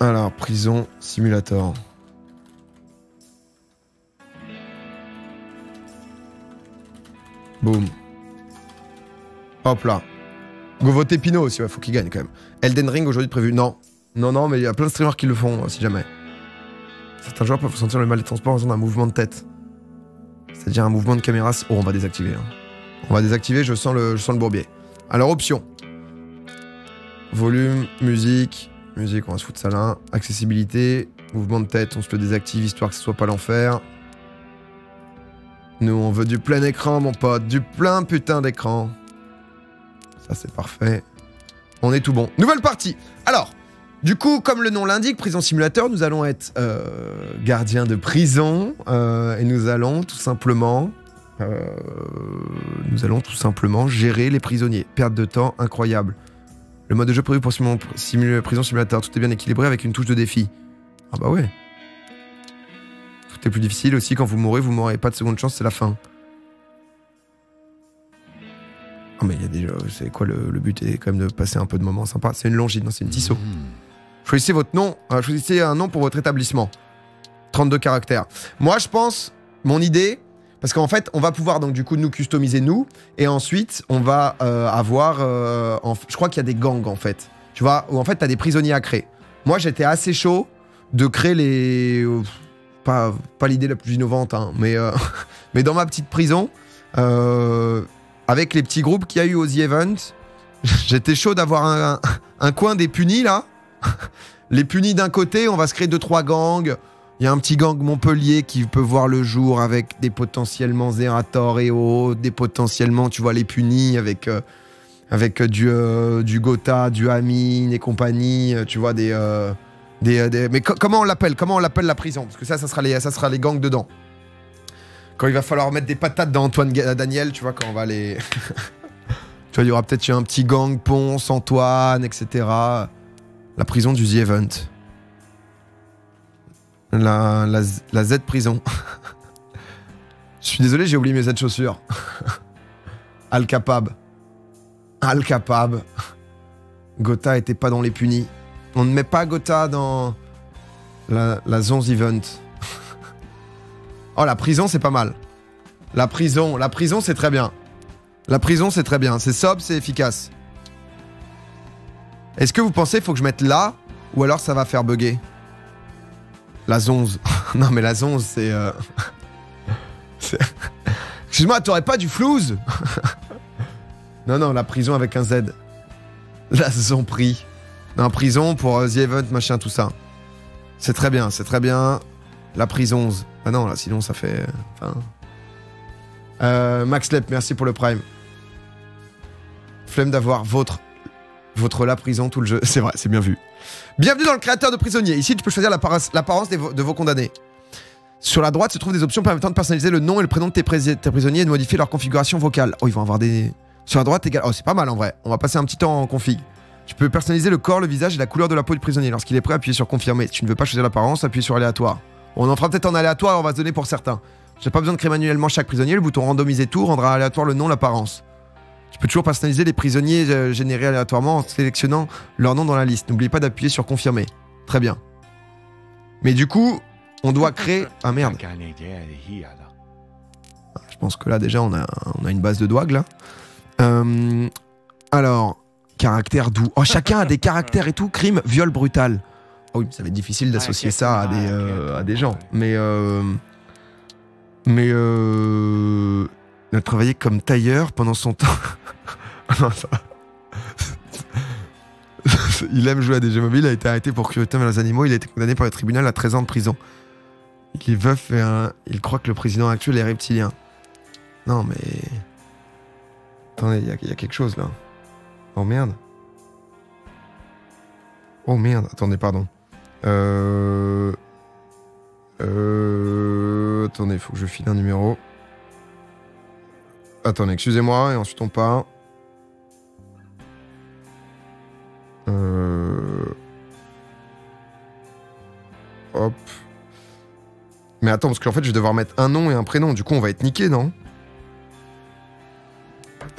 Alors, prison simulator. Boum. Hop là. Go voter Pinot aussi, ouais, faut qu'il gagne quand même. Elden Ring aujourd'hui prévu. Non. Non, non, mais il y a plein de streamers qui le font, euh, si jamais. Certains joueurs peuvent sentir le mal des transports en raison d'un mouvement de tête. C'est-à-dire un mouvement de caméra. Oh, on va désactiver. hein. On va désactiver, je sens le, je sens le bourbier. Alors, option. Volume, musique. Musique, on va se foutre ça là. Accessibilité, mouvement de tête, on se le désactive histoire que ce soit pas l'enfer. Nous, on veut du plein écran, mon pote. Du plein putain d'écran. Ça, c'est parfait. On est tout bon. Nouvelle partie. Alors, du coup, comme le nom l'indique, prison simulateur, nous allons être euh, gardiens de prison euh, et nous allons tout simplement, euh, nous allons tout simplement gérer les prisonniers. Perte de temps incroyable. Le mode de jeu prévu pour prison simulateur, tout est bien équilibré avec une touche de défi. Ah bah ouais. Tout est plus difficile aussi quand vous mourrez, vous mourrez pas de seconde chance, c'est la fin. Ah mais il y a déjà, c'est quoi le, le but est quand même de passer un peu de moments sympas. C'est une longine, non c'est une tissot. Choisissez votre nom, euh, choisissez un nom pour votre établissement. 32 caractères. Moi, je pense, mon idée, parce qu'en fait, on va pouvoir donc du coup nous customiser nous, et ensuite, on va euh, avoir, euh, je crois qu'il y a des gangs en fait. Tu vois, où en fait, t'as des prisonniers à créer. Moi, j'étais assez chaud de créer les, euh, pas, l'idée la plus innovante, hein, mais, mais dans ma petite prison, avec les petits groupes qu'il y a eu aux The Event, j'étais chaud d'avoir un, un coin des punis là. Les punis d'un côté, on va se créer deux trois gangs. Il y a un petit gang Montpellier qui peut voir le jour avec des potentiellement Zerator et autres, des potentiellement, tu vois, les punis avec, euh, avec euh, du, euh, du Gotha, du Amine et compagnie, tu vois, des. des, des- mais co- comment on l'appelle Comment on l'appelle la prison? Parce que ça, ça sera, les, ça sera les gangs dedans. Quand il va falloir mettre des patates dans Antoine Daniel, tu vois, quand on va les. tu vois, il y aura peut-être un petit gang Ponce, Antoine, etc. La prison du The Event. La, la, Z- prison. Je suis désolé, j'ai oublié mes Z chaussures. Al Capab. Al Capab. Gotha était pas dans les punis. On ne met pas Gotha dans la, la Zonz Event. oh, la prison, c'est pas mal. La prison, la prison, c'est très bien. La prison, c'est très bien. C'est sobre, c'est efficace. Est-ce que vous pensez qu'il faut que je mette là ou alors ça va faire bugger? La zonze. non mais la zonze c'est... euh, Excuse-moi, t'aurais pas du flouze? Non, non, la prison avec un Z. La zomprie. Non, prison pour euh, The Event, machin, tout ça. C'est très bien, c'est très bien. La prison. Ah non, là, sinon ça fait... Euh, Max Lep, merci pour le prime. Flemme d'avoir votre votre la prison tout le jeu. C'est vrai, c'est bien vu. Bienvenue dans le créateur de prisonniers. Ici, tu peux choisir l'apparence de vos condamnés. Sur la droite se trouvent des options permettant de personnaliser le nom et le prénom de tes prisonniers et de modifier leur configuration vocale. Oh, ils vont avoir des. Sur la droite égal. Oh, c'est pas mal en vrai. On va passer un petit temps en config. Tu peux personnaliser le corps, le visage et la couleur de la peau du prisonnier. Lorsqu'il est prêt, appuyez sur confirmer. Si tu ne veux pas choisir l'apparence, appuyez sur aléatoire. On en fera peut-être en aléatoire, on va se donner pour certains. J'ai pas besoin de créer manuellement chaque prisonnier. Le bouton randomiser tout rendra aléatoire le nom, l'apparence. Tu peux toujours personnaliser les prisonniers euh, générés aléatoirement en sélectionnant leur nom dans la liste. N'oubliez pas d'appuyer sur confirmer. Très bien. Mais du coup, on doit créer. Ah merde. Je pense que là déjà on a, on a une base de doigts là. Euh, alors, caractère doux. Oh, chacun a des caractères et tout. Crime, viol brutal. Oh oui, ça va être difficile d'associer ça à des, euh, à des gens. Mais euh, mais euh, il a travaillé comme tailleur pendant son temps. Il aime jouer à des jeux mobiles, il a été arrêté pour cruauté envers les animaux, il a été condamné par le tribunal à 13 ans de prison. Il il croit que le président actuel est reptilien. Non mais... Attendez, il y, a- il y a quelque chose là. Oh merde. Oh merde, attendez, pardon. Euh... Euh... Attendez, faut que je file un numéro. Attendez, excusez-moi, et ensuite on part. Euh... Hop. Mais attends, parce qu'en fait, je vais devoir mettre un nom et un prénom. Du coup, on va être niqué, non?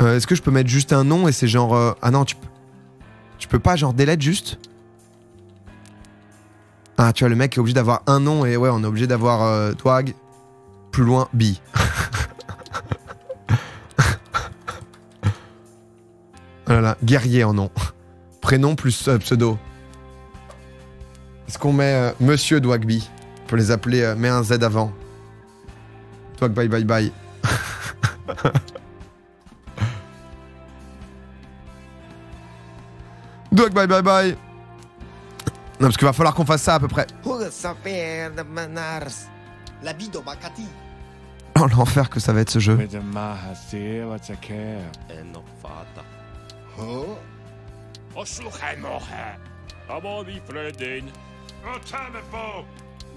Euh, Est-ce que je peux mettre juste un nom et c'est genre... euh, Ah non, tu peux... Tu peux pas genre delete juste? Ah, tu vois, le mec est obligé d'avoir un nom et ouais, on est obligé d'avoir euh, Twag. Plus loin, B. voilà, guerrier en nom. Prénom plus euh, pseudo. Est-ce qu'on met euh, Monsieur Dwagby On peut les appeler, euh, mets un Z avant. Twag bye bye bye. Dwag bye bye bye. Non, parce qu'il va falloir qu'on fasse ça à peu près. Oh, l'enfer que ça va être ce jeu. Eh no fata. Huh?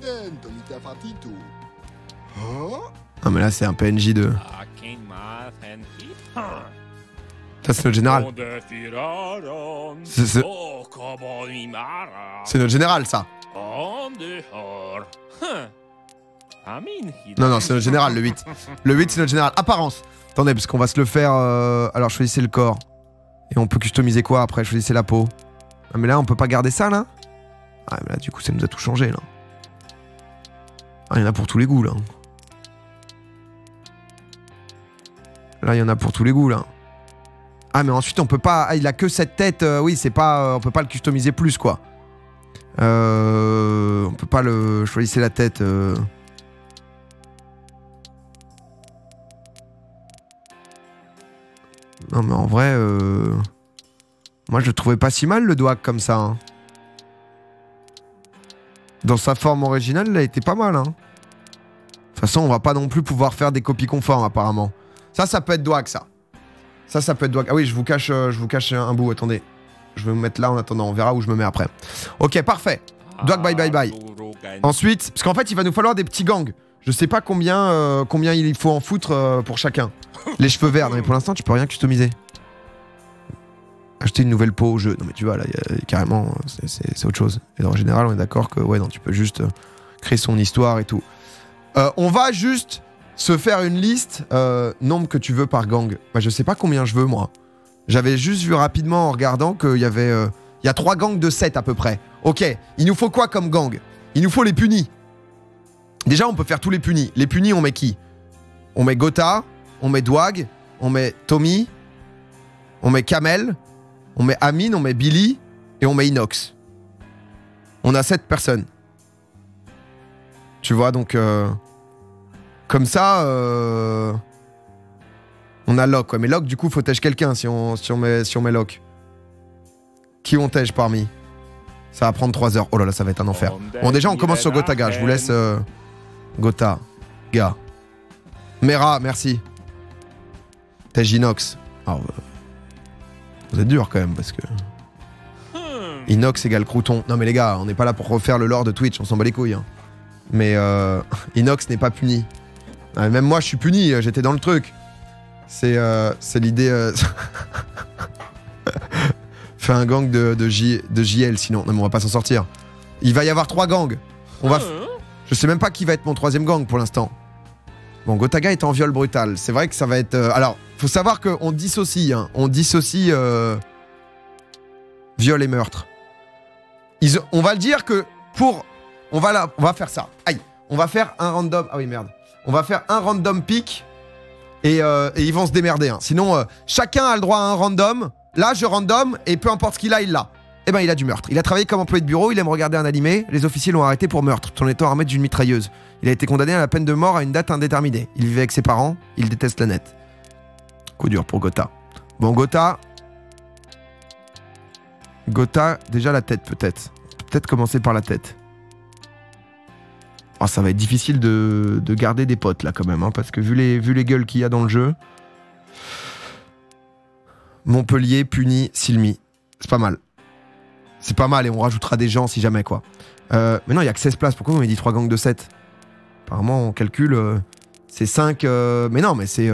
Dento mi te fatitu. Huh? Non, mais là, c'est un PNJ de. Ça, c'est notre général. C'est notre général, ça. Non, non, c'est notre général, le 8. Le 8, c'est notre général. Apparence. Attendez, parce qu'on va se le faire. euh, Alors, choisissez le corps. Et on peut customiser quoi après? Choisissez la peau. Ah, mais là, on peut pas garder ça, là? Ah, mais là, du coup, ça nous a tout changé, là. Ah, il y en a pour tous les goûts, là. Là, il y en a pour tous les goûts, là. Ah, mais ensuite, on peut pas. Ah, il a que cette tête. euh, oui, c'est pas. euh, on peut pas le customiser plus, quoi. Euh, on peut pas le. Choisissez la tête. Non, mais en vrai. euh, Moi, je le trouvais pas si mal, le doigt comme ça. hein. Dans sa forme originale, il a été pas mal. Hein. De toute façon, on va pas non plus pouvoir faire des copies conformes, apparemment. Ça, ça peut être Dwag, ça. Ça, ça peut être Dwag. Ah oui, je vous cache, euh, je vous cache un bout. Attendez. Je vais me mettre là en attendant. On verra où je me mets après. Ok, parfait. Dog bye bye bye. Ensuite, parce qu'en fait, il va nous falloir des petits gangs. Je sais pas combien, euh, combien il faut en foutre euh, pour chacun. Les cheveux verts. Non, mais pour l'instant, tu peux rien customiser. Acheter une nouvelle peau au jeu. Non, mais tu vois, là, y a- carrément, c'est- autre chose. Et en général, on est d'accord que, ouais, non, tu peux juste euh, créer son histoire et tout. Euh, on va juste se faire une liste, euh, nombre que tu veux par gang. Bah, je sais pas combien je veux, moi. J'avais juste vu rapidement en regardant qu'il y avait. euh, Il y a trois gangs de 7 à peu près. Ok, il nous faut quoi comme gang? Il nous faut les punis. Déjà, on peut faire tous les punis. Les punis, on met qui? On met Gotha, on met Dwag, on met Tommy, on met Kamel, on met Amine, on met Billy et on met Inox. On a 7 personnes. Tu vois, donc. euh, Comme ça. euh, On a Locke. Mais Locke, du coup, faut tèche quelqu'un si on, si, met Locke. Qui on tèche parmi? Ça va prendre 3 heures. Oh là là, ça va être un enfer. Bon, déjà, on commence sur Gotaga. Je vous laisse. euh, Gotha. Gars. Mera, merci. Tej Inox. Ah, euh, vous êtes dur quand même parce que. Inox égale Crouton. Non, mais les gars, on n'est pas là pour refaire le lore de Twitch. On s'en bat les couilles. hein. Mais euh, Inox n'est pas puni. Ah, même moi, je suis puni. euh, J'étais dans le truc. C'est euh, c'est l'idée. euh, Fais un gang de, de, J- de JL sinon. Non, mais on va pas s'en sortir. Il va y avoir trois gangs. On va. Je sais même pas qui va être mon troisième gang pour l'instant. Bon, Gotaga est en viol brutal. C'est vrai que ça va être. euh, Alors, faut savoir qu'on dissocie. hein. On dissocie euh, viol et meurtre. On va le dire que pour. On va, là, on va faire ça. Aïe. On va faire un random. Ah oui, merde. On va faire un random pick. Et, euh, ils vont se démerder. hein. Sinon, euh, chacun a le droit à un random. Là, je random. Et peu importe ce qu'il a, il l'a. Eh ben, il a du meurtre. Il a travaillé comme employé de bureau, il aime regarder un animé. Les officiers l'ont arrêté pour meurtre, tout en étant armé d'une mitrailleuse. Il a été condamné à la peine de mort à une date indéterminée. Il vivait avec ses parents, il déteste la net. Coup dur pour Gotha. Bon, Gotha. Gotha, déjà la tête peut-être. Peut-être commencer par la tête. Oh, ça va être difficile de, de garder des potes là quand même, hein, parce que vu les, les gueules qu'il y a dans le jeu. Montpellier, Puni, Silmi. C'est pas mal. C'est pas mal et on rajoutera des gens si jamais quoi. Euh, mais non, il y a que 16 places. Pourquoi on m'a dit 3 gangs de 7 Apparemment, on calcule. euh, c'est 5. euh, mais non, mais c'est.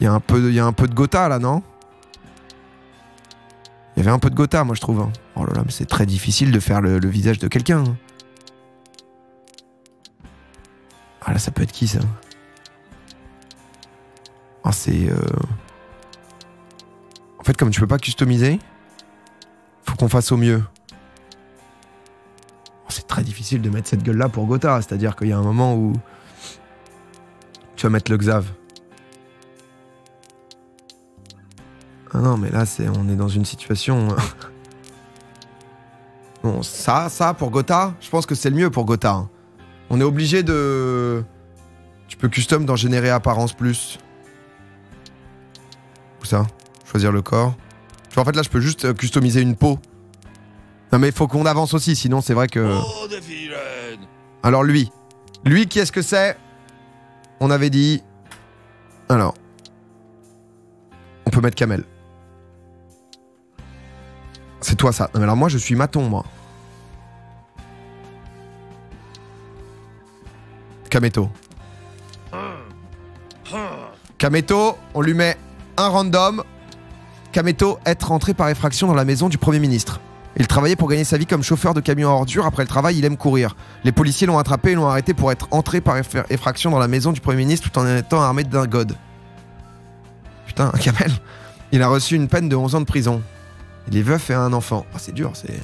Il y, a un peu de- y Gotha là, non? Il y avait un peu de Gotha, moi je trouve. hein. Oh là là, mais c'est très difficile de faire le, visage de quelqu'un. hein. Ah là, ça peut être qui ça? Ah, c'est. En fait, comme tu peux pas customiser, faut qu'on fasse au mieux. C'est très difficile de mettre cette gueule-là pour Gotha. C'est-à-dire qu'il y a un moment où. Tu vas mettre le Xav. Ah non, mais là, c'est, on est dans une situation. euh, Bon, ça, ça, pour Gotha, je pense que c'est le mieux pour Gotha. hein. On est obligé de. Tu peux custom dans générer apparence plus. Où ça? Choisir le corps. Tu vois, en fait, là, je peux juste euh, customiser une peau. Non, mais il faut qu'on avance aussi, sinon, c'est vrai que. Oh. Alors, lui. Lui, qui est-ce que c'est? On avait dit. Alors. On peut mettre Kamel. C'est toi, ça. Non, mais alors, moi, je suis maton, moi. Kameto. Kameto, on lui met un random. Kameto, être rentré par effraction dans la maison du Premier ministre. Il travaillait pour gagner sa vie comme chauffeur de camion à ordures. Après le travail, il aime courir. Les policiers l'ont attrapé et l'ont arrêté pour être entré par eff- effraction dans la maison du Premier ministre tout en étant armé d'un god. Putain, Kamel. Il a reçu une peine de 11 ans de prison. Il est veuf et a un enfant. Ah, c'est dur, c'est.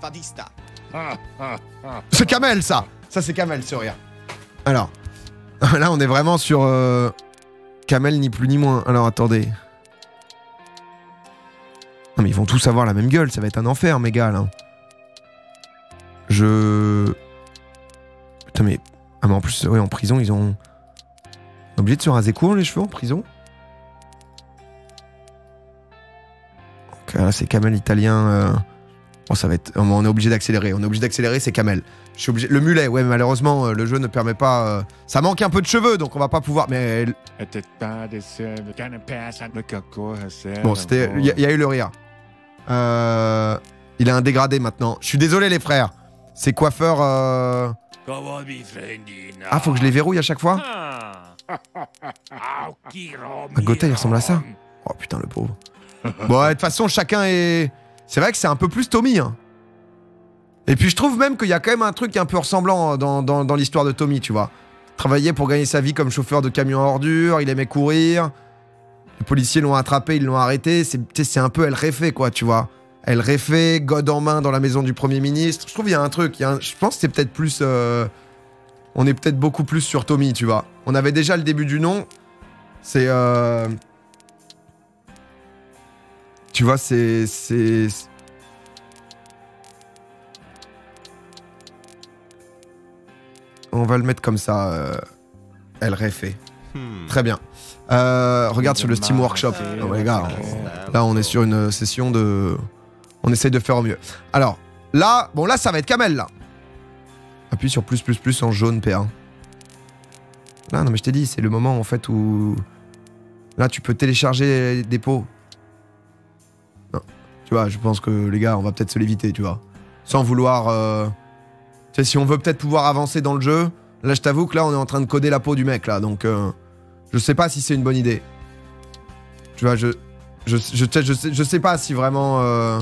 Fadista. C'est Kamel, ça Ça, c'est Kamel, ce rire. Alors. Là, on est vraiment sur. euh, Kamel, ni plus ni moins. Alors, attendez. Non, mais ils vont tous avoir la même gueule. Ça va être un enfer, mes gars, là. Je. Putain, mais. Ah, mais en plus, ouais, en prison, ils ont. Obligé de se raser court, les cheveux, en prison Ok, là, c'est Kamel italien. euh, Bon, ça va être. On est obligé d'accélérer. On est obligé d'accélérer, c'est Kamel. Je suis obligé. Le mulet, ouais, mais malheureusement, euh, le jeu ne permet pas. euh, Ça manque un peu de cheveux, donc on va pas pouvoir. Mais bon, c'était. Il y, a- il y a eu le rire. Euh, Il a un dégradé maintenant. Je suis désolé, les frères. C'est coiffeur. euh, Ah, faut que je les verrouille à chaque fois Ah, Gotha, il ressemble à ça Oh putain, le pauvre. bon, ouais, de toute façon, chacun est. C'est vrai que c'est un peu plus Tommy. hein. Et puis je trouve même qu'il y a quand même un truc un peu ressemblant dans, l'histoire de Tommy, tu vois. Travaillait pour gagner sa vie comme chauffeur de camion à ordures, il aimait courir. Les policiers l'ont attrapé, ils l'ont arrêté. C'est un peu El Réfé, quoi, tu vois. El Réfé, God en main dans la maison du Premier ministre. Je trouve qu'il y a un truc. Je pense que c'est peut-être plus. euh, On est peut-être beaucoup plus sur Tommy, tu vois. On avait déjà le début du nom. C'est. euh, Tu vois, c'est. c'est... On va le mettre comme ça. Euh... El Réfé. Très bien. Euh, regarde sur le Steam Workshop. Non, mais les gars, on- là, on est sur une session de. On essaye de faire au mieux. Alors, là, bon, là, ça va être Kamel, là. Appuie sur plus, plus, plus en jaune P1. Là, non, mais je t'ai dit, c'est le moment, en fait, où. Là, tu peux télécharger des pots. Tu vois, je pense que les gars, on va peut-être se l'éviter, tu vois. Sans vouloir. euh, Tu sais, si on veut peut-être pouvoir avancer dans le jeu, là, je t'avoue que là, on est en train de coder la peau du mec, là. Donc, euh, je sais pas si c'est une bonne idée. Tu vois, je. Je, je, sais, pas si vraiment. euh,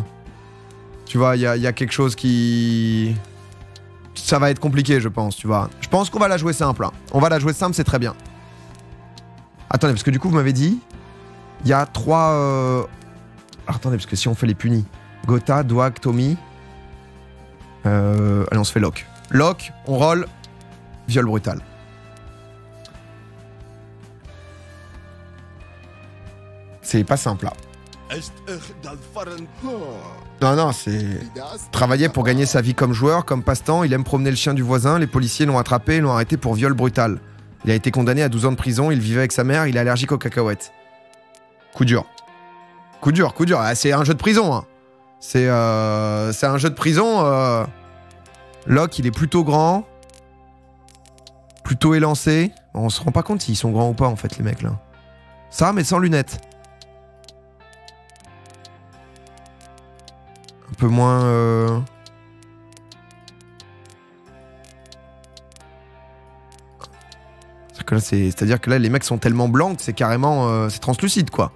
tu vois, il y a, quelque chose qui. Ça va être compliqué, je pense, tu vois. Je pense qu'on va la jouer simple. hein. On va la jouer simple, c'est très bien. Attendez, parce que du coup, vous m'avez dit. Il y a trois. Attendez, parce que si on fait les punis. Gotha, Dwag, Tommy. Euh, allez, on se fait lock. Lock, on roll. Viol brutal. C'est pas simple là. Non, non, c'est. Travaillait pour gagner sa vie comme joueur, comme passe-temps. Il aime promener le chien du voisin. Les policiers l'ont attrapé et l'ont arrêté pour viol brutal. Il a été condamné à 12 ans de prison. Il vivait avec sa mère. Il est allergique aux cacahuètes. Coup dur. Coup dur, coup dur. Ah, c'est un jeu de prison. hein. C'est euh, c'est un jeu de prison. euh. Locke, il est plutôt grand. Plutôt élancé. On se rend pas compte s'ils sont grands ou pas, en fait, les mecs, là. Ça, mais sans lunettes. Un peu moins. euh, C'est-à-dire que là, c'est- C'est-à-dire que là, les mecs sont tellement blancs que c'est carrément. euh, c'est translucide, quoi.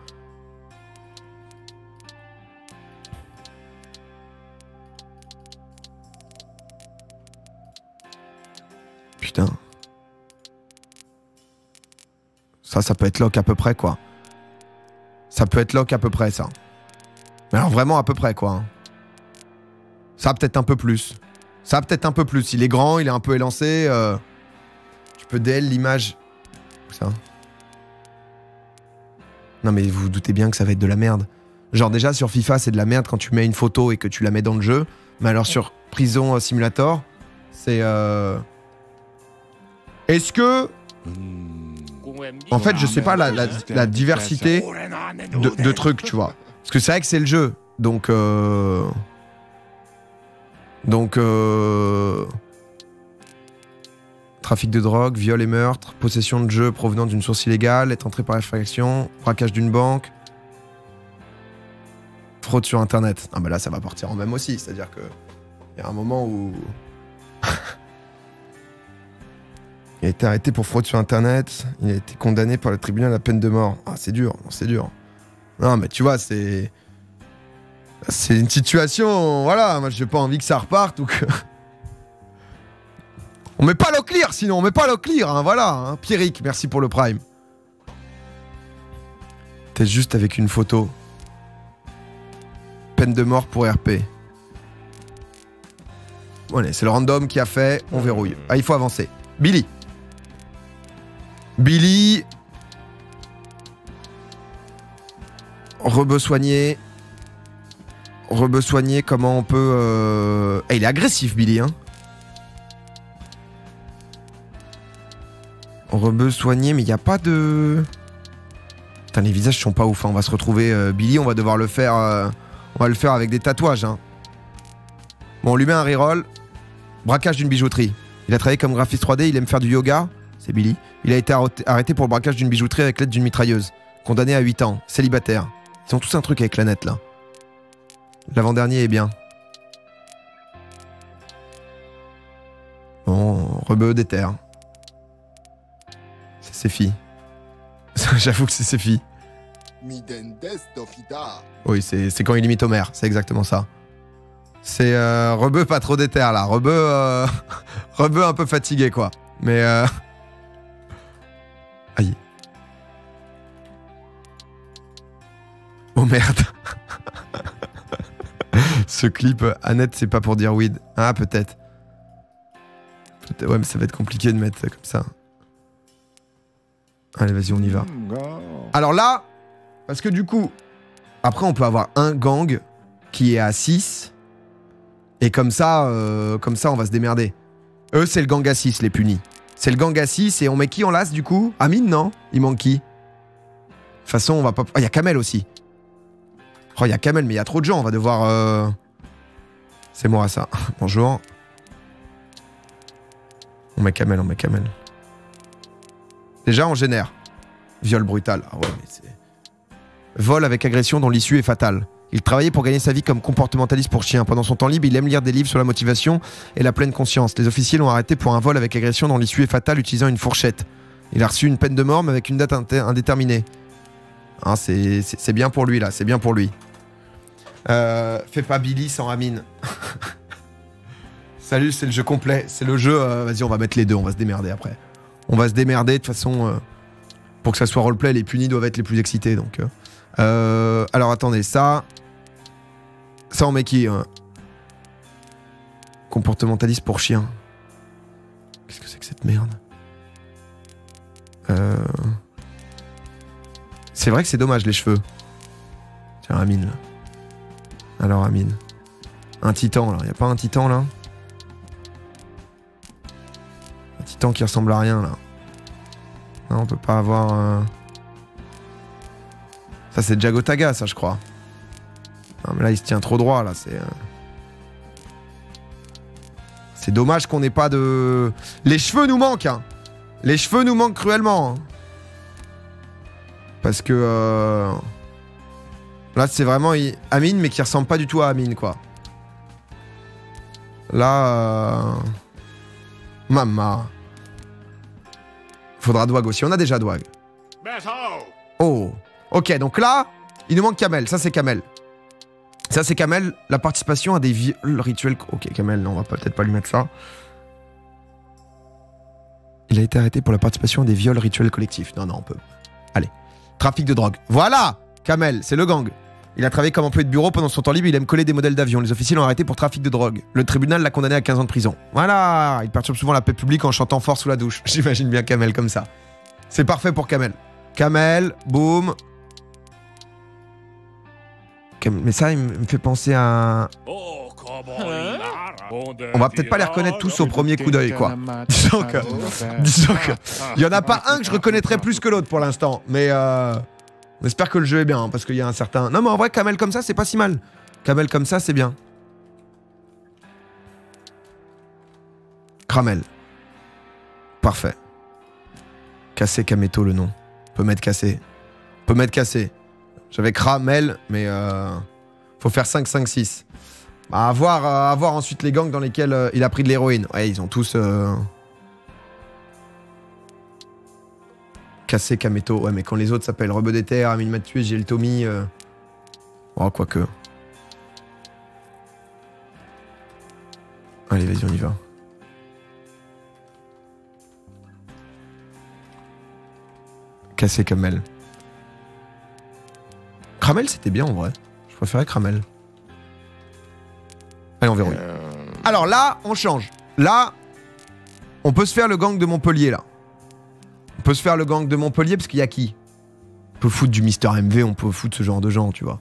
Ça, peut être lock à peu près, quoi. Ça peut être lock à peu près, ça. Mais alors vraiment à peu près, quoi. hein. Ça peut-être un peu plus. Ça peut-être un peu plus. Il est grand, il est un peu élancé. euh, Tu peux DL l'image. Ça. Non mais vous vous doutez bien que ça va être de la merde. Genre déjà sur FIFA c'est de la merde quand tu mets une photo et que tu la mets dans le jeu. Mais alors sur Prison Simulator, c'est... euh, Est-ce que... En fait je sais pas la, la- la diversité de, de trucs, tu vois. Parce que c'est vrai que c'est le jeu. Donc... euh, Donc... euh, Trafic de drogue, viol et meurtre, possession de jeux provenant d'une source illégale, être entré par effraction, braquage d'une banque, fraude sur internet. Ah bah là ça va partir en même aussi, c'est-à-dire que il y a un moment où il a été arrêté pour fraude sur internet, il a été condamné par le tribunal à peine de mort. Ah c'est dur, c'est dur. Non mais tu vois c'est c'est une situation, voilà, moi j'ai pas envie que ça reparte ou que on met pas le clear sinon, on met pas le clear, hein, voilà. Hein. Pierrick, merci pour le prime. T'es juste avec une photo. Peine de mort pour RP. Bon, c'est le random qui a fait, on verrouille. Ah, il faut avancer. Billy. Billy. Rebesoigné. Rebesoigné, comment on peut... euh, eh, il est agressif, Billy, hein. Soigné, mais il n'y a pas de. Putain, les visages sont pas ouf. hein. On va se retrouver. euh, Billy, on va devoir le faire. euh, on va le faire avec des tatouages. hein. Bon, on lui met un reroll. Braquage d'une bijouterie. Il a travaillé comme graphiste 3D, il aime faire du yoga. C'est Billy. Il a été arrêté- pour le braquage d'une bijouterie avec l'aide d'une mitrailleuse. Condamné à 8 ans. Célibataire. Ils ont tous un truc avec la net là. L'avant-dernier est bien. Bon, rebeu des. C'est ses filles. J'avoue que c'est ses filles. Oui, c'est quand il imite Homer, c'est exactement ça. C'est euh, Rebeu pas trop déter là. Rebeu, euh, Rebeu un peu fatigué quoi. Mais euh... aïe. Oh merde. Ce clip, Annette, c'est pas pour dire weed. Ah peut-être. Ouais, mais ça va être compliqué de mettre comme ça. Allez, vas-y, on y va. Alors là, parce que du coup, après, on peut avoir un gang qui est à 6. Et comme ça, euh, comme ça, on va se démerder. Eux, c'est le gang à 6, les punis. C'est le gang à 6 et on met qui en las du coup? Amine, non? Il manque qui? De toute façon, on va pas. Ah, il y a Kamel aussi. Oh, il y a Kamel, mais il y a trop de gens, on va devoir. euh, C'est moi ça. Bonjour. On met Kamel, on met Kamel. Déjà, on génère. Viol brutal. Ah ouais, mais. Vol avec agression dont l'issue est fatale. Il travaillait pour gagner sa vie comme comportementaliste pour chien. Pendant son temps libre, il aime lire des livres sur la motivation et la pleine conscience. Les officiers l'ont arrêté pour un vol avec agression dont l'issue est fatale utilisant une fourchette. Il a reçu une peine de mort mais avec une date indé- indéterminée. Hein, c'est bien pour lui là, c'est bien pour lui. Euh, fais pas Billy sans Amine. Salut, c'est le jeu complet. C'est le jeu. euh, Vas-y, on va mettre les deux, on va se démerder après. On va se démerder de façon. euh, pour que ça soit roleplay, les punis doivent être les plus excités. Donc, euh. Alors attendez, ça. Ça, on met qui hein? Comportementaliste pour chien. Qu'est-ce que c'est que cette merde? Euh, C'est vrai que c'est dommage les cheveux. Tiens, Amine là. Alors, Amine. Un titan là. Y a pas un titan là? Un titan qui ressemble à rien là. Non, on peut pas avoir. Ça, c'est Jagotaga, ça, je crois. Non, mais là, il se tient trop droit, là. C'est. euh, C'est dommage qu'on n'ait pas de. Les cheveux nous manquent, hein. Les cheveux nous manquent cruellement. hein. Parce que. euh, Là, c'est vraiment Amine, mais qui ressemble pas du tout à Amine, quoi. Là. euh, Mama. Faudra Douag aussi. On a déjà Douag. Oh. Ok, donc là, il nous manque Kamel. Ça, c'est Kamel. Ça, c'est Kamel. La participation à des viols rituels. Ok, Kamel, non, on va peut-être pas lui mettre ça. Il a été arrêté pour la participation à des viols rituels collectifs. Non, non, on peut. Allez. Trafic de drogue. Voilà Kamel, c'est le gang. Il a travaillé comme employé de bureau pendant son temps libre, il aime coller des modèles d'avions. Les officiers l'ont arrêté pour trafic de drogue. Le tribunal l'a condamné à 15 ans de prison. Voilà, il perturbe souvent la paix publique en chantant fort sous la douche. J'imagine bien Kamel comme ça. C'est parfait pour Kamel. Kamel, boum. Mais ça, il me me fait penser à. On va peut-être pas les reconnaître tous au premier coup d'œil, quoi. Disons que- Disons que. Il y en a pas un que je reconnaîtrais plus que l'autre pour l'instant. Mais euh, on espère que le jeu est bien, hein, parce qu'il y a un certain. Non, mais en vrai, Kamel comme ça, c'est pas si mal. Kamel comme ça, c'est bien. Kramel. Parfait. Cassé Kameto, le nom. Peut mettre cassé. Peut mettre cassé. J'avais Kramel, mais euh, faut faire 5, 5, 6. Bah, à, voir, euh, à voir ensuite les gangs dans lesquels euh, il a pris de l'héroïne. Ouais, ils ont tous. euh, Cassé Kameto. Ouais, mais quand les autres s'appellent Rebeu des Terres, Amine Mathieu, Gilles Tommy. Euh... Oh, quoique. Allez, vas-y, on y va. Cassé Kamel. Kramel, c'était bien en vrai. Je préférais Kramel. Allez, on verrouille. Alors là, on change. Là, on peut se faire le gang de Montpellier, là. On peut se faire le gang de Montpellier parce qu'il y a qui On peut foutre du Mister MV, on peut foutre ce genre de gens, tu vois.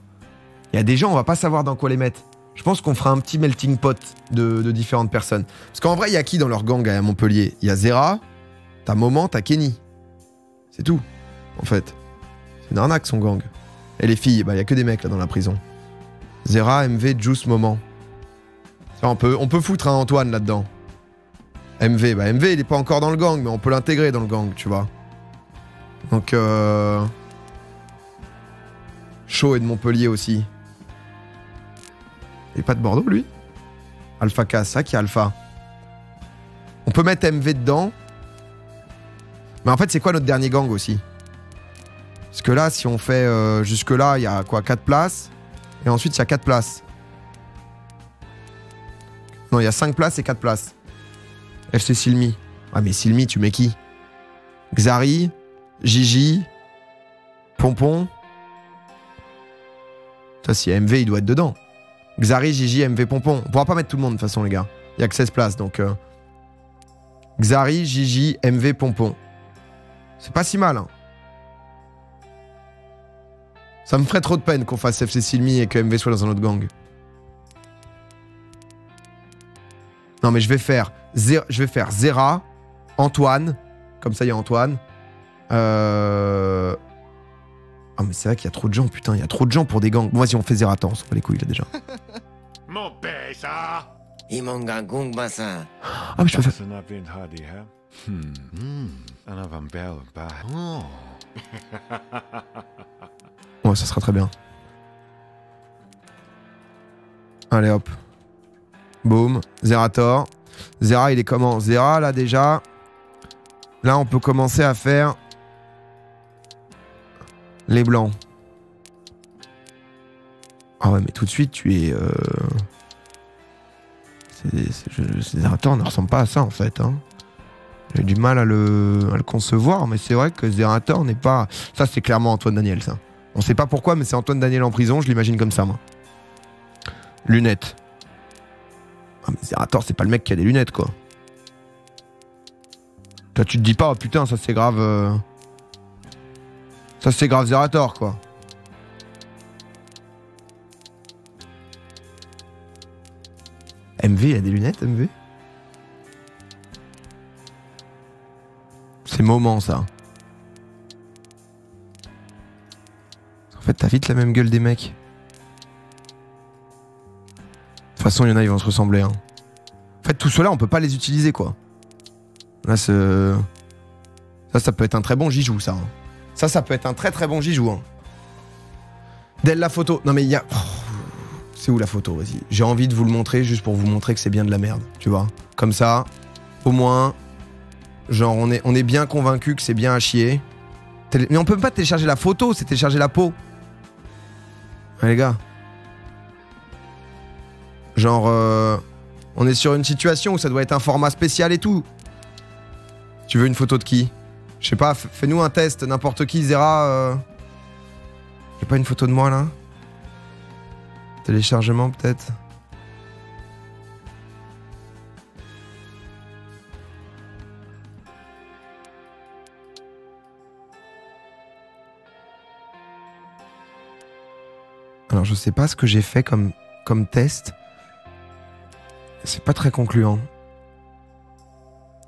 Il y a des gens, on va pas savoir dans quoi les mettre. Je pense qu'on fera un petit melting pot de, de différentes personnes. Parce qu'en vrai, il y a qui dans leur gang à Montpellier? Il y a Zera, t'as Moment, t'as Kenny. C'est tout, en fait. C'est une arnaque, son gang. Et les filles, bah, il y a que des mecs là dans la prison. Zera, MV, Juice, Moment. On, peut, on foutre un Antoine là-dedans. MV, bah MV il est pas encore dans le gang, mais on peut l'intégrer dans le gang, tu vois. Donc euh... Chaud et de Montpellier aussi. Il est pas de Bordeaux lui Alpha K, ça qui est Alpha. On peut mettre MV dedans. Mais en fait c'est quoi notre dernier gang aussi? Parce que là si on fait euh, jusque là il y a quoi 4 places. Et ensuite il y a 4 places. Non il y a 5 places et 4 places. FC Silmi. Ah mais Silmi, tu mets qui? Xari, Gigi, Pompon. Ça, si MV, il doit être dedans. Xari, Gigi, MV, Pompon. On pourra pas mettre tout le monde de toute façon, les gars. Il y a que 16 places, donc... euh, Xari, Gigi, MV, Pompon. C'est pas si mal, hein. Ça me ferait trop de peine qu'on fasse FC Silmi et que MV soit dans un autre gang. Non mais je vais faire Zé- je vais faire Zera, Antoine, comme ça il y a Antoine. Euh... Ah mais c'est vrai qu'il y a trop de gens, putain, il y a trop de gens pour des gangs. Bon vas-y on fait Zerator, on s'en les couilles là déjà. Mon ça Imonga Gungbasa. Ah mais je peux faire... Ouais ça sera très bien. Allez hop. Boum, Zerator. Zera il est comment? Zera là déjà. Là on peut commencer à faire les blancs. Ah ouais mais tout de suite tu es... euh, Zerator ne ressemble pas à ça en fait. Hein. J'ai du mal à le, à le concevoir, mais c'est vrai que Zerator n'est pas. Ça, c'est clairement Antoine Daniel, ça. On sait pas pourquoi, mais c'est Antoine Daniel en prison, je l'imagine comme ça, moi. Lunettes. Ah, mais Zerator, c'est pas le mec qui a des lunettes, quoi. Toi, tu te dis pas, oh, putain, ça c'est grave. euh, Ça c'est grave Zerator, quoi. MV, il a des lunettes, MV C'est moment, ça. Fait, t'as vite la même gueule des mecs. De toute façon, il y en a, ils vont se ressembler. hein. En fait, tout cela, on peut pas les utiliser, quoi. Là. Ça, peut être un très bon Jijou, ça. hein. Ça, ça peut être un très très bon Jijou. Hein. Dès la photo. Non, mais il y a... C'est où la photo Vas-y. J'ai envie de vous le montrer juste pour vous montrer que c'est bien de la merde. Tu vois Comme ça, au moins, genre, on est, bien convaincu que c'est bien à chier. Mais on peut pas télécharger la photo, c'est télécharger la peau. Ouais, les gars. Genre, euh, on est sur une situation où ça doit être un format spécial et tout. Tu veux une photo de qui? Je sais pas, fais-nous un test, n'importe qui, Zera. euh. J'ai pas une photo de moi là Téléchargement peut-être Alors je sais pas ce que j'ai fait comme, comme test. C'est pas très concluant.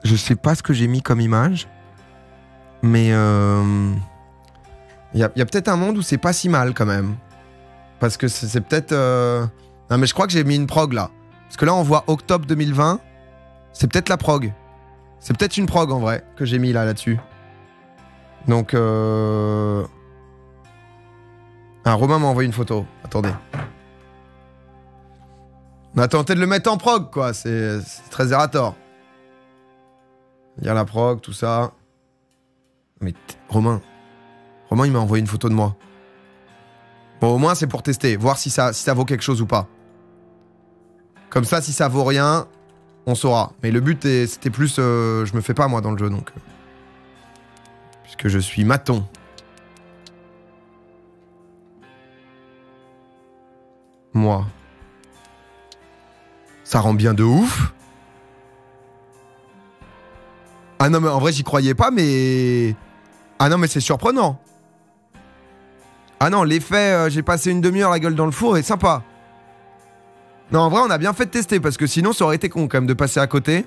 Je sais pas ce que j'ai mis comme image. Mais euh, il y a, y a peut-être un monde où c'est pas si mal quand même. Parce que c'est c'est peut-être... euh, Non mais je crois que j'ai mis une prog là. Parce que là on voit octobre 2020. C'est peut-être la prog. C'est peut-être une prog en vrai que j'ai mis là là-dessus. Donc... Euh... Romain m'a envoyé une photo. Attendez. On a tenté de le mettre en prog, quoi. C'est très y a la prog, tout ça. Mais Romain. Romain, il m'a envoyé une photo de moi. Bon, au moins, c'est pour tester. Voir si ça, vaut quelque chose ou pas. Comme ça, si ça vaut rien, on saura. Mais le but, c'était plus... euh, je me fais pas, moi, dans le jeu, donc... euh, Puisque je suis maton. Moi. Ça rend bien de ouf. Ah non, mais en vrai, j'y croyais pas, mais. Ah non, mais c'est surprenant. Ah non, l'effet, euh, j'ai passé une demi-heure la gueule dans le four est sympa. Non, en vrai, on a bien fait de tester parce que sinon, ça aurait été con quand même de passer à côté.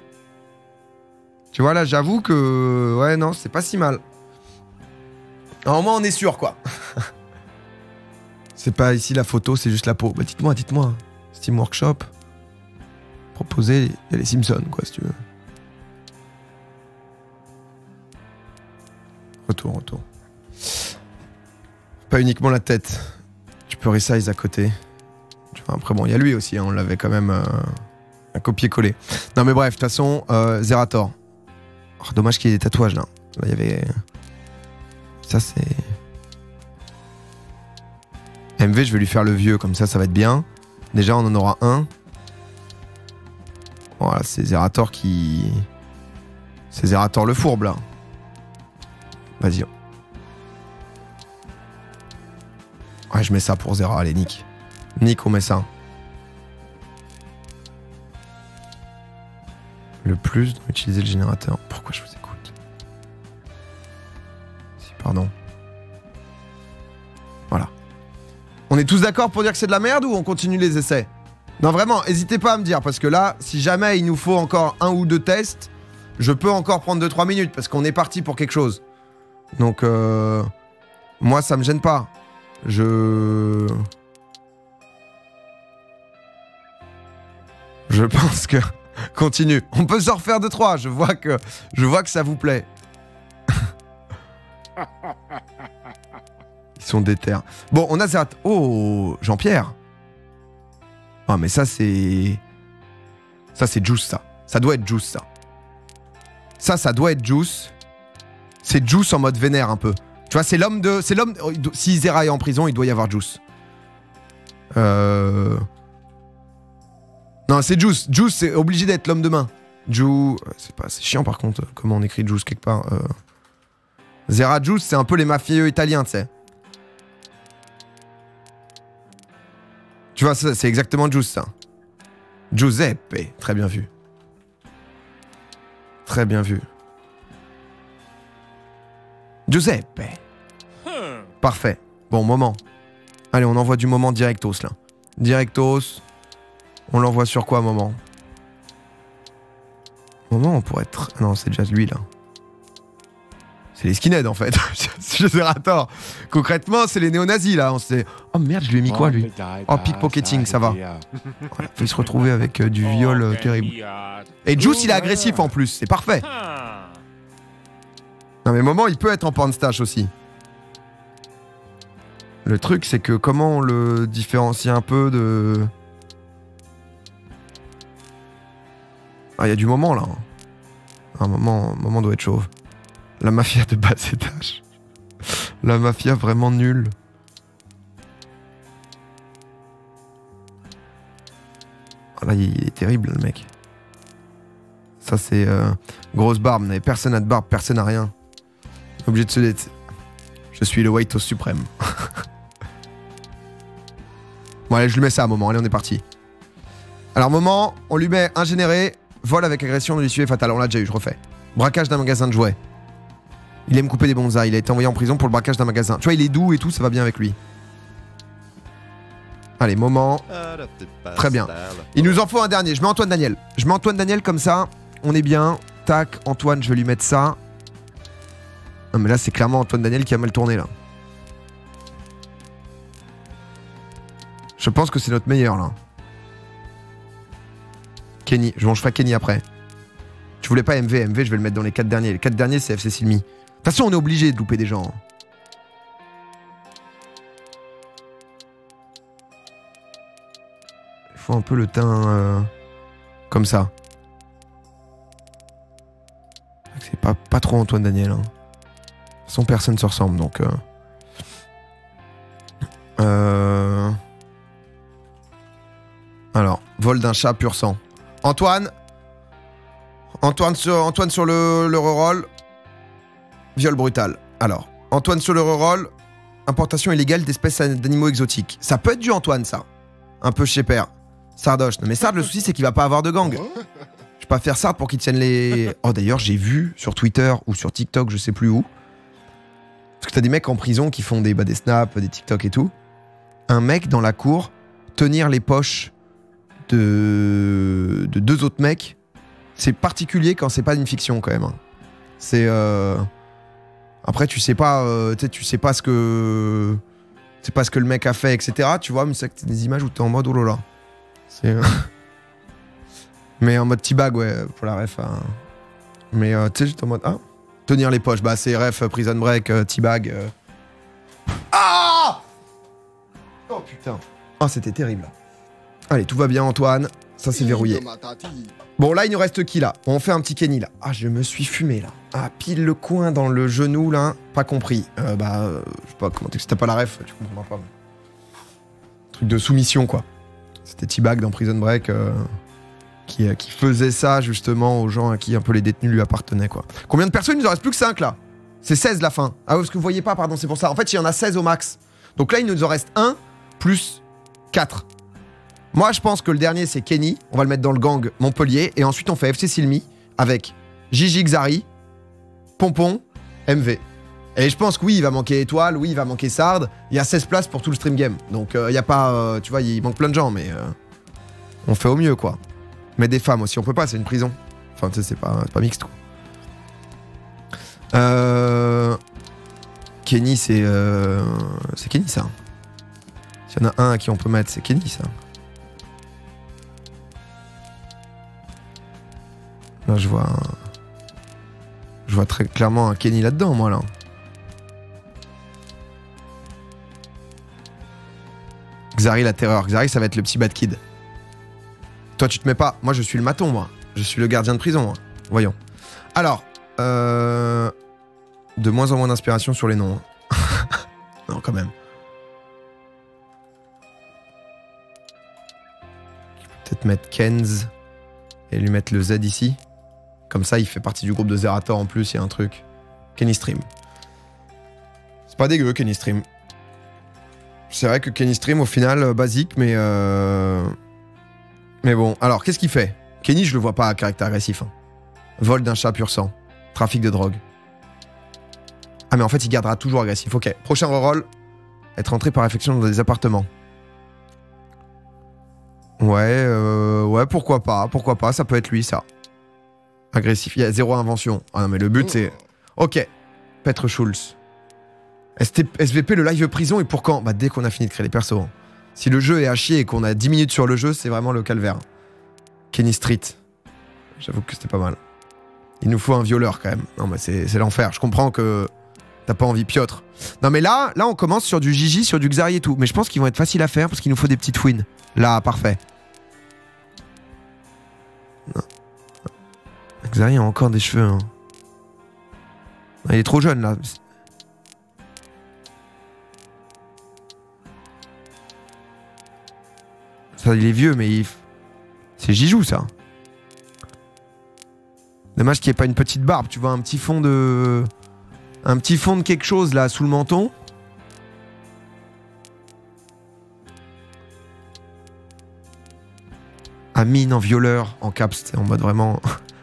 Tu vois, là, j'avoue que. Ouais, non, c'est pas si mal. Alors, au moins, on est sûr, quoi. c'est pas ici la photo, c'est juste la peau. Bah, dites-moi, dites-moi. Steam Workshop. Proposer, les Simpsons, quoi, si tu veux. Retour, retour. Pas uniquement la tête. Tu peux resize à côté. Après, bon, il y a lui aussi, hein, on l'avait quand même euh, un copier-coller. Non, mais bref, de toute façon, euh, Zerator. Oh, dommage qu'il y ait des tatouages là. Là, il y avait. Ça, c'est. MV, je vais lui faire le vieux, comme ça, ça va être bien. Déjà, on en aura un. Voilà, c'est Zerator qui. C'est Zerator le fourbe là. Vas-y. Ouais, je mets ça pour Zera, allez, Nick. Nick, on met ça. Le plus dans utiliser le générateur. Pourquoi je vous écoute? Si, pardon. On est tous d'accord pour dire que c'est de la merde ou on continue les essais? Non, vraiment, n'hésitez pas à me dire, parce que là, si jamais il nous faut encore un ou deux tests, je peux encore prendre 2-3 minutes, parce qu'on est parti pour quelque chose. Donc, euh, moi, ça me gêne pas. Je. Je pense que. Continue. On peut s'en refaire deux trois. Je vois que je vois que ça vous plaît. Ils sont déter. Bon, on a Zerat. Oh, Jean-Pierre. Ah, mais ça c'est ça c'est Juice ça. Ça doit être Juice ça. Ça, ça doit être Juice. C'est Juice en mode vénère un peu. Tu vois, c'est l'homme de. C'est l'homme. Si Zera est en prison, il doit y avoir Juice. Euh. Non, c'est Juice. Juice, c'est obligé d'être l'homme de main. Ju. C'est pas. Chiant par contre, comment on écrit Juice quelque part. Euh... Zera Juice, c'est un peu les mafieux italiens, tu sais. Tu vois, c'est exactement Juice. Giuseppe. Très bien vu. Très bien vu. Giuseppe. Parfait. Bon, moment. Allez, on envoie du moment directos, là. Directos. On l'envoie sur quoi, moment? Moment, on pourrait être... Non, c'est déjà lui, là. C'est les skinheads, en fait. Je sais tort. Concrètement, c'est les néo-nazis, là. On s'est... Oh merde, je lui ai mis quoi, lui? Oh, pickpocketing, ça va. Faut se retrouver avec euh, du viol euh, terrible. Et Juice, il est agressif, en plus. C'est parfait. Non mais moment, il peut être en pornstache aussi. Le truc, c'est que comment on le différencie un peu de... Ah, il y a du moment là. Un moment, un moment doit être chauve. La mafia de bas étage. La mafia vraiment nulle. Ah, là, il est terrible le mec. Ça, c'est euh, grosse barbe. Mais personne n'a de barbe, personne n'a rien. Obligé de se dé- Je suis le White House suprême. Bon, allez, je lui mets ça à un moment. Allez, on est parti. Alors, moment, on lui met ingénéré, vol avec agression de l'issue fatale. On l'a déjà eu, je refais. Braquage d'un magasin de jouets. Il aime couper des bonsaïs. Il a été envoyé en prison pour le braquage d'un magasin. Tu vois, il est doux et tout, ça va bien avec lui. Allez, moment. Très bien. Il nous en faut un dernier. Je mets Antoine Daniel. Je mets Antoine Daniel comme ça. On est bien. Tac, Antoine, je vais lui mettre ça. Non, mais là, c'est clairement Antoine Daniel qui a mal tourné, là. Je pense que c'est notre meilleur, là. Kenny. Je, bon, je Kenny après. Tu voulais pas MV. MV, je vais le mettre dans les 4 derniers. Les 4 derniers, c'est FC Silmi. Toute façon, on est obligé de louper des gens. Il faut un peu le teint euh, comme ça. C'est pas, pas trop Antoine Daniel. Hein. Son personne se ressemble donc. Euh... Euh... Alors, vol d'un chat pur sang. Antoine? Antoine sur, Antoine sur le, le reroll. Viol brutal. Alors, Antoine sur le. Importation illégale d'espèces d'animaux exotiques. Ça peut être du Antoine, ça. Un peu chez père. Sardoche. Non, mais Sard, le souci, c'est qu'il va pas avoir de gang. Je vais pas faire Sard pour qu'il tienne les. Oh, d'ailleurs, j'ai vu sur Twitter ou sur TikTok, je sais plus où. Parce que t'as des mecs en prison qui font des, bah, des snaps, des TikTok et tout. Un mec dans la cour tenir les poches de, de deux autres mecs. C'est particulier quand c'est pas une fiction quand même. hein. C'est. euh, Après, tu sais pas, euh, tu sais, pas ce que. C'est pas ce que le mec a fait, etc. Tu vois, mais c'est des images où t'es en mode oh là là. Euh, mais en mode T-bag, ouais, pour la ref. hein. Mais euh, tu sais, juste en mode. Ah, tenir les poches. Bah, c'est ref, euh, prison break, T-bag. Ah Oh putain. Oh, c'était terrible. Allez, tout va bien, Antoine. Ça, c'est verrouillé. Bon, là, il nous reste qui, là On fait un petit Kenny, là. Ah, je me suis fumé, là. Ah, pile le coin dans le genou, là. Pas compris. Euh, bah, euh, je sais pas comment t'as pas la ref, tu comprends pas. Truc de soumission, quoi. C'était T-Bag dans Prison Break euh, qui, euh, qui faisait ça, justement, aux gens à qui un peu les détenus lui appartenaient, quoi. Combien de personnes? Il nous en reste plus que 5, là. C'est 16, la fin. Ah, parce que vous voyez pas, pardon, c'est pour ça. En fait, il y en a 16 au max. Donc là, il nous en reste 1 plus 4. Moi, je pense que le dernier, c'est Kenny. On va le mettre dans le gang Montpellier. Et ensuite, on fait FC Silmi avec Gigi Xari, Pompon, MV. Et je pense que oui, il va manquer Étoile, oui, il va manquer Sard. Il y a 16 places pour tout le stream game. Donc, euh, il y a pas. euh, tu vois, il manque plein de gens, mais. euh, on fait au mieux, quoi. Mais des femmes aussi, on peut pas, c'est une prison. Enfin, tu sais, c'est pas, pas mixte, quoi. Kenny, c'est. C'est Kenny, ça. S'il y en a un à qui on peut mettre, c'est Kenny, ça. Je vois. très clairement un Kenny là-dedans, moi, là. Xari, la terreur. Xari, ça va être le petit bad kid. Toi, tu te mets pas. Moi, je suis le maton, moi. Je suis le gardien de prison. Voyons. Alors, euh... de moins en moins d'inspiration sur les noms. hein. non, quand même. Peut-être mettre Kenz et lui mettre le Z ici. Comme ça, il fait partie du groupe de Zerator en plus, il y a un truc. Kenny Stream. C'est pas dégueu, Kenny Stream. C'est vrai que Kenny Stream, au final, euh, basique, mais. euh, Mais bon, alors, qu'est-ce qu'il fait? Kenny, je le vois pas à caractère agressif. hein. Vol d'un chat pur sang. Trafic de drogue. Ah, mais en fait, il gardera toujours agressif. Ok. Prochain reroll être entré par affection dans des appartements. Ouais, euh, ouais, pourquoi pas, pourquoi pas, ça peut être lui, ça. Agressif, il y a zéro invention. Ah non, mais le but, c'est... Ok, Petre Schulz. SVP, le live prison, et pour quand Bah, dès qu'on a fini de créer les persos. Si le jeu est à et qu'on a 10 minutes sur le jeu, c'est vraiment le calvaire. Kenny Street. J'avoue que c'était pas mal. Il nous faut un violeur, quand même. Non, mais c'est c'est l'enfer. Je comprends que t'as pas envie, Piotr. Non, mais là, là, on commence sur du Gigi, sur du Xari et tout. Mais je pense qu'ils vont être faciles à faire parce qu'il nous faut des petites wins. Là, parfait. Xari a encore des cheveux. hein. Il est trop jeune là. Ça, il est vieux, mais il... c'est Jijou ça. Dommage qu'il n'y ait pas une petite barbe, tu vois, un petit fond de. Un petit fond de quelque chose là sous le menton. Amine en violeur, en caps, en mode vraiment.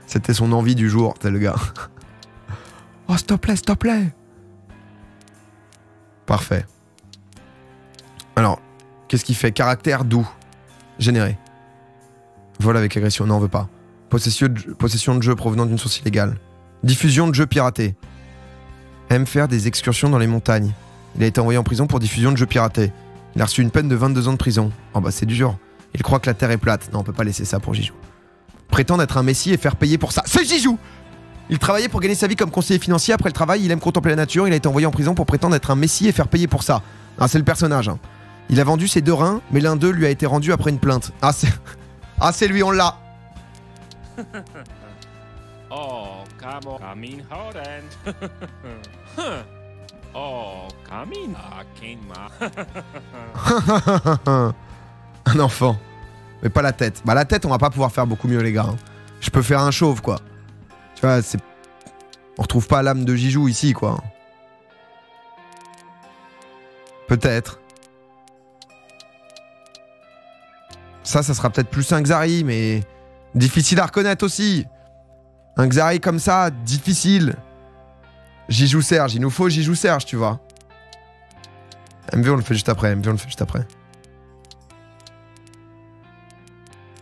C'était son envie du jour, t'es le gars. Oh, s'il te plaît, s'il. Parfait. Alors, qu'est-ce qu'il fait Caractère doux? Généré. Vol avec agression, non, on veut pas. Possession de, possession de jeu provenant d'une source illégale. Diffusion de jeux piratés. Aime faire des excursions dans les montagnes. Il a été envoyé en prison pour diffusion de jeux piratés. Il a reçu une peine de 22 ans de prison. Oh bah c'est dur. Il croit que la Terre est plate. Non, on peut pas laisser ça pour Jijou. Prétend être un messie et faire payer pour ça. C'est Jijou Il travaillait pour gagner sa vie comme conseiller financier. Après le travail, il aime contempler la nature. Il a été envoyé en prison pour prétendre être un messie et faire payer pour ça. Ah, c'est le personnage. hein. Il a vendu ses deux reins, mais l'un d'eux lui a été rendu après une plainte. Ah, c'est. Ah, c'est lui, on l'a. Oh, come on. Come in Holland. Huh. oh, come in. Ah, Kenma. un enfant. Mais pas la tête. Bah, la tête, on va pas pouvoir faire beaucoup mieux, les gars. hein. Je peux faire un chauve, quoi. Tu vois, c'est. On retrouve pas l'âme de Jijou ici, quoi. Peut-être. Ça, ça sera peut-être plus un Xari, mais. Difficile à reconnaître aussi. Un Xari comme ça, difficile. Jijou Serge, il nous faut Jijou Serge, tu vois. MV, on le fait juste après. MV, on le fait juste après.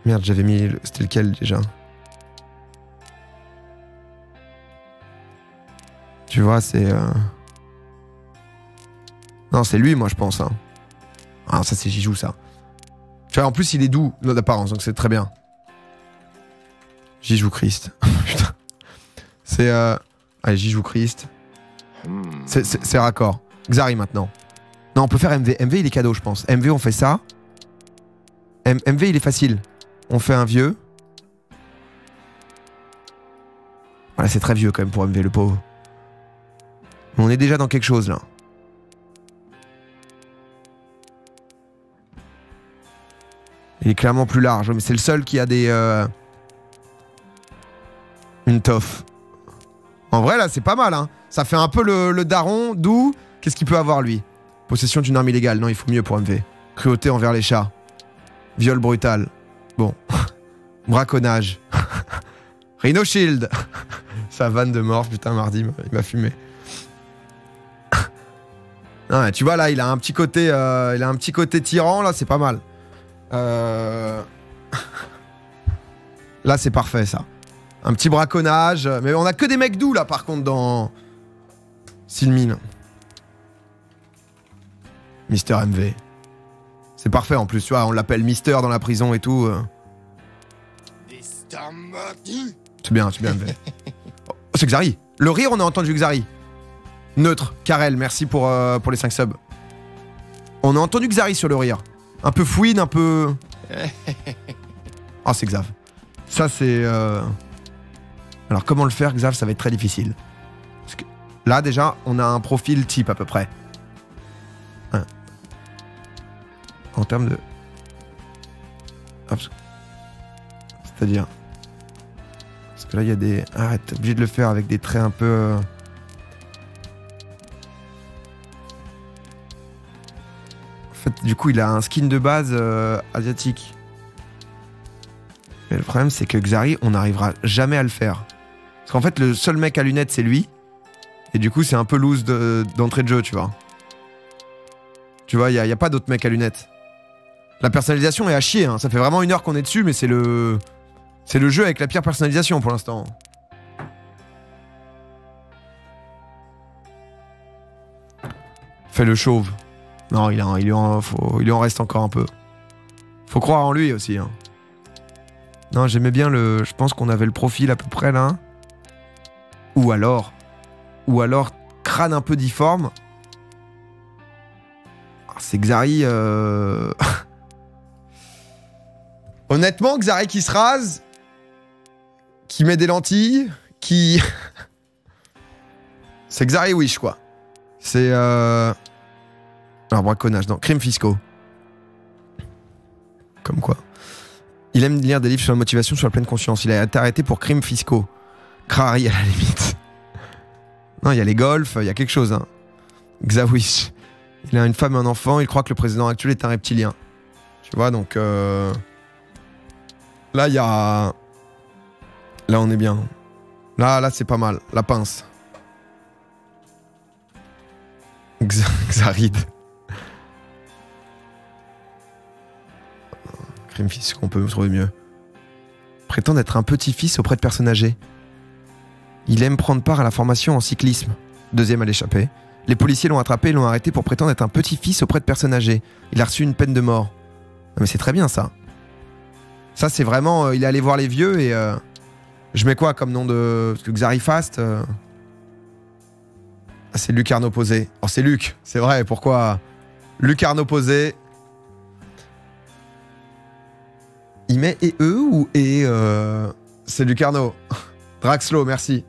Merde, j'avais mis. le- C'était lequel déjà Tu vois, c'est. euh, Non, c'est lui, moi, je pense. hein. Ah, ça, c'est Jijou, ça. Tu vois, en plus, il est doux d'apparence, donc c'est très bien. Jijou Christ. Putain. C'est. Euh... Allez, Jijou Christ. C'est- C'est c'est raccord. Xari maintenant. Non, on peut faire MV. MV, il est cadeau, je pense. MV, on fait ça. M- MV, il est facile. On fait un vieux. Voilà, c'est très vieux quand même pour MV, le pauvre. Mais on est déjà dans quelque chose là. Il est clairement plus large, mais c'est le seul qui a des. euh, Une toffe. En vrai, là, c'est pas mal, hein. Ça fait un peu le, daron, d'où. Qu'est-ce qu'il peut avoir, lui? Possession d'une arme illégale. Non, il faut mieux pour MV. Cruauté envers les chats. Viol brutal. Bon. Braconnage. Rhino Shield. Sa vanne de mort, putain, mardi, il m'a fumé. Tu vois, là, il a un petit côté, euh, il a un petit côté tyran, là, c'est pas mal. Euh... Là, c'est parfait, ça. Un petit braconnage. Mais on a que des mecs doux, là, par contre, dans... Silmine. Mister MV. C'est parfait, en plus, tu vois, on l'appelle Mister dans la prison et tout. euh. C'est bien, c'est bien. Oh, c'est Xari. Le rire, on a entendu Xari. Neutre. Karel, merci pour, euh, pour les 5 subs. On a entendu Xari sur le rire. Un peu fouine, un peu... Ah, c'est Xav. Ça, c'est... euh, Alors, comment le faire, Xav? Ça va être très difficile. Parce que là, déjà, on a un profil type, à peu près. En termes de... C'est-à-dire... Parce que là, il y a des... Arrête, t'es obligé de le faire avec des traits un peu... euh, En fait, du coup, il a un skin de base euh, asiatique. Mais le problème, c'est que Xari, on n'arrivera jamais à le faire. Parce qu'en fait, le seul mec à lunettes, c'est lui. Et du coup, c'est un peu loose de- d'entrée de, jeu, tu vois. Tu vois, il n'y a, a pas d'autres mecs à lunettes. La personnalisation est à chier. hein. Ça fait vraiment une heure qu'on est dessus, mais c'est le... C'est le jeu avec la pire personnalisation pour l'instant. Fais le chauve. Non, il, en, en, faut- il en reste encore un peu. Faut croire en lui aussi. hein. Non, j'aimais bien le. Je pense qu'on avait le profil à peu près là. Ou alors. Ou alors crâne un peu difforme. Ah, C'est Xari. euh, Honnêtement, Xari qui se rase, qui met des lentilles, qui. C'est Xari Wish, quoi. C'est. Euh... Alors, braconnage, non, crimes fiscaux. Comme quoi. Il aime lire des livres sur la motivation, sur la pleine conscience. Il a été arrêté pour crimes fiscaux. Crari, à la limite. Non, il y a les golfs, il y a quelque chose, hein. Il a une femme et un enfant, il croit que le président actuel est un reptilien. Tu vois, donc. Euh... Là, il y a... Là, on est bien. Là, là, c'est pas mal. La pince. Xa- Xaride. Crime fils, qu'on peut trouver mieux. Prétend être un petit-fils auprès de personnes âgées. Il aime prendre part à la formation en cyclisme. Deuxième à l'échappée. Les policiers l'ont attrapé et l'ont arrêté pour prétendre être un petit-fils auprès de personnes âgées. Il a reçu une peine de mort. Mais c'est très bien ça. Ça, c'est vraiment. euh, il est allé voir les vieux et. euh, je mets quoi comme nom de. Parce que Xarifast. euh, Ah, c'est Lucarne opposé. Oh, c'est Luc, c'est vrai, pourquoi? Lucarne opposé. Il met et eux ou et. C'est Lucarno. Draxlo, merci.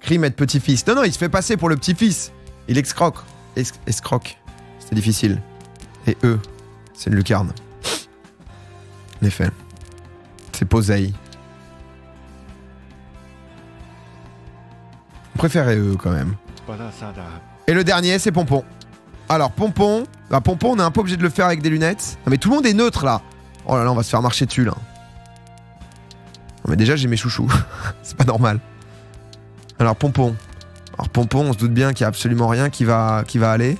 Crime être petit-fils. Non, non, il se fait passer pour le petit-fils. Il escroque. Es- escroque. C'est difficile. Et eux, c'est lucarne. En effet. C'est Posey. On préférait eux quand même. Et le dernier, c'est Pompon. Alors, Pompon. Bah, Pompon, on est un peu obligé de le faire avec des lunettes. Non, mais tout le monde est neutre là. Oh là là, on va se faire marcher dessus là. Non, mais déjà, j'ai mes chouchous. c'est pas normal. Alors, Pompon. Alors, Pompon, on se doute bien qu'il y a absolument rien qui va, qui va aller.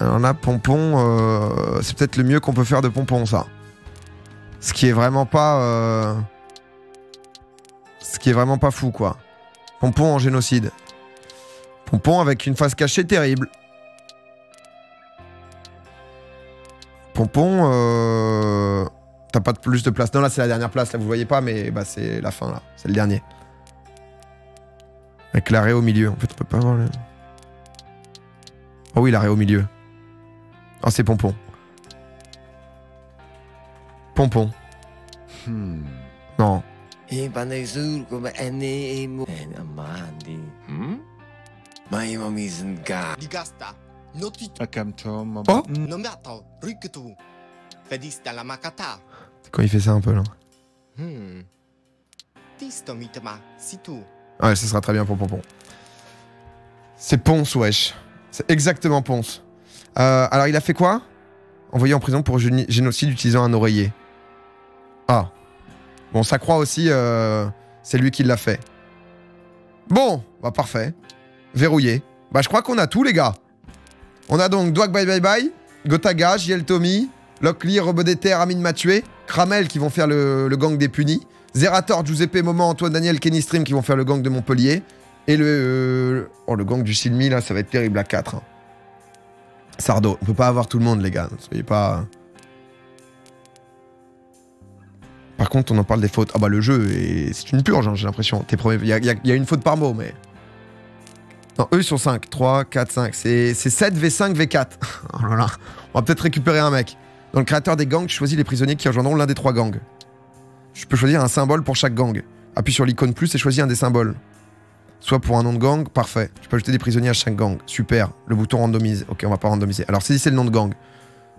Alors là, Pompon, euh, c'est peut-être le mieux qu'on peut faire de Pompon, ça. Ce qui est vraiment pas. euh, Ce qui est vraiment pas fou, quoi. Pompon en génocide. Pompon avec une face cachée terrible. Pompon, euh... t'as pas plus de place. Non, là, c'est la dernière place, là, vous voyez pas, mais bah, c'est la fin, là. C'est le dernier. Avec l'arrêt au milieu. En fait, on peut pas voir le. Oh oui, l'arrêt au milieu. Oh, c'est Pompon. Pompon. Non. Hmm? Ka. Digasta. Noti Akamtom. Oh. C'est quand il fait ça un peu, là. Hmm. Ouais, ce sera très bien pour Pompon. C'est Ponce, wesh. C'est exactement Ponce. Euh, alors, il a fait quoi? Envoyé en prison pour génocide utilisant un oreiller. Ah. Bon, ça croit aussi, euh, c'est lui qui l'a fait. Bon, bah parfait. Verrouillé. Bah, je crois qu'on a tout, les gars. On a donc Dwag Bye Bye Bye, Gotaga, JL Tommy, Lockly, Robodeter, Amine Matué, Kramel qui vont faire le, gang des punis, Zerator, Giuseppe Moment, Antoine Daniel, Kenny Stream qui vont faire le gang de Montpellier, et le, euh, oh, le gang du Silmi, là, ça va être terrible à 4. hein. Sardo, on peut pas avoir tout le monde, les gars. Soyez pas. Par contre, on en parle des fautes. Ah bah le jeu, est- c'est une purge, hein, j'ai l'impression. Il y a, une faute par mot, mais. Non, eux ils sont 5. 3, 4, 5. C'est c'est 7 V5, V4. oh là là. On va peut-être récupérer un mec. Dans le créateur des gangs, tu choisis les prisonniers qui rejoindront l'un des trois gangs. Je peux choisir un symbole pour chaque gang. Appuie sur l'icône plus et choisis un des symboles. Soit pour un nom de gang, parfait. Je peux ajouter des prisonniers à chaque gang. Super. Le bouton randomise. Ok, on va pas randomiser. Alors, saisissez le nom de gang.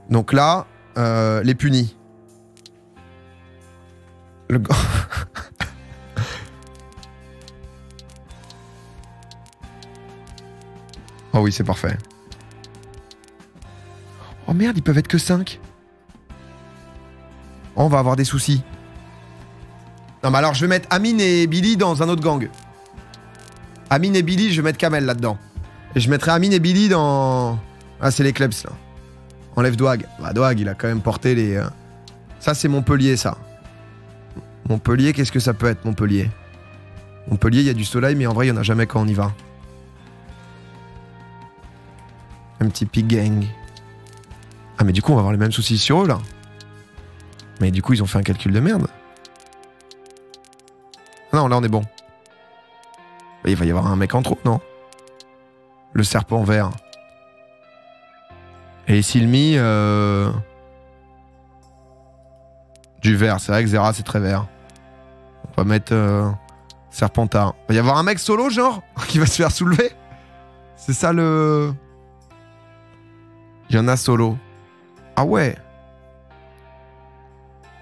Donc là, euh, les punis. Le gang. oh oui, c'est parfait. Oh merde, ils peuvent être que 5. Oh, on va avoir des soucis. Non, mais alors je vais mettre Amine et Billy dans un autre gang. Amine et Billy, je vais mettre Kamel là-dedans. Et je mettrai Amine et Billy dans. Ah, c'est les Klebs là. Enlève Douag. Bah, Douag, il a quand même porté les. euh, Ça, c'est Montpellier, ça. Montpellier, qu'est-ce que ça peut être, Montpellier? Montpellier, il y a du soleil, mais en vrai, il n'y en a jamais quand on y va. Un petit pig gang. Ah, mais du coup, on va avoir les mêmes soucis sur eux là. Mais du coup, ils ont fait un calcul de merde. Non, là, on est bon. Il va y avoir un mec en trop, non? Le serpent vert. Et Silmi, euh... du vert. C'est vrai que Zera, c'est très vert. On va mettre euh... Serpentard. Il va y avoir un mec solo, genre, qui va se faire soulever? C'est ça le. Il y en a solo. Ah ouais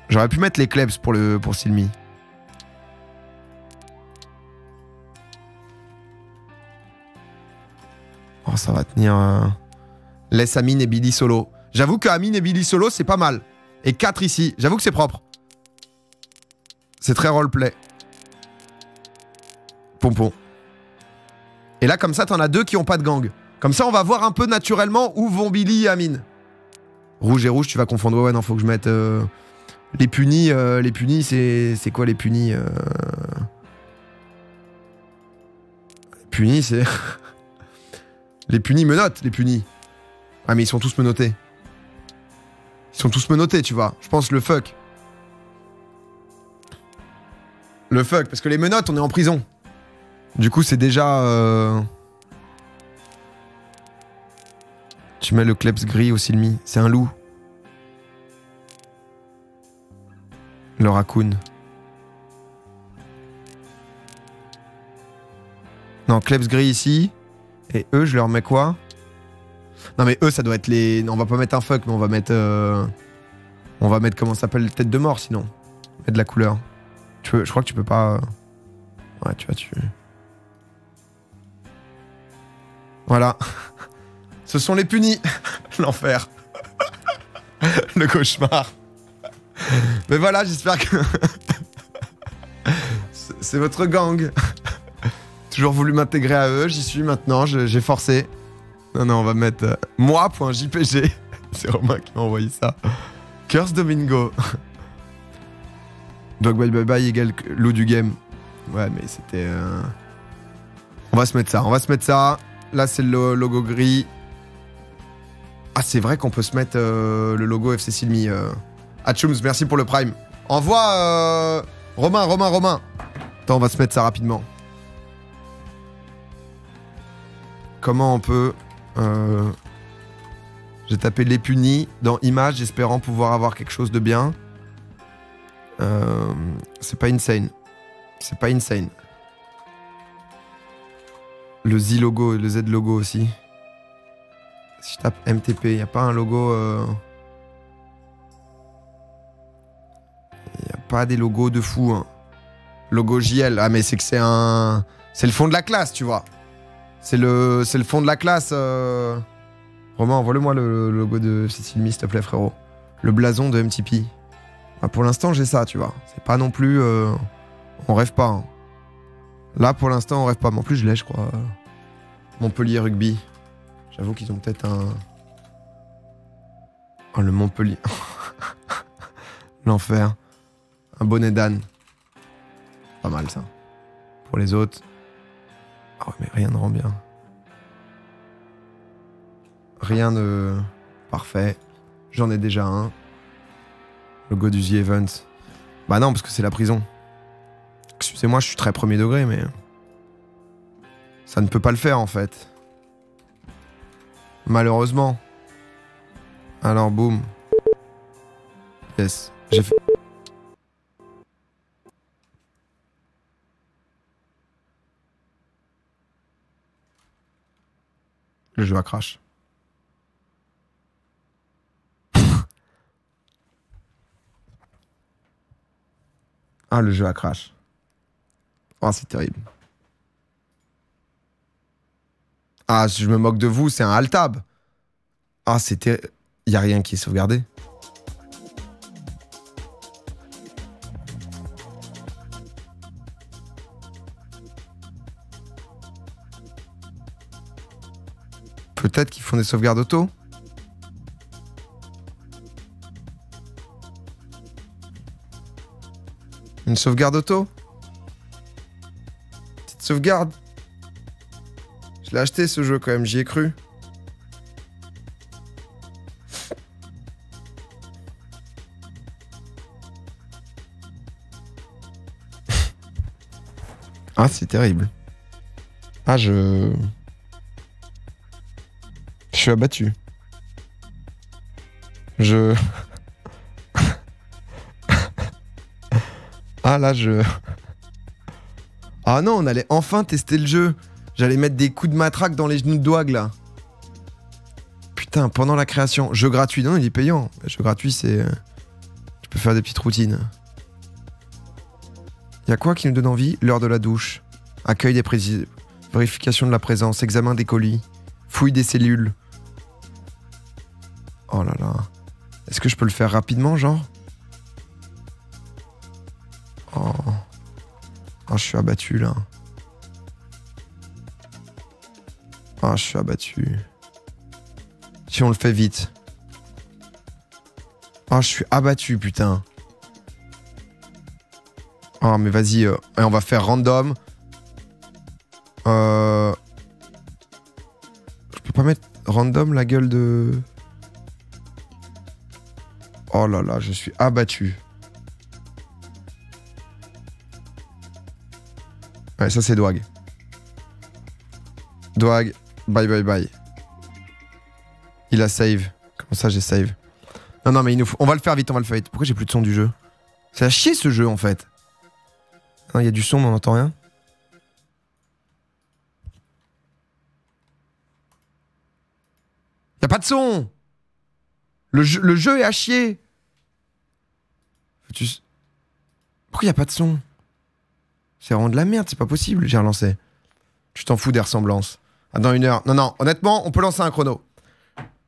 J'aurais pu mettre les Klebs pour, le... pour Silmi. Oh, ça va tenir. euh, Laisse Amine et Billy solo. J'avoue que Amine et Billy solo, c'est pas mal. Et 4 ici. J'avoue que c'est propre. C'est très roleplay. Pompon. Et là, comme ça, t'en as deux qui ont pas de gang. Comme ça, on va voir un peu naturellement où vont Billy et Amine. Rouge et rouge, tu vas confondre. Ouais, non, faut que je mette. euh, Les punis, euh, les punis, c'est c'est quoi les punis euh... Punis, c'est. les punis menottent, les punis. Ah, mais ils sont tous menottés. Ils sont tous menottés, tu vois. Je pense le fuck. Le fuck, parce que les menottes, on est en prison. Du coup, c'est déjà. euh, Tu mets le kleps gris au Silmi. C'est un loup. Le raccoon. Non, kleps gris ici. Et eux, je leur mets quoi? Non, mais eux, ça doit être les. On va pas mettre un fuck, mais on va mettre. euh, On va mettre comment ça s'appelle Tête de mort sinon. Mettre de la couleur. Tu. Je crois que tu peux pas. euh, Ouais, tu vois, tu. Voilà. Ce sont les punis. L'enfer. Le cauchemar. Mais voilà, j'espère que. C'est votre gang. Toujours voulu m'intégrer à eux, j'y suis maintenant, j'ai forcé. Non, non, on va mettre euh, moi.jpg. C'est Romain qui m'a envoyé ça. Curse Domingo. Dog Bye Bye Bye égale loup du game. Ouais, mais c'était. euh, On va se mettre ça, on va se mettre ça. Là, c'est le lo- logo gris. Ah, c'est vrai qu'on peut se mettre euh, le logo FC Silmi. Euh... Atchums, merci pour le prime. Envoie euh, Romain, Romain, Romain. Attends, on va se mettre ça rapidement. Comment on peut. euh, J'ai tapé les punis dans images, espérant pouvoir avoir quelque chose de bien. Euh, C'est pas insane. C'est pas insane. Le Z logo et le Z logo aussi. Si je tape MTP, il a pas un logo. euh, Il a pas des logos de fou. hein. Logo JL. Ah, mais c'est que c'est un. C'est le fond de la classe, tu vois. C'est le, fond de la classe. euh. Romain, envoie-le-moi le, logo de Cécile s'il te plaît, frérot. Le blason de MTP. Ah, pour l'instant, j'ai ça, tu vois. C'est pas non plus. euh, On rêve pas. hein. Là, pour l'instant, on rêve pas. Mais en plus, je l'ai, je crois. Montpellier Rugby. J'avoue qu'ils ont peut-être un. Oh, le Montpellier. L'enfer. Un bonnet d'âne. Pas mal, ça. Pour les autres. Ouais, mais rien ne rend bien. Rien de parfait. J'en ai déjà un. Logo du The Event. Bah non, parce que c'est la prison. Excusez-moi, je suis très premier degré, mais. Ça ne peut pas le faire en fait. Malheureusement. Alors, boum. Yes. J'ai fait. Le jeu a crash. ah, le jeu a crash. Oh, c'est terrible. Ah, je me moque de vous, c'est un altab. Ah, c'était. Il a rien qui est sauvegardé. Peut-être qu'ils font des sauvegardes auto Une sauvegarde auto Petite sauvegarde Je l'ai acheté ce jeu quand même, j'y ai cru. ah, c'est terrible. Ah, je. Suis abattu. Je. ah là, je. Ah non, on allait enfin tester le jeu. J'allais mettre des coups de matraque dans les genoux de Douag là. Putain, pendant la création. Jeu gratuit. Non, il est payant. Jeu gratuit, c'est. euh, Tu peux faire des petites routines. Y a quoi qui nous donne envie? L'heure de la douche. Accueil des présidents. Vérification de la présence. Examen des colis. Fouille des cellules. Oh là là. Est-ce que je peux le faire rapidement, genre oh. oh, je suis abattu là. Oh, je suis abattu. Si on le fait vite. Oh, je suis abattu, putain. Oh, mais vas-y, euh, et on va faire random. Euh... Je peux pas mettre random la gueule de... Oh là là, je suis abattu. Ouais, ça c'est Dwag. Dwag, bye bye bye. Il a save. Comment ça j'ai save? Non, non, mais il nous. On va le faire vite, on va le faire vite. Pourquoi j'ai plus de son du jeu? C'est à chier ce jeu en fait. Non, il y a du son, mais on n'entend rien. Y a pas de son le le jeu est à chier Pourquoi y a pas de son? C'est vraiment de la merde, c'est pas possible, j'ai relancé. Tu t'en fous des ressemblances. Ah, dans une heure. Non, non, honnêtement, on peut lancer un chrono.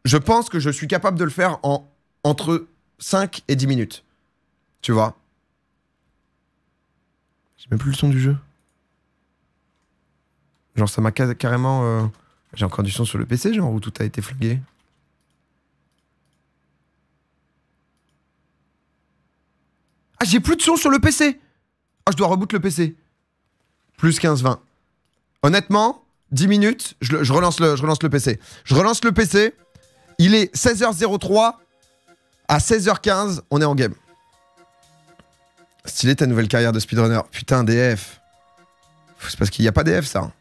Je pense que je suis capable de le faire en entre 5 et 10 minutes. Tu vois? J'ai même plus le son du jeu. Genre, ça m'a carrément. Euh, j'ai encore du son sur le PC, genre, où tout a été flingué. Ah, j'ai plus de son sur le PC. Ah, je dois reboot le PC. Plus 15-20. Honnêtement, 10 minutes, je, relance le, je relance le PC. Je relance le PC. Il est 16h03. À 16h15, on est en game. Stylé ta nouvelle carrière de speedrunner. Putain, DF. C'est parce qu'il n'y a pas DF, ça.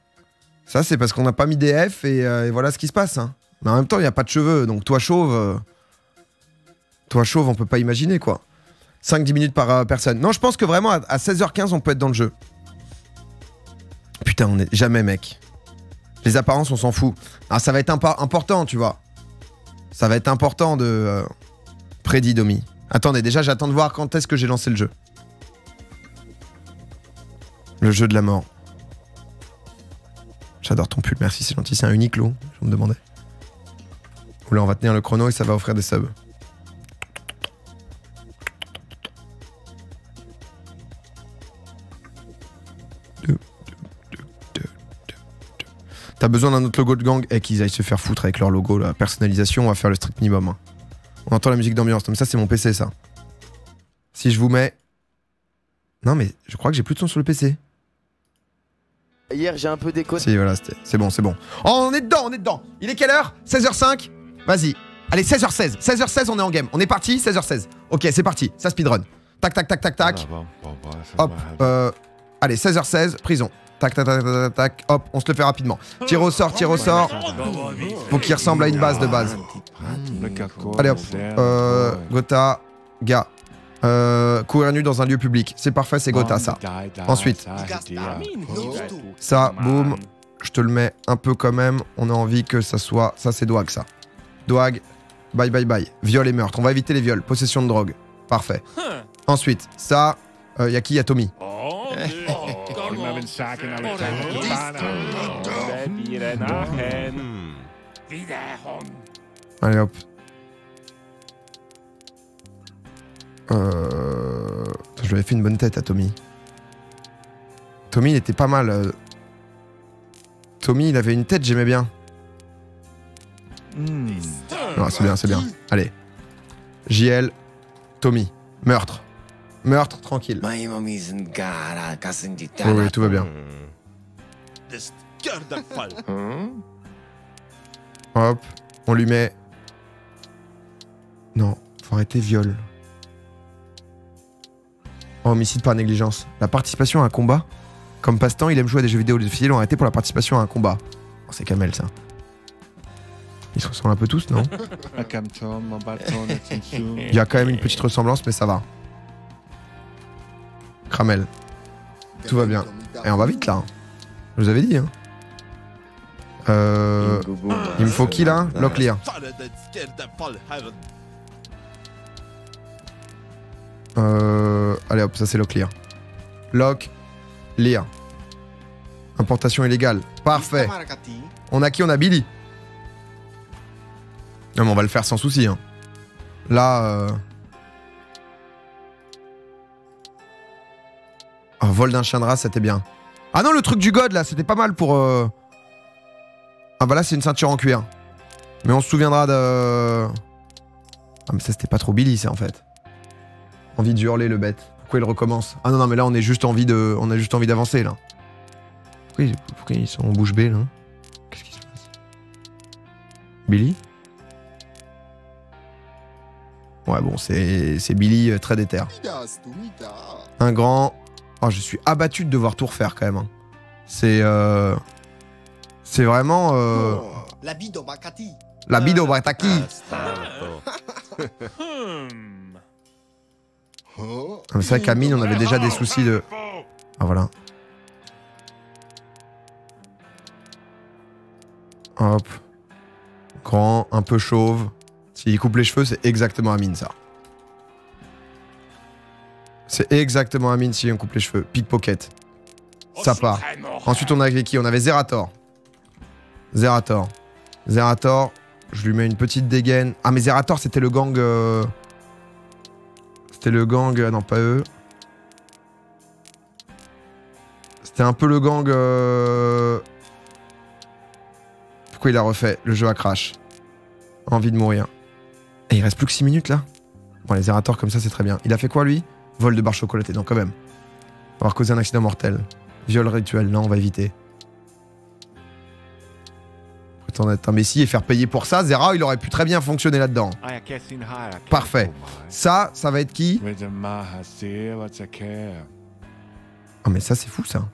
Ça, c'est parce qu'on n'a pas mis DF euh, et, voilà ce qui se passe. Hein. Mais en même temps, il n'y a pas de cheveux. Donc, toi, chauve. Euh, toi, chauve, on peut pas imaginer, quoi. 5-10 minutes par euh, personne. Non, je pense que vraiment à, 16h15, on peut être dans le jeu. Putain, on est jamais, mec. Les apparences, on s'en fout. Ah, ça va être important, tu vois. Ça va être important de euh, prédit Domi. Attendez, déjà, j'attends de voir quand est-ce que j'ai lancé le jeu. Le jeu de la mort. J'adore ton pull, merci, c'est gentil. C'est un unique lot, je me demandais. Oula, on va tenir le chrono et ça va offrir des subs. T'as besoin d'un autre logo de gang et qu'ils aillent se faire foutre avec leur logo, la personnalisation, on va faire le strict minimum. Hein. On entend la musique d'ambiance, mais ça c'est mon PC ça. Si je vous mets... Non mais je crois que j'ai plus de son sur le PC. Hier j'ai un peu déconné. Si voilà, c'est bon, c'est bon. Oh on est dedans, on est dedans. Il est quelle heure? 16h05 Vas-y. Allez, 16h16. 16h16, on est en game. On est parti, 16h16. Ok, c'est parti. Ça speedrun. Tac, tac, tac, tac, tac. Hop. Euh, allez, 16h16, prison. Tac, tac, tac, tac, tac, hop, on se le fait rapidement. Tir au sort, tir au sort. Faut qu'il ressemble à une base de base. Allez hop, euh, Gotha, gars. Euh, courir nu dans un lieu public. C'est parfait, c'est Gotha ça. Ensuite, ça, boum. Je te le mets un peu quand même. On a envie que ça soit. Ça, c'est Dwag ça. Dwag, bye bye bye. Viol et meurtre. On va éviter les viols. Possession de drogue. Parfait. Ensuite, ça. Euh, y a qui? Y a Tommy. Allez hop. Euh... Je lui avais fait une bonne tête à Tommy. Tommy, il était pas mal. Euh. Tommy, il avait une tête, j'aimais bien. Hmm. c'est bien, c'est bien. Allez. JL, Tommy. Meurtre. Meurtre, tranquille. Oui, oui, tout va bien. Hop, on lui met... Non, faut arrêter viol. Oh, homicide par négligence. La participation à un combat Comme passe-temps, il aime jouer à des jeux vidéo. Les filles l'ont arrêté pour la participation à un combat. Oh, c'est Kamel, ça. Ils se ressemblent un peu tous, non? Il y a quand même une petite ressemblance, mais ça va. Kramel. Tout va bien. Et on va vite là. Hein. Je vous avais dit. Hein. Euh, il me faut qui là? Locklear. Euh, allez hop, ça c'est Locklear. Lock, Lear. Importation illégale. Parfait. On a qui? On a Billy. Non mais on va le faire sans souci. Hein. Là. Euh... Vol d'un chien de race, c'était bien. Ah non, le truc du god là, c'était pas mal pour. Euh... Ah bah là, c'est une ceinture en cuir. Mais on se souviendra de. Ah, mais ça, c'était pas trop Billy, ça en fait. Envie de hurler le bête. Pourquoi il recommence? Ah non, non, mais là, on est juste envie de. On a juste envie d'avancer là. Pourquoi ils... Pourquoi ils sont en bouche bée là? Qu'est-ce qui se passe? Billy? Ouais, bon, c'est Billy euh, très déter. Un grand. Oh, je suis abattu de devoir tout refaire quand même. hein. C'est. Euh... C'est vraiment. Euh... La bido Makati. La bido Bataki. Hmm. Oh. Ah, C'est vrai qu'à mine, on avait déjà des soucis de. Ah voilà. Hop. Grand, un peu chauve. S'il coupe les cheveux, c'est exactement Amine ça. C'est exactement Amine si on coupe les cheveux. Pickpocket. Ça part. Ensuite, on avait qui On avait Zerator. Zerator. Zerator, je lui mets une petite dégaine. Ah, mais Zerator, c'était le gang. euh, C'était le gang. euh, Non, pas eux. C'était un peu le gang. euh, Pourquoi il a refait Le jeu à crash? Envie de mourir. Et il reste plus que 6 minutes là? Bon, les Zerators comme ça, c'est très bien. Il a fait quoi lui? Vol de barre chocolatée, donc quand même. Avoir causé un accident mortel. Viol rituel, non, on va éviter. Autant être un messie et faire payer pour ça, Zera, il aurait pu très bien fonctionner là-dedans. Parfait. Ça, ça va être qui Oh, mais ça, c'est fou ça.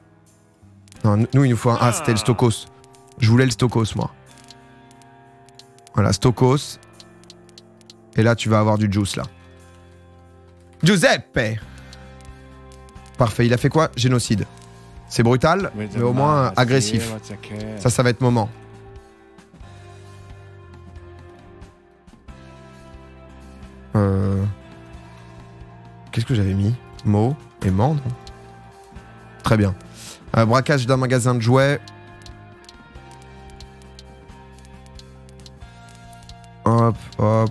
Non, nous, il nous faut un. Ah, c'était le Stokos. Je voulais le Stokos, moi. Voilà, Stokos. Et là, tu vas avoir du juice, là. Giuseppe Parfait, il a fait quoi? Génocide. C'est brutal, mais au moins agressif. Ça, ça va être moment. Euh... Qu'est-ce que j'avais mis? Mo et Mand Très bien. Euh, braquage d'un magasin de jouets. Hop, hop.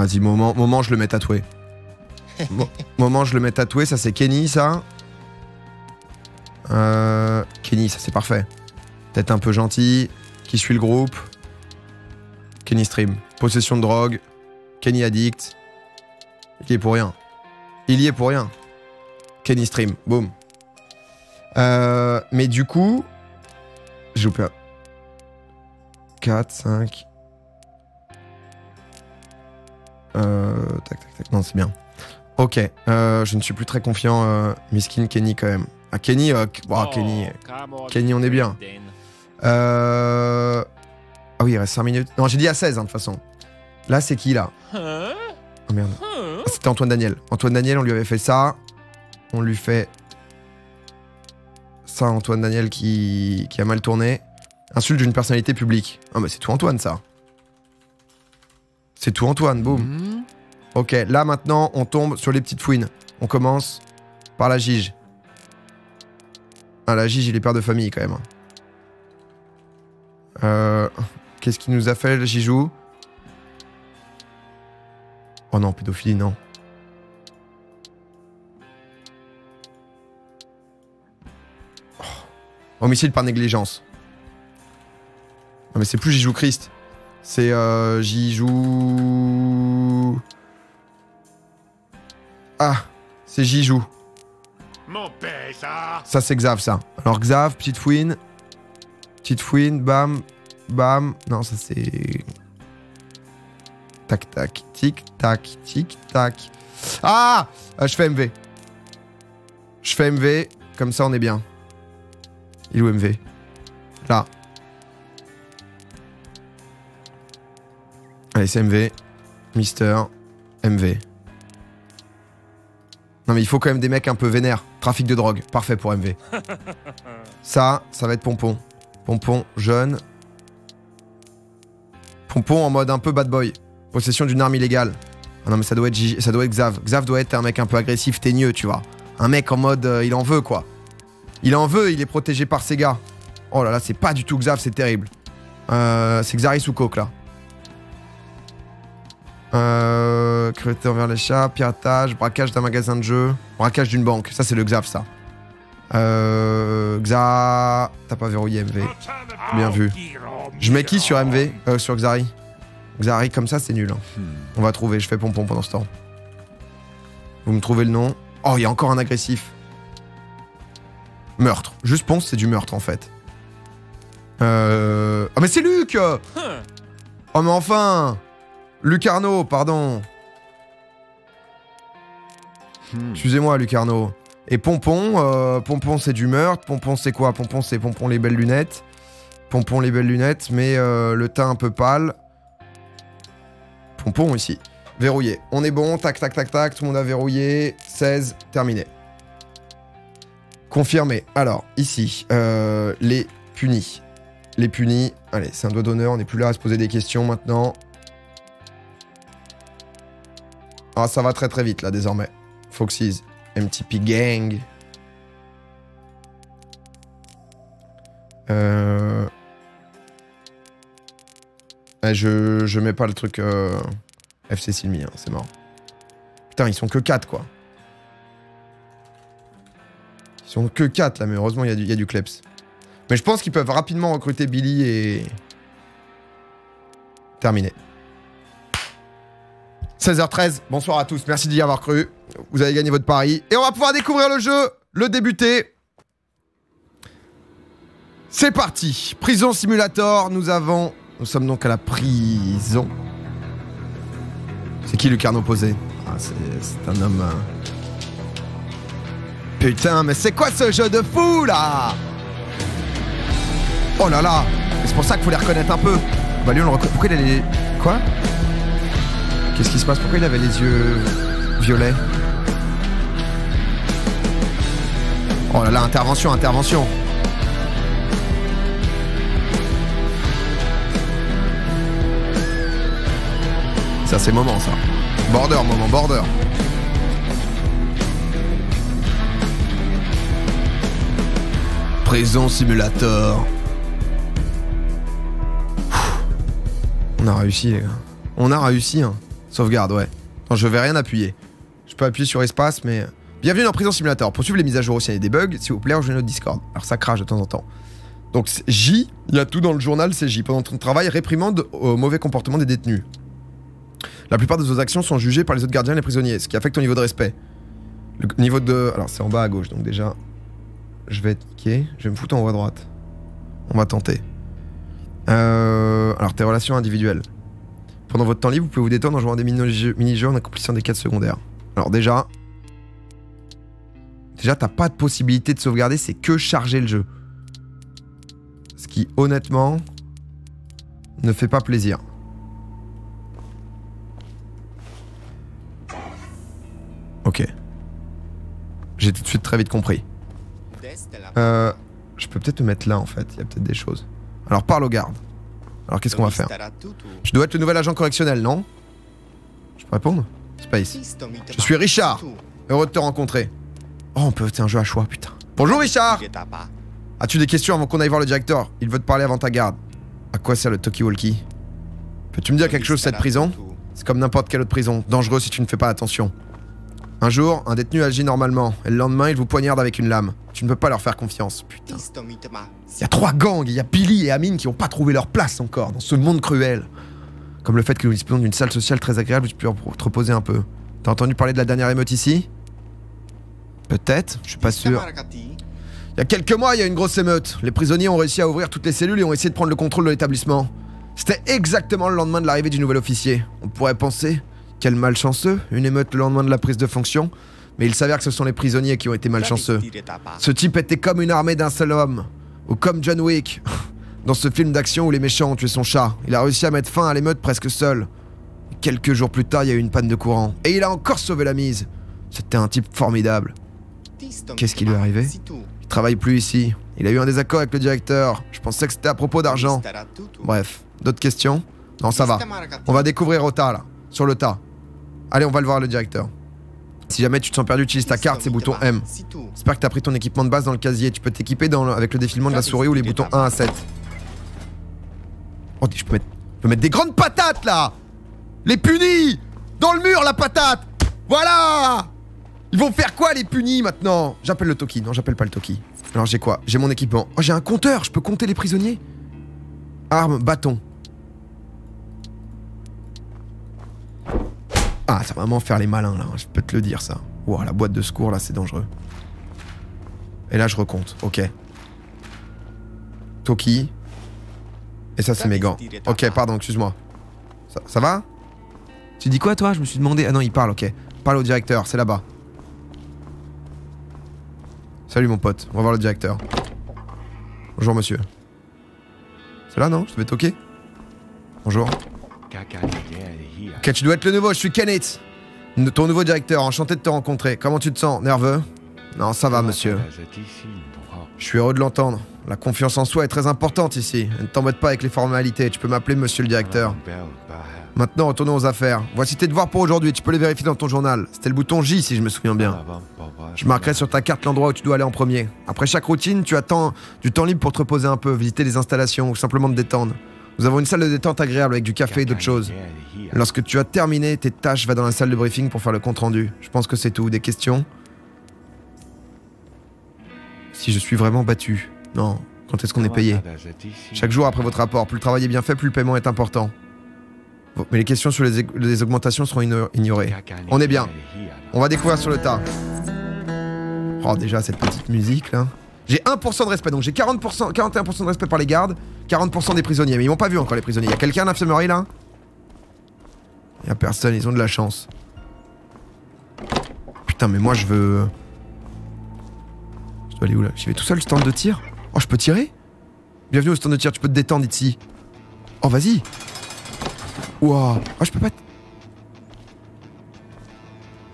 Vas-y, moment, moment, je le mets tatoué. Mo- moment, je le mets tatoué. Ça, c'est Kenny, ça. Euh, Kenny, ça, c'est parfait. Peut-être un peu gentil. Qui suit le groupe? Kenny Stream. Possession de drogue. Kenny Addict. Il y est pour rien. Il y est pour rien. Kenny Stream. Boum. Euh, mais du coup. J'ai loupé un. 4, 5. Euh, tac, tac, tac. Non, c'est bien. Ok. euh, je ne suis plus très confiant. Euh, Miskin Kenny, quand même. Ah, Kenny. euh, K- oh, Kenny. Kenny, on est bien. Euh... Ah oui, il reste 5 minutes. Non, j'ai dit à 16, hein, de toute façon. Là, c'est qui, là? Hein? Oh merde. Ah, C'était Antoine Daniel. Antoine Daniel, on lui avait fait ça. On lui fait ça, Antoine Daniel qui, qui a mal tourné. Insulte d'une personnalité publique. Ah, mais c'est tout Antoine, ça. C'est tout Antoine, boum. Hmm Ok, là maintenant, on tombe sur les petites fouines. On commence par la Gige. Ah, la Gige, il est père de famille quand même. hein. Euh, Qu'est-ce qu'il nous a fait, le Gijou Oh non, pédophilie, non. Oh. Homicide par négligence. Non, mais c'est plus Gijou Christ. C'est euh, Gijou. Ah, c'est. Mon père, ça Ça, c'est Xav, ça. Alors, Xav, petite fouine. Petite fouine, bam, bam. Non, ça, c'est. Tac, tac, tic, tac, tic, tac. Ah Euh, Je fais MV. Je fais MV, comme ça, on est bien. Il où MV Là. Allez, c'est MV. Mister. MV. Non, mais il faut quand même des mecs un peu vénères. Trafic de drogue. Parfait pour MV. Ça, ça va être Pompon. Pompon, jeune. Pompon en mode un peu bad boy. Possession d'une arme illégale. Ah non, mais ça doit être, Gigi- ça doit être Xav. Xav doit être un mec un peu agressif, teigneux, tu vois. Un mec en mode euh, il en veut, quoi. Il en veut, il est protégé par ses gars. Oh là là, c'est pas du tout Xav, c'est terrible. Euh, c'est Xaris ou Coke là. Euh, cruauté envers les chats, piratage, braquage d'un magasin de jeux, braquage d'une banque. Ça, c'est le Xav, ça. Euh, Xa. T'as pas verrouillé MV. Bien vu. Je mets qui sur MV Euh, Sur Xari? Xari, comme ça, c'est nul. hein. On va trouver. Je fais pompon pendant ce temps. Vous me trouvez le nom Oh, il y a encore un agressif. Meurtre. Juste ponce, c'est du meurtre, en fait. Euh... Oh, mais c'est Luc Oh, mais enfin Lucarno, pardon. Excusez-moi, Lucarno. Et Pompon, euh, Pompon c'est du meurtre. Pompon c'est quoi? Pompon c'est Pompon les belles lunettes. Pompon les belles lunettes, mais euh, le teint un peu pâle. Pompon ici. Verrouillé. On est bon, tac, tac, tac, tac. Tout le monde a verrouillé. 16, terminé. Confirmé. Alors, ici, euh, les punis. Les punis. Allez, c'est un doigt d'honneur. On n'est plus là à se poser des questions maintenant. Ah, ça va très très vite là désormais. Foxys, MTP Gang. Euh... ouais, je, je mets pas le truc euh, FC Silmi, hein, c'est mort. Putain, ils sont que 4 quoi. Ils sont que 4 là, mais heureusement il y, a du- il y a du Kleps. Mais je pense qu'ils peuvent rapidement recruter Billy et. Terminé. 16h13, bonsoir à tous, merci d'y avoir cru. Vous avez gagné votre pari. Et on va pouvoir découvrir le jeu, le débuter. C'est parti. Prison Simulator, nous avons... Nous sommes donc à la prison. C'est qui Lucarno posé? Ah, c'est un homme... euh. Putain, mais c'est quoi ce jeu de fou, là? Oh là là C'est pour ça qu'il faut les reconnaître un peu. Bah lui, on le reconnaît... Pourquoi il a les... Quoi? Qu'est-ce qui se passe? Pourquoi il avait les yeux violets? Oh là là, intervention, intervention. Ça, c'est moment, ça. Border, moment, border. Prison Simulator. On a réussi, les gars. On a réussi, hein. Sauvegarde, ouais. Non, je vais rien appuyer. Je peux appuyer sur espace, mais... Bienvenue dans Prison Simulator. Pour suivre les mises à jour aussi, il y a des bugs, s'il vous plaît, rejoignez notre Discord. Alors ça crache de temps en temps. Donc J, il y a tout dans le journal, c'est J. Pendant ton travail, réprimande au mauvais comportement des détenus. La plupart de vos actions sont jugées par les autres gardiens et les prisonniers, ce qui affecte ton niveau de respect. Le niveau de... Alors c'est en bas à gauche, donc déjà... Je vais être. Je me foutre en haut à droite. On va tenter. Euh... Alors tes relations individuelles. Pendant votre temps libre, vous pouvez vous détendre en jouant à des mini-jeux en accomplissant des quêtes secondaires. Alors déjà... Déjà, t'as pas de possibilité de sauvegarder, c'est que charger le jeu. Ce qui, honnêtement, ne fait pas plaisir. Ok. J'ai tout de suite très vite compris. Euh, je peux peut-être me mettre là en fait, il y a peut-être des choses. Alors parle aux gardes. Alors qu'est-ce qu'on va faire Je dois être le nouvel agent correctionnel, non Je peux répondre Space. Je suis Richard. Heureux de te rencontrer. Oh, on peut c'est un jeu à choix, putain. Bonjour Richard As-tu des questions avant qu'on aille voir le directeur Il veut te parler avant ta garde. À quoi sert le talkie-walkie Peux-tu me dire quelque chose cette prison C'est comme n'importe quelle autre prison, dangereux si tu ne fais pas attention. Un jour, un détenu agit normalement, et le lendemain, il vous poignarde avec une lame. Tu ne peux pas leur faire confiance, putain. Il y a trois gangs, il y a Billy et Amine qui n'ont pas trouvé leur place encore dans ce monde cruel. Comme le fait que nous disposons d'une salle sociale très agréable où tu peux te reposer un peu. T'as entendu parler de la dernière émeute ici? Peut-être, je suis pas sûr. Il y a quelques mois, il y a une grosse émeute. Les prisonniers ont réussi à ouvrir toutes les cellules et ont essayé de prendre le contrôle de l'établissement. C'était exactement le lendemain de l'arrivée du nouvel officier. On pourrait penser, quel malchanceux, une émeute le lendemain de la prise de fonction. Mais il s'avère que ce sont les prisonniers qui ont été malchanceux. Ce type était comme une armée d'un seul homme. Ou comme John Wick. Dans ce film d'action où les méchants ont tué son chat. Il a réussi à mettre fin à l'émeute presque seul. Quelques jours plus tard, il y a eu une panne de courant. Et il a encore sauvé la mise. C'était un type formidable. Qu'est-ce qui lui est arrivé? Il travaille plus ici. Il a eu un désaccord avec le directeur. Je pensais que c'était à propos d'argent. Bref, d'autres questions? Non, ça va. On va découvrir au là. Sur le tas. Allez, on va le voir, le directeur. Si jamais tu te sens perdu, utilise ta carte, c'est bouton M. J'espère que t'as pris ton équipement de base dans le casier. Tu peux t'équiper avec le défilement de la souris ou les boutons 1 à 7. Oh, je peux mettre, je peux mettre des grandes patates là Les punis Dans le mur, la patate Voilà Ils vont faire quoi les punis maintenant? J'appelle le Toki. Non, j'appelle pas le Toki. Alors j'ai quoi? J'ai mon équipement. Oh, j'ai un compteur, je peux compter les prisonniers. Arme, bâton. Ah, ça va vraiment faire les malins là, je peux te le dire ça. Ouah, la boîte de secours là, c'est dangereux. Et là, je recompte, ok. Toki. Et ça, c'est mes gants. Ok, pardon, excuse-moi. Ça, ça va? Tu dis quoi toi? Je me suis demandé. Ah non, il parle, ok. Parle au directeur, c'est là-bas. Salut mon pote, on va voir le directeur. Bonjour monsieur. C'est là non? Je devais toquer? Bonjour. Ok, tu dois être le nouveau, je suis Kenneth. Ton nouveau directeur, enchanté de te rencontrer. Comment tu te sens Nerveux? Non, ça va monsieur. Je suis heureux de l'entendre. La confiance en soi est très importante ici. Ne t'embête pas avec les formalités, tu peux m'appeler monsieur le directeur. Maintenant, retournons aux affaires. Voici tes devoirs pour aujourd'hui, tu peux les vérifier dans ton journal. C'était le bouton J si je me souviens bien. Je marquerai sur ta carte l'endroit où tu dois aller en premier. Après chaque routine, tu attends du temps libre pour te reposer un peu, visiter les installations ou simplement te détendre. Nous avons une salle de détente agréable avec du café et d'autres choses. Lorsque tu as terminé tes tâches, va dans la salle de briefing pour faire le compte rendu. Je pense que c'est tout. Des questions? Si je suis vraiment battu Non. Quand est-ce qu'on est payé? Chaque jour après votre rapport, plus le travail est bien fait, plus le paiement est important. Mais les questions sur les, augmentations seront igno- ignorées. On est bien. On va découvrir sur le tas. Oh, déjà, cette petite musique là. J'ai 1% de respect, donc j'ai 40%, 41% de respect par les gardes, 40% des prisonniers. Mais ils m'ont pas vu encore, les prisonniers. Y a quelqu'un à l'infirmerie là? Y a personne, ils ont de la chance. Putain, mais moi je veux. Je dois aller où là? J'y vais tout seul, stand de tir? Oh, je peux tirer? Bienvenue au stand de tir, tu peux te détendre ici. Oh, vas-y Ouah Oh, je peux pas.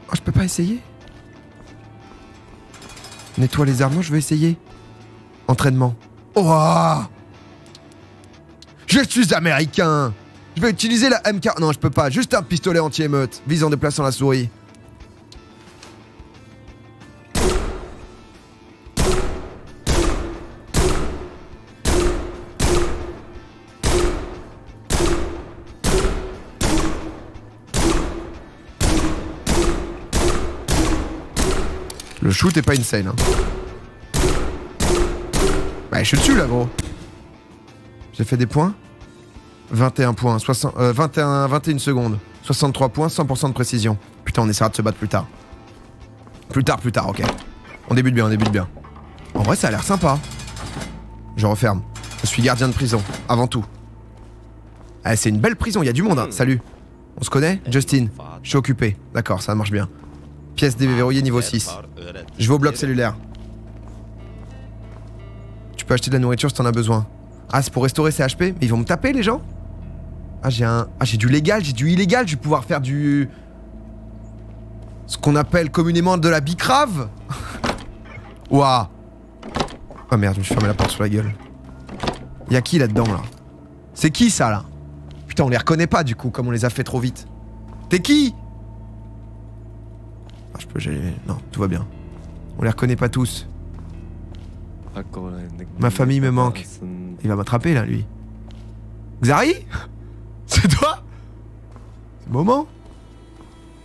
Oh, je peux pas essayer? Nettoie les armes, non, je veux essayer. Entraînement. Ouah Je suis américain Je vais utiliser la MK... Non, je peux pas. Juste un pistolet anti-émeute. Vise en déplaçant la souris. Le shoot est pas insane. Hein. Bah, je suis dessus là, gros. J'ai fait des points 21 points, 60, euh, 21, 21 secondes, 63 points, 100% de précision. Putain, on essaiera de se battre plus tard. Plus tard, plus tard, ok. On débute bien, on débute bien. En vrai, ça a l'air sympa. Je referme. Je suis gardien de prison, avant tout. Ah, c'est une belle prison, il y a du monde. hein. Salut. On se connaît Justin? Je suis occupé. D'accord, ça marche bien. Pièce déverrouillée niveau 6. Je vais au bloc cellulaire. Peux acheter de la nourriture si t'en as besoin. Ah, c'est pour restaurer ses HP Mais ils vont me taper, les gens Ah, j'ai un... Ah, j'ai du légal, j'ai du illégal. Je vais pouvoir faire du... Ce qu'on appelle communément de la bicrave Ouah Oh merde, je me suis fermé la porte sur la gueule. Y'a qui là-dedans, là? C'est qui, ça, là? Putain, on les reconnaît pas, du coup, comme on les a fait trop vite. T'es qui? Ah, je peux... Non, tout va bien. On les reconnaît pas tous. Ma famille me manque. Il va m'attraper là, lui. Xari? C'est toi? C'est le moment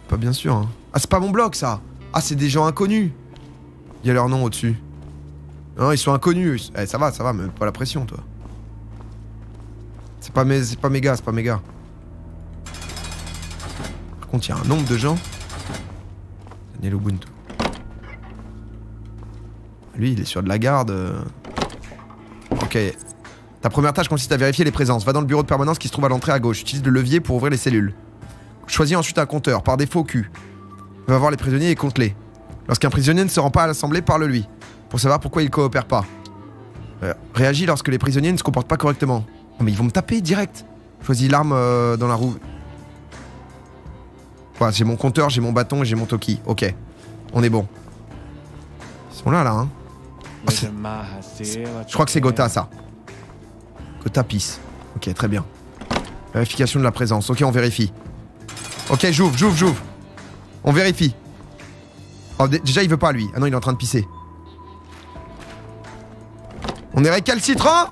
Pas bien sûr. Hein. Ah, c'est pas mon bloc ça Ah, c'est des gens inconnus Il y a leur nom au-dessus. Non, ils sont inconnus. Eh, ça va, ça va, mais pas la pression, toi. C'est pas mes, c'est pas mes gars, c'est pas mes gars. Par contre, il y a un nombre de gens. Daniel Ubuntu. Lui, il est sur de la garde. euh. Ok. Ta première tâche consiste à vérifier les présences. Va dans le bureau de permanence qui se trouve à l'entrée à gauche. Utilise le levier pour ouvrir les cellules. Choisis ensuite un compteur, par défaut Q. Va voir les prisonniers et compte-les. Lorsqu'un prisonnier ne se rend pas à l'assemblée, parle-lui. Pour savoir pourquoi il coopère pas. Euh, réagis lorsque les prisonniers ne se comportent pas correctement. Non mais ils vont me taper direct. Choisis l'arme euh, dans la roue. Voilà, j'ai mon compteur, j'ai mon bâton et j'ai mon toki. Ok. On est bon. Ils sont là, là, hein. Je crois que c'est Gotha, ça. Gotha Peace. Ok, très bien. Vérification de la présence. Ok, on vérifie. Ok, j'ouvre, j'ouvre, j'ouvre. On vérifie. Oh, dé- déjà, il veut pas, lui. Ah non, il est en train de pisser. On est récalcitrant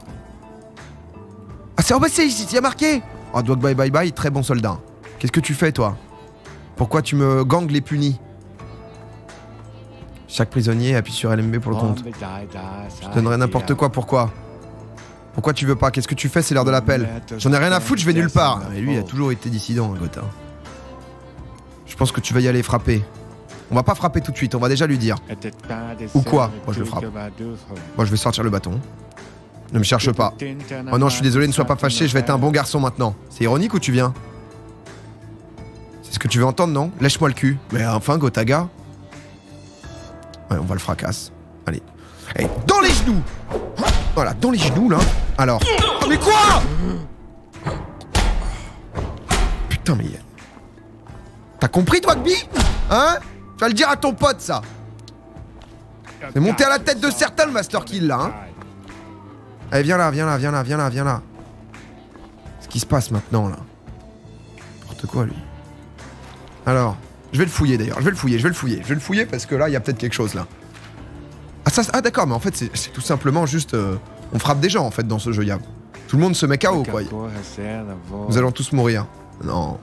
Ah, c'est oh bah c'est ici, il y a marqué Oh, Dwag bye bye bye, très bon soldat. Qu'est-ce que tu fais, toi? Pourquoi tu me gangs les punis? Chaque prisonnier appuie sur LMB pour le compte. Je te donnerai n'importe quoi, pourquoi? Pourquoi tu veux pas? Qu'est-ce que tu fais? C'est l'heure de l'appel. J'en ai rien à foutre, je vais nulle part. Et lui, il a toujours été dissident, Gotin. Je pense que tu vas y aller frapper. On va pas frapper tout de suite, on va déjà lui dire. Ou quoi? Moi, je le frappe. Moi, je vais sortir le bâton. Ne me cherche pas. Oh non, je suis désolé, ne sois pas fâché, je vais être un bon garçon maintenant. C'est ironique ou tu viens? C'est ce que tu veux entendre, non? Lèche-moi le cul. Mais enfin, Gotaga. Ouais, on va le fracasse. Allez. Eh, dans les genoux Voilà, dans les genoux, là. Alors. Mais quoi? Putain, mais... T'as compris, toi, Gbi? Hein? Tu vas le dire à ton pote, ça. C'est monté à la tête de certains, le Master Kill, là, hein Allez, viens là, viens là, viens là, viens là, viens là. Ce qui se passe maintenant, là. N'importe quoi, lui. Alors, je vais le fouiller, d'ailleurs. Je vais le fouiller, je vais le fouiller. Je vais le fouiller parce que là, il y a peut-être quelque chose, là. Ah, ça, ah d'accord, mais en fait, c'est c'est tout simplement juste... euh, on frappe des gens, en fait, dans ce jeu. Il y a- Tout le monde se met KO, quoi. Nous allons tous mourir. Non.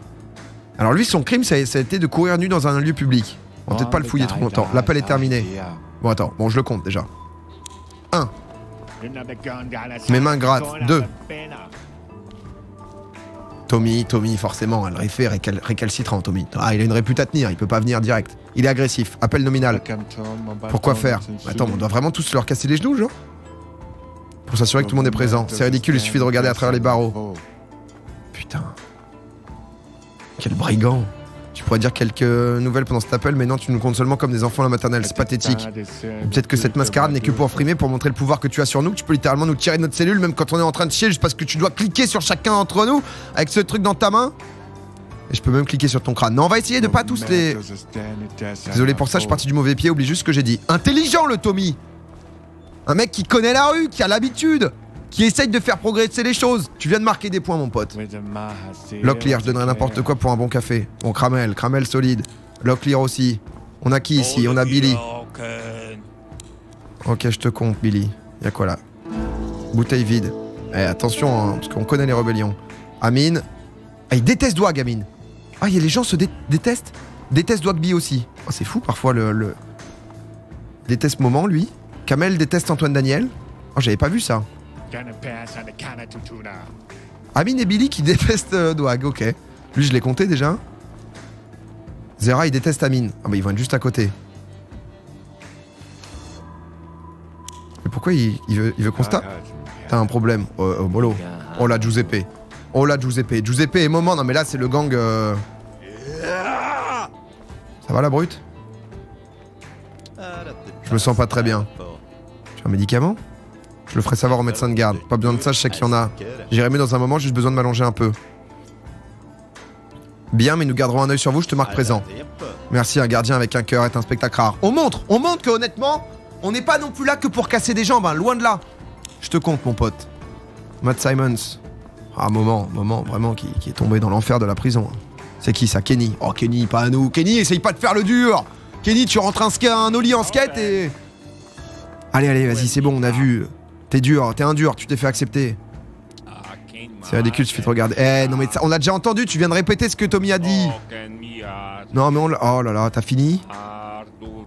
Alors lui, son crime, ça a, ça a été de courir nu dans un lieu public. On va peut-être pas le fouiller trop longtemps. L'appel est terminé. Bon, attends. Bon, je le compte, déjà. Mes mains grattent. Deux. Tommy, Tommy, forcément, elle fait récal- récalcitrant, Tommy. Ah, il a une répute à tenir, il peut pas venir direct. Il est agressif, appel nominal. Pourquoi faire Attends, on doit vraiment tous leur casser les genoux, genre Pour s'assurer que tout le monde est présent. C'est ridicule, il suffit de regarder à travers les barreaux. Putain. Quel brigand. Tu pourrais dire quelques nouvelles pendant cet appel, mais non, tu nous comptes seulement comme des enfants à la maternelle. C'est pathétique. Peut-être que cette mascarade n'est que pour frimer, pour montrer le pouvoir que tu as sur nous, que tu peux littéralement nous tirer de notre cellule, même quand on est en train de chier, juste parce que tu dois cliquer sur chacun d'entre nous avec ce truc dans ta main. Et je peux même cliquer sur ton crâne. Non, on va essayer de pas tous les. Désolé pour ça, je suis parti du mauvais pied, oublie juste ce que j'ai dit. Intelligent le Tommy Un mec qui connaît la rue, qui a l'habitude, qui essaye de faire progresser les choses. Tu viens de marquer des points, mon pote. Locklear, je donnerais n'importe quoi pour un bon café. Bon, Cramel, Cramel solide. Locklear aussi. On a qui ici? On a Billy. Ok, je te compte, Billy. Y'a quoi là? Bouteille vide. Eh, attention, hein, parce qu'on connaît les rébellions. Amine. Ah, il déteste Dwag, Amine. Ah, y a les gens se dé- détestent? Déteste Dwagby aussi. Oh, c'est fou, parfois, le, le... Déteste Moment, lui. Kamel déteste Antoine Daniel. Oh, j'avais pas vu ça. Amine et Billy qui détestent euh, ok. Lui, je l'ai compté déjà. Zera, il déteste Amine. Ah, bah, ils vont être juste à côté. Mais pourquoi il, veut, qu'on se T'as un problème, oh, oh, Bolo. Oh là, Giuseppe. Oh là, Giuseppe. Giuseppe Moment, non mais là, c'est le gang. euh, Ça va la brute? Je me sens pas très bien. As un médicament? Je le ferai savoir au médecin de garde. Pas besoin de ça, je sais qu'il y en a. J'irai mieux dans un moment, juste besoin de m'allonger un peu. Bien, mais nous garderons un œil sur vous, je te marque présent. Merci, un gardien avec un cœur est un spectacle rare. On montre, on montre que honnêtement, on n'est pas non plus là que pour casser des jambes, hein, loin de là. Je te compte, mon pote. Matt Simons. Ah, moment, moment, vraiment, qui, est tombé dans l'enfer de la prison. hein. C'est qui ça Kenny? Oh, Kenny, pas à nous. Kenny, essaye pas de faire le dur. Kenny, tu rentres un, un ollie en skate et. Allez, allez, vas-y, c'est bon, on a vu. T'es dur, t'es un dur, tu t'es fait accepter. C'est ridicule, suffit de regarder. Eh, non, mais ça, on l'a déjà entendu, tu viens de répéter ce que Tommy a dit. Non, mais on l'a. Oh là là, t'as fini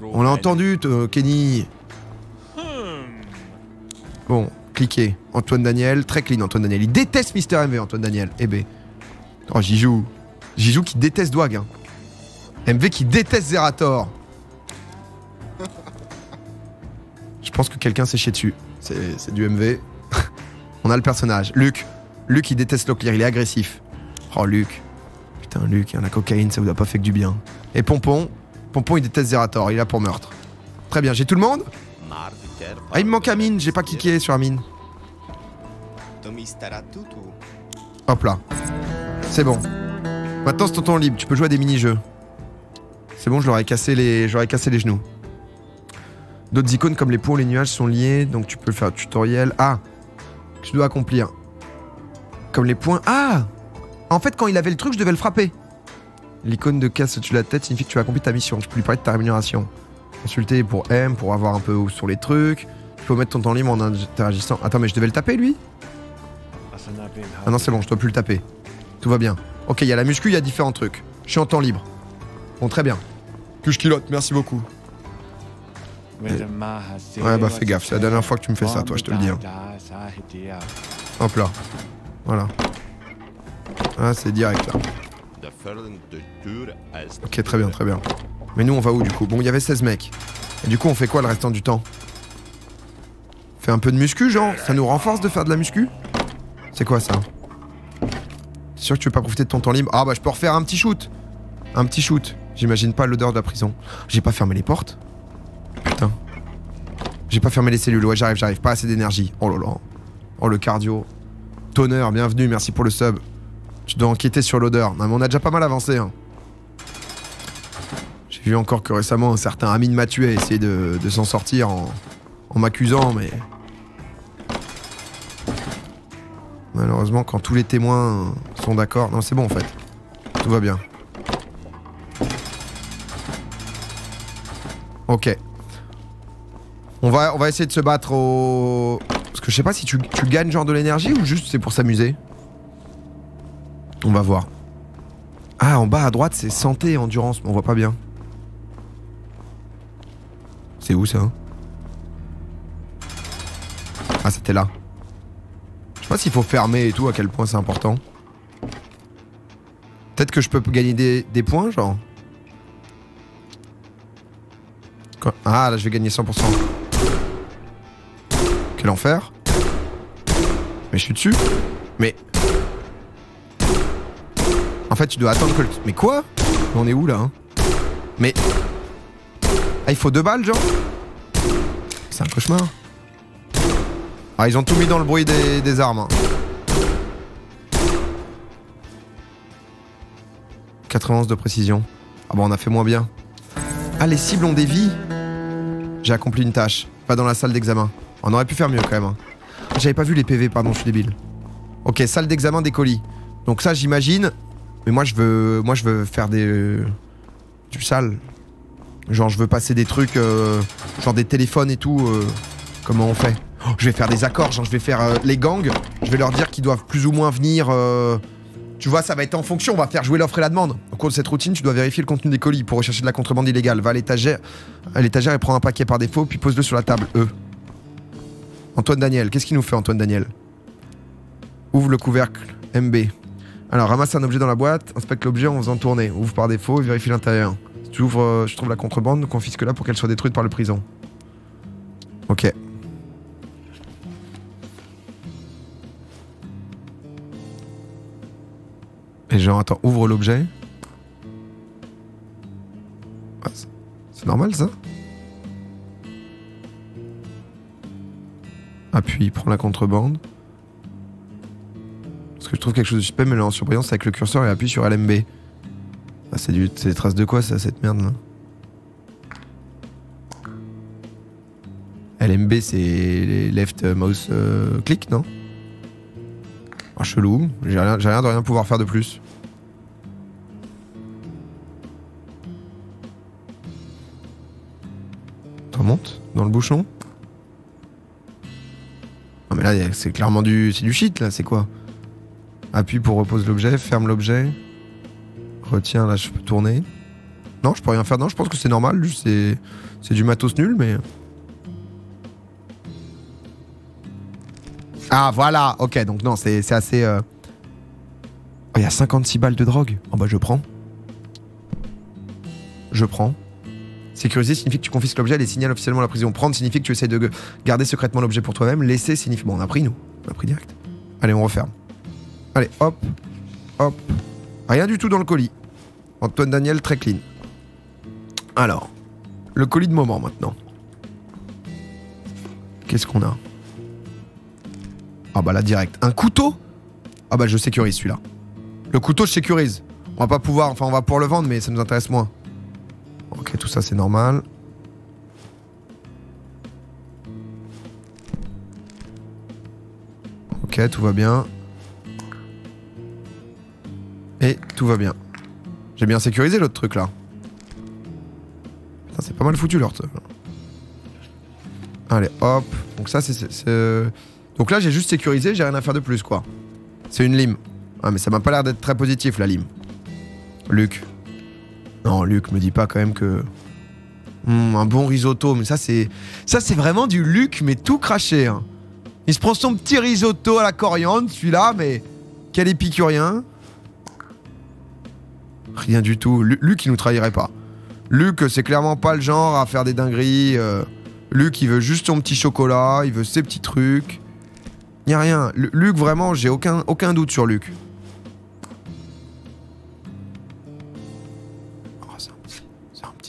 On l'a entendu, t- Kenny. Bon, cliquez. Antoine Daniel, très clean Antoine Daniel. Il déteste Mister MV, Antoine Daniel. Eh ben. Oh, j'y joue. J'y joue qui déteste Dwag. hein. MV qui déteste Zerator. Je pense que quelqu'un s'est chié dessus. C'est du MV. On a le personnage. Luc. Luc, il déteste Locklear, il est agressif. Oh, Luc. Putain, Luc, hein, la cocaïne, ça vous a pas fait que du bien. Et Pompon. Pompon, il déteste Zerator, il est là pour meurtre. Très bien, j'ai tout le monde Ah, il me manque Amine, j'ai pas cliqué sur Amine. Hop là. C'est bon. Maintenant, c'est ton temps libre, tu peux jouer à des mini-jeux. C'est bon, je leur ai cassé les, cassé les genoux. D'autres icônes comme les ponts, les nuages sont liés, donc tu peux faire un tutoriel. Ah Tu dois accomplir. Comme les points. Ah En fait, quand il avait le truc, je devais le frapper. L'icône de casse au-dessus de la tête signifie que tu as accompli ta mission. Tu peux lui parler de ta rémunération. Consulter pour M, pour avoir un peu où sur les trucs. Il faut mettre ton temps libre en interagissant. Attends, mais je devais le taper lui? Ah non, c'est bon, je dois plus le taper. Tout va bien. Ok, il y a la muscu, il y a différents trucs. Je suis en temps libre. Bon, très bien. Que je culotte, merci beaucoup. Ouais, bah fais gaffe, c'est la dernière fois que tu me fais ça, toi, je te le dis. hein. Hop là. Voilà. Ah, c'est direct là. Ok, très bien, très bien. Mais nous, on va où du coup? Bon, il y avait 16 mecs. Et du coup, on fait quoi le restant du temps? On fait un peu de muscu, genre? Ça nous renforce de faire de la muscu? C'est quoi ça? C'est sûr que tu veux pas profiter de ton temps libre? Ah bah, je peux refaire un petit shoot. Un petit shoot. J'imagine pas l'odeur de la prison. J'ai pas fermé les portes Putain. J'ai pas fermé les cellules. Ouais, j'arrive, j'arrive. Pas assez d'énergie. Oh là là. Oh, le cardio. Toner, bienvenue, merci pour le sub. Tu dois enquêter sur l'odeur. Non, mais on a déjà pas mal avancé. Hein. J'ai vu encore que récemment un certain Amine Mathieu a essayé de, de s'en sortir en, en m'accusant, mais. Malheureusement, quand tous les témoins sont d'accord. Non, c'est bon en fait. Tout va bien. Ok. On va, essayer de se battre au. Parce que je sais pas si tu, tu gagnes genre de l'énergie ou juste c'est pour s'amuser. On va voir. Ah, en bas à droite, c'est santé et endurance, mais on voit pas bien. C'est où ça Ah, c'était là. Je sais pas s'il faut fermer et tout, à quel point c'est important. Peut-être que je peux gagner des, points, genre. Ah, là, je vais gagner 100%. Quel enfer. Mais je suis dessus. Mais... En fait, tu dois attendre que le... Mais quoi? On est où, là hein? Mais... Ah, il faut deux balles, genre? C'est un cauchemar. Ah, ils ont tout mis dans le bruit des, des armes. hein. 91 de précision. Ah bon, on a fait moins bien. Ah, les cibles ont des vies J'ai accompli une tâche. Pas dans la salle d'examen. On aurait pu faire mieux quand même. hein. J'avais pas vu les PV, pardon, je suis débile. Ok, salle d'examen des colis. Donc ça, j'imagine. Mais moi, je veux, moi, je veux faire des euh, du sale. Genre, je veux passer des trucs, euh, genre des téléphones et tout. euh, comment on fait? Oh, Je vais faire des accords. Genre, je vais faire les gangs. Je vais leur dire qu'ils doivent plus ou moins venir. tu vois, ça va être en fonction. On va faire jouer l'offre et la demande. Au cours de cette routine, tu dois vérifier le contenu des colis pour rechercher de la contrebande illégale. Va à l'étagère, l'étagère et prends un paquet par défaut, puis pose-le sur la table. E. Antoine Daniel, qu'est-ce qu'il nous fait, Antoine Daniel? Ouvre le couvercle MB. Alors, ramasse un objet dans la boîte, inspecte l'objet en faisant tourner. Ouvre par défaut et vérifie l'intérieur. Si tu ouvres, euh, je trouve la contrebande, confisque-la pour qu'elle soit détruite par le prison. Ok. Et genre, attends, ouvre l'objet. Ah, c'est- c'est normal ça? Appuie, prends la contrebande. Parce que je trouve quelque chose de suspect, mais là en surbrillance avec le curseur et appuie sur LMB. Ah, c'est c'est des traces de quoi ça, cette merde là LMB c'est left mouse euh, click, non Ah, chelou, j'ai rien, rien de rien pouvoir faire de plus. T'en montes dans le bouchon? C'est clairement du, c'est du shit là, c'est quoi? Appuie pour repose l'objet, ferme l'objet. Retiens, là je peux tourner. Non, je peux rien faire. Non, je pense que c'est normal. C'est, du matos nul, mais. Ah voilà, ok, donc non, c'est, c'est assez. euh, Oh, il y a 56 balles de drogue. Oh bah je prends. Je prends. Sécuriser signifie que tu confisques l'objet et les signales officiellement à la prison. Prendre signifie que tu essaies de garder secrètement l'objet pour toi-même. Laisser signifie. Bon, on a pris nous. On a pris direct. Allez, on referme. Allez, hop, hop. Rien du tout dans le colis. Antoine Daniel, très clean. Alors, le colis de moment maintenant. Qu'est-ce qu'on a? Ah bah là, direct. Un couteau? Ah bah je sécurise celui-là. Le couteau, je sécurise. On va pas pouvoir, enfin on va pouvoir le vendre, mais ça nous intéresse moins. Ok, tout ça c'est normal. Ok, tout va bien. Et tout va bien. J'ai bien sécurisé l'autre truc là. Putain, c'est pas mal foutu leur truc. Allez, hop. Donc ça, c'est... c'est- Donc là, j'ai juste sécurisé, j'ai rien à faire de plus, quoi. C'est une lime. Ah, mais ça m'a pas l'air d'être très positif, la lime. Luc. Non, Luc, me dis pas quand même que. Hmm, un bon risotto, mais ça, c'est. Ça, c'est vraiment du Luc, mais tout craché. hein. Il se prend son petit risotto à la coriandre, celui-là, mais. Quel épicurien. Rien du tout. Lu- Luc, il nous trahirait pas. Luc, c'est clairement pas le genre à faire des dingueries. euh. Luc, il veut juste son petit chocolat, il veut ses petits trucs. Y a rien. Lu- Luc, vraiment, j'ai aucun, aucun doute sur Luc.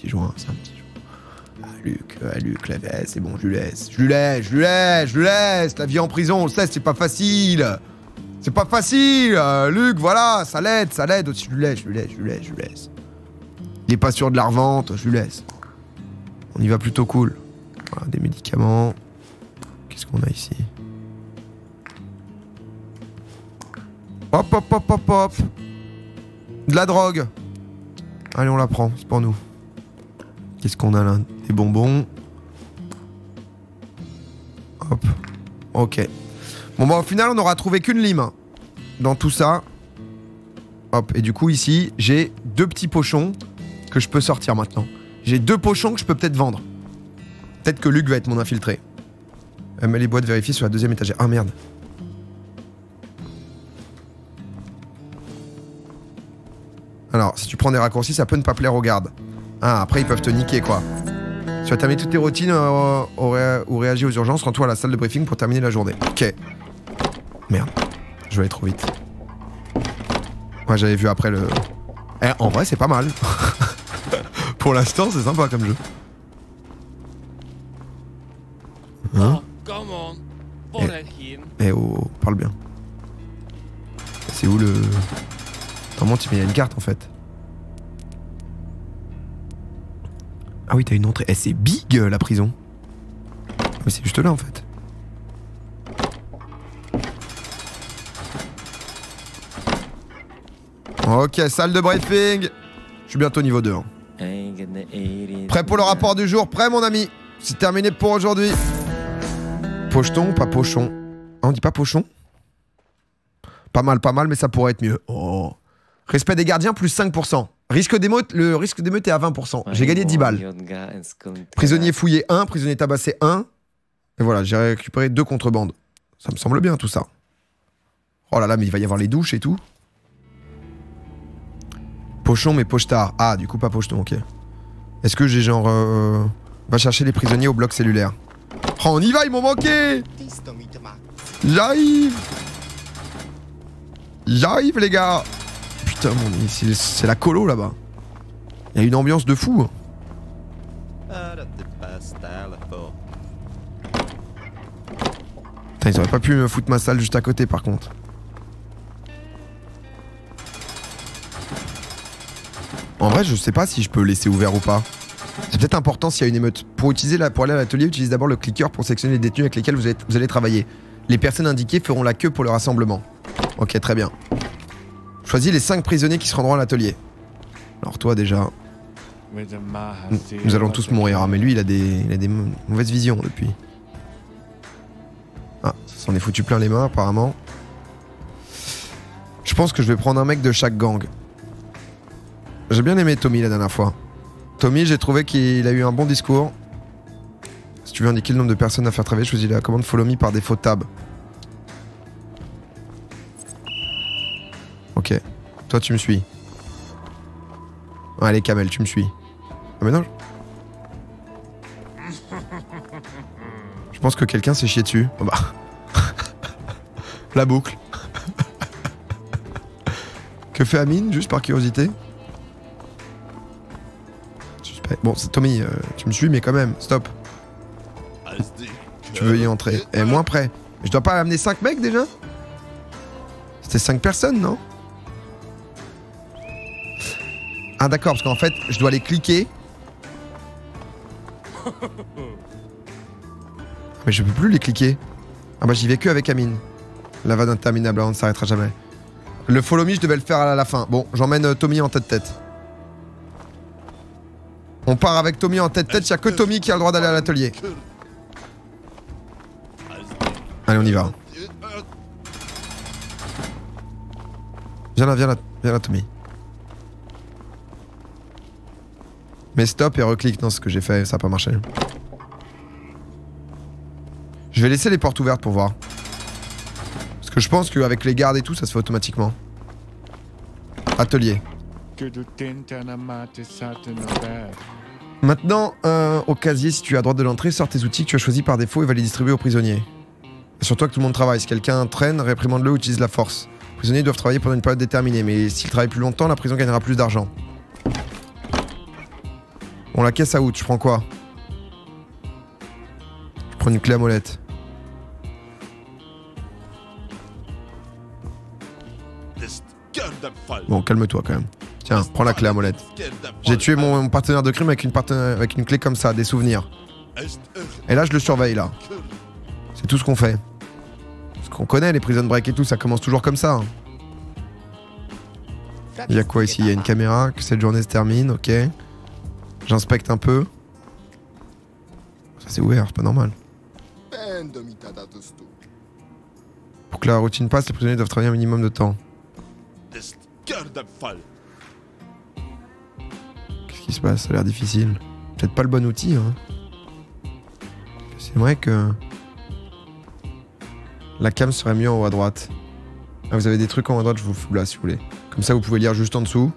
Petit joint, c'est un petit joint. Ah, Luc, ah, Luc, c'est bon, je lui laisse. Je lui laisse, je lui laisse, je lui laisse. La vie en prison, on le sait, c'est pas facile. C'est pas facile. euh, Luc, voilà, ça l'aide, ça l'aide. Je lui laisse, je lui laisse, je lui laisse, je lui laisse. Il est pas sûr de la revente, je lui laisse. On y va plutôt cool. Voilà, des médicaments. Qu'est-ce qu'on a ici? Hop, hop, hop, hop, hop. De la drogue. Allez, on la prend, c'est pour nous. Qu'est-ce qu'on a là Des bonbons. Hop. Ok. Bon, bah, au final, on n'aura trouvé qu'une lime. hein, Dans tout ça. Hop. Et du coup, ici, j'ai deux petits pochons que je peux sortir maintenant. J'ai deux pochons que je peux peut-être vendre. Peut-être que Luc va être mon infiltré. Elle met les boîtes vérifiées sur la deuxième étagère. Ah merde. Alors, si tu prends des raccourcis, ça peut ne pas plaire aux gardes. Ah, après, ils peuvent te niquer, quoi. Tu vas terminer toutes tes routines euh, au ré- ou réagir aux urgences, rends-toi à la salle de briefing pour terminer la journée. Ok. Merde. Je vais aller trop vite. Ouais, j'avais vu après le... Eh, en vrai, c'est pas mal. pour l'instant, c'est sympa comme jeu. Hein Oh. Voorheen. Eh oh, parle bien. C'est où le... T'en montes, mais il y a une carte en fait? Ah oui, t'as une entrée. Eh, c'est big euh, la prison. Mais c'est juste là en fait. Ok, salle de briefing. Je suis bientôt niveau 2. hein. Prêt pour le rapport du jour? Prêt mon ami? C'est terminé pour aujourd'hui. Pocheton, pas pochon? Ah, on dit pas pochon? Pas mal, pas mal, mais ça pourrait être mieux. Oh. Respect des gardiens, plus 5%. Risque d'émeute, le risque d'émeute est à 20%. J'ai gagné 10 balles. Prisonnier fouillé 1, prisonnier tabassé 1. Et voilà, j'ai récupéré deux contrebandes. Ça me semble bien tout ça. Oh là là, mais il va y avoir les douches et tout. Pochon, mais pochetard. Ah, du coup, pas pocheton, ok. Est-ce que j'ai genre. euh, Va chercher les prisonniers au bloc cellulaire? Oh, on y va, ils m'ont manqué J'arrive J'arrive, les gars Putain, c'est la colo là-bas. Il y a une ambiance de fou. Putain, ils auraient pas pu me foutre ma salle juste à côté par contre. En vrai, je sais pas si je peux laisser ouvert ou pas. C'est peut-être important s'il y a une émeute. Pour, utiliser la, pour aller à l'atelier, utilisez d'abord le clicker pour sélectionner les détenus avec lesquels vous allez travailler. Les personnes indiquées feront la queue pour le rassemblement. Ok, très bien. Choisis les 5 prisonniers qui se rendront à l'atelier. Alors toi déjà, nous, allons tous mourir. Ah, mais lui, il a des, il a des mau- mauvaises visions depuis. Ah, ça s'en est foutu plein les mains apparemment. Je pense que je vais prendre un mec de chaque gang. J'ai bien aimé Tommy la dernière fois. Tommy, j'ai trouvé qu'il a eu un bon discours. Si tu veux indiquer le nombre de personnes à faire travailler, choisis la commande Follow Me par défaut tab. Ok. Toi, tu me suis. Allez, Kamel, tu me suis. Ah, mais non. je- pense que quelqu'un s'est chié dessus. Oh bah. la boucle. que fait Amine, juste par curiosité? Suspect. Bon, c'est Tommy, euh, tu me suis, mais quand même, stop. Tu veux y entrer. Et moins près. Je dois pas amener 5 mecs déjà? C'était 5 personnes, non? Ah d'accord, parce qu'en fait, je dois les cliquer. Mais je peux plus les cliquer. Ah bah j'y vais que avec Amine. La vanne interminable, on ne s'arrêtera jamais. Le follow me, je devais le faire à la fin. Bon, j'emmène euh, Tommy en tête-tête. On part avec Tommy en tête-tête, il a que Tommy qui a le droit d'aller à l'atelier. Allez, on y va. Viens là, viens là, viens là, Tommy. Mais stop et reclique. Non, ce que j'ai fait, ça a pas marché. Je vais laisser les portes ouvertes pour voir. Parce que je pense qu'avec les gardes et tout, ça se fait automatiquement. Atelier. Maintenant, euh, au casier, si tu es à droite de l'entrée, sors tes outils que tu as choisis par défaut et va les distribuer aux prisonniers. Assure-toi que tout le monde travaille. Si quelqu'un traîne, réprimande-le ou utilise la force. Les prisonniers doivent travailler pendant une période déterminée, mais s'ils travaillent plus longtemps, la prison gagnera plus d'argent. Bon, la caisse à out, je prends quoi? Je prends une clé à molette. Bon, calme-toi quand même. Tiens, prends la clé à molette. J'ai tué mon, partenaire de crime avec une, clé comme ça, des souvenirs. Et là, je le surveille, là. C'est tout ce qu'on fait. Ce qu'on connaît, les prison break et tout, ça commence toujours comme ça. hein. Il y a quoi ici? Il y a une caméra, que cette journée se termine, ok. J'inspecte un peu. Ça c'est ouvert, c'est pas normal. Pour que la routine passe, les prisonniers doivent travailler un minimum de temps. Qu'est-ce qui se passe? Ça a l'air difficile. Peut-être pas le bon outil. Hein. C'est vrai que la cam serait mieux en haut à droite. Ah, vous avez des trucs en haut à droite, je vous fous là si vous voulez. Comme ça, vous pouvez lire juste en dessous.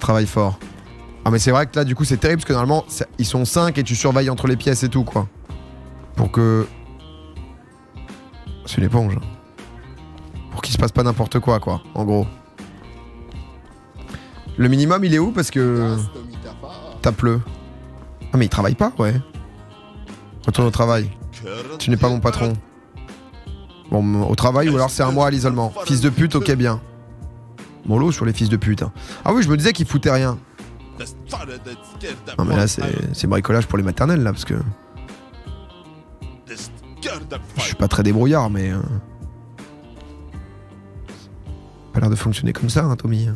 Travaille fort. Ah, mais c'est vrai que là, du coup, c'est terrible parce que normalement, ils sont 5 et tu surveilles entre les pièces et tout, quoi. Pour que. C'est une éponge. Pour qu'il se passe pas n'importe quoi, quoi, en gros. Le minimum, il est où? Parce que. Tape-le. Ah, mais il travaille pas, ouais. Retourne au travail. Tu n'es pas mon patron. Bon, au travail ou alors c'est un mois à l'isolement. Fils de pute, ok, bien. Mollo sur les fils de pute. hein. Ah oui, je me disais qu'il foutait rien. Non, mais là, c'est c'est bricolage pour les maternelles, là, parce que je suis pas très débrouillard, mais. euh, Pas l'air de fonctionner comme ça, hein, Tommy.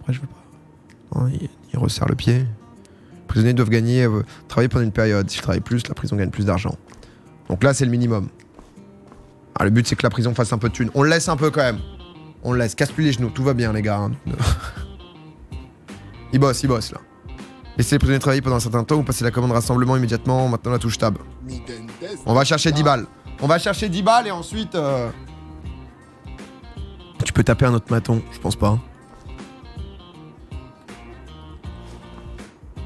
Après, je veux pas. Non, il, il resserre le pied. Les prisonniers doivent gagner, euh, travailler pendant une période. S'ils travaillent plus, la prison gagne plus d'argent. Donc là, c'est le minimum. Ah, le but, c'est que la prison fasse un peu de thunes. On le laisse un peu quand même. On le laisse. Casse-lui les genoux. Tout va bien, les gars. hein. il bosse, il bosse, là. Laissez les prisonniers travailler pendant un certain temps ou passer la commande rassemblement immédiatement. Maintenant, la touche tab. On va chercher 10 balles. On va chercher 10 balles et ensuite. euh, Tu peux taper un autre maton, je pense pas.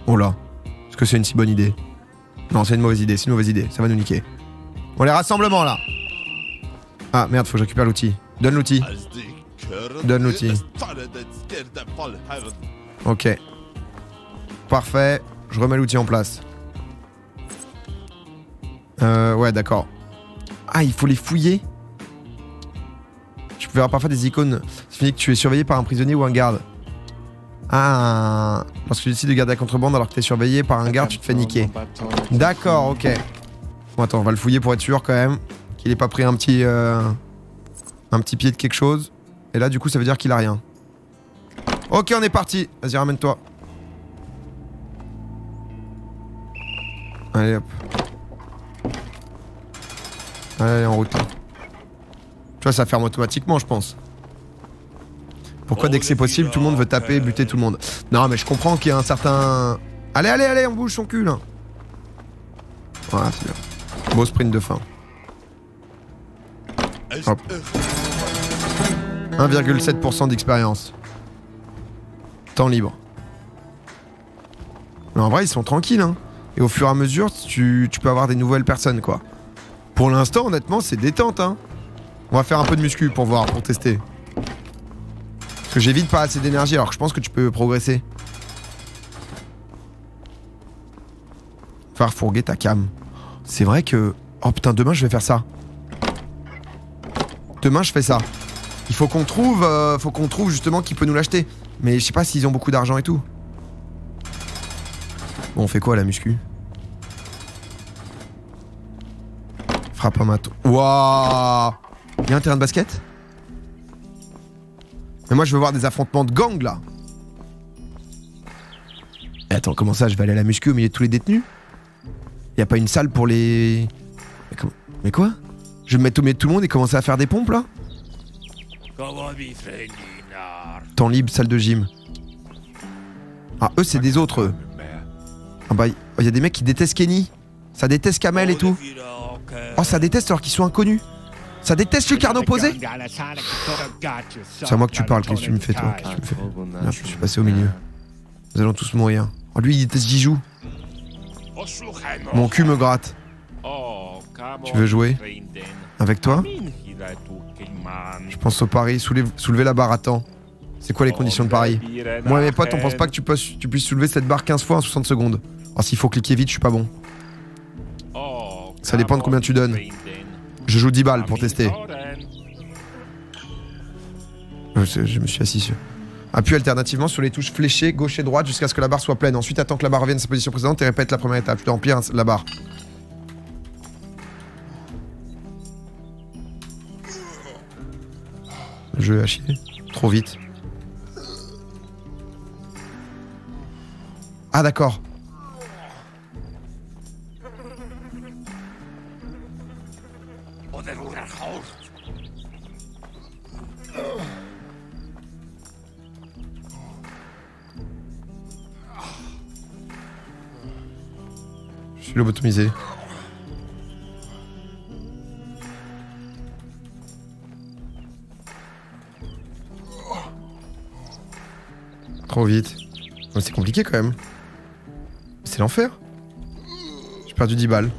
Oh là. Est-ce que c'est une si bonne idée? Non, c'est une mauvaise idée, c'est une mauvaise idée. Ça va nous niquer. Bon, les rassemblements là. Ah merde, faut que je récupère l'outil. Donne l'outil. Donne l'outil. Ok. Parfait. Je remets l'outil en place. Euh, ouais, d'accord. Ah, il faut les fouiller Tu peux voir parfois des icônes. Ça signifie que tu es surveillé par un prisonnier ou un garde. Ah, lorsque tu décides de garder la contrebande alors que tu es surveillé par un garde, tu te fais niquer. D'accord, ok. Bon, attends, on va le fouiller pour être sûr quand même qu'il ait pas pris un petit, euh, un petit pied de quelque chose. Et là, du coup, ça veut dire qu'il a rien. Ok, on est parti. Vas-y, ramène-toi. Allez, hop. Allez, allez, en route. Tu vois, ça ferme automatiquement, je pense. Pourquoi dès que c'est possible, tout le monde veut taper, buter tout le monde? Non, mais je comprends qu'il y a un certain... Allez, allez, allez, on bouge son cul, là. Voilà, c'est bien. Beau sprint de fin. Hop. 1,7% d'expérience. Temps libre. Mais en vrai, ils sont tranquilles, hein. Et au fur et à mesure, tu, peux avoir des nouvelles personnes, quoi. Pour l'instant, honnêtement, c'est détente, hein. On va faire un peu de muscu pour voir, pour tester. Parce que j'ai vite pas assez d'énergie, alors que je pense que tu peux progresser. Faire fourguer ta cam. C'est vrai que... Oh putain, demain, je vais faire ça. Demain, je fais ça. Il faut qu'on trouve, euh, faut qu'on trouve justement qui peut nous l'acheter. Mais je sais pas s'ils ont beaucoup d'argent et tout. Bon, on fait quoi la muscu? Frappe un maton. Waouh Il y a un terrain de basket? Mais moi, je veux voir des affrontements de gang là. Eh, attends, comment ça Je vais aller à la muscu au milieu de tous les détenus? Y a pas une salle pour les. Mais, Mais quoi? Je vais me mettre au milieu de tout le monde et commencer à faire des pompes là? Temps libre, salle de gym. Ah, eux, c'est des autres, eux. Ah bah, il y a des mecs qui détestent Kenny. Ça déteste Kamel et tout. Oh, ça déteste alors qu'ils sont inconnus. Ça déteste le carnet opposé C'est à moi que tu parles, qu'est-ce que tu me fais, toi me je suis passé au milieu. Nous allons tous mourir. Oh, lui, il déteste Jijou. Mon cul me gratte. Tu veux jouer Avec toi? Je pense au pari. Soulever la barre à temps. C'est quoi les conditions de pari Moi et mes potes, on pense pas que tu, tu puisses soulever cette barre 15 fois en 60 secondes. Oh, s'il faut cliquer vite, je suis pas bon. Ça dépend de combien tu donnes. Je joue 10 balles pour tester. Je, sais, je me suis assis sur. Appuie alternativement sur les touches fléchées gauche et droite jusqu'à ce que la barre soit pleine. Ensuite, attends que la barre revienne à sa position précédente et répète la première étape. Tu dois remplir la barre. Jeu à chier. Trop vite. Ah d'accord. Je suis lobotomisé. Trop vite. C'est compliqué quand même. C'est l'enfer. J'ai perdu 10 balles.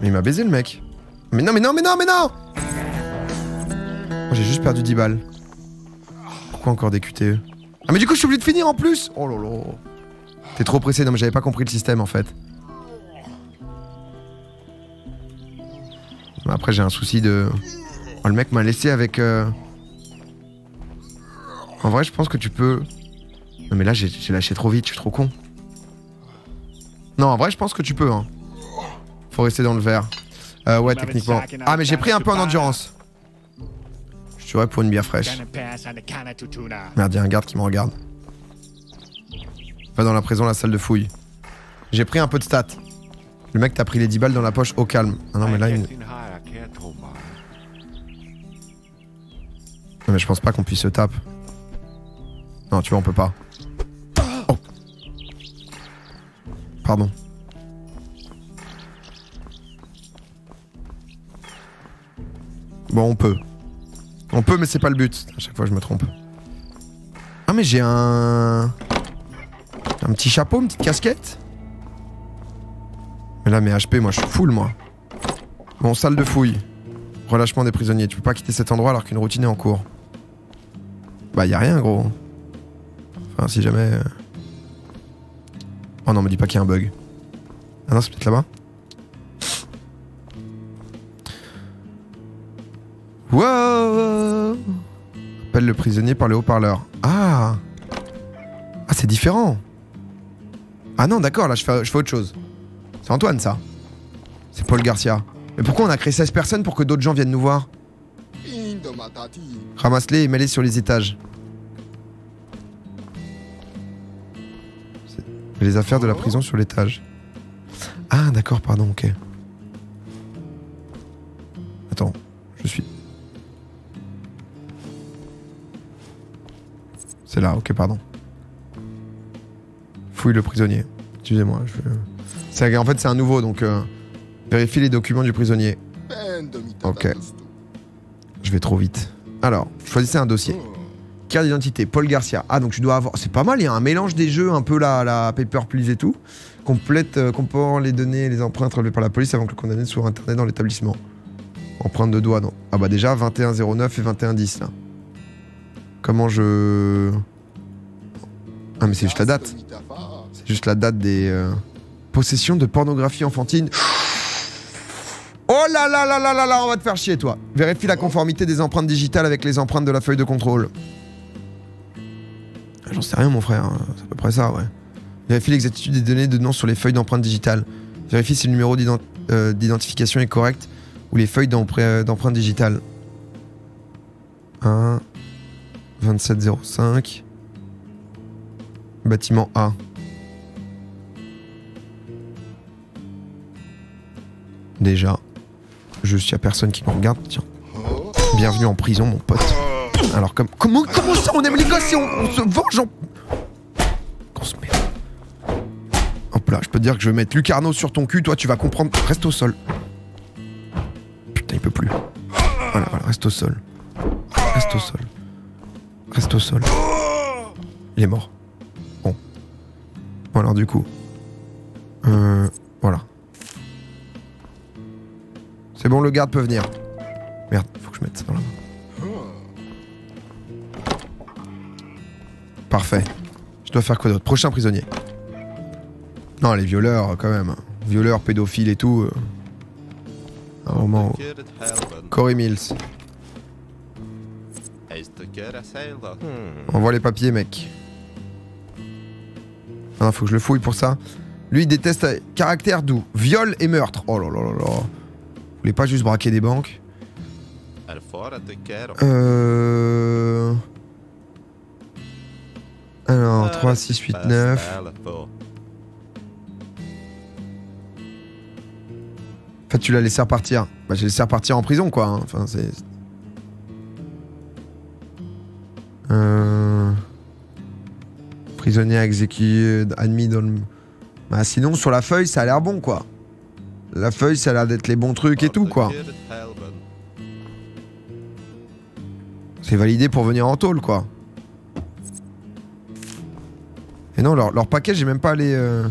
Mais il m'a baisé le mec. Mais non, mais non, mais non, mais non J'ai juste perdu 10 balles. Pourquoi encore des QTE Ah mais du coup je suis obligé de finir en plus Oh là là T'es trop pressé, non mais j'avais pas compris le système en fait. Après j'ai un souci de... Oh, le mec m'a laissé avec... euh, En vrai je pense que tu peux... Non mais là j'ai lâché trop vite, je suis trop con. Non en vrai je pense que tu peux hein. Faut rester dans le vert. Euh, ouais techniquement. Ah mais j'ai pris un peu en endurance. Je tuerais pour une bière fraîche. Merde, y a un garde qui me regarde. Va dans la prison, la salle de fouille. J'ai pris un peu de stats. Le mec t'a pris les 10 balles dans la poche au calme. Ah non, mais là, il... Non, mais je pense pas qu'on puisse se taper. Non, tu vois, on peut pas. Oh. Pardon. Bon, on peut. On peut, mais c'est pas le but. À chaque fois, je me trompe. Ah, mais j'ai un. Un petit chapeau, une petite casquette. Mais là, mes HP, moi, je suis full, moi. Bon, salle de fouille. Relâchement des prisonniers. Tu peux pas quitter cet endroit alors qu'une routine est en cours. Bah, y a rien, gros. Enfin, si jamais. euh. Oh non, me dis pas qu'il y a un bug. Ah non, c'est peut-être là-bas. Wow Appelle le prisonnier par le haut-parleur. Ah Ah, c'est différent Ah non, d'accord, là, je fais, je fais autre chose. C'est Antoine, ça. C'est Paul Garcia. Mais pourquoi on a créé 16 personnes pour que d'autres gens viennent nous voir? Ramasse-les et mets-les sur les étages. Les affaires de la prison sur l'étage. Ah, d'accord, pardon, ok. Attends, je suis. C'est là, ok, pardon. Fouille le prisonnier. Excusez-moi, je. En fait, c'est un nouveau, donc. euh, Vérifie les documents du prisonnier. Ok. Je vais trop vite. Alors, choisissez un dossier. Carte d'identité, Paul Garcia. Ah, donc tu dois avoir. C'est pas mal, il y a un mélange des jeux, un peu la, la Paper Please et tout. Complète, euh, les données les empreintes relevées par la police avant que le condamné soit interné dans l'établissement. Empreinte de doigt, non. Ah, bah déjà, 2109 et 2110 là. Comment je. Ah, mais c'est juste la date. C'est juste la date des euh, possessions de pornographie enfantine. Oh là là là là là là, on va te faire chier toi. Vérifie la conformité des empreintes digitales avec les empreintes de la feuille de contrôle. Ah, J'en sais rien mon frère, hein. c'est à peu près ça ouais. Vérifie l'exactitude des données de nom sur les feuilles d'empreintes digitales. Vérifie si le numéro euh, d'identification est correct ou les feuilles d'empre- d'empreintes digitales. 1 2705 Bâtiment A. Déjà, juste y a personne qui me regarde. Bienvenue en prison, mon pote. Alors, comme, comment, comment ça on aime les gosses et on, se venge en. Qu'on se merde. Hop là, je peux te dire que je vais mettre Lucarno sur ton cul, toi tu vas comprendre. Reste au sol. Putain, il peut plus. Voilà, voilà, reste au sol. Reste au sol. Reste au sol. Il est mort. Bon. Bon, alors du coup. Euh. Voilà. C'est bon, le garde peut venir. Merde, faut que je mette ça dans la main. Parfait. Je dois faire quoi d'autre? Prochain prisonnier. Non, les violeurs, quand même. Violeurs, pédophiles et tout. euh. Un moment. Corey Mills. Envoie les papiers, mec. Ah, faut que je le fouille pour ça. Lui, il déteste caractère doux, viol et meurtre. Oh là là là là. Vous voulez pas juste braquer des banques? Euh. Alors, 3, 6, 8, 9. En fait, tu l'as laissé repartir. Bah, j'ai laissé repartir en prison, quoi. hein. Enfin, c'est. Euh... Prisonnier exécuté, admis dans le. Bah, sinon, sur la feuille, ça a l'air bon, quoi. La feuille, ça a l'air d'être les bons trucs et tout, quoi. C'est validé pour venir en tôle, quoi. Et non, leur, leur paquet, j'ai même pas les. euh,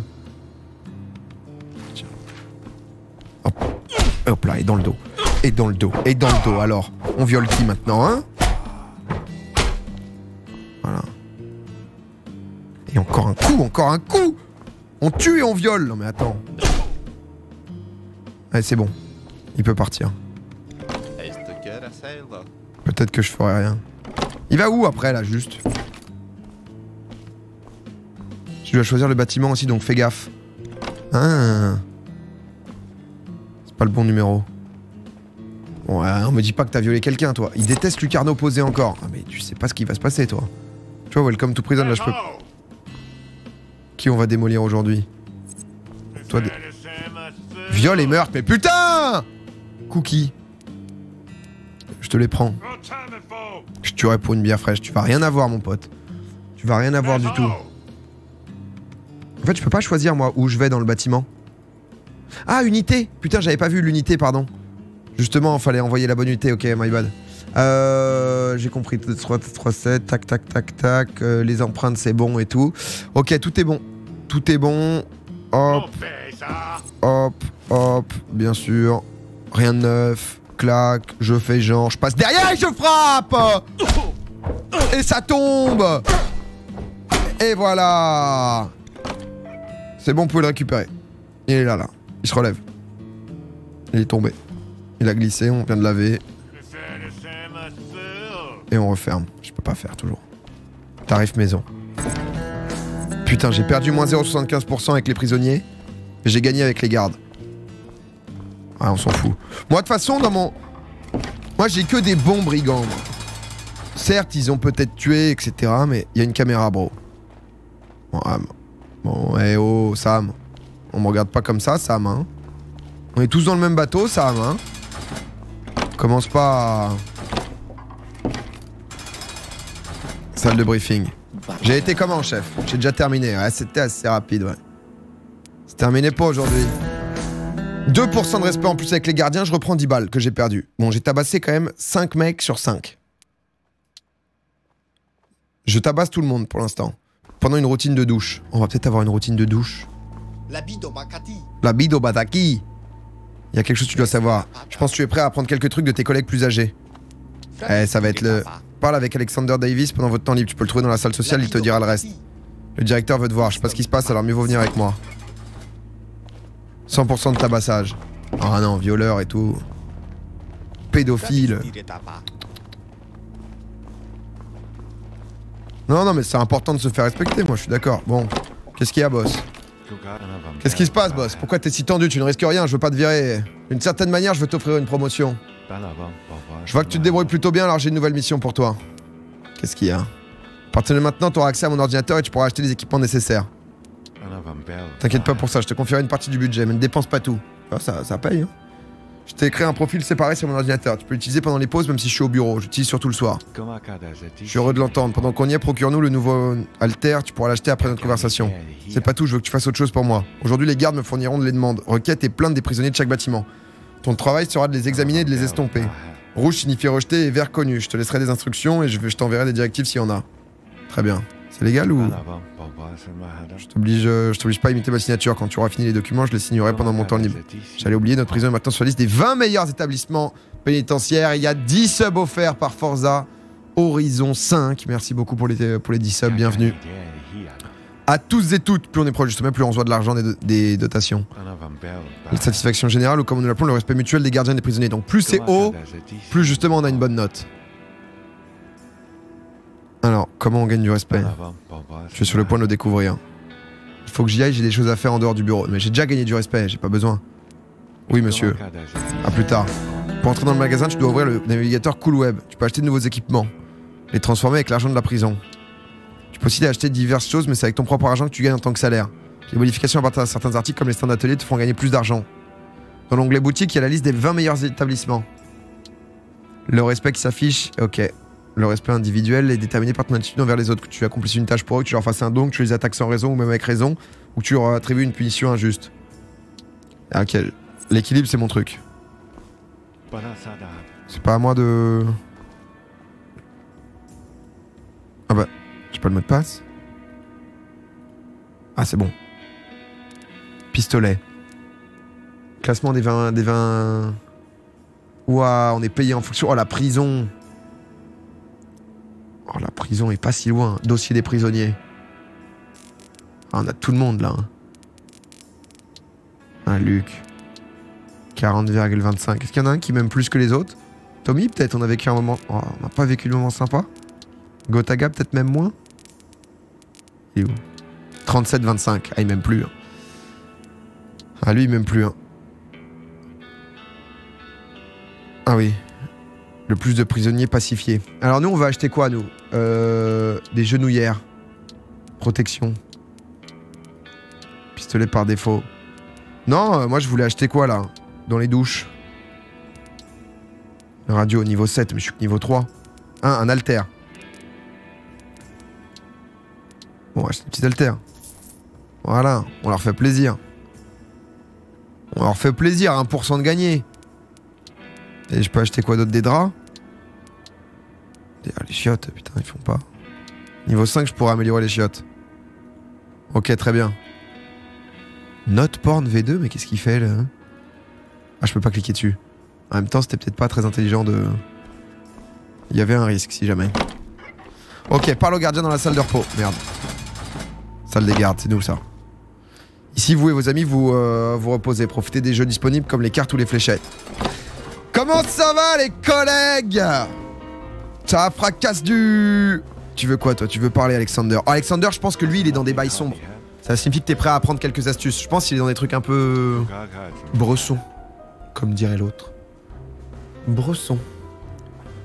Tiens. Hop. Hop là, et dans le dos. Et dans le dos. Et dans le dos, alors. On viole qui maintenant, hein? Voilà. Et encore un coup, encore un coup On tue et on viole Non mais attends. Allez, c'est bon. Il peut partir. Peut-être que je ferai rien. Il va où après là juste? Je dois choisir le bâtiment aussi donc fais gaffe. Ah. C'est pas le bon numéro. Bon, on me dit pas que t'as violé quelqu'un toi. Il déteste Lucarno posé encore. Ah mais tu sais pas ce qui va se passer toi. Tu vois, welcome to prison là je peux. Qui on va démolir aujourd'hui Toi, des- Viol et meurtre, mais putain Cookie. Je te les prends. Je tuerai pour une bière fraîche. Tu vas rien avoir, mon pote. Tu vas rien avoir du tout. En fait, je peux pas choisir, moi, où je vais dans le bâtiment. Ah, unité Putain, j'avais pas vu l'unité, pardon. Justement, fallait envoyer la bonne unité. Ok, my bad. Euh, J'ai compris. 3, 3, 7, tac, tac, tac, tac. euh, les empreintes, c'est bon et tout. Ok, tout est bon. Tout est bon. Hop, hop, hop, bien sûr. Rien de neuf. Clac, je fais genre, je passe derrière et je frappe Et ça tombe Et voilà C'est bon, vous pouvez le récupérer. Il est là, là. Il se relève. Il est tombé. Il a glissé, on vient de laver. Et on referme. Je peux pas faire toujours. Tarif maison. Putain, j'ai perdu moins 0,75% avec les prisonniers. Mais j'ai gagné avec les gardes. Ah, on s'en fout. Moi, de toute façon, dans mon. Moi, j'ai que des bons brigands. Certes, ils ont peut-être tué, etc. Mais il y a une caméra, bro. Ah, bon, eh oh, Sam. On me regarde pas comme ça, Sam, hein. On est tous dans le même bateau, Sam, hein. Commence pas à... Salle de briefing. J'ai été comment, chef J'ai déjà terminé. C'était assez rapide, ouais. C'est terminé pour aujourd'hui. 2% de respect en plus avec les gardiens, je reprends 10 balles que j'ai perdu. Bon, j'ai tabassé quand même 5 mecs sur 5. Je tabasse tout le monde pour l'instant. Pendant une routine de douche. On va peut-être avoir une routine de douche. La bido bataki. Il y a quelque chose que tu dois savoir. Je pense que tu es prêt à apprendre quelques trucs de tes collègues plus âgés. Eh, ça va être le... Parle avec Alexander Davis pendant votre temps libre. Tu peux le trouver dans la salle sociale, il te dira le reste. Le directeur veut te voir. Je sais pas ce qui se passe, alors mieux vaut venir avec moi. 100% de tabassage. Ah non, violeur et tout. Pédophile. Non, non, mais c'est important de se faire respecter, moi, je suis d'accord. Bon, qu'est-ce qu'il y a, boss Qu'est-ce qui se passe, boss Pourquoi t'es si tendu Tu ne risques rien, je veux pas te virer. D'une certaine manière, je veux t'offrir une promotion. Je vois que tu te débrouilles plutôt bien, alors j'ai une nouvelle mission pour toi. Qu'est-ce qu'il y a À partir de maintenant, tu auras accès à mon ordinateur et tu pourras acheter les équipements nécessaires. T'inquiète pas pour ça, je te confierai une partie du budget, mais ne dépense pas tout. Vois, ça, ça paye. Hein. Je t'ai créé un profil séparé sur mon ordinateur. Tu peux l'utiliser pendant les pauses, même si je suis au bureau. J'utilise surtout le soir. Je suis heureux de l'entendre. Pendant qu'on y est, procure-nous le nouveau Alter. Tu pourras l'acheter après notre conversation. C'est pas tout, je veux que tu fasses autre chose pour moi. Aujourd'hui, les gardes me fourniront de les demandes, requêtes et plaintes des prisonniers de chaque bâtiment. Ton travail sera de les examiner et de les estomper. Rouge signifie rejeté et vert connu. Je te laisserai des instructions et je, t'enverrai des directives s'il y en a. Très bien. C'est légal ou je t'oblige, euh, je t'oblige pas à imiter ma signature. Quand tu auras fini les documents, je les signerai pendant mon temps libre. J'allais oublier, notre prison est maintenant sur la liste des 20 meilleurs établissements pénitentiaires. Il y a 10 subs offerts par Forza Horizon 5. Merci beaucoup pour les, pour les 10 subs, bienvenue. À tous et toutes, plus on est proche du sommet, plus on reçoit de l'argent des, des dotations. La satisfaction générale, ou comme nous l'appelons, le respect mutuel des gardiens et des prisonniers. Donc plus c'est haut, plus justement on a une bonne note. Alors, comment on gagne du respect Je suis sur le point de le découvrir. Il faut que j'y aille, j'ai des choses à faire en dehors du bureau. Mais j'ai déjà gagné du respect, j'ai pas besoin. Oui, monsieur. À plus tard. Pour entrer dans le magasin, tu dois ouvrir le navigateur Cool Web. Tu peux acheter de nouveaux équipements. Les transformer avec l'argent de la prison. Tu peux aussi acheter diverses choses, mais c'est avec ton propre argent que tu gagnes en tant que salaire. Les modifications à partir de certains articles, comme les stands d'atelier, te font gagner plus d'argent. Dans l'onglet boutique, il y a la liste des 20 meilleurs établissements. Le respect qui s'affiche, ok. Le respect individuel est déterminé par ton attitude envers les autres. Que tu accomplisses une tâche pour eux, que tu leur fasses un don, que tu les attaques sans raison ou même avec raison, ou que tu leur attribues une punition injuste. Ah, Ok, l'équilibre c'est mon truc. C'est pas à moi de. Ah bah, j'ai pas le mot de passe? Ah, c'est bon. Pistolet. Classement des 20. Des 20... Ouah, on est payé en fonction. Oh, la prison. Oh, la prison est pas si loin. Dossier des prisonniers. Ah, on a tout le monde là. hein. Ah, Luc. 40,25. Est-ce qu'il y en a un qui m'aime plus que les autres? Tommy, peut-être, on a vécu un moment. Oh, on n'a pas vécu le moment sympa Gotaga, peut-être même moins Il est où? 37,25. Ah, il m'aime plus. hein. Ah, lui, il m'aime plus. hein. Ah oui. Le plus de prisonniers pacifiés. Alors, nous, on va acheter quoi, nous? Euh, Des genouillères. Protection. Pistolet par défaut. Non, euh, moi, je voulais acheter quoi, là? Dans les douches. Radio niveau 7, mais je suis que niveau 3. Un, un alter. Bon, acheter une petite alter. Voilà, on leur fait plaisir. On leur fait plaisir, 1% de gagné. Et je peux acheter quoi d'autre? Des draps? Les chiottes, putain, ils font pas. Niveau 5, je pourrais améliorer les chiottes. Ok, très bien. Note porn V2, mais qu'est-ce qu'il fait là hein? Ah, je peux pas cliquer dessus. En même temps, c'était peut-être pas très intelligent de. Il y avait un risque si jamais. Ok, parle au gardien dans la salle de repos. Merde. Salle des gardes, c'est nous ça. Ici, vous et vos amis, vous euh, vous reposez. Profitez des jeux disponibles comme les cartes ou les fléchettes. Comment ça va, les collègues? Ça fracasse du. Tu veux quoi, toi? Tu veux parler, Alexander? Oh, Alexander, je pense que lui, il est dans des bails sombres. Ça signifie que t'es prêt à apprendre quelques astuces. Je pense qu'il est dans des trucs un peu. Bresson, comme dirait l'autre. Bresson.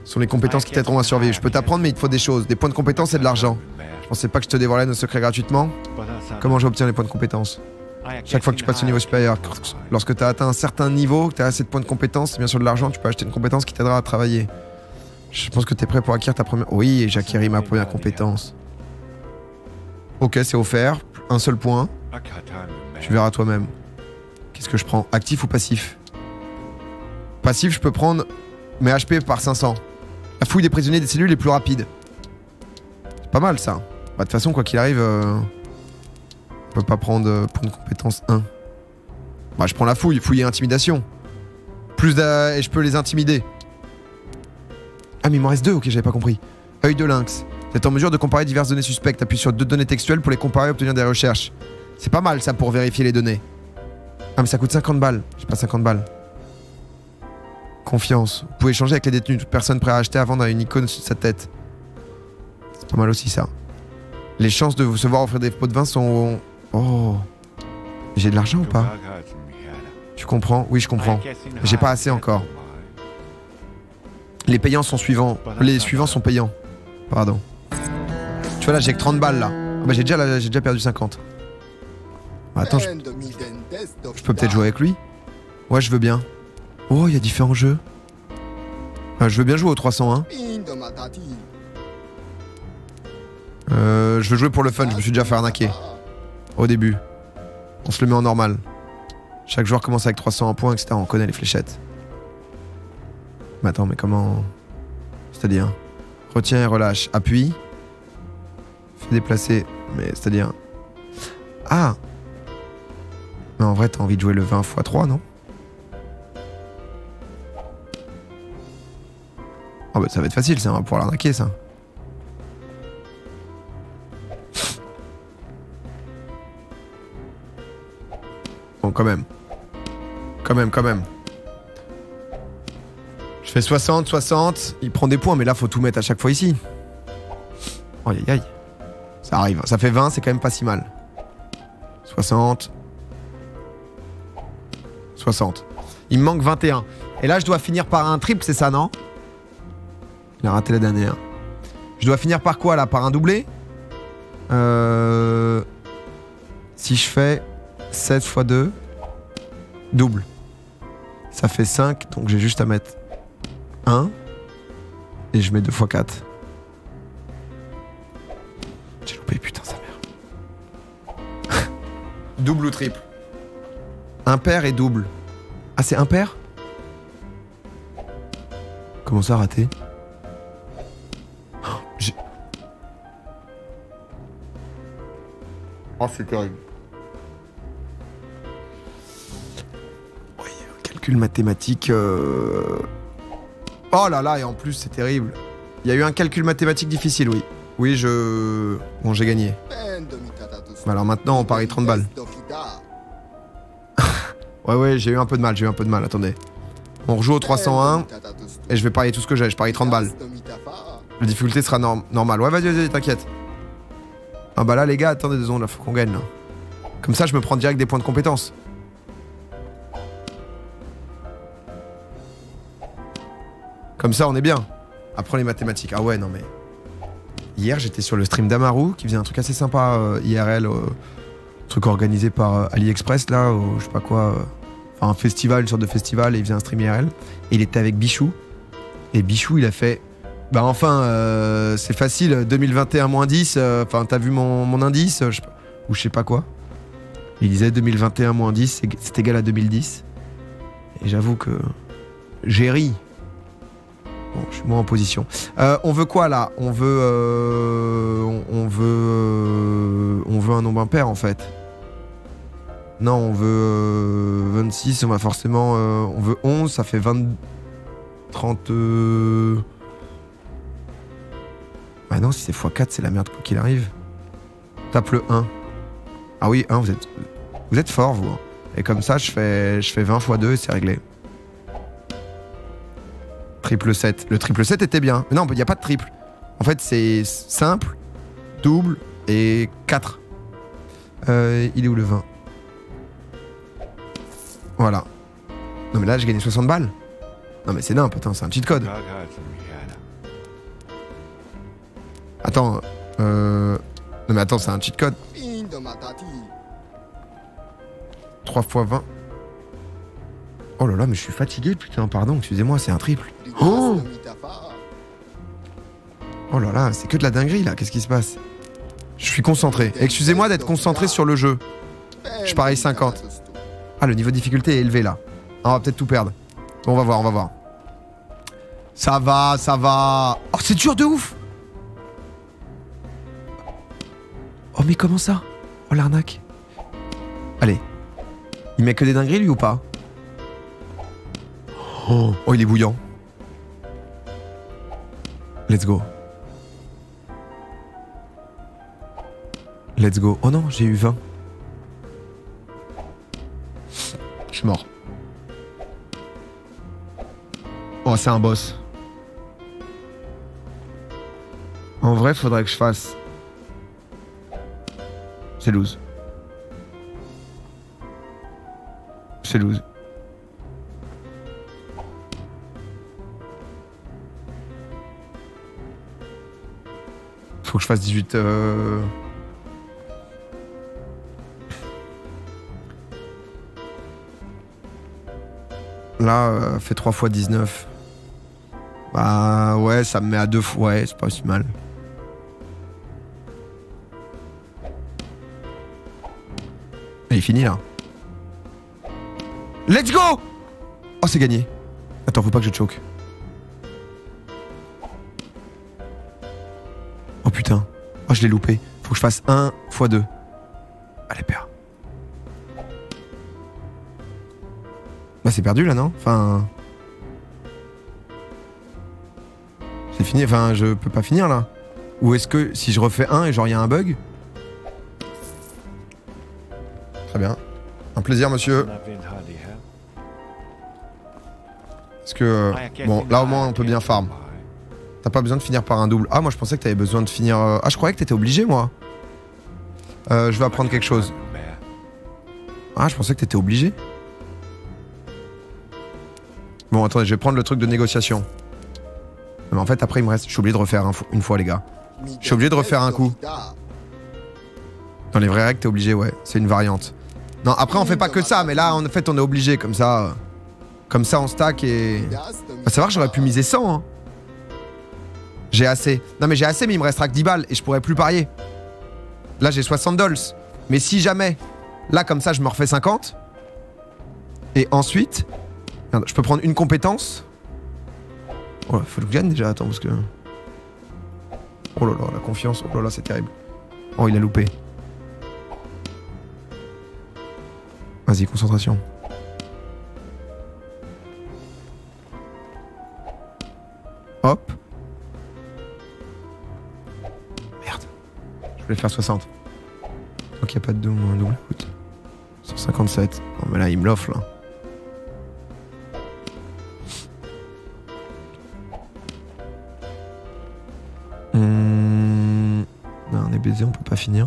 Ce sont les compétences qui t'aideront à survivre. Je peux t'apprendre, mais il te faut des choses. Des points de compétence et de l'argent. Je pensais pas que je te dévoilais nos secrets gratuitement. Comment j'obtiens les points de compétence Chaque fois que tu passes au niveau supérieur, lorsque tu as atteint un certain niveau, que tu as assez de points de compétence, bien sûr de l'argent, tu peux acheter une compétence qui t'aidera à travailler. Je pense que tu es prêt pour acquérir ta première. Oui, et j'acquéris ma première compétence. Ok, c'est offert. Un seul point. Tu verras toi-même. Qu'est-ce que je prends? Actif ou passif? Passif, je peux prendre mes HP par 500. La fouille des prisonniers des cellules est plus rapide. C'est pas mal ça. Bah, de toute façon, quoi qu'il arrive, euh, on peut pas prendre euh, de compétence 1. Bah, je prends la fouille, fouille et intimidation. Plus et je peux les intimider. Ah, mais il m'en reste deux, ok, j'avais pas compris. Œil de lynx. C'est en mesure de comparer diverses données suspectes. Appuie sur deux données textuelles pour les comparer et obtenir des recherches. C'est pas mal ça pour vérifier les données. Ah, mais ça coûte 50 balles. J'ai pas 50 balles. Confiance. Vous pouvez échanger avec les détenus. Toute personne prête à acheter à vendre une icône de sa tête. C'est pas mal aussi ça. Les chances de vous se voir offrir des pots de vin sont. Oh. J'ai de l'argent ou pas? Tu comprends? Oui, je comprends. J'ai pas assez encore. Les payants sont suivants. Les suivants sont payants. Pardon. Tu vois là, j'ai que 30 balles là. Ah bah j'ai déjà, là, j'ai déjà perdu 50. Bah, attends, je, je peux peut-être jouer avec lui Ouais, je veux bien. Oh, il y a différents jeux. Ah, je veux bien jouer au 301. Indo matati. Euh, je veux jouer pour le fun, je me suis déjà fait arnaquer. Au début. On se le met en normal. Chaque joueur commence avec 301 points, etc. On connaît les fléchettes. Mais attends, mais comment... C'est-à-dire Retiens et relâche. Appuie. Fais déplacer. Mais c'est-à-dire... Ah Mais en vrai, t'as envie de jouer le 20 x 3, non Oh bah ça va être facile, ça, on va pouvoir l'arnaquer, ça. Bon, quand même. Quand même, quand même. Je fais 60, 60. Il prend des points, mais là, faut tout mettre à chaque fois ici. Aïe, aïe, aïe. Ça arrive. Ça fait 20, c'est quand même pas si mal. 60. 60. Il me manque 21. Et là, je dois finir par un triple, c'est ça, non? Il a raté la dernière. Je dois finir par quoi, là? Par un doublé? Euh... Si je fais 7 x 2, double. Ça fait 5, donc j'ai juste à mettre 1. Et je mets 2 x 4. J'ai loupé, putain, sa mère. double ou triple? Impair et double. Ah, c'est impair Comment ça, raté? Oh, Oh, c'est terrible. Oui, calcul mathématique. euh, Oh là là, et en plus, c'est terrible. Il y a eu un calcul mathématique difficile, oui. Oui, je. Bon, j'ai gagné. Mitatatus. Alors maintenant, on parie 30 balles. Ouais, ouais, j'ai eu un peu de mal, j'ai eu un peu de mal, attendez. On rejoue au 301 Mitatatus. et je vais parier tout ce que j'ai, je parie 30 balles. La difficulté sera norm- normale. Ouais, vas-y, vas-y, t'inquiète. Ah bah là, les gars, attendez deux secondes, là, faut qu'on gagne, là. Comme ça, je me prends direct des points de compétence. Comme ça, on est bien. Après les mathématiques. Ah ouais, non mais... Hier, j'étais sur le stream d'Amaru, qui faisait un truc assez sympa, euh, IRL, euh, truc organisé par euh, AliExpress, là, ou je sais pas quoi. Enfin, un festival, une sorte de festival, et il faisait un stream IRL. Et il était avec Bichou. Et Bichou, il a fait... Bah enfin, c'est facile, 2021 moins 10, euh, enfin t'as vu mon, indice, ou je sais pas quoi. Il disait 2021 moins 10, c'est- c'est égal à 2010. Et j'avoue que j'ai ri. Je suis moins en position. Euh, on veut quoi là? On veut, euh, on, veut, euh, on veut un nombre impair en fait. Non, on veut euh, 26, on va forcément, on veut 11, ça fait 20, 30. euh, bah non, si c'est x4, c'est la merde quoi qu'il arrive. Tape le 1. Ah oui, 1, vous êtes, vous êtes fort, vous. hein. Et comme ça, je fais, je fais 20 x 2 et c'est réglé. Triple 7. Le triple 7 était bien. Mais non, il n'y a pas de triple. En fait, c'est simple, double et 4. Euh, il est où le 20 Voilà. Non mais là, j'ai gagné 60 balles. Non mais c'est nimp, putain, c'est un cheat code. Attends, euh... Non mais attends, c'est un cheat code. Indo matati. 3 x 20. Oh là là, mais je suis fatigué, putain, pardon, excusez-moi, c'est un triple. Oh. Oh là là, c'est que de la dinguerie là, qu'est-ce qui se passe? Je suis concentré. Excusez-moi d'être concentré sur le jeu. Je parie 50. Ah, le niveau de difficulté est élevé là. On va peut-être tout perdre. Bon, on va voir, on va voir. Ça va, ça va. Oh, c'est dur de ouf Oh, mais comment ça? Oh, l'arnaque. Allez. Il met que des dingueries lui ou pas? Oh, il est bouillant. Let's go. Let's go. Oh non, j'ai eu 20. Je suis mort. Oh, c'est un boss. En vrai, faudrait que je fasse. C'est loose. C'est loose. Faut que je fasse 18. euh, Là, euh, fait 3 fois 19. Bah ouais, ça me met à deux fois. Ouais, c'est pas si mal. Il est fini là. Let's go Oh, c'est gagné. Attends, faut pas que je choke. Oh putain. Oh, je l'ai loupé. Faut que je fasse 1 x 2. Allez, père. Bah, c'est perdu là, non? Enfin. C'est fini. Enfin, je peux pas finir là. Ou est-ce que si je refais 1 et genre il y a un bug? Très bien. Un plaisir, monsieur. Parce que. euh, Bon, là au moins on peut bien farm. T'as pas besoin de finir par un double. Ah, moi je pensais que t'avais besoin de finir. euh, Ah, je croyais que t'étais obligé, moi. Euh, je vais apprendre quelque chose. Ah, je pensais que t'étais obligé. Bon, attendez, je vais prendre le truc de négociation. Mais en fait, après, il me reste. Je suis obligé de refaire une fois, les gars. Je suis obligé de refaire un coup. Dans les vraies règles, t'es obligé, ouais. C'est une variante. Non, après, on fait pas que ça, mais là, en fait, on est obligé, comme ça. Comme ça, on stack et. À savoir, j'aurais pu miser 100, hein. J'ai assez. Non, mais j'ai assez, mais il me restera que 10 balles et je pourrais plus parier. Là, j'ai 60 dollars. Mais si jamais, là, comme ça, je me refais 50. Et ensuite, je peux prendre une compétence. Oh, faut que je gagne déjà, attends, parce que. Oh là là, la confiance, oh là là, c'est terrible. Oh, il a loupé. Vas-y, concentration. Hop. Je voulais faire 60. Donc il a pas de double, double écoute. 157. Non mais là il me l'offre là. Hum... Non, on est baisé, on peut pas finir.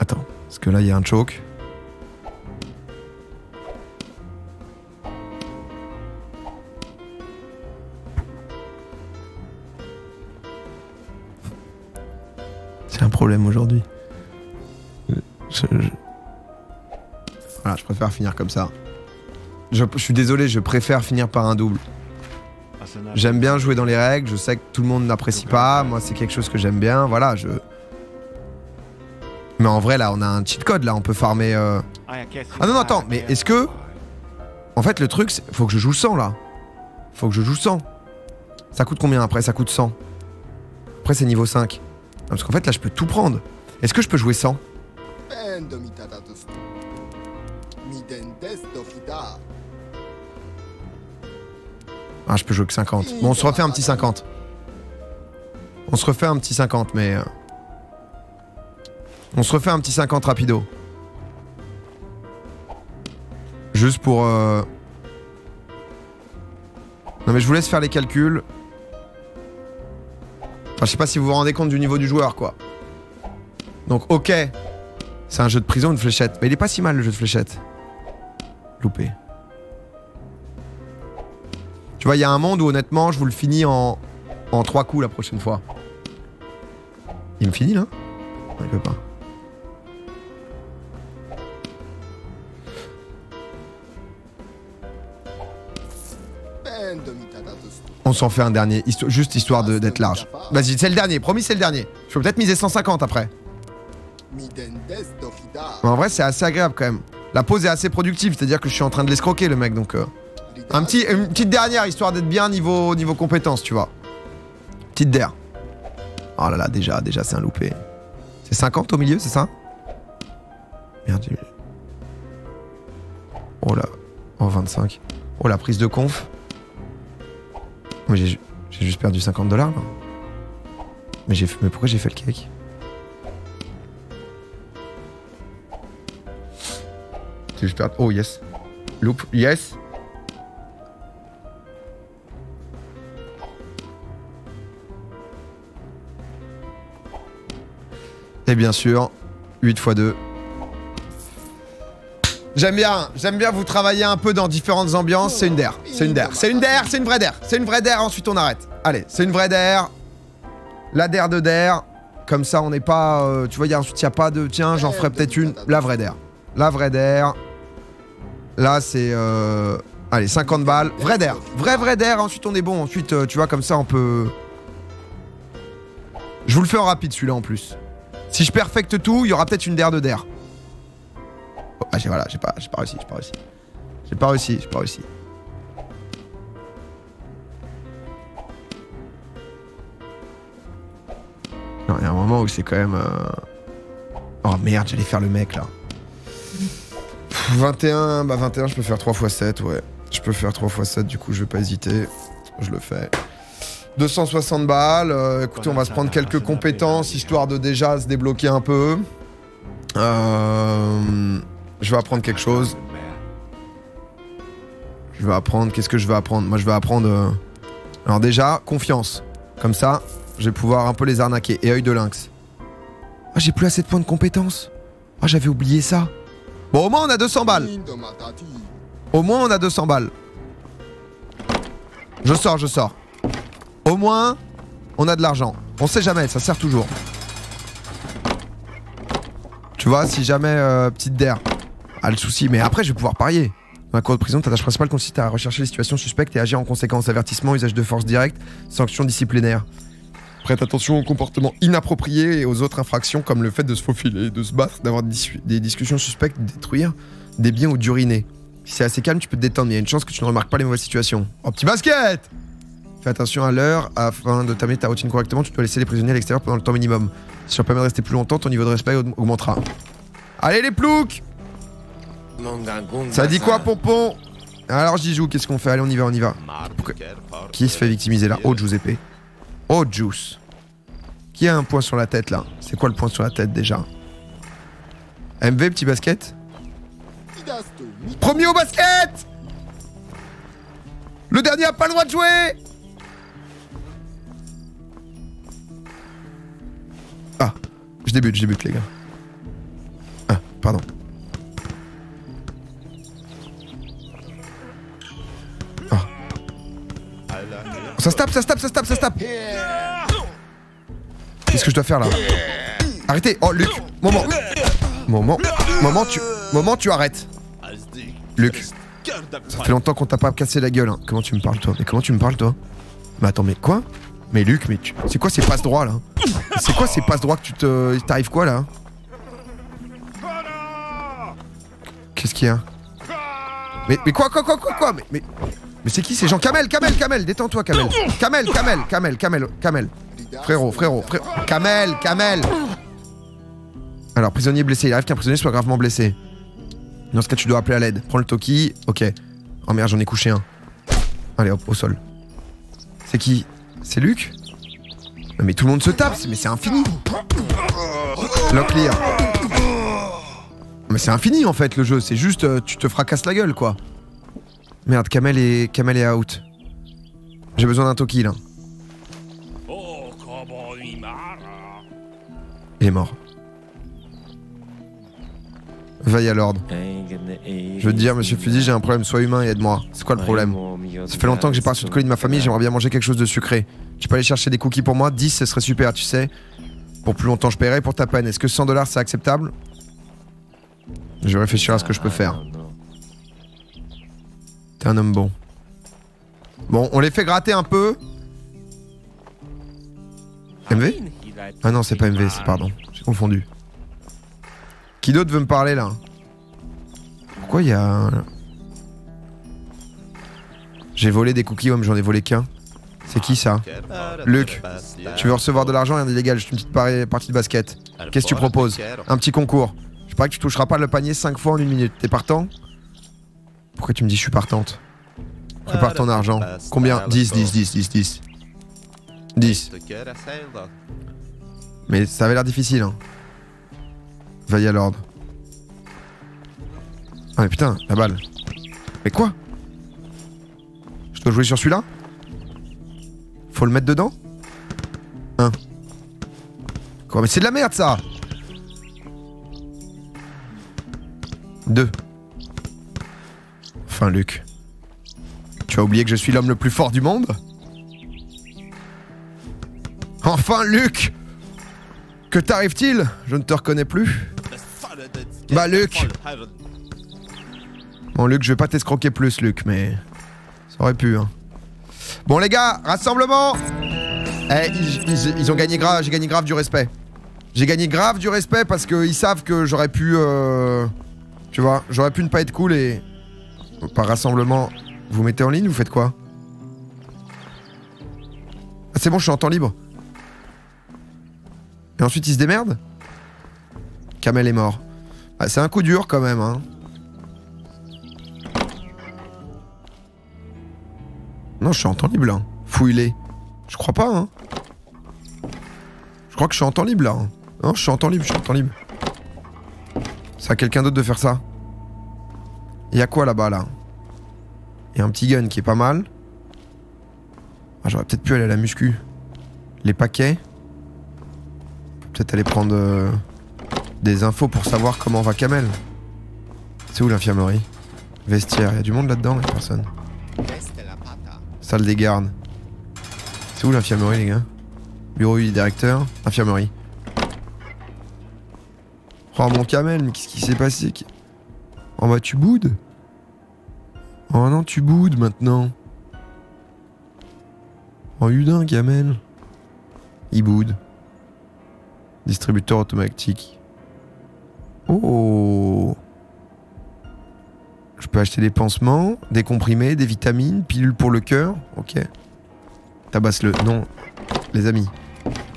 Attends, parce que là il y a un choke. C'est un problème aujourd'hui. Je, je- Voilà, je préfère finir comme ça. Je, je suis désolé, je préfère finir par un double. J'aime bien jouer dans les règles, je sais que tout le monde n'apprécie pas, moi c'est quelque chose que j'aime bien, voilà, je... Mais en vrai là, on a un cheat code là, on peut farmer... euh, Ah non, non, attends, mais est-ce que... En fait le truc, c'est... faut que je joue 100 là. Faut que je joue 100. Ça coûte combien après? Ça coûte 100. Après c'est niveau 5. Parce qu'en fait là je peux tout prendre. Est-ce que je peux jouer 100 Ah, je peux jouer que 50. Bon, on se refait un petit 50. On se refait un petit 50, mais... euh, On se refait un petit 50 rapido. Juste pour... euh, Non mais je vous laisse faire les calculs. Enfin, je sais pas si vous vous rendez compte du niveau du joueur, quoi. Donc, ok. C'est un jeu de prison, une fléchette. Mais il est pas si mal, le jeu de fléchette. Loupé. Tu vois, il y a un monde où honnêtement, je vous le finis en, en trois coups la prochaine fois. Il me finit là? Il peut pas. On s'en fait un dernier, juste histoire d'être large. Vas-y, c'est le dernier, promis, c'est le dernier. Je peux peut-être miser 150 après. Mais en vrai, c'est assez agréable quand même. La pause est assez productive, c'est-à-dire que je suis en train de l'escroquer le mec, donc. euh, un petit, une petite dernière histoire d'être bien niveau, niveau compétence, tu vois. Petite der. Oh là là, déjà, déjà, c'est un loupé. C'est 50 au milieu, c'est ça? Merde. Oh là. Oh, 25. Oh, la prise de conf. Mais j'ai ju- j'ai juste perdu 50 dollars. Mais, mais pourquoi j'ai fait le cake? Juste perdu. Oh, yes. Loop, yes. Et bien sûr, 8 x 2. J'aime bien, j'aime bien vous travailler un peu dans différentes ambiances. C'est une der, c'est une der, c'est une der, c'est une vraie der, c'est une vraie der. Ensuite on arrête. Allez, c'est une vraie der. La der de der. Comme ça on n'est pas, euh, tu vois, y a, ensuite il y a pas de, tiens, j'en ferai peut-être une. La vraie der, la vraie der. Là, c'est. euh, Allez, 50 balles. Vrai d'air. Vrai, vrai d'air. Ensuite, on est bon. Ensuite, euh, tu vois, comme ça, on peut. Je vous le fais en rapide, celui-là, en plus. Si je perfecte tout, il y aura peut-être une d'air de d'air. Oh, ah, j'ai voilà, j'ai pas, pas réussi, j'ai pas réussi. J'ai pas réussi, j'ai pas réussi. Non, il y a un moment où c'est quand même. euh, Oh merde, j'allais faire le mec là. Pff, 21, bah 21, je peux faire 3 x 7, ouais. Je peux faire 3 x 7, du coup, je vais pas hésiter. Je le fais. 260 balles. euh, écoutez, on va se prendre quelques compétences histoire de déjà se débloquer un peu. Euh, je vais apprendre quelque chose. Je vais apprendre. Qu'est-ce que je vais apprendre? Moi, je vais apprendre. euh, Alors, déjà, confiance. Comme ça, je vais pouvoir un peu les arnaquer. Et œil de lynx. Ah, j'ai plus assez de points de compétence. Ah, j'avais oublié ça. Bon, au moins, on a 200 balles. Au moins, on a 200 balles. Je sors, je sors. Au moins, on a de l'argent. On sait jamais, ça sert toujours. Tu vois, si jamais, euh, petite der, a le souci. Mais après, je vais pouvoir parier. La cour de prison, ta tâche principale consiste à rechercher les situations suspectes et agir en conséquence. Avertissement, usage de force directe, sanctions disciplinaires. Prête attention aux comportements inappropriés et aux autres infractions comme le fait de se faufiler, de se battre, d'avoir des, dis- des discussions suspectes, de détruire des biens ou d'uriner. Si c'est assez calme, tu peux te détendre, mais il y a une chance que tu ne remarques pas les mauvaises situations. Oh, petit basket Fais attention à l'heure, afin de terminer ta routine correctement, tu dois laisser les prisonniers à l'extérieur pendant le temps minimum. Si tu permets de rester plus longtemps, ton niveau de respect aug- augmentera. Allez les ploucs Ça dit quoi, Pompon? Alors, j'y joue, qu'est-ce qu'on fait? Allez, on y va, on y va. Qui se fait victimiser là? Oh, épée. Oh, Juice. Qui a un point sur la tête là? C'est quoi le point sur la tête déjà? MV, petit basket? Premier au basket Le dernier a pas le droit de jouer Ah, je débute, je débute les gars. Ah, pardon. Ça se tape, ça se tape, ça se tape, ça se tape. Qu'est-ce que je dois faire là Arrêtez. Oh, Luc Moment. Moment. Moment, tu... Moment, tu arrêtes. Luc, ça fait longtemps qu'on t'a pas cassé la gueule. Hein. Comment tu me parles, toi? Mais comment tu me parles, toi? Mais attends, mais quoi? Mais Luc, mais tu... c'est quoi ces passes droits là? C'est quoi ces passes droits que tu te. Il t'arrive quoi là? Qu'est-ce qu'il y a? Mais, mais quoi, quoi, quoi, quoi, quoi? Mais, mais, mais c'est qui ces gens Kamel, Kamel, Kamel, détends-toi, Kamel. Kamel, Kamel, Kamel, Kamel, Kamel. Frérot, frérot, frérot. Kamel, Kamel Alors, prisonnier blessé. Il arrive qu'un prisonnier soit gravement blessé. Dans ce cas, tu dois appeler à l'aide. Prends le Toki. Ok. Oh merde, j'en ai couché un. Allez, hop, au sol. C'est qui? C'est Luc? Mais tout le monde se tape, mais c'est infini Locklear. Mais c'est infini en fait le jeu, c'est juste euh, tu te fracasses la gueule quoi. Merde, Kamel est, out. J'ai besoin d'un Toki là. Il est mort. Veille à l'ordre. Je veux te dire, monsieur Fusil, j'ai un problème, sois humain et aide-moi. C'est quoi le problème? Ça fait longtemps que j'ai pas reçu de colis de ma famille, j'aimerais bien manger quelque chose de sucré. Tu peux aller chercher des cookies pour moi? 10, ce serait super, tu sais. Pour plus longtemps, je paierai pour ta peine. Est-ce que 100 dollars, c'est acceptable? Je vais à ce que je peux faire. T'es un homme bon. Bon, on les fait gratter un peu. MV Ah non, c'est pas MV, c'est pardon. J'ai confondu. Qui d'autre veut me parler là? Pourquoi il y a. J'ai volé des cookies, mais j'en ai volé qu'un. C'est qui ça? Luc, tu veux recevoir de l'argent, rien d'illégal, juste une petite partie de basket. Qu'est-ce que tu proposes? Un petit concours. Je parie que tu toucheras pas le panier 5 fois en une minute. T'es partant? Pourquoi tu me dis je suis partante Prépare ton argent. Combien 10, 10, 10, 10, 10. 10. Mais ça avait l'air difficile, hein. Veille à l'ordre. Ah mais putain, la balle. Mais quoi? Je dois jouer sur celui-là? Faut le mettre dedans? Un. Quoi Mais c'est de la merde ça Deux. Enfin Luc. Tu as oublié que je suis l'homme le plus fort du monde? Enfin Luc Que t'arrive-t-il? Je ne te reconnais plus. Bah Luc Bon, Luc, je vais pas t'escroquer plus, Luc, mais ça aurait pu. Hein. Bon, les gars, rassemblement Eh, ils, ont gagné grave, j'ai gagné grave du respect. J'ai gagné grave du respect parce qu'ils savent que j'aurais pu. euh, tu vois, j'aurais pu ne pas être cool et. Par rassemblement, vous mettez en ligne, vous faites quoi Ah, c'est bon, je suis en temps libre. Et ensuite, ils se démerdent Kamel est mort. Ah, c'est un coup dur quand même, hein. Non, je suis en temps libre là. Fouille-les. Je crois pas, hein. Je crois que je suis en temps libre là. hein. Non, je suis en temps libre, je suis en temps libre. C'est à quelqu'un d'autre de faire ça? Il y a quoi là-bas là? Il y a un petit gun qui est pas mal. Ah, J'aurais peut-être pu aller à la muscu. Les paquets. Peut-être aller prendre euh, des infos pour savoir comment va Kamel. C'est où l'infirmerie? Vestiaire, il y a du monde là-dedans, il y a personne. Salle des gardes. C'est où l'infirmerie, les gars? Bureau du directeur, infirmerie. Oh mon Kamel, qu'est-ce qui s'est passé? Oh bah tu boudes Oh non, tu boudes maintenant. Oh Udin, Kamel. Il boude. Distributeur automatique. Oh Je peux acheter des pansements, des comprimés, des vitamines, pilules pour le cœur. Ok. Tabasse-le. Non, les amis.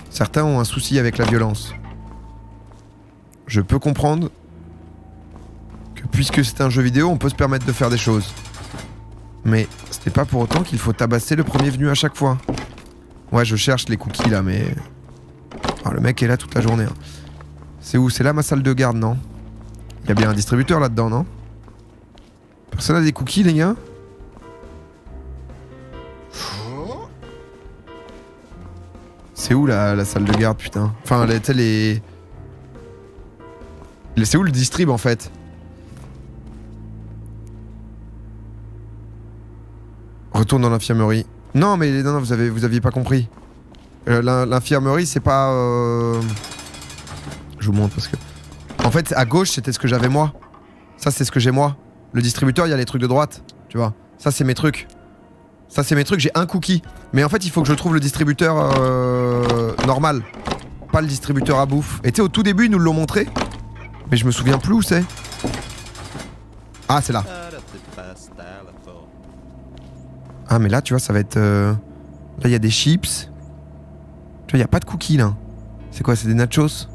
Certains ont un souci avec la violence. Je peux comprendre puisque c'est un jeu vidéo, on peut se permettre de faire des choses. Mais n'est pas pour autant qu'il faut tabasser le premier venu à chaque fois. Ouais, je cherche les cookies là, mais... Ah, le mec est là toute la journée. hein. C'est où? C'est là ma salle de garde, non? Il y a bien un distributeur là-dedans, non? Personne a des cookies, les gars? C'est où la, salle de garde, putain? Enfin, tu les- C'est où le distrib, en fait? Retourne dans l'infirmerie. Non, mais non, non, vous, avez, vous aviez pas compris. Euh, l'in- L'infirmerie, c'est pas... euh, Je vous montre parce que... En fait, à gauche, c'était ce que j'avais moi. Ça, c'est ce que j'ai moi. Le distributeur, il y a les trucs de droite. Tu vois Ça, c'est mes trucs. Ça, c'est mes trucs. J'ai un cookie. Mais en fait, il faut que je trouve le distributeur euh, normal. Pas le distributeur à bouffe. Et tu sais, au tout début, ils nous l'ont montré. Mais je me souviens plus où c'est. Ah, c'est là. Ah, mais là, tu vois, ça va être. euh, Là, il y a des chips. Tu vois, il n'y a pas de cookies là. C'est quoi C'est des nachos?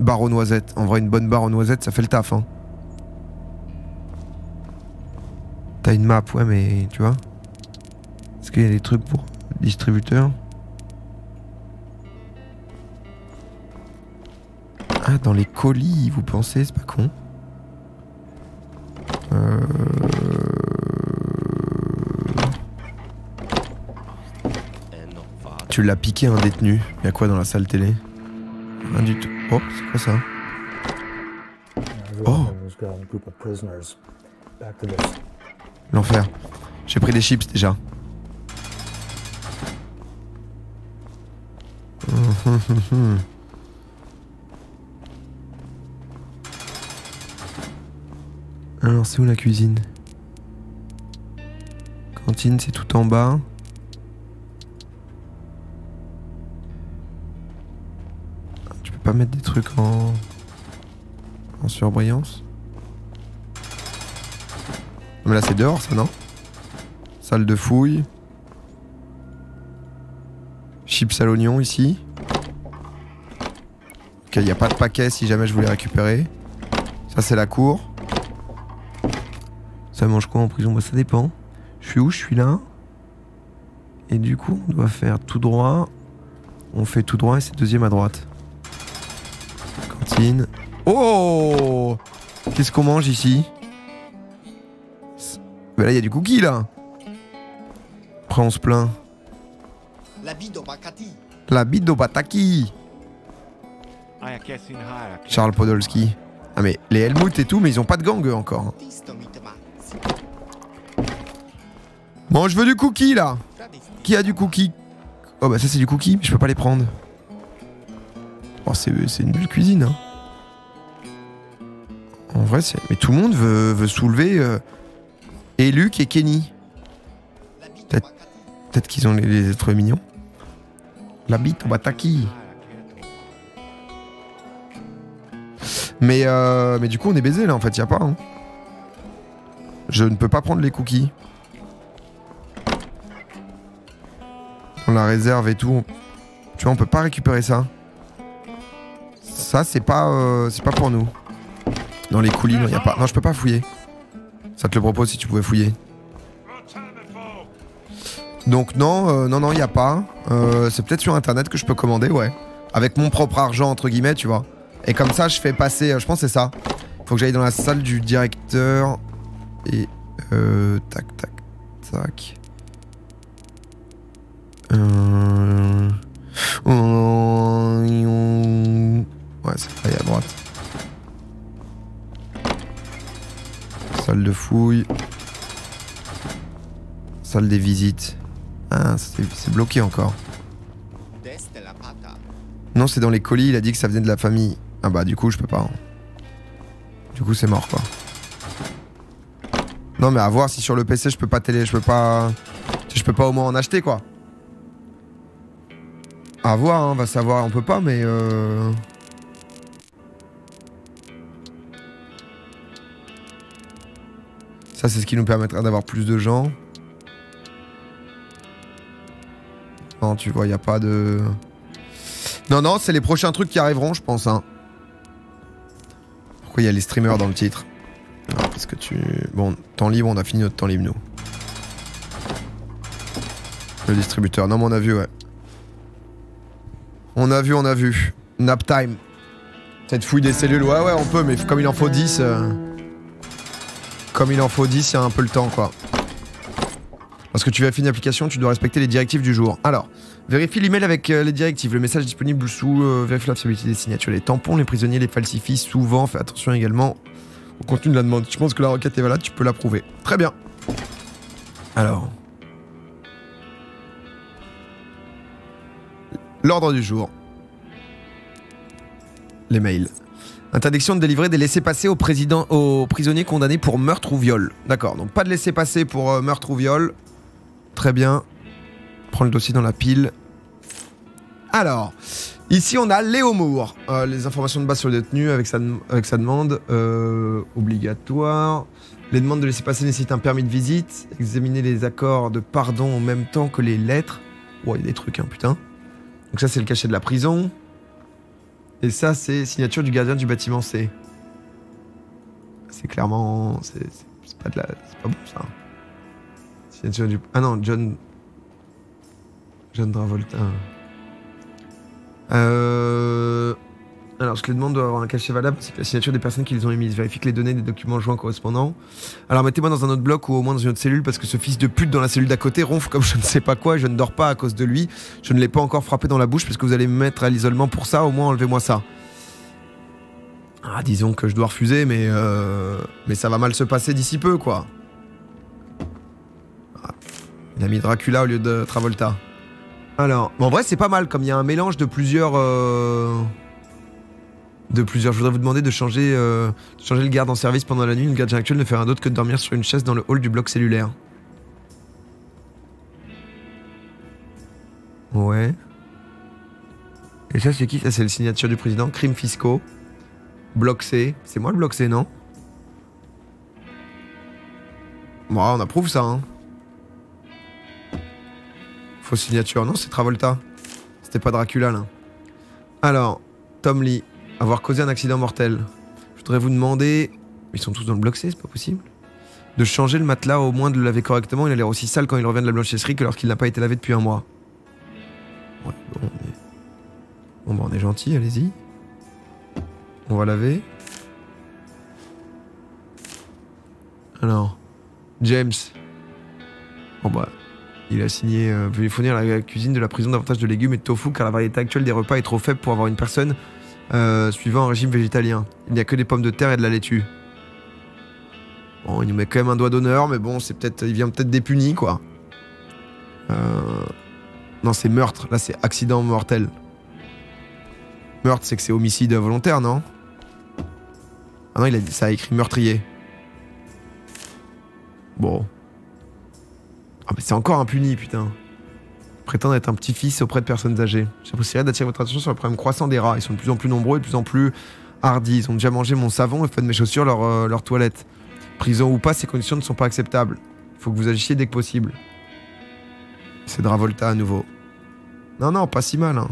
Barre aux noisettes. En vrai, une bonne barre aux noisettes, ça fait le taf. Hein. T'as une map, ouais, mais tu vois. Est-ce qu'il y a des trucs pour distributeur? Ah, dans les colis, vous pensez C'est pas con. Euh... Tu l'as piqué un détenu. Y a quoi dans la salle télé Rien du tout. Oh, c'est quoi ça Oh. L'enfer. J'ai pris des chips déjà. Alors, c'est où la cuisine? Cantine, c'est tout en bas. Pas mettre des trucs en. en surbrillance Mais là, c'est dehors, ça, non? Salle de fouille. Chips à l'oignon ici. Ok, il a pas de paquet si jamais je voulais récupérer. Ça, c'est la cour. Ça mange quoi en prison? Bah, ça dépend. Je suis où? Je suis là. Et du coup, on doit faire tout droit. On fait tout droit et c'est deuxième à droite. Cantine. Oh Qu'est-ce qu'on mange ici Bah là, il y a du cookie là. Après, on se plaint. La bide au Bakati. La bite d'Obataki. I guess in higher. Charles Podolski. Ah mais les Helmut et tout, mais ils ont pas de gang eux, encore. Bon, je veux du cookie là. Qui a du cookie? Oh bah ça c'est du cookie, mais je peux pas les prendre. Oh c'est une belle cuisine. Hein. En vrai, c'est... Mais tout le monde veut, soulever... euh, Et Luc et Kenny. Peut-être- qu'ils ont les, êtres mignons. La bite au bataki. Mais, euh, mais du coup, on est baisé là, en fait, y a pas. hein. Je ne peux pas prendre les cookies. Dans la réserve et tout. Tu vois, on peut pas récupérer ça. Ça, c'est pas, euh, c'est pas pour nous. Dans les coulis, non, y a pas. Non, je peux pas fouiller. Ça te le propose si tu pouvais fouiller. Donc non, euh, non, non, il y a pas. Euh, c'est peut-être sur internet que je peux commander, ouais. Avec mon propre argent entre guillemets, tu vois. Et comme ça, je fais passer. euh, je pense c'est ça. Faut que j'aille dans la salle du directeur et euh, tac, tac, tac. Euh, Ouais, c'est là, à droite. Salle de fouille. Salle des visites. Ah, c'est bloqué encore. Non, c'est dans les colis, il a dit que ça venait de la famille. Ah bah du coup, je peux pas. hein. Du coup, c'est mort quoi. Non, mais à voir si sur le PC, je peux pas télé, je peux pas je peux pas au moins en acheter quoi. À voir, hein, on va savoir, on peut pas mais euh... Ça, c'est ce qui nous permettra d'avoir plus de gens. Non, tu vois, y a pas de non, non, c'est les prochains trucs qui arriveront, je pense. Hein. Pourquoi il y a les streamers dans le titre Parce que tu... Bon, temps libre, on a fini notre temps libre, nous. Le distributeur. Non, mais on a vu, ouais. On a vu, on a vu. Nap time. Cette fouille des cellules, ouais, ouais, on peut, mais comme il en faut 10... euh, Comme il en faut 10, il y a un peu le temps, quoi. Parce que tu vérifies une application, tu dois respecter les directives du jour. Alors, vérifie l'email avec euh, les directives. Le message disponible sous euh, vérifie la fiabilité des signatures. Les tampons, les prisonniers les falsifient souvent. Fais attention également au contenu de la demande. Je pense que la requête est valable, tu peux l'approuver. Très bien. Alors. L'ordre du jour. Les mails. Interdiction de délivrer des laissés-passer aux, prisonniers condamnés pour meurtre ou viol. D'accord, donc pas de laissés-passer pour euh, meurtre ou viol. Très bien. Prends le dossier dans la pile. Alors, ici on a Léo Moore. Euh, les informations de base sur le détenu avec sa, demande euh, obligatoire. Les demandes de laisser-passer nécessitent un permis de visite. Examiner les accords de pardon en même temps que les lettres. Ouais, il y a des trucs, hein, putain. Donc ça, c'est le cachet de la prison. Et ça, c'est signature du gardien du bâtiment C. C'est clairement... C'est pas de la... C'est pas bon, ça. Signature du... Ah non, John... John Travolta. Euh... Alors, ce que les demandes doivent avoir un cachet valable, c'est la signature des personnes qui les ont émises. Vérifie que les données des documents joints correspondants. Alors, mettez-moi dans un autre bloc ou au moins dans une autre cellule parce que ce fils de pute dans la cellule d'à côté ronfle comme je ne sais pas quoi. Je ne dors pas à cause de lui. Je ne l'ai pas encore frappé dans la bouche parce que vous allez me mettre à l'isolement pour ça. Au moins, enlevez-moi ça. Ah, disons que je dois refuser, mais euh... mais ça va mal se passer d'ici peu, quoi. Il a mis Dracula au lieu de Travolta. Alors, en vrai, c'est pas mal, comme il y a un mélange de plusieurs. euh, De plusieurs. Je voudrais vous demander de changer, euh, de changer le garde en service pendant la nuit. Le gardien actuel ne fait rien d'autre que de dormir sur une chaise dans le hall du bloc cellulaire. Ouais. Et ça, c'est qui? Ça, c'est le signature du président. Crimes fiscaux. Bloc C. C'est moi le bloc C, non? Bon, on approuve ça, hein. Fausse signature. Non, c'est Travolta. C'était pas Dracula, là. Alors, Tom Lee. Avoir causé un accident mortel. Je voudrais vous demander... Ils sont tous dans le bloc C, c'est pas possible De changer le matelas, au moins de le laver correctement. Il a l'air aussi sale quand il revient de la blanchisserie que lorsqu'il n'a pas été lavé depuis un mois. Bon, on est... Bah, on est gentil, allez-y. On va laver. Alors, James. Bon bah, il a signé. Euh, veuillez fournir la cuisine de la prison davantage de légumes et de tofu car la variété actuelle des repas est trop faible pour avoir une personne euh, suivant un régime végétalien. Il n'y a que des pommes de terre et de la laitue. Bon, il nous met quand même un doigt d'honneur, mais bon, c'est peut-être, il vient peut-être des quoi. Euh, non, c'est meurtre. Là, c'est accident mortel. Meurtre, c'est que c'est homicide volontaire, non? Ah non, il a ça a écrit meurtrier. Bon. Ah, mais c'est encore impuni, putain. Prétendre être un petit-fils auprès de personnes âgées. J'apprécierais d'attirer votre attention sur le problème croissant des rats. Ils sont de plus en plus nombreux et de plus en plus hardis. Ils ont déjà mangé mon savon et fait de mes chaussures leur, euh, leur toilette. Prison ou pas, ces conditions ne sont pas acceptables. Il faut que vous agissiez dès que possible. C'est Dravolta à nouveau. Non, non, pas si mal. hein.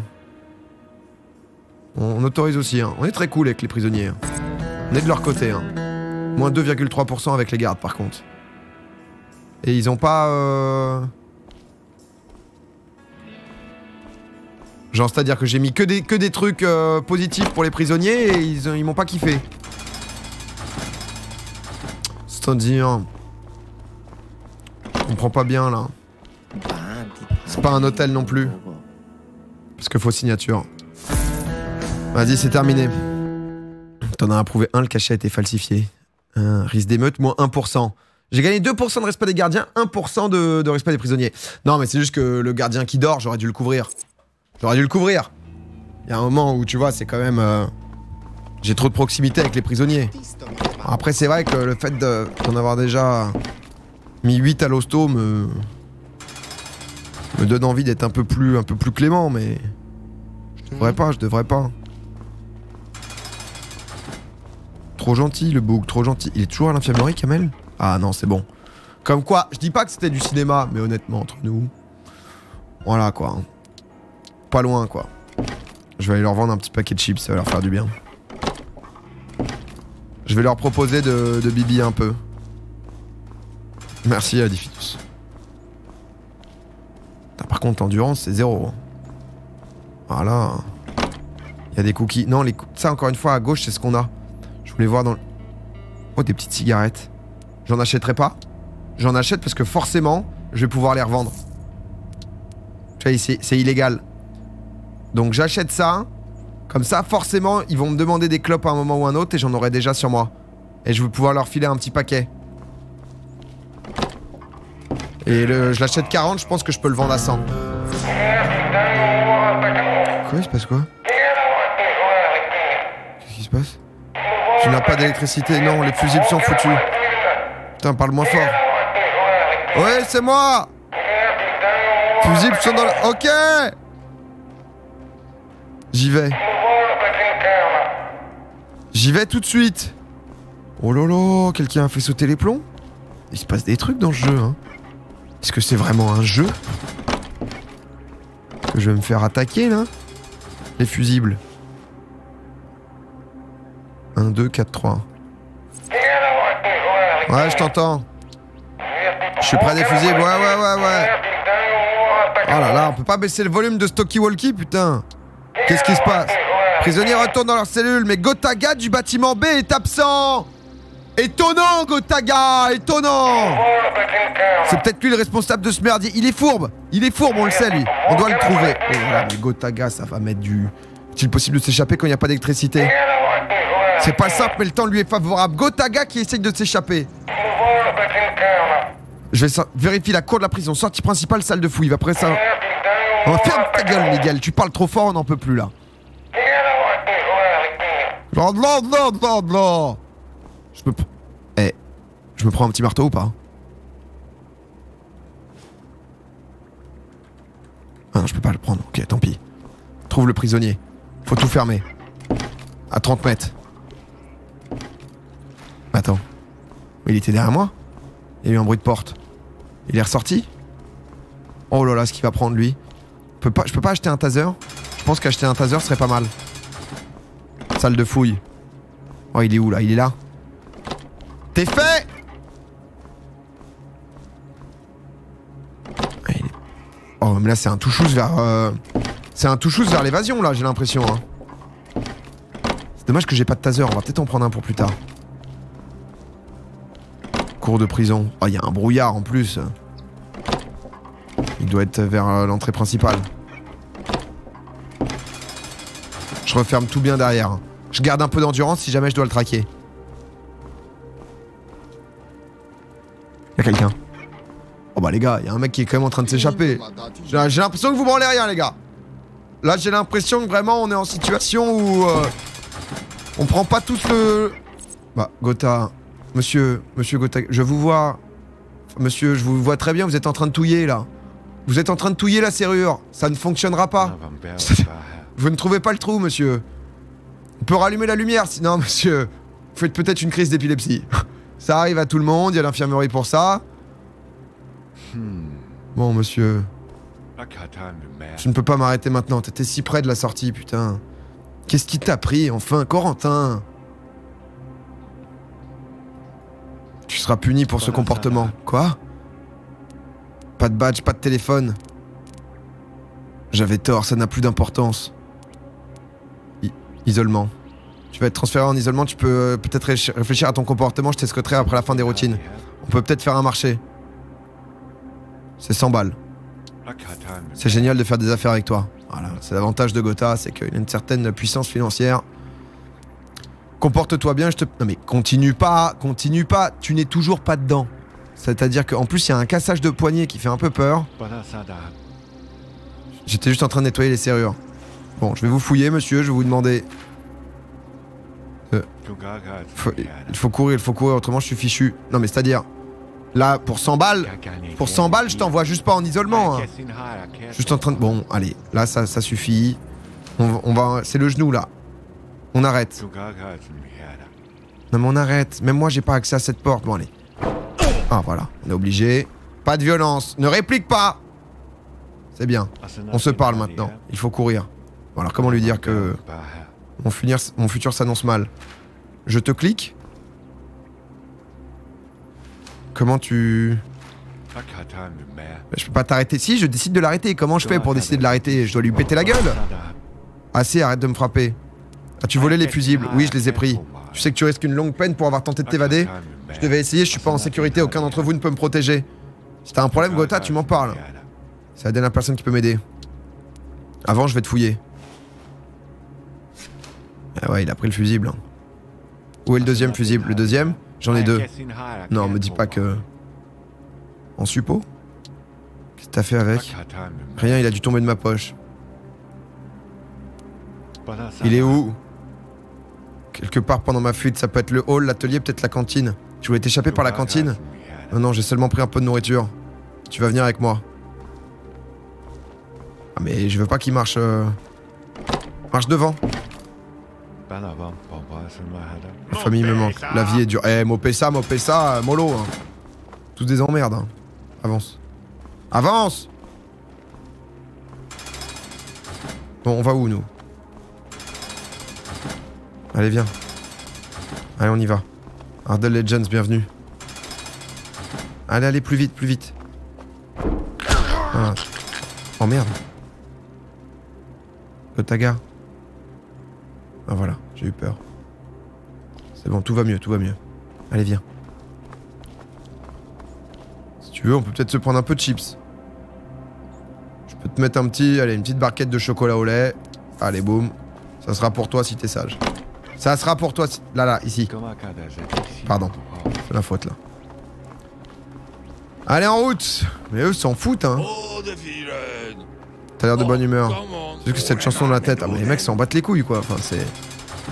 On, autorise aussi. hein. On est très cool avec les prisonniers. hein. On est de leur côté. hein. Moins 2,3% avec les gardes, par contre. Et ils ont pas. euh, Genre, c'est-à-dire que j'ai mis que des, trucs euh, positifs pour les prisonniers et ils, ils m'ont pas kiffé. C'est-à-dire. Je comprends pas bien là. C'est pas un hôtel non plus. Parce que faut signature. Vas-y, c'est terminé. T'en as approuvé un, le cachet a été falsifié. Risque d'émeute, moins 1%. J'ai gagné 2% de respect des gardiens, 1% de, de respect des prisonniers. Non, mais c'est juste que le gardien qui dort, j'aurais dû le couvrir. J'aurais dû le couvrir. Il y a un moment où, tu vois, c'est quand même... euh, J'ai trop de proximité avec les prisonniers. Après, c'est vrai que le fait de- d'en avoir déjà mis 8 à l'hosto me... me donne envie d'être un peu plus un peu plus clément, mais... Je devrais pas, je devrais pas. Trop gentil, le bouc, trop gentil. Il est toujours à l'infirmerie, Kamel? Ah non, c'est bon. Comme quoi, je dis pas que c'était du cinéma, mais honnêtement, entre nous... Voilà, quoi. Pas loin, quoi. Je vais aller leur vendre un petit paquet de chips, ça va leur faire du bien. Je vais leur proposer de, bibi un peu. Merci à Diffidus. Par contre, l'endurance, c'est zéro. hein. Voilà. Il y a des cookies. Non, les ça, encore une fois, à gauche, c'est ce qu'on a. Je voulais voir dans le... Oh, des petites cigarettes. J'en achèterai pas. J'en achète parce que forcément, je vais pouvoir les revendre. Tu c'est illégal. Donc j'achète ça. Comme ça, forcément, ils vont me demander des clopes à un moment ou un autre et j'en aurai déjà sur moi. Et je vais pouvoir leur filer un petit paquet. Et le, je l'achète 40, je pense que je peux le vendre à 100. Quoi, il se passe quoi? Qu'est-ce qui se passe? Tu n'as pas d'électricité, non, les fusibles sont foutus. Putain, parle moins fort. Ouais, c'est moi Fusibles sont dans le... Ok J'y vais. J'y vais tout de suite. Oh là là, quelqu'un a fait sauter les plombs Il se passe des trucs dans ce jeu, hein. Est-ce que c'est vraiment un jeu Que je vais me faire attaquer, là? Les fusibles. 1, 2, 4, 3. Ouais, je t'entends. Je suis près des fusibles, ouais, ouais, ouais, ouais. Oh là là, on peut pas baisser le volume de Stocky Walkie, putain. Qu'est-ce qui se passe Prisonniers retournent dans leur cellule, mais Gotaga du bâtiment B est absent Étonnant, Gotaga Étonnant C'est peut-être lui le responsable de ce merdier. Il est fourbe Il est fourbe, on le sait, lui. On doit le trouver. Oh là, mais Gotaga, ça va mettre du... Est-il possible de s'échapper quand il n'y a pas d'électricité C'est pas simple, mais le temps lui est favorable. Gotaga qui essaye de s'échapper. Je vais vérifier la cour de la prison. Sortie principale, salle de fouille. Après ça... Oh, ferme ta gueule, Miguel. Tu parles trop fort, on n'en peut plus, là. Non, non, non, non, non Je me... Eh, je me prends un petit marteau ou pas Ah non, je peux pas le prendre. Ok, tant pis. Trouve le prisonnier. Faut tout fermer. À 30 mètres. Attends. Il était derrière moi Il y a eu un bruit de porte. Il est ressorti? Oh là là, ce qu'il va prendre lui? Je peux pas, je peux pas acheter un taser Je pense qu'acheter un taser serait pas mal. Salle de fouille. Oh, il est où là? Il est là T'es fait Oh, mais là, c'est un touchous vers. euh, C'est un touchous vers l'évasion, là, j'ai l'impression. hein. C'est dommage que j'ai pas de taser. On va peut-être en prendre un pour plus tard. Cours de prison. Oh, il y a un brouillard en plus. Il doit être vers euh, l'entrée principale. Je referme tout bien derrière. Je garde un peu d'endurance si jamais je dois le traquer. Y'a quelqu'un? Oh bah les gars, y a un mec qui est quand même en train de s'échapper. J'ai j'ai l'impression que vous branlez rien les gars. Là j'ai l'impression que vraiment on est en situation où... euh, on prend pas tous le... Bah Gotha... Monsieur... Monsieur Gotha... Je vous vois... monsieur, je vous vois très bien, vous êtes en train de touiller là. Vous êtes en train de touiller la serrure. Ça ne fonctionnera pas. Vous ne trouvez pas le trou, monsieur. On peut rallumer la lumière, sinon, monsieur. Vous faites peut-être une crise d'épilepsie. Ça arrive à tout le monde, il y a l'infirmerie pour ça. Bon, monsieur. Je ne peux pas m'arrêter maintenant, t'étais si près de la sortie, putain. Qu'est-ce qui t'a pris, enfin, Corentin? Tu seras puni pour ce comportement. Quoi? Pas de badge, pas de téléphone. J'avais tort, ça n'a plus d'importance. Isolement. Tu vas être transféré en isolement, tu peux euh, peut-être réfléchir à ton comportement, je t'escoterai après la fin des routines. On peut peut-être faire un marché. C'est 100 balles. C'est génial de faire des affaires avec toi. Voilà, c'est l'avantage de Gotha, c'est qu'il a une certaine puissance financière. Comporte-toi bien, je te. Non mais continue pas, continue pas, tu n'es toujours pas dedans. C'est-à-dire qu'en plus, il y a un cassage de poignet qui fait un peu peur. J'étais juste en train de nettoyer les serrures. Bon, je vais vous fouiller, monsieur, je vais vous demander. Faut- il faut courir, il faut courir, autrement je suis fichu. Non mais c'est-à-dire. Là, pour 100 balles, pour 100 balles, je t'envoie juste pas en isolement. hein. Juste en train de. Bon, allez, là, ça, ça suffit. On, on va. C'est le genou là. On arrête. Non, mais on arrête. Même moi, j'ai pas accès à cette porte. Bon, allez. Ah, voilà. On est obligé. Pas de violence. Ne réplique pas. C'est bien. On se parle maintenant. Il faut courir. Bon, alors, comment lui dire que mon futur, mon futur s'annonce mal Je te clique Comment tu. Je peux pas t'arrêter. Si, je décide de l'arrêter. Comment je fais pour décider de l'arrêter? Je dois lui péter la gueule Assez, arrête de me frapper. As-tu volé les fusibles Oui, je les ai pris. Tu sais que tu risques une longue peine pour avoir tenté de t'évader? Je devais essayer, je suis pas en sécurité, aucun d'entre vous ne peut me protéger. Si t'as un problème, Gotha, tu m'en parles. C'est la dernière personne qui peut m'aider. Avant, je vais te fouiller. Ah ouais, il a pris le fusible. hein. Où est le deuxième fusible? Le deuxième? J'en ai deux. Non, me dis pas que. En suppos? Qu'est-ce que t'as fait avec? Rien, il a dû tomber de ma poche. Il est où? Quelque part pendant ma fuite, ça peut être le hall, l'atelier, peut-être la cantine. Tu voulais t'échapper par la cantine Non, non, j'ai seulement pris un peu de nourriture. Tu vas venir avec moi. Ah, mais je veux pas qu'il marche. euh, Marche devant. La famille me manque. La vie est dure. Eh, Mopessa, Mopessa, mollo. hein. Tous des emmerdes. hein. Avance. Avance Bon, on va où, nous? Allez, viens. Allez, on y va. Ardell Legends, bienvenue. Allez, allez, plus vite, plus vite. Ah. Oh merde. Otaga. Ah voilà, j'ai eu peur. C'est bon, tout va mieux, tout va mieux. Allez, viens. Si tu veux, on peut peut-être se prendre un peu de chips. Je peux te mettre un petit, allez, une petite barquette de chocolat au lait. Allez, boum. Ça sera pour toi si t'es sage. Ça sera pour toi. Là, là, ici. Pardon. C'est la faute, là. Allez, en route Mais eux s'en foutent, hein. T'as l'air de bonne humeur. C'est juste que cette chanson dans la tête. Ah, mais les mecs s'en battent les couilles, quoi.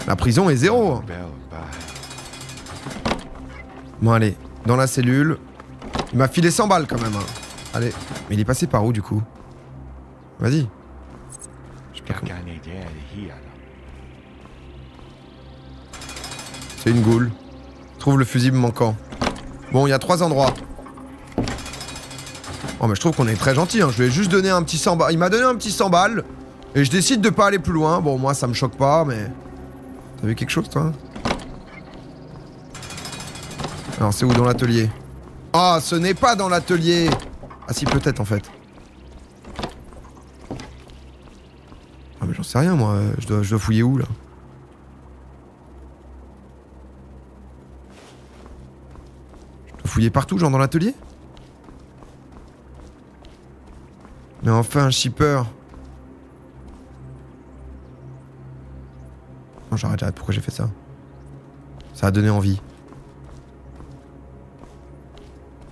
La prison est zéro. hein. Bon, allez. Dans la cellule. Il m'a filé 100 balles, quand même. hein. Allez. Mais il est passé par où, du coup? Vas-y. C'est une goule. Trouve le fusible manquant. Bon, il y a trois endroits. Oh, mais je trouve qu'on est très gentil. Hein. Je lui ai juste donné un petit 100 balles. Il m'a donné un petit 100 balles. Et je décide de pas aller plus loin. Bon, moi, ça me choque pas, mais. T'as vu quelque chose, toi? Alors, c'est où dans l'atelier? Ah, ce n'est pas dans l'atelier Ah, si, peut-être, en fait. Ah, mais j'en sais rien, moi. Je dois, je dois fouiller où, là Je dois partout, genre dans l'atelier Mais enfin, un shipper. Non, j'arrête, j'arrête. Pourquoi j'ai fait ça Ça a donné envie.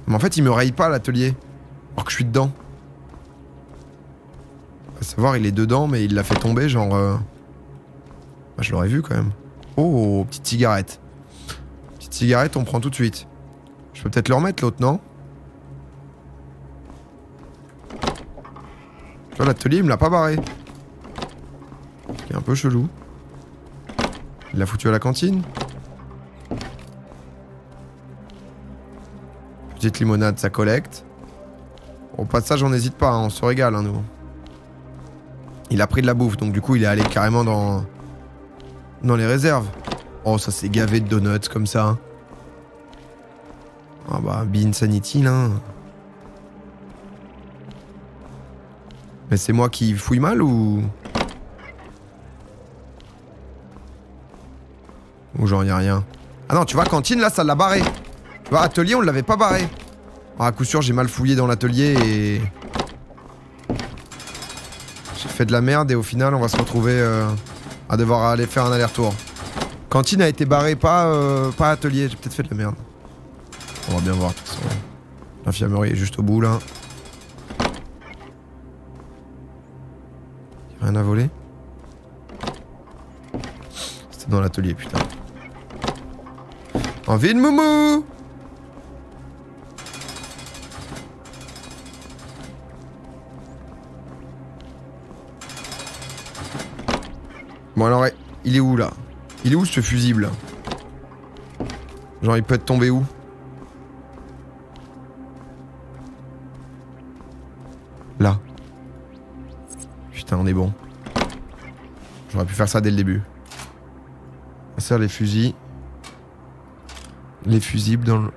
Mais en fait, il me raye pas l'atelier. Alors que je suis dedans. À savoir, il est dedans, mais il l'a fait tomber, genre. euh, bah, je l'aurais vu quand même. Oh, petite cigarette. Petite cigarette, on prend tout de suite. Je peux peut-être le remettre l'autre, non Tu vois, l'atelier, il me l'a pas barré. Il est un peu chelou. Il l'a foutu à la cantine Petite limonade, ça collecte. Au passage, on n'hésite pas, hein, on se régale, hein, nous. Il a pris de la bouffe, donc du coup, il est allé carrément dans... Les réserves. Oh, ça s'est gavé de donuts comme ça. Hein. Ah bah, Bean Sanity, là. Mais c'est moi qui fouille mal ou... Ou genre y rien? Ah non, tu vois, cantine, là, ça l'a barré. Tu vois, atelier, on l'avait pas barré. Ah, à coup sûr, j'ai mal fouillé dans l'atelier et... J'ai fait de la merde et au final, on va se retrouver euh, à devoir aller faire un aller-retour. Cantine a été barrée, pas, euh, pas atelier. J'ai peut-être fait de la merde. On va bien voir, de toute façon. L'infirmerie est juste au bout, là. Y'a rien à voler C'était dans l'atelier, putain. Envie de moumou Bon alors, il est où là? Il est où ce fusible? Genre il peut être tombé où? Là. Putain, on est bon. J'aurais pu faire ça dès le début. Sert les fusils. Les fusibles dans le...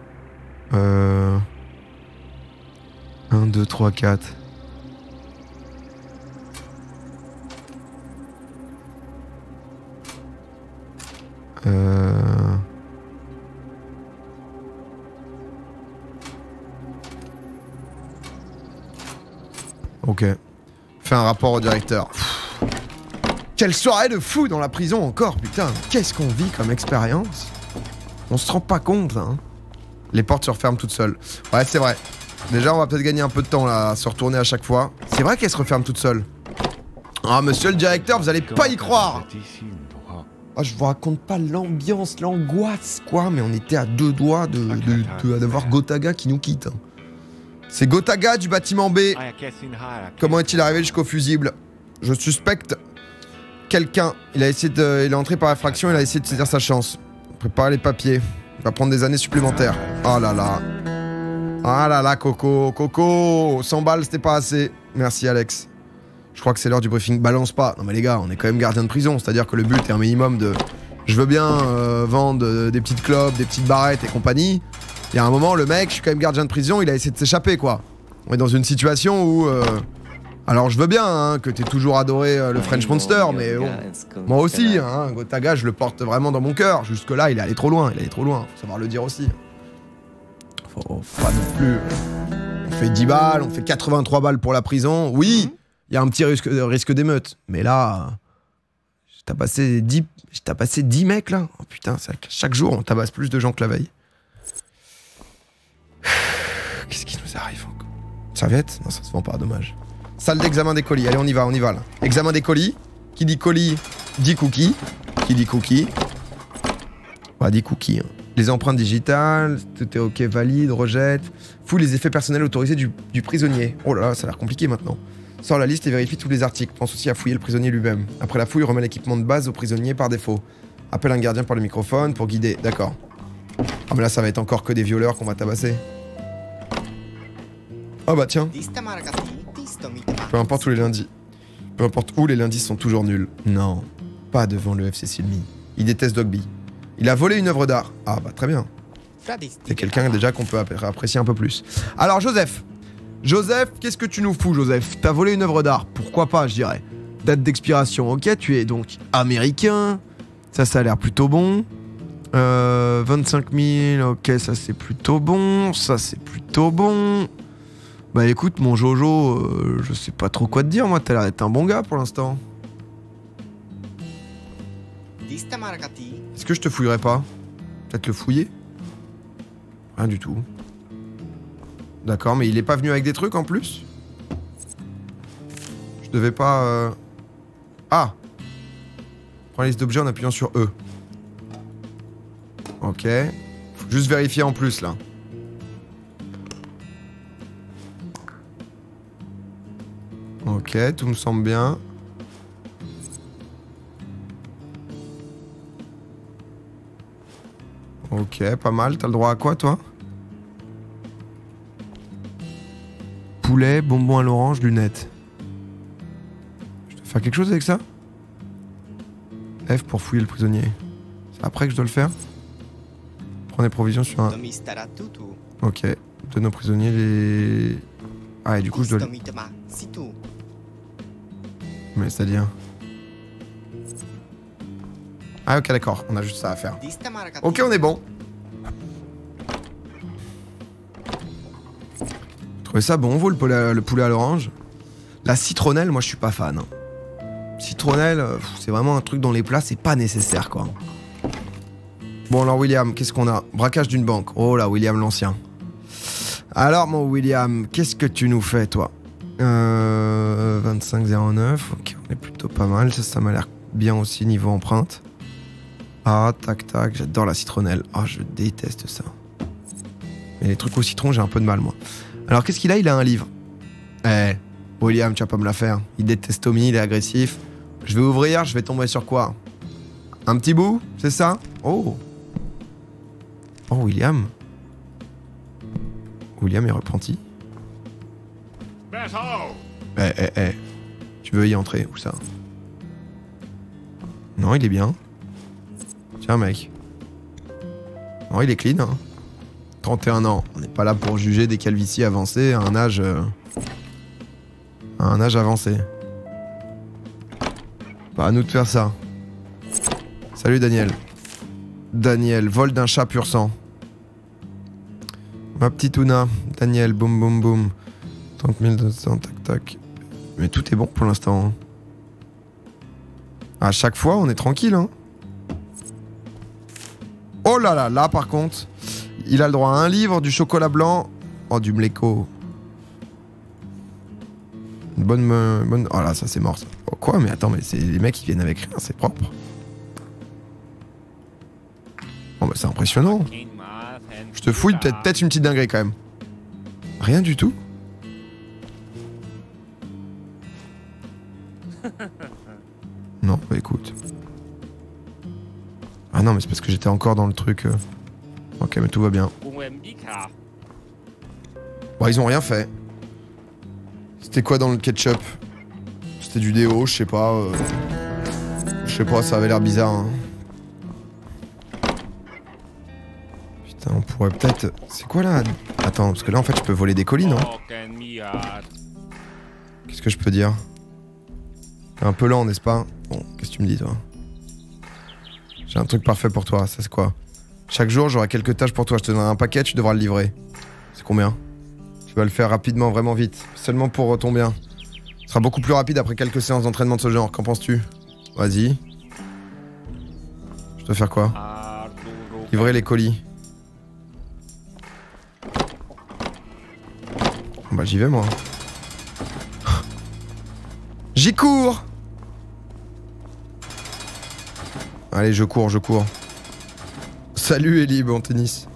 Euh... 1, 2, 3, 4. Euh... Un rapport au directeur. Quelle soirée de fou dans la prison encore, putain. Qu'est-ce qu'on vit comme expérience? On se rend pas compte, hein. Les portes se referment toutes seules. Ouais, c'est vrai. Déjà, on va peut-être gagner un peu de temps là, à se retourner à chaque fois. C'est vrai qu'elles se referment toutes seules. Ah, monsieur le directeur, vous allez pas y croire ah, je vous raconte pas l'ambiance, l'angoisse, quoi, mais on était à deux doigts de, de- de- Gotaga qui nous quitte. hein. C'est Gotaga du bâtiment B. Comment est-il arrivé jusqu'au fusible Je suspecte quelqu'un. Il a essayé de. Il est entré par effraction, il a essayé de saisir sa chance. Préparez les papiers. Il va prendre des années supplémentaires. Oh là là. Ah là là, Coco. Coco 100 balles, c'était pas assez. Merci, Alex. Je crois que c'est l'heure du briefing. Balance pas. Non mais les gars, on est quand même gardien de prison. C'est-à-dire que le but est un minimum de. Je veux bien euh, vendre euh, des petites clopes, des petites barrettes et compagnie. Il y a un moment, le mec, je suis quand même gardien de prison, il a essayé de s'échapper, quoi. On est dans une situation où. euh, Alors je veux bien hein, que t'aies toujours adoré euh, le French Monster, mais bon. Moi aussi, hein, Gotaga, je le porte vraiment dans mon cœur. Jusque-là, il est allé trop loin, il est allé trop loin. Faut savoir le dire aussi. Faut, faut pas non plus. On fait 10 balles, on fait 83 balles pour la prison. Oui, il y a un petit risque, risque d'émeute. Mais là, 10, je tabassé 10 mecs là. Oh putain, chaque jour, on tabasse plus de gens que la veille. Qu'est-ce qui nous arrive encore? Serviette? Non, ça se vend pas, dommage. Salle d'examen des colis. Allez, on y va, on y va là. Examen des colis. Qui dit colis dit cookie. Qui dit cookie Bah, dit cookie. hein. Les empreintes digitales, tout est ok, valide, rejette. Fouille les effets personnels autorisés du, prisonnier. Oh là là, ça a l'air compliqué maintenant. Sors la liste et vérifie tous les articles. Pense aussi à fouiller le prisonnier lui-même. Après la fouille, remet l'équipement de base au prisonnier par défaut. Appelle un gardien par le microphone pour guider. D'accord. Ah mais là, ça va être encore que des violeurs qu'on va tabasser. Oh bah tiens. Peu importe où les lundis. Peu importe où les lundis sont toujours nuls. Non, pas devant le FC Silmi. Il déteste Dogby. Il a volé une œuvre d'art. Ah bah très bien. C'est quelqu'un déjà qu'on peut appré- apprécier un peu plus. Alors Joseph. Joseph, qu'est-ce que tu nous fous Joseph? T'as volé une œuvre d'art. Pourquoi pas, je dirais. Date d'expiration. Ok, tu es donc américain. Ça, ça a l'air plutôt bon. Euh, 25 000, ok, ça c'est plutôt bon. Ça c'est plutôt bon. Bah écoute, mon Jojo, euh, je sais pas trop quoi te dire, moi, t'as l'air d'être un bon gars pour l'instant. Est-ce que je te fouillerai pas? Peut-être le fouiller? Rien du tout. D'accord, mais il est pas venu avec des trucs en plus? Je devais pas... euh, Ah Prends la liste d'objets en appuyant sur E. Ok. Faut juste vérifier en plus, là. Ok. Tout me semble bien. Ok, pas mal. T'as le droit à quoi, toi? Poulet, bonbon à l'orange, lunettes. Je dois faire quelque chose avec ça? F pour fouiller le prisonnier. C'est après que je dois le faire? Prends des provisions sur un... Ok. De nos prisonniers, les... Ah, et du coup, je dois... Mais c'est-à-dire... Ah, ok, d'accord. On a juste ça à faire. Ok, on est bon. Vous trouvez ça bon, vous, le poulet, le poulet à l'orange? La citronnelle, moi, je suis pas fan. hein. Citronnelle, euh, c'est vraiment un truc dans les plats, c'est pas nécessaire, quoi. Bon, alors, William, qu'est-ce qu'on a? Braquage d'une banque. Oh là, William l'ancien. Alors, mon William, qu'est-ce que tu nous fais, toi? Euh, 25,09. Ok, on est plutôt pas mal. Ça, ça m'a l'air bien aussi niveau empreinte. Ah, tac, tac, j'adore la citronnelle. Ah, je déteste ça. Mais les trucs au citron, j'ai un peu de mal, moi. Alors, qu'est-ce qu'il a? Il a un livre. Eh, William, tu vas pas me la faire. Il déteste Tommy, il est agressif. Je vais ouvrir, je vais tomber sur quoi? Un petit bout C'est ça? Oh Oh, William William est repenti. Eh, eh, eh. Tu veux y entrer Où ça? Non, il est bien. Tiens, mec. Non, il est clean. Hein. 31 ans. On n'est pas là pour juger des calvities avancées à un âge. euh, à un âge avancé. Pas à nous de faire ça. Salut, Daniel. Daniel, vol d'un chat pur sang. Ma petite Ouna. Daniel, boum boum boum. 30 200, tac tac. Mais tout est bon pour l'instant. hein. À chaque fois, on est tranquille. Hein. Oh là là, là par contre, il a le droit à un livre, du chocolat blanc. Oh, du mléco. Une bonne, bonne. Oh là, ça c'est mort. Oh, quoi Mais attends, mais c'est les mecs qui viennent avec rien, c'est propre. Oh bah c'est impressionnant. Je te fouille peut-être peut-être une petite dinguerie quand même. Rien du tout. Non, bah écoute. Ah non, mais c'est parce que j'étais encore dans le truc. euh. Ok, mais tout va bien. Bon, ils ont rien fait. C'était quoi dans le ketchup? C'était du déo, je sais pas. euh, Je sais pas, ça avait l'air bizarre. hein. On pourrait peut-être. C'est quoi là? Attends, parce que là en fait je peux voler des colis, non miat. Qu'est-ce que je peux dire? Un peu lent, n'est-ce pas? Bon, qu'est-ce que tu me dis, toi? J'ai un truc parfait pour toi, ça c'est quoi? Chaque jour, j'aurai quelques tâches pour toi. Je te donnerai un paquet, tu devras le livrer. C'est combien? Tu vas le faire rapidement, vraiment vite. Seulement pour ton bien. Ce sera beaucoup plus rapide après quelques séances d'entraînement de ce genre. Qu'en penses-tu? Vas-y. Je dois faire quoi? Livrer les colis. Bah j'y vais moi. J'y cours Allez, je cours, je cours. Salut Eli, bon tennis.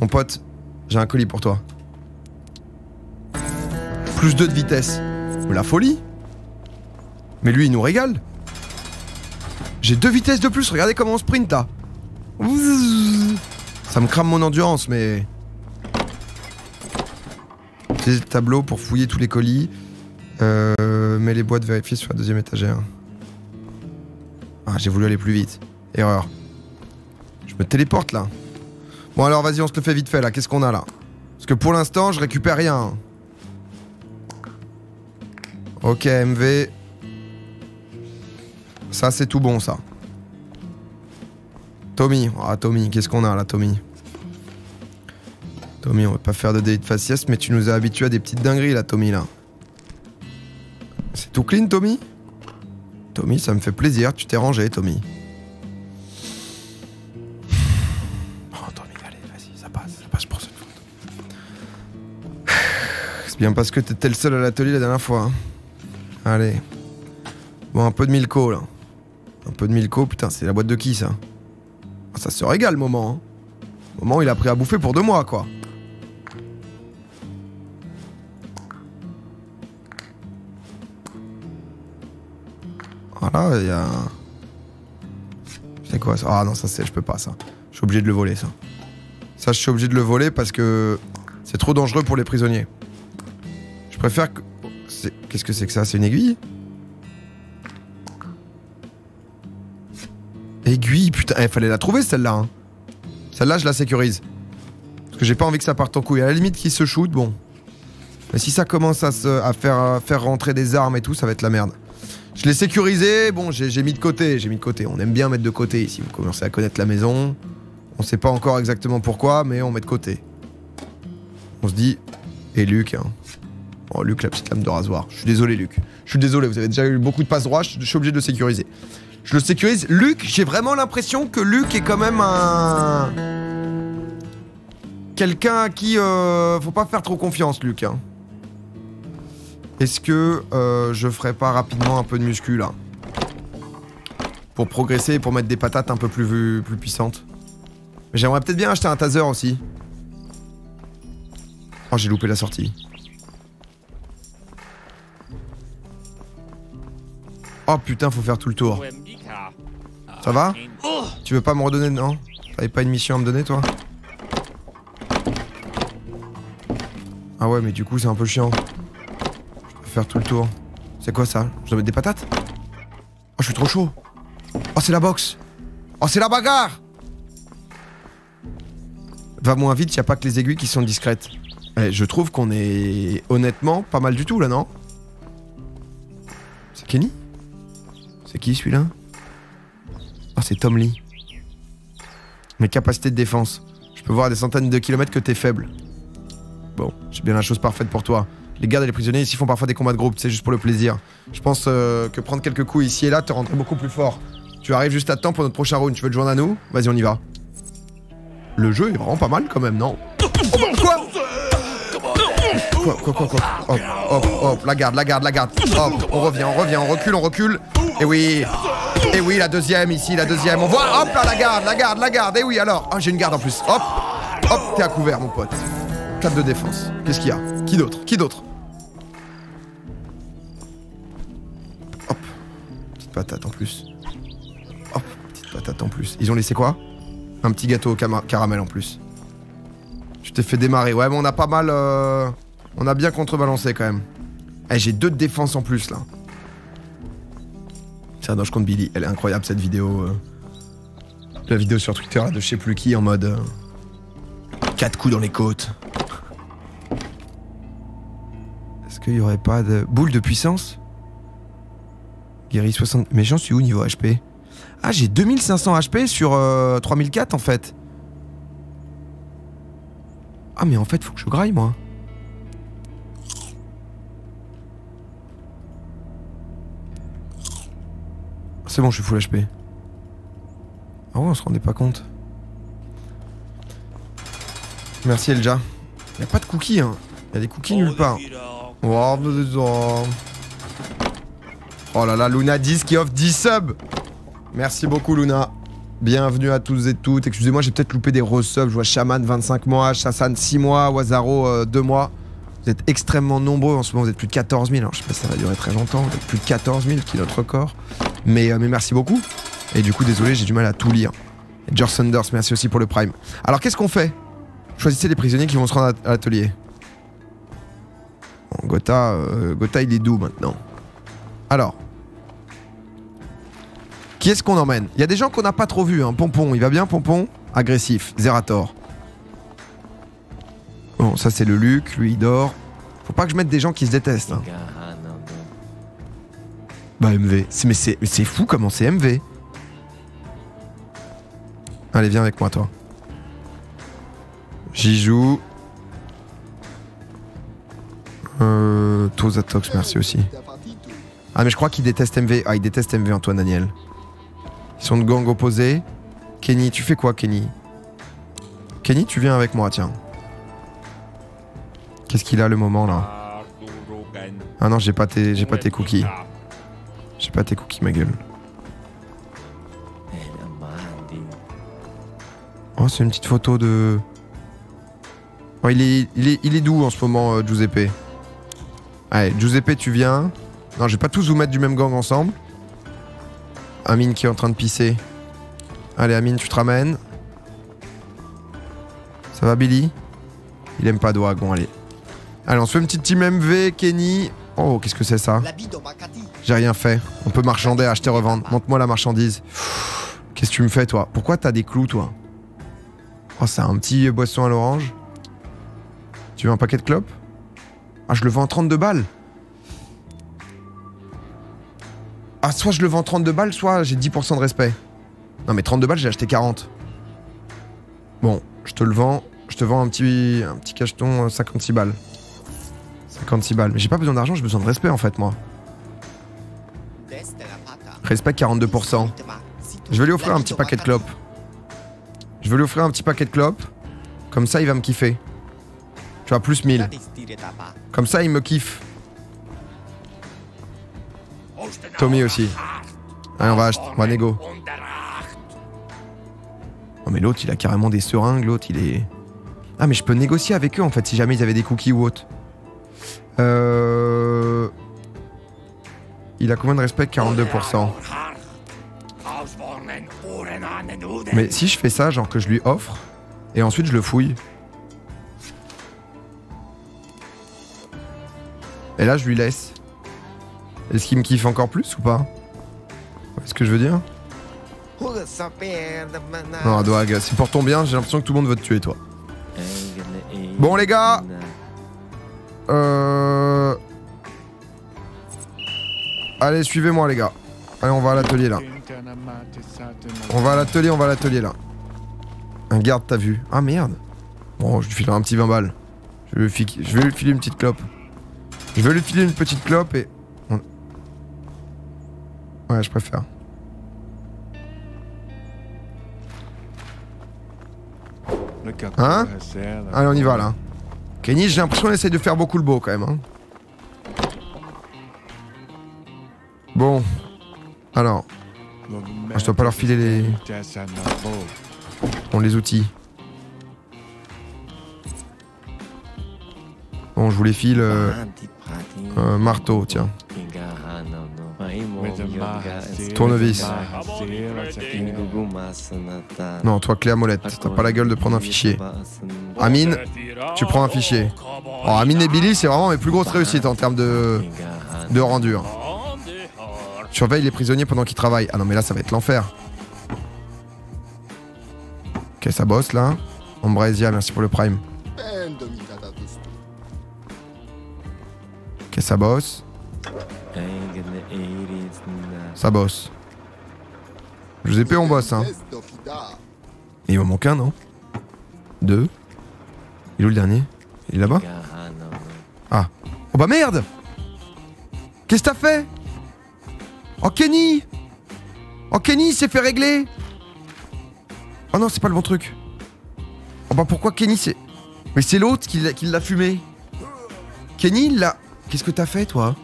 Mon pote, j'ai un colis pour toi. Plus 2 de vitesse. La folie Mais lui, il nous régale. J'ai deux vitesses de plus, regardez comment on sprint là. Ça me crame mon endurance, mais... Utilisez le tableau pour fouiller tous les colis. Euh, mets les boîtes vérifiées sur la deuxième étagère. Ah, j'ai voulu aller plus vite. Erreur. Je me téléporte là. Bon alors vas-y, on se le fait vite fait là. Qu'est-ce qu'on a là? Parce que pour l'instant, je récupère rien. Ok, MV. Ça, c'est tout bon ça. Tommy. Ah, Tommy, qu'est-ce qu'on a là, Tommy? Tommy, on va pas faire de délit de faciès, mais tu nous as habitués à des petites dingueries là, Tommy là. C'est tout clean, Tommy? Tommy, ça me fait plaisir, tu t'es rangé, Tommy. Oh, Tommy, allez, vas-y, ça passe, ça passe pour cette fois. C'est bien parce que t'étais le seul à l'atelier la dernière fois. hein. Allez. Bon, un peu de Milko là. Un peu de Milko, putain, c'est la boîte de qui ça? Ah, Ça se régale, moment. Hein. Moment, il a pris à bouffer pour deux mois, quoi. Voilà, il y a. C'est quoi ça? Ah non, ça c'est. Je peux pas ça. Je suis obligé de le voler ça. Ça, je suis obligé de le voler parce que c'est trop dangereux pour les prisonniers. Je préfère que. Qu'est-ce que c'est que ça? C'est une aiguille? Aiguille, putain, il fallait la trouver celle-là. hein. Celle-là, je la sécurise. Parce que j'ai pas envie que ça parte en couille. À la limite qu'il se shoot, bon. Mais si ça commence à faire, à faire rentrer des armes et tout, ça va être la merde. Je l'ai sécurisé, bon, j'ai mis de côté, j'ai mis de côté. On aime bien mettre de côté ici. Vous commencez à connaître la maison. On sait pas encore exactement pourquoi, mais on met de côté. On se dit, et Luc, hein. Oh, Luc, la petite lame de rasoir. Je suis désolé, Luc. Je suis désolé, vous avez déjà eu beaucoup de passes droits, je je suis obligé de le sécuriser. Je le sécurise. Luc, j'ai vraiment l'impression que Luc est quand même un. Quelqu'un à qui euh, faut pas faire trop confiance, Luc. hein. Est-ce que euh, je ferais pas rapidement un peu de muscu là? Pour progresser et pour mettre des patates un peu plus, plus puissantes. J'aimerais peut-être bien acheter un taser aussi. Oh, j'ai loupé la sortie. Oh putain, faut faire tout le tour. Ça va? Tu veux pas me redonner Non? T'avais pas une mission à me donner, toi? Ah ouais, mais du coup, c'est un peu chiant. Faire tout le tour. C'est quoi ça? Je dois mettre des patates? Oh, je suis trop chaud. Oh, c'est la boxe. Oh, c'est la bagarre Va moins vite, y a pas que les aiguilles qui sont discrètes. Eh, je trouve qu'on est honnêtement pas mal du tout là, non? C'est Kenny? C'est qui celui-là? Oh, c'est Tom Lee. Mes capacités de défense. Je peux voir à des centaines de kilomètres que t'es faible. Bon, j'ai bien la chose parfaite pour toi. Les gardes et les prisonniers ici font parfois des combats de groupe, c'est juste pour le plaisir. Je pense euh, que prendre quelques coups ici et là te rendrait beaucoup plus fort. Tu arrives juste à temps pour notre prochain round. Tu veux te joindre à nous? Vas-y, on y va. Le jeu est vraiment pas mal quand même, non? Oh, Quoi? Quoi, quoi, quoi, quoi? Hop, hop, hop, la garde, la garde, la garde. Hop, on revient, on revient, on recule, on recule. Et oui, et oui, la deuxième ici, la deuxième. On voit, hop là, la garde, la garde, la garde. Et oui, alors. Ah, j'ai une garde en plus. Hop, hop, t'es à couvert, mon pote. 4 de défense. Qu'est-ce qu'il y a? Qui d'autre? Qui d'autre? Hop, petite patate en plus. Hop, petite patate en plus. Ils ont laissé quoi? Un petit gâteau au caramel en plus. Je t'ai fait démarrer. Ouais, mais on a pas mal. euh, On a bien contrebalancé quand même. Eh, j'ai deux de défense en plus là. Tiens, non, je compte Billy. Elle est incroyable cette vidéo. euh. La vidéo sur Twitter de je sais plus qui en mode. euh, Quatre coups dans les côtes. Est-ce qu'il y aurait pas de. Boule de puissance Guéri 60. Mais j'en suis où niveau HP Ah, j'ai 2500 HP sur euh, 3004 en fait. Ah, mais en fait, faut que je graille moi. C'est bon, je suis full HP. Ah ouais, on se rendait pas compte. Merci Elja. Y a pas de cookies, hein. Y a des cookies nulle part. Oh, oh. Là là, Luna 10 qui offre 10 subs. Merci beaucoup Luna. Bienvenue à tous et toutes. Excusez-moi, j'ai peut-être loupé des resubs. Je vois Shaman 25 mois, Shassan 6 mois, Wazaro 2 mois. Vous êtes extrêmement nombreux en ce moment, vous êtes plus de 14 000. Alors je sais pas si ça va durer très longtemps, vous êtes plus de 14 000 qui est notre record. Mais, euh, mais merci beaucoup. Et du coup, désolé, j'ai du mal à tout lire. George Sanders, merci aussi pour le Prime. Alors qu'est-ce qu'on fait? Choisissez les prisonniers qui vont se rendre à l'atelier. Euh, Gotha, il est doux maintenant. Alors. Qui est-ce qu'on emmène? Il y a des gens qu'on n'a pas trop vus. Hein. Pompon, il va bien, Pompon? Agressif. Zerator. Bon, ça c'est le Luc, lui il dort. Faut pas que je mette des gens qui se détestent. hein. Bah MV. Mais c'est fou comment c'est MV. Allez, viens avec moi, toi. J'y joue. Euh, Tozatox, merci aussi. Ah, mais je crois qu'il déteste MV. Ah, il déteste MV, Antoine Daniel. Ils sont de gang opposés. Kenny, tu fais quoi, Kenny? Kenny, tu viens avec moi, tiens. Qu'est-ce qu'il a le moment là? Ah non, j'ai pas tes, j'ai pas tes cookies. J'ai pas tes cookies, ma gueule. Oh, c'est une petite photo de. Oh, il est, il est, il doux en ce moment, euh, Giuseppe? Allez, Giuseppe, tu viens. Non, je vais pas tous vous mettre du même gang ensemble. Amine qui est en train de pisser. Allez, Amine, tu te ramènes. Ça va, Billy? Il aime pas de wagon, allez. Allez, on se fait une petite team MV, Kenny. Oh, qu'est-ce que c'est ça? J'ai rien fait. On peut marchander, acheter, revendre. Montre-moi la marchandise. Qu'est-ce que tu me fais, toi? Pourquoi t'as des clous, toi? Oh, c'est un petit boisson à l'orange. Tu veux un paquet de clopes? Ah, je le vends en 32 balles. Ah, soit je le vends 32 balles, soit j'ai 10% de respect. Non, mais 32 balles, j'ai acheté 40. Bon, je te le vends. Je te vends un petit, un petit cacheton euh, 56 balles. 56 balles. Mais j'ai pas besoin d'argent, j'ai besoin de respect en fait, moi. Respect 42%. Je vais lui offrir un petit paquet de clopes. Je vais lui offrir un petit paquet de clopes. Comme ça, il va me kiffer. Tu vois, plus 1000. Comme ça, il me kiffe. Tommy aussi. Allez, on va acheter, on va négo. Oh, mais l'autre, il a carrément des seringues. L'autre, il est. Ah, mais je peux négocier avec eux en fait si jamais ils avaient des cookies ou autre. Euh. Il a combien de respect? 42%. Mais si je fais ça, genre que je lui offre, et ensuite je le fouille. Et là, je lui laisse. Est-ce qu'il me kiffe encore plus ou pas? Est-ce que je veux dire? Non, Doag, c'est pour ton bien, j'ai l'impression que tout le monde veut te tuer, toi. Bon, les gars. Euh... Allez, suivez-moi, les gars. Allez, on va à l'atelier, là. On va à l'atelier, on va à l'atelier, là. Un garde, t'as vu? Ah, merde. Bon, je lui filerai un petit 20 balles. Je vais lui filer une petite clope. Je vais lui filer une petite clope et... on- Ouais, je préfère. Hein Allez, on y va, là. Kenny, j'ai l'impression qu'on essaye de faire beaucoup le beau, quand même. hein. Bon. Alors, je dois pas leur filer les... Bon, les outils. Bon, je vous les file... euh, marteau, tiens. Tournevis. Non, toi, clé molette. T'as pas la gueule de prendre un fichier. Amine, tu prends un fichier. Oh, Amine et Billy, c'est vraiment mes plus grosses réussites en termes de, de rendu. Surveille les prisonniers pendant qu'ils travaillent. Ah non, mais là, ça va être l'enfer. Ok, ça bosse là? Ambresia, merci pour le prime. Ok, ça bosse? Ça bosse. Giuseppe, on bosse, hein. Il m'en manque un, non? Deux. Il est où le dernier? Il est là-bas? Ah. Oh bah merde Qu'est-ce que t'as fait? Oh Kenny Oh Kenny, s'est fait régler Oh non, c'est pas le bon truc. Oh bah pourquoi Kenny c'est... Mais c'est l'autre qui l'a- fumé. Kenny, l'a... Qu'est-ce que t'as fait, toi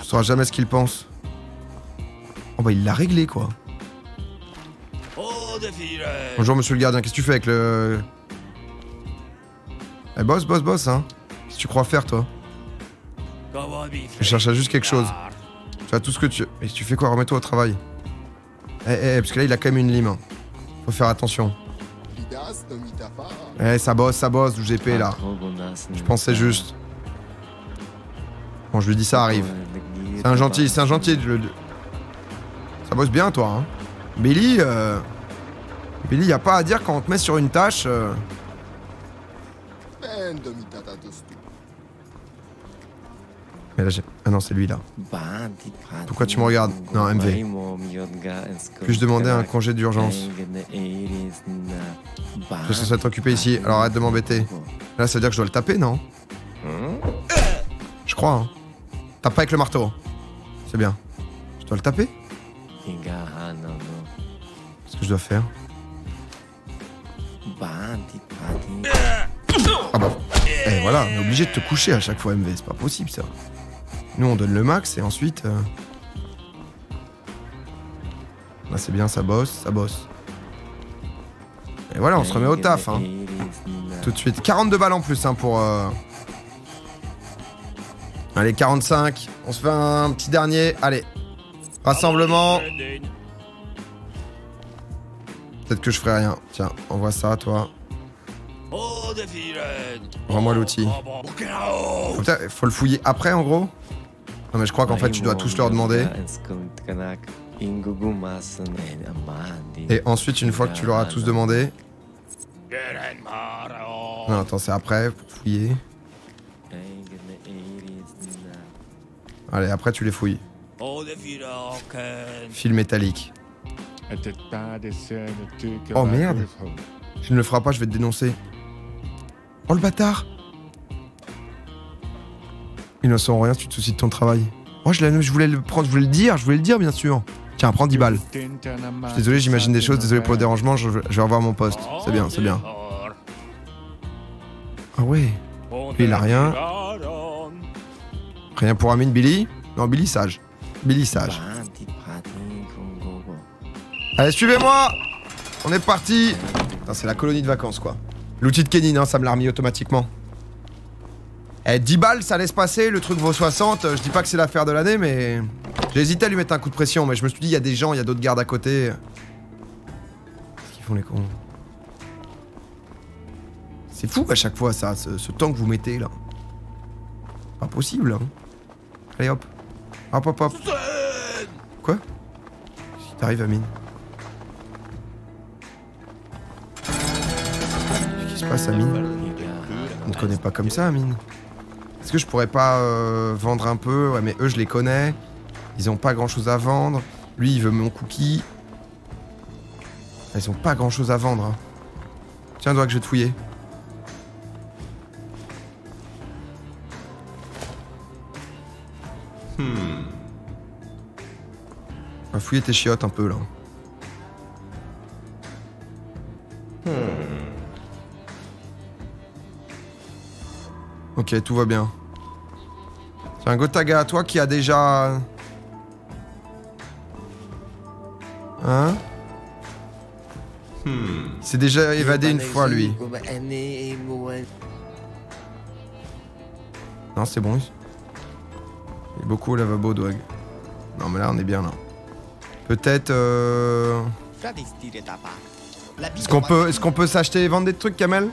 Je sauras jamais ce qu'il pense. Oh bah il l'a réglé, quoi. Bonjour, monsieur le gardien, qu'est-ce que tu fais avec le... Eh, boss, boss, boss, hein Qu'est-ce que tu crois faire, toi Je cherchais juste quelque chose. Tu as tout ce que tu... Mais tu fais quoi? Remets-toi au travail. Eh, eh, parce que là, il a quand même une lime. hein. Faut faire attention. Eh, ça bosse, ça bosse, du GP, là. Je pensais juste. Bon, je lui dis ça arrive. C'est un gentil, c'est un gentil. Ça bosse bien, toi. Hein. Billy, euh... Billy, y a pas à dire quand on te met sur une tâche. euh, Ah non, c'est lui, là. Pourquoi tu me regardes Non, MV. Puis-je demander un congé d'urgence Je suis être occupé ici, alors arrête de m'embêter. Là, ça veut dire que je dois le taper, non Je crois, hein. Tape pas avec le marteau. C'est bien. Je dois le taper Qu'est-ce que je dois faire Ah bah. Eh voilà, on est obligé de te coucher à chaque fois, MV, c'est pas possible ça. Nous, on donne le max et ensuite. euh, Là, c'est bien, ça bosse, ça bosse. Et voilà, on se remet au taf, hein. Tout de suite. 42 balles en plus, hein, pour. euh, Allez, 45. On se fait un petit dernier. Allez. Rassemblement. Peut-être que je ferai rien. Tiens, envoie ça, toi. Rends-moi l'outil. Faut, faut le fouiller après, en gros Non, mais je crois qu'en fait, tu dois tous leur demander. Et ensuite, une fois que tu leur as tous demandé. Non, attends, c'est après pour fouiller. Allez, après, tu les fouilles. Fil métallique. Oh, merde. Tu ne le feras pas, je vais te dénoncer. Oh le bâtard Innocent en rien, tu te soucies de ton travail. Oh, je, je voulais le prendre, je voulais le dire, je voulais le dire, bien sûr. Tiens, prends 10 balles. Je désolé, j'imagine des choses, désolé pour le dérangement, je, vais revoir mon poste. C'est bien, c'est bien. Ah ouais, il a rien. rien pour Amine, Billy? Non, Billy sage. Billy sage. Allez, suivez-moi On est parti c'est la colonie de vacances, quoi. L'outil de Kenin, hein, ça me l'a remis automatiquement. Eh, 10 balles, ça laisse passer, le truc vaut 60. euh, Je dis pas que c'est l'affaire de l'année, mais... J'ai hésité à lui mettre un coup de pression, mais je me suis dit, il y a des gens, il y a d'autres gardes à côté. Qu'est-ce qu'ils font, les cons? C'est fou à chaque fois, ça, ce, temps que vous mettez, là. Pas possible, hein. Allez, hop. Hop, hop, hop. Quoi? Si t'arrives, Amine. Qu'est-ce qui se passe, Amine? On ne connaît pas comme ça, Amine. Est-ce que je pourrais pas euh, vendre un peu? Ouais, mais eux, je les connais. Ils ont pas grand-chose à vendre. Lui, il veut mon cookie. Ils ont pas grand-chose à vendre. hein. Tiens, doigt que je vais te fouiller. On va fouiller tes chiottes un peu, là. Ok, tout va bien. C'est un Gotaga à toi qui a déjà... Hein? Il s'est déjà évadé une fois, lui. Non, c'est bon. Il est beaucoup au lavabo, Dwag. Non, mais là, on est bien, là. Peut-être... Euh... Est-ce qu'on peut, est qu'on peut s'acheter et vendre des trucs, Kamel?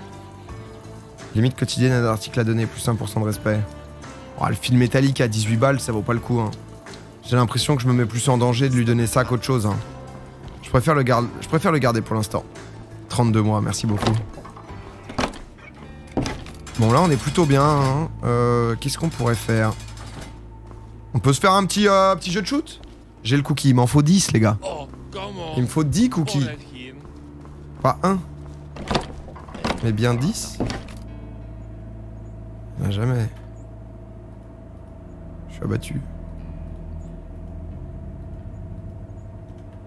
Limite quotidienne à l'article à donner, plus 1% de respect. Oh, le fil métallique à 18 balles, ça vaut pas le coup. hein. J'ai l'impression que je me mets plus en danger de lui donner ça qu'autre chose. hein. Je, préfère le garde... je préfère le garder pour l'instant. 32 mois, merci beaucoup. Bon, là, on est plutôt bien. hein. Euh, Qu'est-ce qu'on pourrait faire? On peut se faire un petit, euh, petit jeu de shoot? J'ai le cookie, il m'en faut 10, les gars. Oh, Il me faut 10 cookies. Pas un. Mais bien 10 Jamais. Je suis abattu.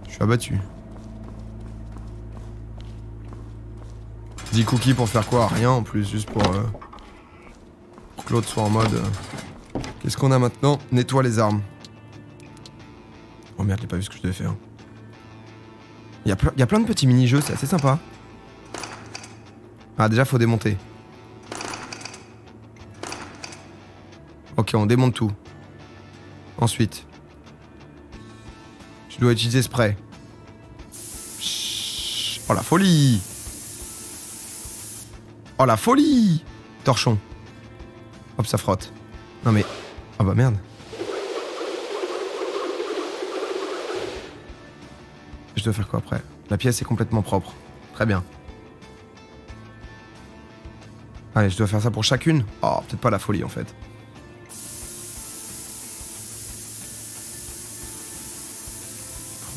Je suis abattu. 10 cookies pour faire quoi? Rien en plus, juste pour, euh, que l'autre soit en mode. euh, Qu'est-ce qu'on a maintenant? Nettoie les armes. Oh merde, j'ai pas vu ce que je devais faire. Il y a plein de petits mini-jeux, c'est assez sympa. Ah, déjà, faut démonter. Ok, on démonte tout. Ensuite. Je dois utiliser spray. Oh la folie Oh la folie Torchon. Hop, ça frotte. Non mais... Ah bah merde. Je dois faire quoi après? La pièce est complètement propre. Très bien. Allez, je dois faire ça pour chacune Oh, peut-être pas la folie en fait.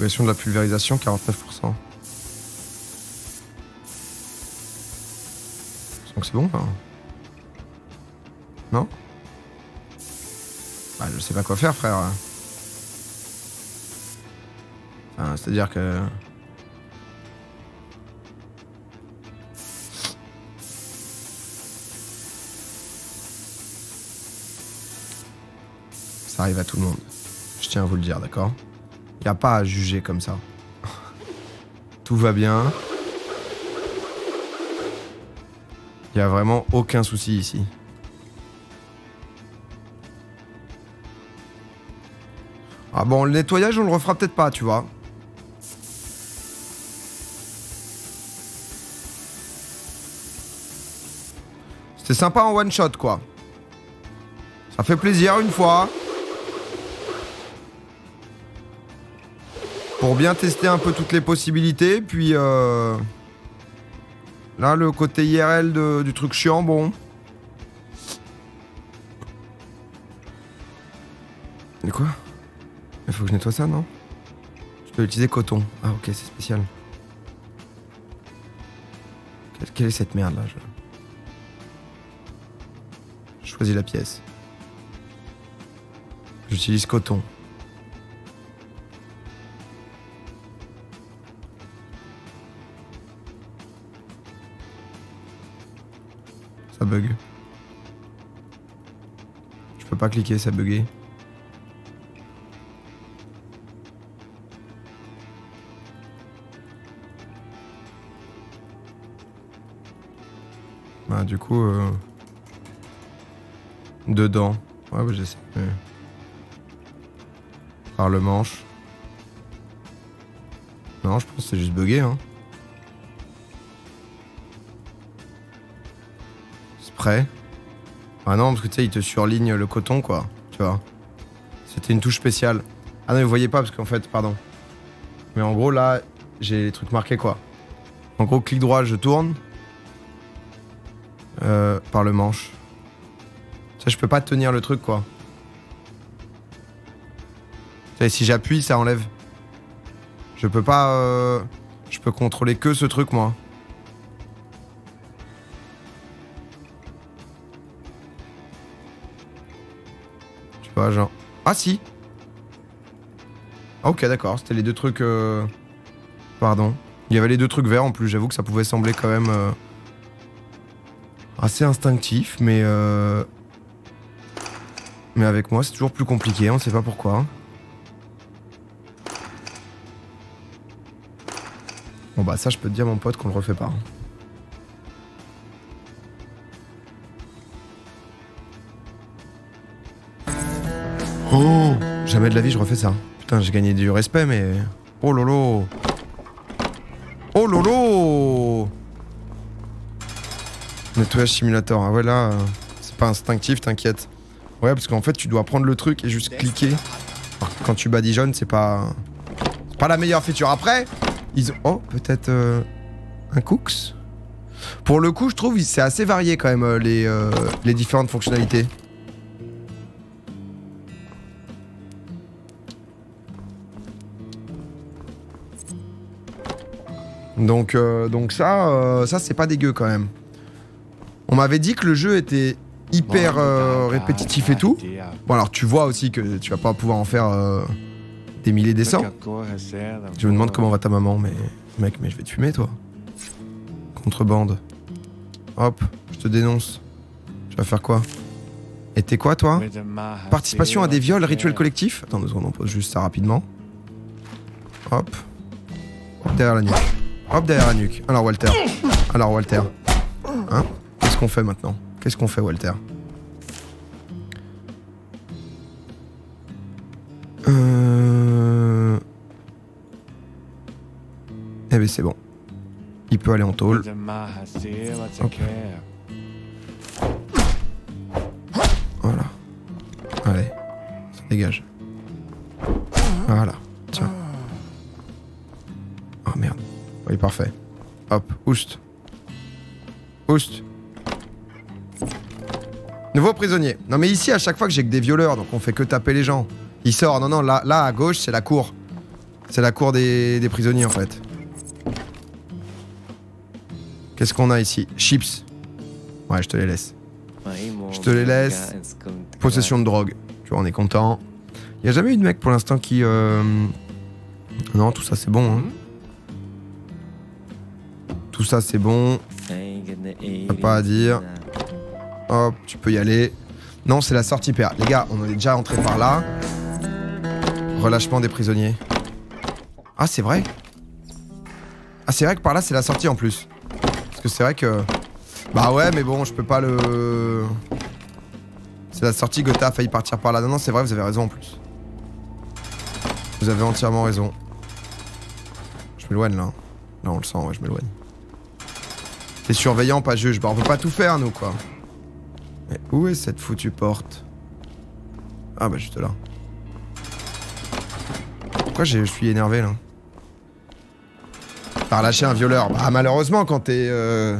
De la pulvérisation, 49%. Donc c'est bon, hein Non? Bah, je sais pas quoi faire, frère. C'est-à-dire que... Ça arrive à tout le monde. Je tiens à vous le dire, d'accord? Il a pas à juger comme ça. tout va bien. Il a vraiment aucun souci ici. Ah bon, le nettoyage, on le refera peut-être pas, tu vois. C'était sympa en one shot, quoi. Ça fait plaisir une fois. Pour bien tester un peu toutes les possibilités, puis euh... là le côté IRL du truc chiant, bon. De quoi? Il faut que je nettoie ça, non? Je peux utiliser coton. Ah ok, c'est spécial. Quelle, est cette merde là je choisis la pièce. J'utilise coton. Je peux pas cliquer, ça bugué. Bah du coup... euh, Dedans. Ouais, bah j'essaie. Par le manche. Non, je pense que c'est juste bugué, hein. Ah non, parce que tu sais, il te surligne le coton, quoi. Tu vois. C'était une touche spéciale. Ah non, vous voyez pas, parce qu'en fait, pardon. Mais en gros, là, j'ai les trucs marqués, quoi. En gros, clic droit, je tourne. Euh, par le manche. Ça, je peux pas tenir le truc, quoi. Et si j'appuie, ça enlève. Je peux pas... euh, Je peux contrôler que ce truc, moi. Ah si Ah, Ok, d'accord, c'était les deux trucs... euh, Pardon. Il y avait les deux trucs verts en plus, j'avoue que ça pouvait sembler quand même... euh, Assez instinctif, mais... euh, Mais avec moi, c'est toujours plus compliqué, on sait pas pourquoi. Bon bah ça, je peux te dire, mon pote, qu'on le refait pas. Jamais de la vie, je refais ça. Putain, j'ai gagné du respect, mais... Oh lolo Oh lolo Nettoyage simulator. Ah ouais, là, c'est pas instinctif, t'inquiète. Ouais, parce qu'en fait, tu dois prendre le truc et juste cliquer. Quand tu badigeonnes, c'est pas... C'est pas la meilleure feature. Après, ils ont... Oh, peut-être euh, un cooks? Pour le coup, je trouve c'est assez varié quand même, euh, les, euh, les différentes fonctionnalités. Donc, euh, donc ça, euh, ça c'est pas dégueu quand même. On m'avait dit que le jeu était hyper euh, répétitif et tout. Bon alors tu vois aussi que tu vas pas pouvoir en faire des milliers des cents. Je me demande comment va ta maman, mais mec, mais je vais te fumer toi. Contrebande. Hop, je te dénonce. Tu vas faire quoi? Et t'es quoi toi? Participation à des viols, rituels collectifs? Attends deux secondes, on pose juste ça rapidement. Hop. Derrière la nuque. Hop derrière la nuque. Alors Walter. Alors Walter. Hein? Qu'est-ce qu'on fait maintenant? Qu'est-ce qu'on fait Walter? Euh... Eh ben c'est bon. Il peut aller en tôle. Voilà. Allez. Ça dégage. Parfait. Hop, oust. Oust. Nouveau prisonnier. Non mais ici, à chaque fois que j'ai que des violeurs, donc on fait que taper les gens. Il sort. Non, non, là, là à gauche, c'est la cour. C'est la cour des, des prisonniers, en fait. Qu'est-ce qu'on a ici? Chips. Ouais, je te les laisse. Je te les laisse. Possession de drogue. Tu vois, on est content. Il y a jamais eu de mec pour l'instant qui... euh, Non, tout ça c'est bon. hein. Tout ça c'est bon. Pas à dire. Hop, tu peux y aller. Non, c'est la sortie PA. Les gars, on est déjà entré par là. Relâchement des prisonniers. Ah, c'est vrai Ah, c'est vrai que par là, c'est la sortie en plus. Parce que c'est vrai que... Bah ouais, mais bon, je peux pas le... C'est la sortie, Gotha a failli partir par là. Non, non, c'est vrai, vous avez raison en plus. Vous avez entièrement raison. Je m'éloigne là. Là on le sent, ouais, je m'éloigne. T'es surveillant, pas juge. Bah on peut pas tout faire nous quoi. Mais où est cette foutue porte? Ah bah juste là. Pourquoi je suis énervé là? T'as relâché un violeur. Bah malheureusement quand t'es... euh,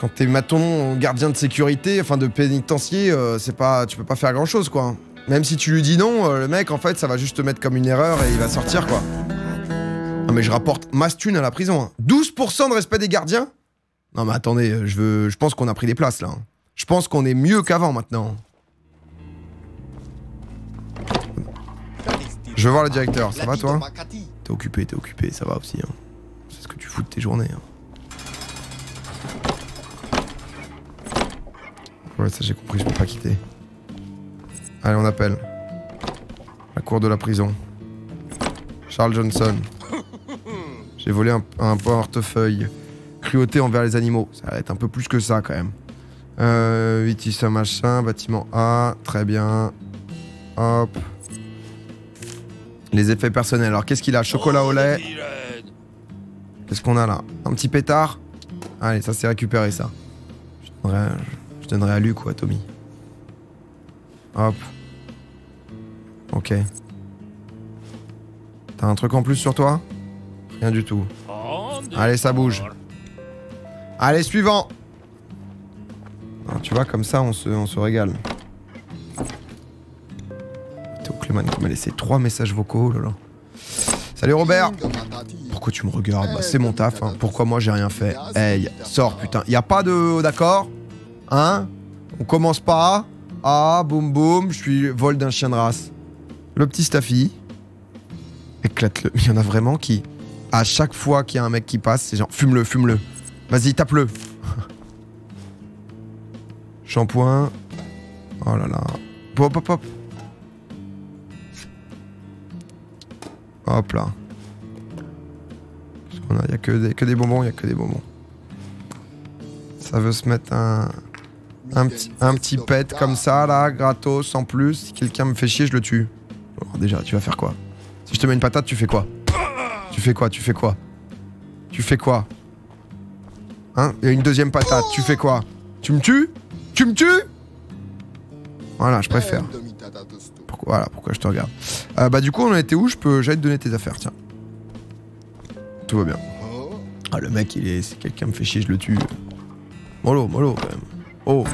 Quand t'es maton gardien de sécurité, enfin de pénitencier, euh, c'est pas... Tu peux pas faire grand chose quoi. Même si tu lui dis non, euh, le mec en fait ça va juste te mettre comme une erreur et il va sortir quoi. Mais je rapporte masse thune à la prison. hein. 12% de respect des gardiens Non mais attendez, euh, je veux, je pense qu'on a pris des places là. hein. Je pense qu'on est mieux qu'avant maintenant. Je veux voir le directeur, ça va toi? T'es occupé, t'es occupé, ça va aussi. Hein. C'est ce que tu fous de tes journées. hein. Ouais, ça j'ai compris, je peux pas quitter. Allez, on appelle. La cour de la prison. Charles Johnson. J'ai volé un, portefeuille. Cruauté envers les animaux. Ça va être un peu plus que ça quand même. Euh, 8 ça machin, bâtiment A, très bien. Hop. Les effets personnels. Alors qu'est-ce qu'il a? Chocolat au lait. Qu'est-ce qu'on a là? Un petit pétard? Allez, ça c'est récupéré ça. Je donnerai, je donnerai à Luc ou à Tommy. Hop. Ok. T'as un truc en plus sur toi? Rien du tout. Allez, ça bouge. Allez, suivant Tu vois, comme ça, on se, on se régale. Théo Clément qui m'a laissé trois messages vocaux, oh. Salut Robert pourquoi tu me regardes Bah, C'est mon taf. hein. Pourquoi moi j'ai rien fait Hey, sors putain. Y a pas de d'accord Hein On commence pas. Ah, boum boum. Je suis vol d'un chien de race. Le petit Staffy. Éclate-le. Il y en a vraiment qui, à chaque fois qu'il y a un mec qui passe, c'est genre fume-le, fume-le. Vas-y, tape-le. Shampoing. Oh là là. Hop, hop, hop. Hop là. Il n'y a que des, que des bonbons, il a que des bonbons. Ça veut se mettre un, petit, un pet comme ça, là, gratos, en plus. Si quelqu'un me fait chier, je le tue. Déjà, tu vas faire quoi? Si je te mets une patate, tu fais quoi? Tu fais quoi Tu fais quoi? Tu fais quoi? Hein? Il y a une deuxième patate, tu fais quoi? Tu me tues? Tu me tues? Voilà, je préfère. Pourquoi, voilà, pourquoi je te regarde. Euh, bah du coup, on en était où? Je peux, j'allais te donner tes affaires, tiens. Tout va bien. Ah, le mec, il est, si quelqu'un me fait chier, je le tue. Mollo, mollo, quand même. Oh.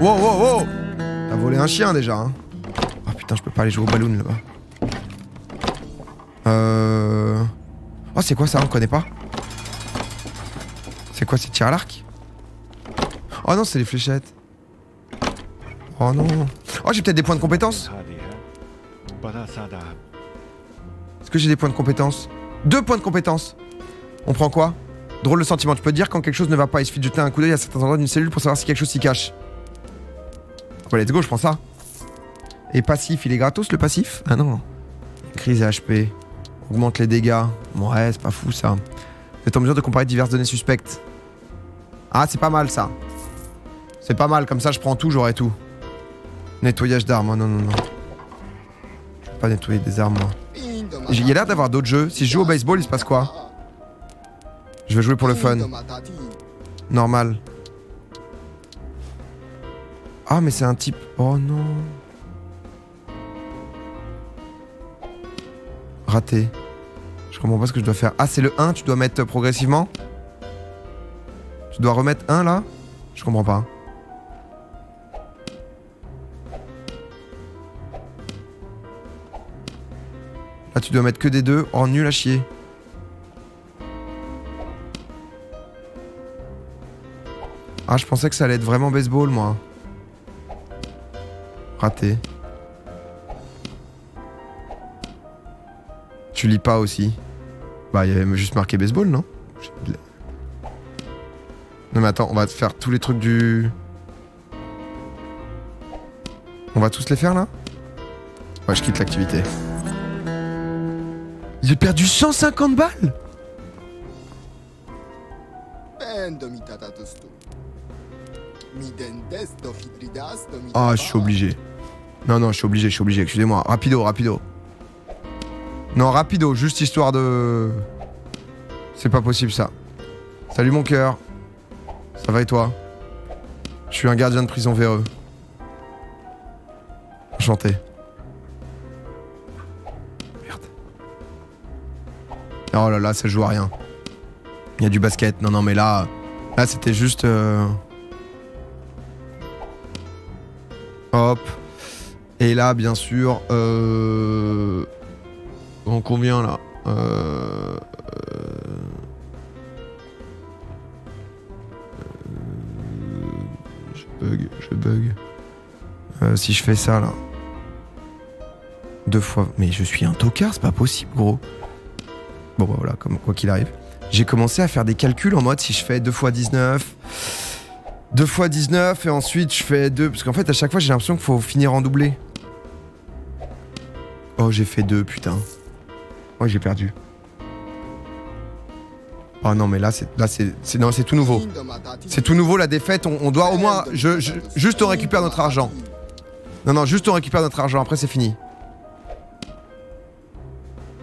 Wow, wow, wow T'as volé un chien, déjà, hein. Ah putain, je peux pas aller jouer au ballon, là-bas. Euh... Oh, c'est quoi ça On connaît pas C'est quoi, c'est tir à l'arc Oh non, c'est les fléchettes. Oh non. Oh, j'ai peut-être des points de compétence Est-ce que j'ai des points de compétence Deux points de compétence. On prend quoi Drôle de sentiment. Tu peux te dire quand quelque chose ne va pas. Il suffit de jeter un coup d'œil à certains endroits d'une cellule pour savoir si quelque chose s'y cache. Bon, let's go, je prends ça. Et passif, il est gratos le passif? Ah non. Crise HP. Augmente les dégâts. Ouais, c'est pas fou ça. Vous êtes en mesure de comparer diverses données suspectes. Ah, c'est pas mal ça. C'est pas mal, comme ça je prends tout, j'aurai tout. Nettoyage d'armes, oh, non, non, non. Je peux pas nettoyer des armes, moi. Il y a l'air d'avoir d'autres jeux. Si je joue au baseball, il se passe quoi? Je vais jouer pour le fun. Normal. Ah, mais c'est un type. Oh non. Raté. Je comprends pas ce que je dois faire. Ah, c'est le 1, tu dois mettre progressivement Tu dois remettre 1 là? Je comprends pas. Là, tu dois mettre que des 2. Oh, nul à chier. Ah, je pensais que ça allait être vraiment baseball, moi. Raté. Tu lis pas aussi Bah, il y avait juste marqué baseball, non? Non, mais attends, on va te faire tous les trucs du. On va tous les faire là? Ouais, je quitte l'activité. J'ai perdu 150 balles? Ah, je suis obligé. Non, non, je suis obligé, je suis obligé. Excusez-moi. Rapido, rapido. Non, rapido, juste histoire de... C'est pas possible ça. Salut mon cœur. Ça va et toi? Je suis un gardien de prison véreux. Enchanté. Merde. Oh là là, ça joue à rien. Il y a du basket. Non, non, mais là... Là, c'était juste... euh, Hop. Et là, bien sûr... Euh... En combien, là euh... euh, Je bug, je bug. Euh, si je fais ça, là... Deux fois... Mais je suis un tocard, c'est pas possible, gros. Bon, bah voilà, comme quoi qu'il arrive. J'ai commencé à faire des calculs en mode si je fais 2 fois 19... 2 fois 19 et ensuite je fais 2... Parce qu'en fait, à chaque fois, j'ai l'impression qu'il faut finir en doublé. Oh, j'ai fait 2, putain. Oh, j'ai perdu. Oh non, mais là, c'est là, c'est c'est- tout nouveau. C'est tout nouveau la défaite. On, doit au moins, je, je- juste on récupère notre argent. Non, non, juste on récupère notre argent. Après, c'est fini.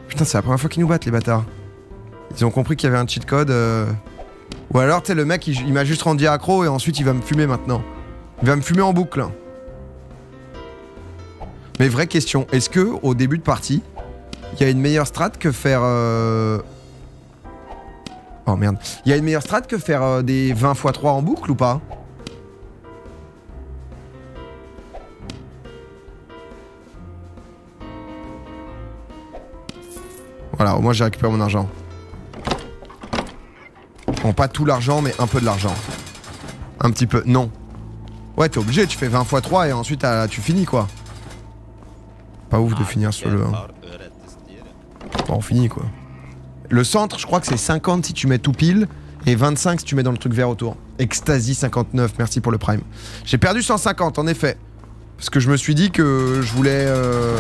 Putain, c'est la première fois qu'ils nous battent, les bâtards. Ils ont compris qu'il y avait un cheat code. euh. Ou alors, tu sais, le mec, il, il m'a juste rendu accro et ensuite il va me fumer maintenant. Il va me fumer en boucle. Mais vraie question, est-ce que au début de partie, il y a une meilleure strat que faire. euh, Oh merde. Il y a une meilleure strat que faire euh, des 20 x 3 en boucle ou pas? Voilà, au moins j'ai récupéré mon argent. Bon, pas tout l'argent, mais un peu de l'argent. Un petit peu. Non. Ouais, t'es obligé, tu fais 20 x 3 et ensuite ah, tu finis quoi. Pas ouf de finir sur le 1. On finit quoi. Le centre, je crois que c'est 50 si tu mets tout pile et 25 si tu mets dans le truc vert autour. Ecstasy 59, merci pour le prime. J'ai perdu 150 en effet. Parce que je me suis dit que je voulais euh,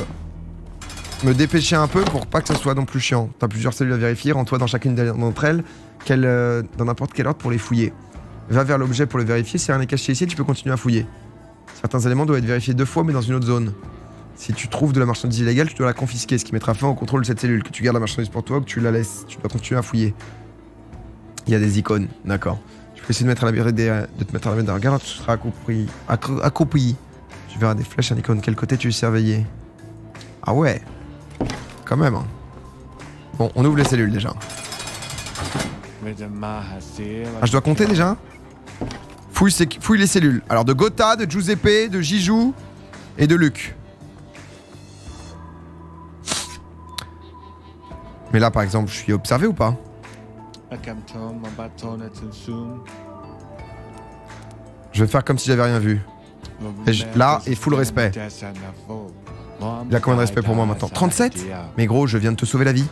me dépêcher un peu pour pas que ça soit non plus chiant. T'as plusieurs cellules à vérifier, rends-toi dans chacune d'entre elles, euh, dans n'importe quel ordre pour les fouiller. Va vers l'objet pour le vérifier, si rien n'est caché ici, tu peux continuer à fouiller. Certains éléments doivent être vérifiés deux fois mais dans une autre zone. Si tu trouves de la marchandise illégale, tu dois la confisquer, ce qui mettra fin au contrôle de cette cellule. Que tu gardes la marchandise pour toi ou que tu la laisses, tu dois continuer à fouiller. Il y a des icônes, d'accord. Je vais essayer de, mettre à l'abri des, de te mettre à l'abri d'un regard, tu seras accro- accroupi. Tu verras des flèches, un icône. Quel côté tu es surveillé? Ah ouais Quand même. hein. Bon, on ouvre les cellules déjà. Ah, je dois compter déjà? Fouille, fouille les cellules. Alors de Gotha, de Giuseppe, de Jijou et de Luc. Mais là, par exemple, je suis observé ou pas? Je vais faire comme si j'avais rien vu. Et je- là, et full respect. Il a combien de respect pour moi maintenant? 37 Mais gros, je viens de te sauver la vie.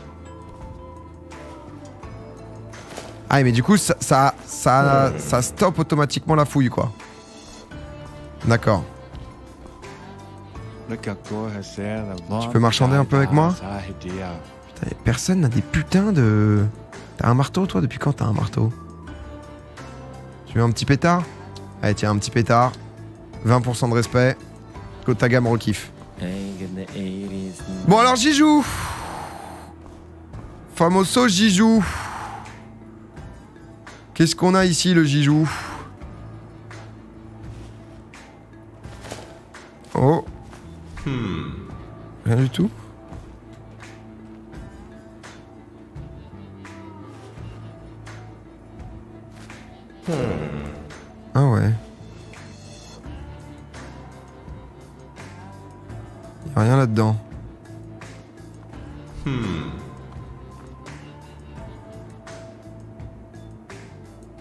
Ah, mais du coup, ça, ça, ça, ça stoppe automatiquement la fouille, quoi. D'accord. Tu peux marchander un peu avec moi? Personne n'a des putains de. T'as un marteau, toi Depuis quand t'as un marteau Tu veux un petit pétard Allez, tiens, un petit pétard. 20% de respect. Kotagam rekiffe. Bon, alors, Jijou Famoso Jijou Qu'est-ce qu'on a ici, le Jijou Oh Rien du tout Ah ouais. Y a rien là-dedans.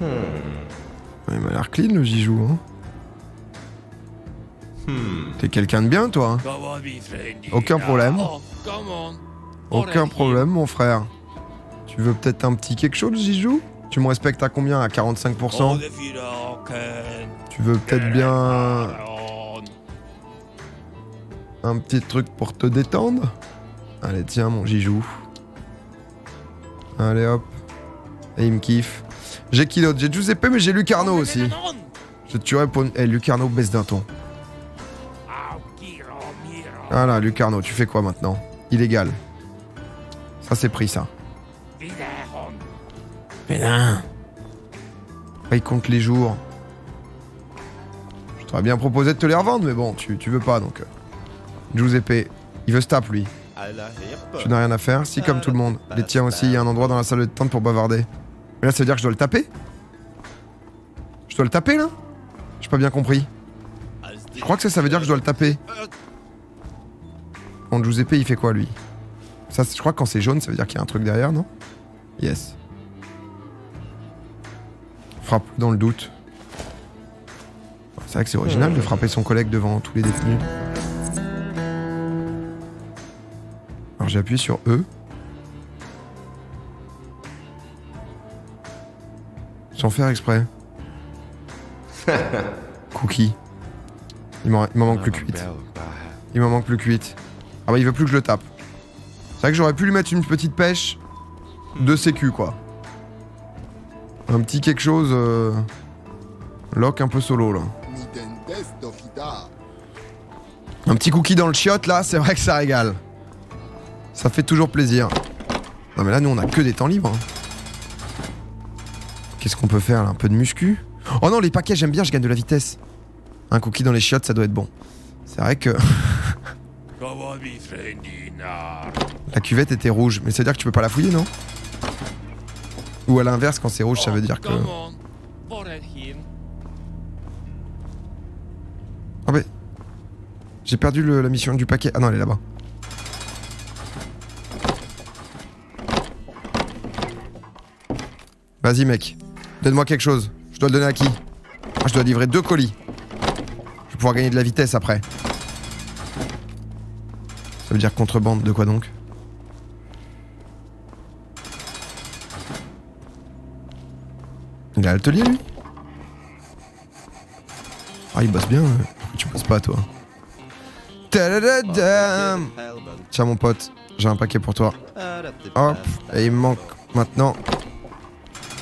Ouais, Il m'a l'air clean le Jijou. Hein. T'es quelqu'un de bien toi hein Aucun problème. Aucun problème mon frère. Tu veux peut-être un petit quelque chose Jijou? Tu me respectes à combien? À 45% Tu veux peut-être bien un petit truc pour te détendre? Allez tiens mon Jijou. Allez hop. Et il me kiffe. J'ai qui d'autre? J'ai Giuseppe mais j'ai Lucarno aussi. Je te tuerai pour une... Eh Lucarno baisse d'un ton. Voilà Lucarno, tu fais quoi maintenant? Illégal. Ça, c'est pris, ça. Wiederhören. Putain. Ah, il compte les jours. Je t'aurais bien proposé de te les revendre, mais bon, tu, tu veux pas, donc... euh. Giuseppe, il veut se tape, lui. Tu n'as rien à faire Si, comme tout le monde. Les tiens aussi, il y a un endroit dans la salle de tente pour bavarder. Mais là, ça veut dire que je dois le taper? Je dois le taper, là? J'ai pas bien compris. Je crois que ça, ça veut dire que je dois le taper. Bon, Giuseppe, il fait quoi, lui? Ça, je crois que quand c'est jaune, ça veut dire qu'il y a un truc derrière, non? Yes. Frappe dans le doute. C'est vrai que c'est original de frapper son collègue devant tous les détenus. Alors j'ai appuyé sur E. Sans faire exprès. Cookie. Il m'en il m'en manque plus que 8. Il m'en manque plus que 8. Ah bah il veut plus que je le tape. C'est vrai que j'aurais pu lui mettre une petite pêche de sécu quoi. Un petit quelque chose... Euh... Lock un peu solo là. Un petit cookie dans le chiotte là, c'est vrai que ça régale. Ça fait toujours plaisir. Non mais là nous on a que des temps libres. hein. Qu'est-ce qu'on peut faire là? Un peu de muscu? Oh non les paquets j'aime bien, je gagne de la vitesse. Un cookie dans les chiottes ça doit être bon. C'est vrai que la cuvette était rouge, mais ça veut dire que tu peux pas la fouiller non? Ou à l'inverse quand c'est rouge ça veut dire que... Voorheen. Ah bah... J'ai perdu le- la mission du paquet. Ah non elle est là-bas. Vas-y mec, donne-moi quelque chose. Je dois le donner à qui? Ah je dois livrer deux colis. Je vais pouvoir gagner de la vitesse après. Ça veut dire contrebande de quoi donc? Il a l'atelier lui Ah il bosse bien. Pourquoi tu bosses pas toi. Tiens mon pote, j'ai un paquet pour toi. Hop, et il me manque maintenant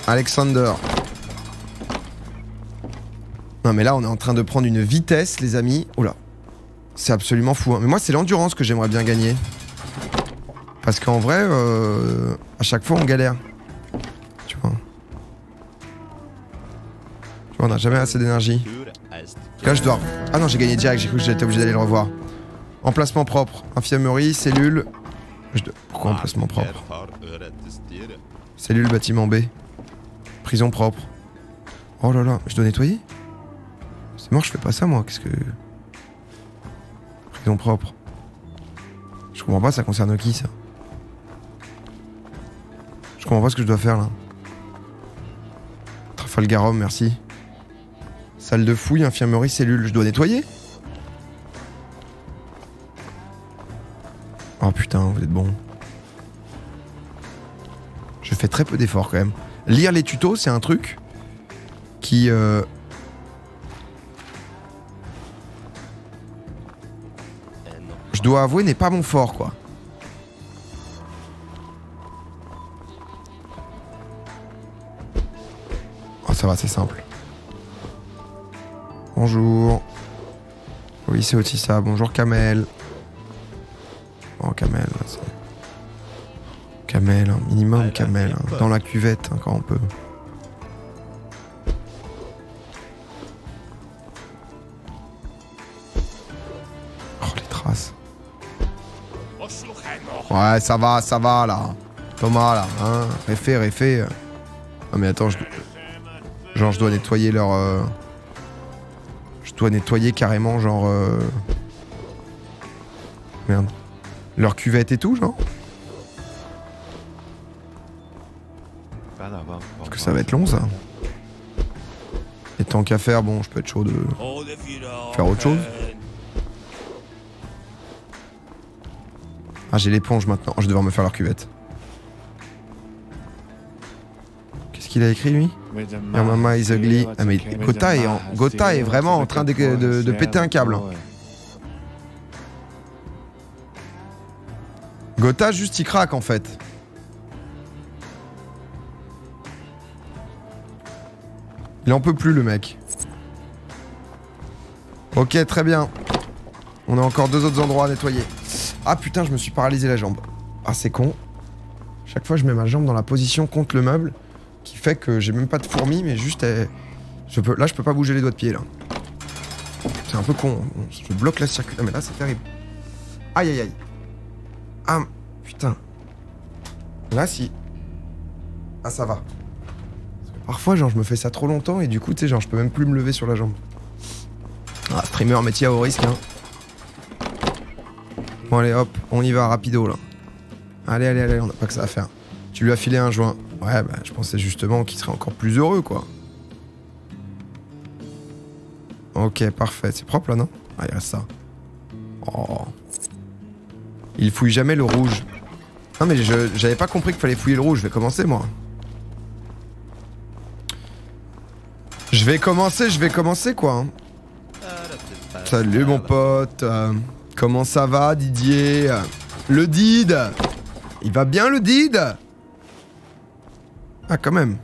Alexander. Non mais là on est en train de prendre une vitesse les amis. Oula. C'est absolument fou. hein. Mais moi c'est l'endurance que j'aimerais bien gagner. Parce qu'en vrai, euh, à chaque fois on galère. Tu vois. On n'a jamais assez d'énergie. Là je dois... Ah non j'ai gagné direct, j'ai cru que j'étais obligé d'aller le revoir. Emplacement propre, infirmerie, cellule... Pourquoi emplacement propre? Cellule bâtiment B. Prison propre. Oh là là, je dois nettoyer? C'est mort, je fais pas ça moi, qu'est-ce que... Prison propre. Je comprends pas, ça concerne qui ça? Je comprends pas ce que je dois faire là. Trafalgarum, merci. Salle de fouille, infirmerie, cellule, je dois nettoyer Oh putain, vous êtes bon. Je fais très peu d'efforts quand même. Lire les tutos, c'est un truc qui... euh, Je dois avouer n'est pas mon fort quoi. Oh ça va, c'est simple. Bonjour. Oui, c'est aussi ça. Bonjour Kamel. Oh Kamel. Kamel, un minimum Kamel. hein. Dans la cuvette hein, quand on peut. Oh les traces. Ouais, ça va, ça va là. Thomas là, hein. Réfé, réfé. Non mais attends, je... genre je dois nettoyer leur. euh, Je dois nettoyer carrément genre. euh, Merde. Leur cuvette et tout, genre. Parce que ça va être long ça. Et tant qu'à faire, bon, je peux être chaud de. Faire autre chose Ah, j'ai l'éponge maintenant. Je vais devoir me faire leur cuvette. Qu'il a écrit lui Your mama is ugly. Ah, mais Gotha est, en- Gotha est vraiment en train de, de- de péter un câble. Gotha juste il craque en fait. Il en peut plus le mec. Ok, très bien. On a encore deux autres endroits à nettoyer. Ah putain, je me suis paralysé la jambe. Ah, c'est con. Chaque fois, je mets ma jambe dans la position contre le meuble, qui fait que j'ai même pas de fourmi, mais juste. elle- Je peux... Là, je peux pas bouger les doigts de pied, là. C'est un peu con. Je bloque la circulation. mais là, c'est terrible. Aïe, aïe, aïe. Ah, putain. Là, si. Ah, ça va. Parfois, genre, je me fais ça trop longtemps et du coup, tu sais, genre, je peux même plus me lever sur la jambe. Ah, streamer, métier à haut risque, hein. Bon, allez, hop, on y va, rapido, là. Allez, allez, allez, on n'a pas que ça à faire. Tu lui as filé un joint. Ouais, bah, je pensais justement qu'il serait encore plus heureux, quoi. Ok, parfait. C'est propre, là, non? Ah, il ça. Oh. Il fouille jamais le rouge. Non, mais j'avais pas compris qu'il fallait fouiller le rouge. Je vais commencer, moi. Je vais commencer, je vais commencer, quoi. Salut, mon pote. Euh, comment ça va, Didier? Le Did Il va bien, le Did? Ah, quand même.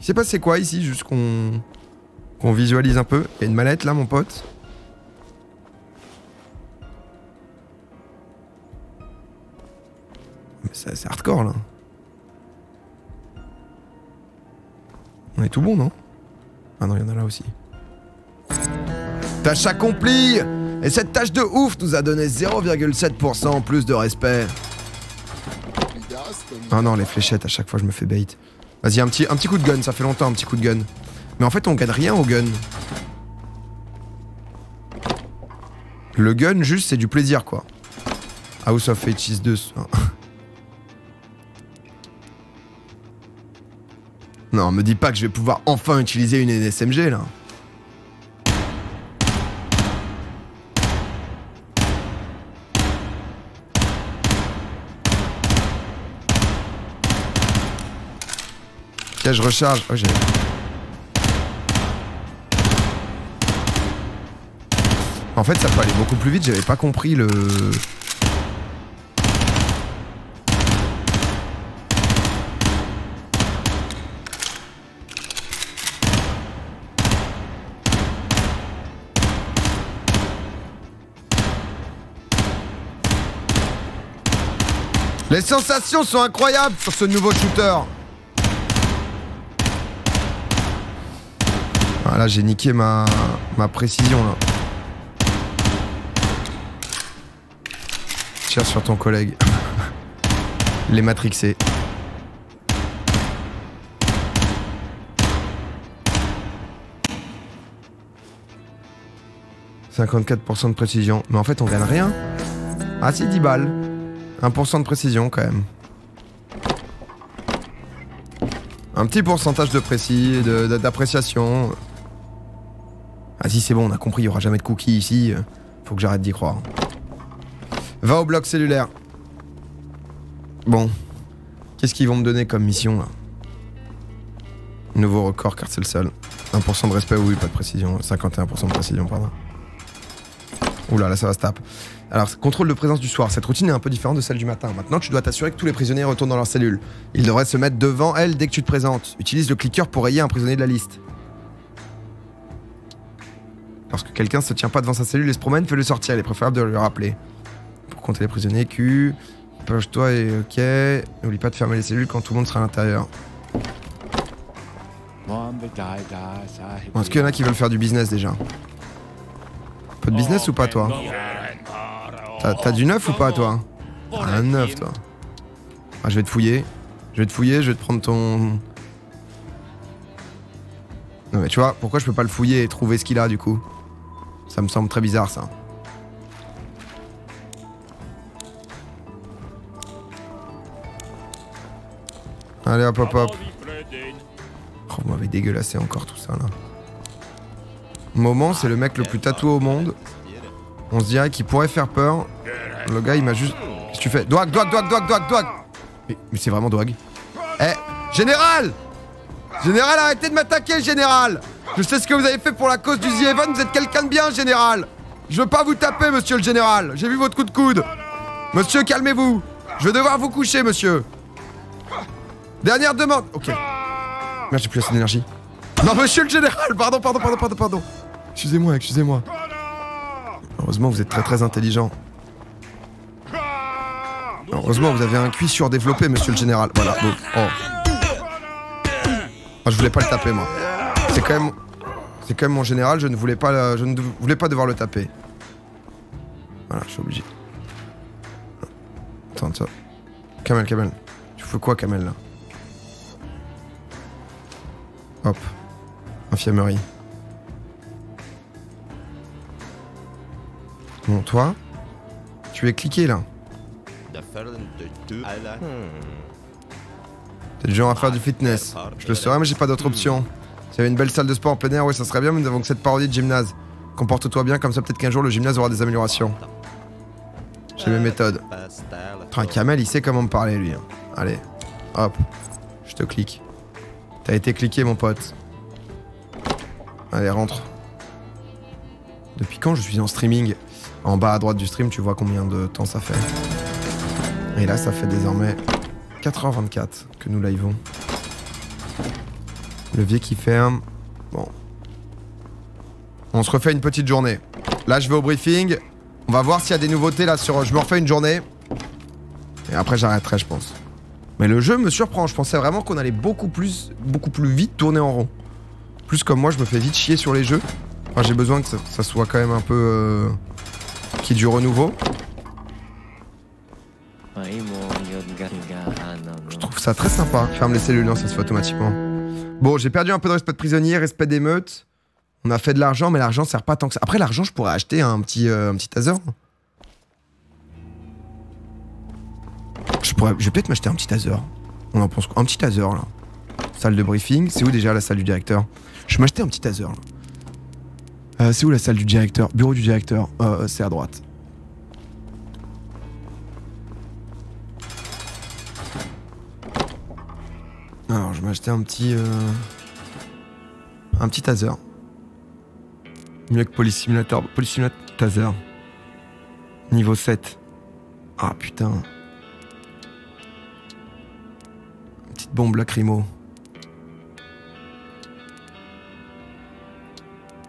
Il s'est passé quoi ici Juste qu'on visualise un peu? Il y a une mallette là, mon pote. Mais c'est c'est hardcore là. On est tout bon, non? Ah non, il y en a là aussi. Tâche accomplie Et cette tâche de ouf nous a donné 0,7% plus de respect. Ah non, les fléchettes, à chaque fois je me fais bait. Vas-y, un petit, un petit coup de gun, ça fait longtemps un petit coup de gun. Mais en fait, on gagne rien au gun. Le gun, juste, c'est du plaisir, quoi. House of H's 2. Non, me dis pas que je vais pouvoir enfin utiliser une NSMG, là. Ok, je recharge. Oh, j'ai... En fait, ça peut aller beaucoup plus vite, j'avais pas compris le... Les sensations sont incroyables sur ce nouveau shooter. Voilà, j'ai niqué ma, précision là. Tire sur ton collègue. Les matrixés. « 54% de précision. Mais en fait, on gagne rien. Ah si, 10 balles. 1% de précision quand même. Un petit pourcentage de précis, d'appréciation. Ah si c'est bon, on a compris, il y aura jamais de cookies ici. Faut que j'arrête d'y croire. Va au bloc cellulaire. Bon. Qu'est-ce qu'ils vont me donner comme mission là? Nouveau record, car c'est le seul. 1% de respect, oui, pas de précision. 51% de précision, pardon. Oula, là ça va se tape. Alors, contrôle de présence du soir. Cette routine est un peu différente de celle du matin. Maintenant, tu dois t'assurer que tous les prisonniers retournent dans leur cellule. Ils devraient se mettre devant elle dès que tu te présentes. Utilise le clicker pour rayer un prisonnier de la liste. Lorsque quelqu'un se tient pas devant sa cellule et se promène, fais-le sortir. Il est préférable de le rappeler. Pour compter les prisonniers, Q. Page-toi et ok. N'oublie pas de fermer les cellules quand tout le monde sera à l'intérieur. Est-ce qu'il y en a qui veulent faire du business déjà peu de business ou pas, toi T'as du neuf ou pas, toi un neuf, toi. Ah, je vais te fouiller. Je vais te fouiller, je vais te prendre ton. Non, mais tu vois, pourquoi je peux pas le fouiller et trouver ce qu'il a, du coup Ça me semble très bizarre, ça. Allez, hop, hop, hop. Oh, vous m'avez dégueulassé encore tout ça, là. Moment, c'est le mec le plus tatoué au monde. On se dirait qu'il pourrait faire peur. Le gars, il m'a juste. Qu'est-ce que tu fais? Dwag, Dwag, Dwag, Dwag, Dwag, Dwag Mais, c'est vraiment Dwag. Eh Général Général, arrêtez de m'attaquer, Général Je sais ce que vous avez fait pour la cause du The Even, vous êtes quelqu'un de bien, Général Je veux pas vous taper, monsieur le Général J'ai vu votre coup de coude Monsieur, calmez-vous Je vais devoir vous coucher, monsieur Dernière demande Ok. Merde, j'ai plus assez d'énergie. Non, monsieur le Général Pardon, pardon, pardon, pardon, pardon Excusez-moi, excusez-moi. Heureusement, vous êtes très très intelligent. Heureusement, vous avez un QI surdéveloppé, monsieur le général. Voilà. Oh. Ah, je voulais pas le taper, moi. C'est quand même. C'est quand même mon général, je ne voulais pas, je ne voulais pas devoir le taper. Voilà, je suis obligé. Attends, ça. Kamel, Kamel. Tu fais quoi, Kamel, là? Hop. Infirmerie. Bon, toi Tu es cliqué, là. T'es du genre à faire du fitness. Je le saurais, mais j'ai pas d'autre option. S'il y avait une belle salle de sport en plein air, oui, ça serait bien, mais nous avons que cette parodie de gymnase. Comporte-toi bien, comme ça peut-être qu'un jour le gymnase aura des améliorations. J'ai mes méthodes. Putain, Kamel, il sait comment me parler, lui. hein. Allez, hop, je te clique. T'as été cliqué, mon pote. Allez, rentre. Depuis quand je suis en streaming? En bas à droite du stream, tu vois combien de temps ça fait. Et là, ça fait désormais 4h24 que nous livons. Levier qui ferme. Bon. On se refait une petite journée. Là, je vais au briefing. On va voir s'il y a des nouveautés là sur. Je me refais une journée. Et après, j'arrêterai, je pense. Mais le jeu me surprend. Je pensais vraiment qu'on allait beaucoup plus, beaucoup plus vite tourner en rond. Plus comme moi, je me fais vite chier sur les jeux. Enfin, j'ai besoin que ça, soit quand même un peu. Euh, ait du renouveau. Je trouve ça très sympa. Ferme les cellules, non, ça se fait automatiquement. Bon, j'ai perdu un peu de respect de prisonnier, respect d'émeute. On a fait de l'argent, mais l'argent sert pas tant que ça. Après, l'argent, je pourrais acheter un petit, euh, un petit taser. Je pourrais, je vais peut-être m'acheter un petit taser. On en pense quoi? Un petit taser, là. Salle de briefing. C'est où déjà la salle du directeur? Je vais m'acheter un petit taser, là. Euh, c'est où la salle du directeur? Bureau du directeur. Euh, c'est à droite. Alors, je m'acheter un petit. euh, Un petit taser. Mieux que Police Simulator. Police. Niveau 7. Ah putain. Petite bombe lacrymo.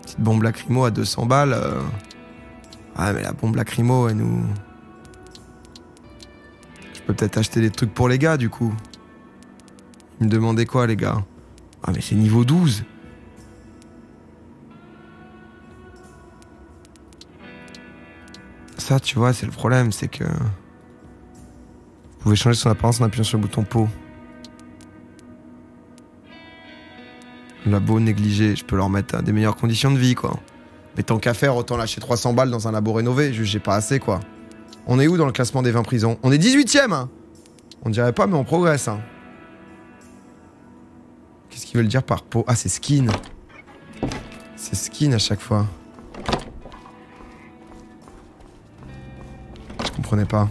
Petite bombe lacrymo à 200 balles. euh. Ah mais la bombe lacrymo, elle nous... Je peux peut-être acheter des trucs pour les gars du coup. Ils me demandaient quoi les gars? Ah mais c'est niveau 12 Ça tu vois c'est le problème c'est que... Vous pouvez changer son apparence en appuyant sur le bouton pot. Labo négligé, je peux leur mettre à des meilleures conditions de vie quoi. Mais tant qu'à faire, autant lâcher 300 balles dans un labo rénové, juste j'ai pas assez quoi. On est où dans le classement des 20 prisons? On est 18ème hein? On dirait pas mais on progresse hein. Qu'est-ce qu'ils veulent dire par pot Ah, c'est skin. C'est skin à chaque fois. Je comprenais pas.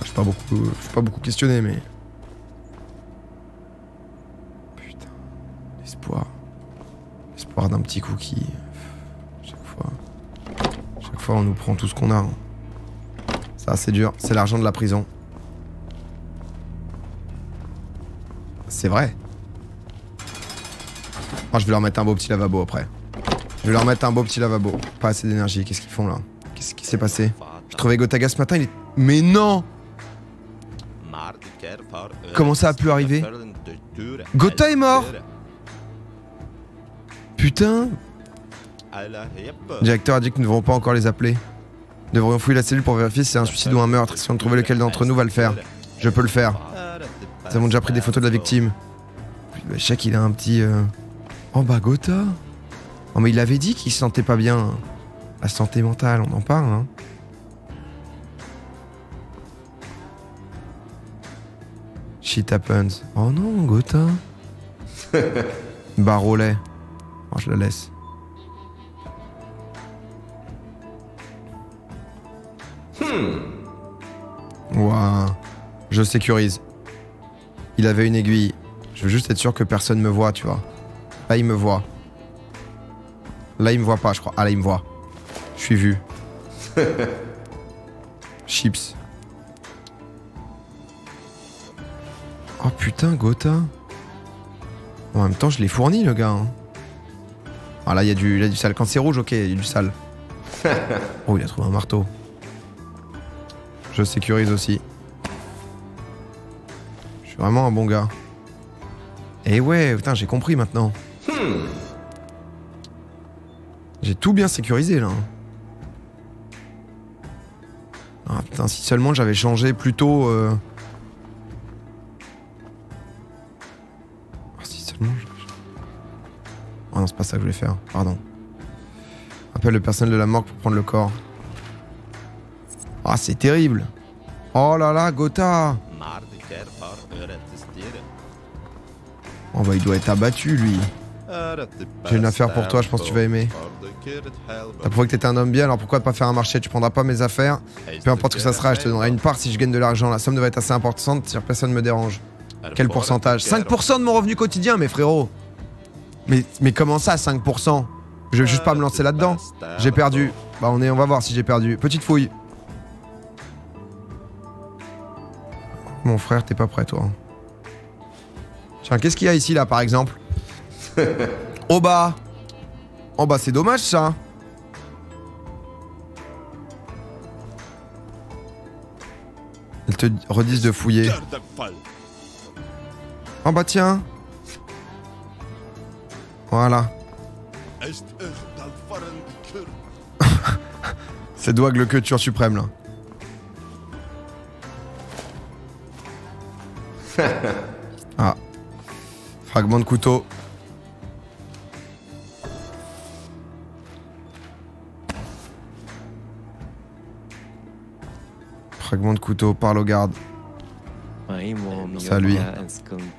Je suis pas beaucoup, je suis pas beaucoup questionné, mais. Putain, l'espoir, l'espoir d'un petit cookie. Chaque fois, chaque fois, on nous prend tout ce qu'on a. hein. Ça, c'est dur. C'est l'argent de la prison. C'est vrai. Je vais leur mettre un beau petit lavabo après. Je vais leur mettre un beau petit lavabo. Pas assez d'énergie. Qu'est-ce qu'ils font là Qu'est-ce qui s'est passé Je trouvais Gotaga ce matin. Mais non Comment ça a pu arriver Gotha est mort Putain Le directeur a dit que nous ne devons pas encore les appeler. Nous devrions fouiller la cellule pour vérifier si c'est un suicide ou un meurtre. Si on trouve lequel d'entre nous va le faire. Je peux le faire. Nous avons déjà pris des photos de la victime. Bah, je sais qu'il a un petit. euh, Oh bah Gotha Oh mais il avait dit qu'il se sentait pas bien. La santé mentale, on en parle, hein. Shit happens. Oh non, Gotha. Lait. Oh, je la laisse. Ouah. Je sécurise. Il avait une aiguille. Je veux juste être sûr que personne me voit, tu vois. Là, il me voit. Là, il me voit pas, je crois. Ah, là, il me voit. Je suis vu. Chips. Oh putain, Gotha. En même temps, je l'ai fourni, le gars. hein. Ah là, il y, a du- il y a du sale. Quand c'est rouge, ok, il y a du sale. oh, il a trouvé un marteau. Je sécurise aussi. Je suis vraiment un bon gars. Et ouais, putain, j'ai compris maintenant. J'ai tout bien sécurisé là. Ah putain, si seulement j'avais changé plus tôt. euh, ah, si seulement j'avais changé. Ah non, c'est pas ça que je voulais faire, pardon. Appelle le personnel de la morgue pour prendre le corps. Ah, c'est terrible. Oh là là, Gotha. Oh bah, il doit être abattu lui. J'ai une affaire pour toi, je pense que tu vas aimer. T'as prouvé que t'étais un homme bien, alors pourquoi pas faire un marché? Tu prendras pas mes affaires. Peu importe ce que ça sera, je te donnerai une part si je gagne de l'argent. La somme devrait être assez importante si personne me dérange. Quel pourcentage? 5% de mon revenu quotidien, mes frérots mais, mais comment ça, 5% Je vais juste pas me lancer là-dedans. J'ai perdu. Bah on, est, on va voir si j'ai perdu. Petite fouille. Mon frère, t'es pas prêt toi. Tiens, qu'est-ce qu'il y a ici là par exemple Oh bah Oh bah c'est dommage ça Ils te redisent de fouiller. Oh bah tiens Voilà. C'est Doig le culture suprême là. ah. Fragment de couteau. Fragment de couteau, parle au garde. Ça, lui.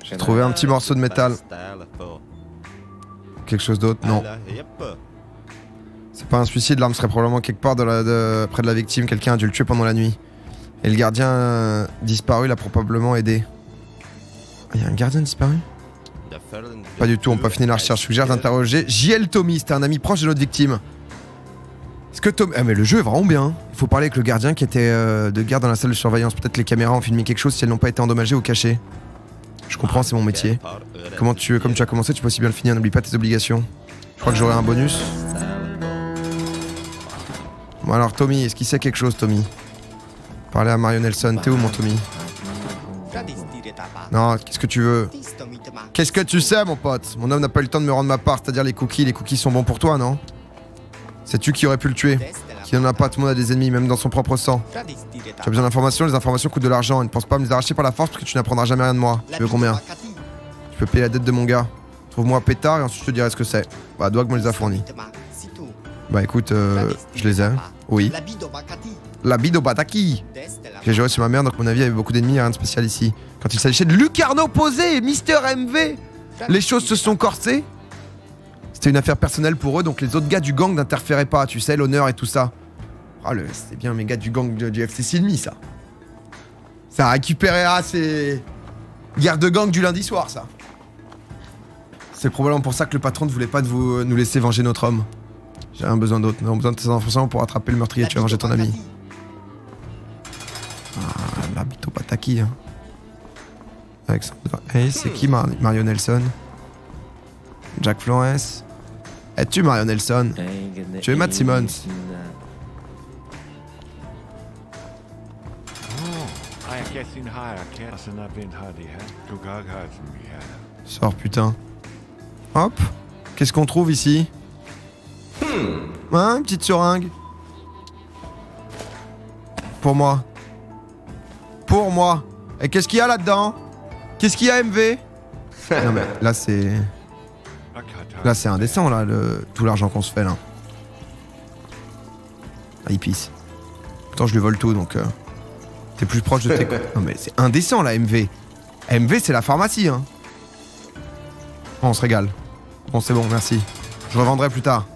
J'ai trouvé un petit morceau de métal. Quelque chose d'autre? Non. C'est pas un suicide, l'arme serait probablement quelque part de la- de- près de la victime. Quelqu'un a dû le tuer pendant la nuit. Et le gardien euh, disparu l'a probablement aidé. Il y a un gardien disparu? Pas du tout, on peut finir la recherche. Je suggère d'interroger JL Tommy, c'était un ami proche de notre victime. Est-ce que Tom. Ah, mais le jeu est vraiment bien. Il faut parler avec le gardien qui était euh, de garde dans la salle de surveillance. Peut-être les caméras ont filmé quelque chose si elles n'ont pas été endommagées ou cachées. Je comprends, c'est mon métier. Comment tu, comme tu as commencé, tu peux aussi bien le finir. N'oublie pas tes obligations. Je crois que j'aurai un bonus. Bon, alors, Tommy, est-ce qu'il sait quelque chose, Tommy? Parler à Mario Nelson. T'es où, mon Tommy? Non, qu'est-ce que tu veux? Qu'est-ce que tu sais, mon pote? Mon homme n'a pas eu le temps de me rendre ma part, c'est-à-dire les cookies. Les cookies sont bons pour toi, non? C'est tu qui aurais pu le tuer. Qui n'en a pas, tout le monde a des ennemis, même dans son propre sang. Tu as besoin d'informations, les informations coûtent de l'argent. Ne pense pas me les arracher par la force parce que tu n'apprendras jamais rien de moi. Tu veux combien? Tu peux payer la dette de mon gars. Trouve-moi pétard et ensuite je te dirai ce que c'est. Bah, Doig me les a fournis. Bah écoute, euh, je les ai. Oui. La bide au bataki J'ai joué sur ma mère, donc mon avis, il avait beaucoup d'ennemis, rien de spécial ici. Quand il s'agissait de Lucarno posé et Mister MV, les choses se sont corsées. C'était une affaire personnelle pour eux, donc les autres gars du gang n'interféraient pas, tu sais, l'honneur et tout ça. Ah, le, c'était bien mes gars du gang de- du FC Silmi, ça. Ça récupérera ces guerres de gang du lundi soir, ça. C'est probablement pour ça que le patron ne voulait pas de vous, nous laisser venger notre homme. J'ai rien besoin d'autre. Nous avons besoin de tes informations pour attraper le meurtrier. Tu vas venger ton ami. Ah, au pataki. Hein. Alexandre. Hey, c'est qui Mar- Mario Nelson? Jack Flores Es-tu Mario Nelson? Tu es Matt Simmons. Sors, putain. Hop. Qu'est-ce qu'on trouve ici? Hein, une petite seringue Pour moi. Pour moi. Et qu'est-ce qu'il y a là-dedans? Qu'est-ce qu'il y a, MV Non mais là c'est... Là c'est indécent là, le... tout l'argent qu'on se fait là. Ah, il pisse. Pourtant je lui vole tout donc... euh, T'es plus proche de tes... Non mais c'est indécent là, MV. MV c'est la pharmacie hein. Bon, on se régale. Bon c'est bon, merci. Je revendrai plus tard.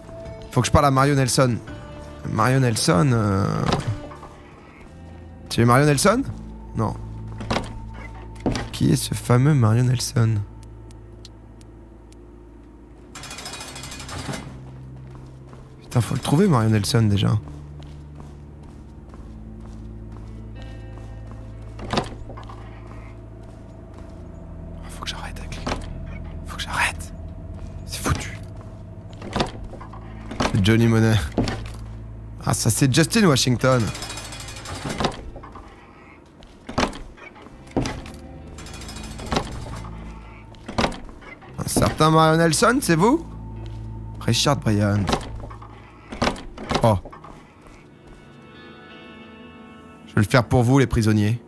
Faut que je parle à Mario Nelson. Mario Nelson... euh, Tu es Mario Nelson? Non. Qui est ce fameux Mario Nelson? Putain, faut le trouver Mario Nelson déjà. Ah, Faut que j'arrête avec. Faut que j'arrête. C'est foutu. C'est Johnny Monet. Ah, ça c'est Justin Washington. Martin Mario Nelson, c'est vous? Richard Bryan. Oh. Je vais le faire pour vous, les prisonniers.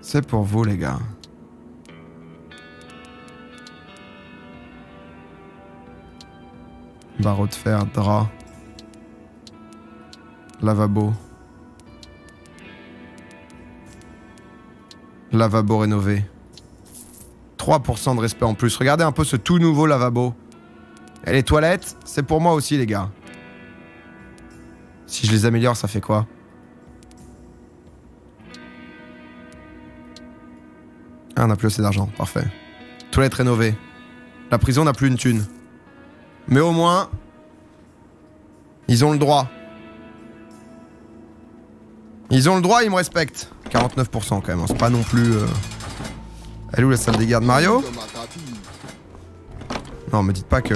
C'est pour vous, les gars. Barreau de fer, drap. Lavabo. Lavabo rénové. 3% de respect en plus. Regardez un peu ce tout nouveau lavabo. Et les toilettes, c'est pour moi aussi, les gars. Si je les améliore, ça fait quoi? Ah, on n'a plus assez d'argent. Parfait. Toilette rénovée. La prison n'a plus une thune. Mais au moins, ils ont le droit. Ils ont le droit, ils me respectent. 49% quand même, hein. c'est pas non plus... Euh... Elle est où la salle des gardes Mario? Non, me dites pas que...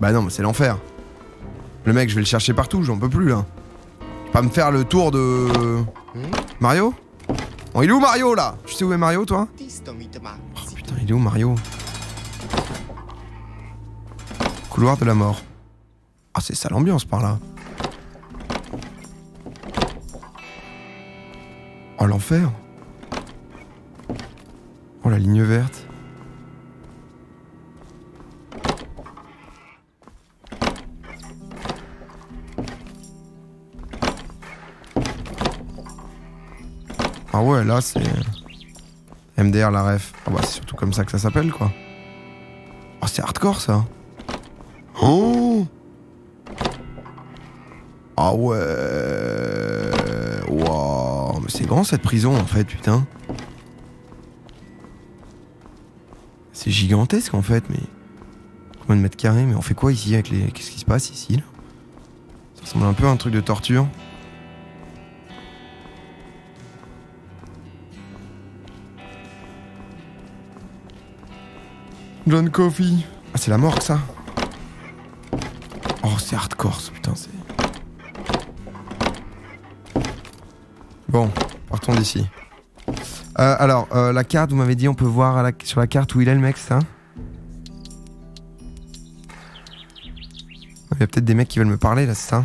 Bah non, mais c'est l'enfer. Le mec, je vais le chercher partout, j'en peux plus là. Pas me faire le tour de... Mario? Bon, il est où Mario là? Tu sais où est Mario toi? Oh putain, il est où Mario? Couloir de la mort. Ah, c'est ça l'ambiance par là. Oh, l'enfer. Oh, la ligne verte. Ah ouais, là, c'est... MDR, la ref. Ah bah, c'est surtout comme ça que ça s'appelle, quoi. Oh, c'est hardcore, ça. Oh Ah ouais cette prison en fait, putain. C'est gigantesque en fait, mais... Combien de mètres carrés Mais on fait quoi ici avec les... Qu'est-ce qui se passe ici là? Ça ressemble un peu à un truc de torture. John Coffee. Ah c'est la mort ça? Oh, c'est hardcore, putain, c'est. Bon, partons d'ici. Euh, alors, euh, la carte, vous m'avez dit, on peut voir sur la carte où il est le mec, ça Il y a peut-être des mecs qui veulent me parler là, c'est ça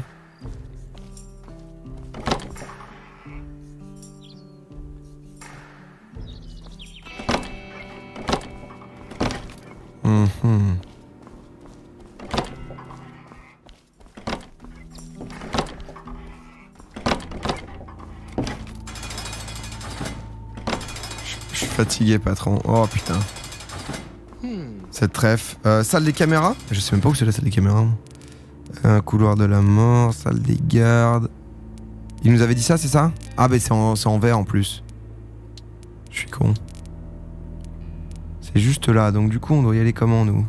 fatigué, patron. Oh putain. Cette trèfle. Euh, salle des caméras Je sais même pas où c'est la salle des caméras. Un couloir de la mort, salle des gardes. Il nous avait dit ça, c'est ça? Ah, bah c'est en, en vert en plus. Je suis con. C'est juste là, donc du coup, on doit y aller comment, nous?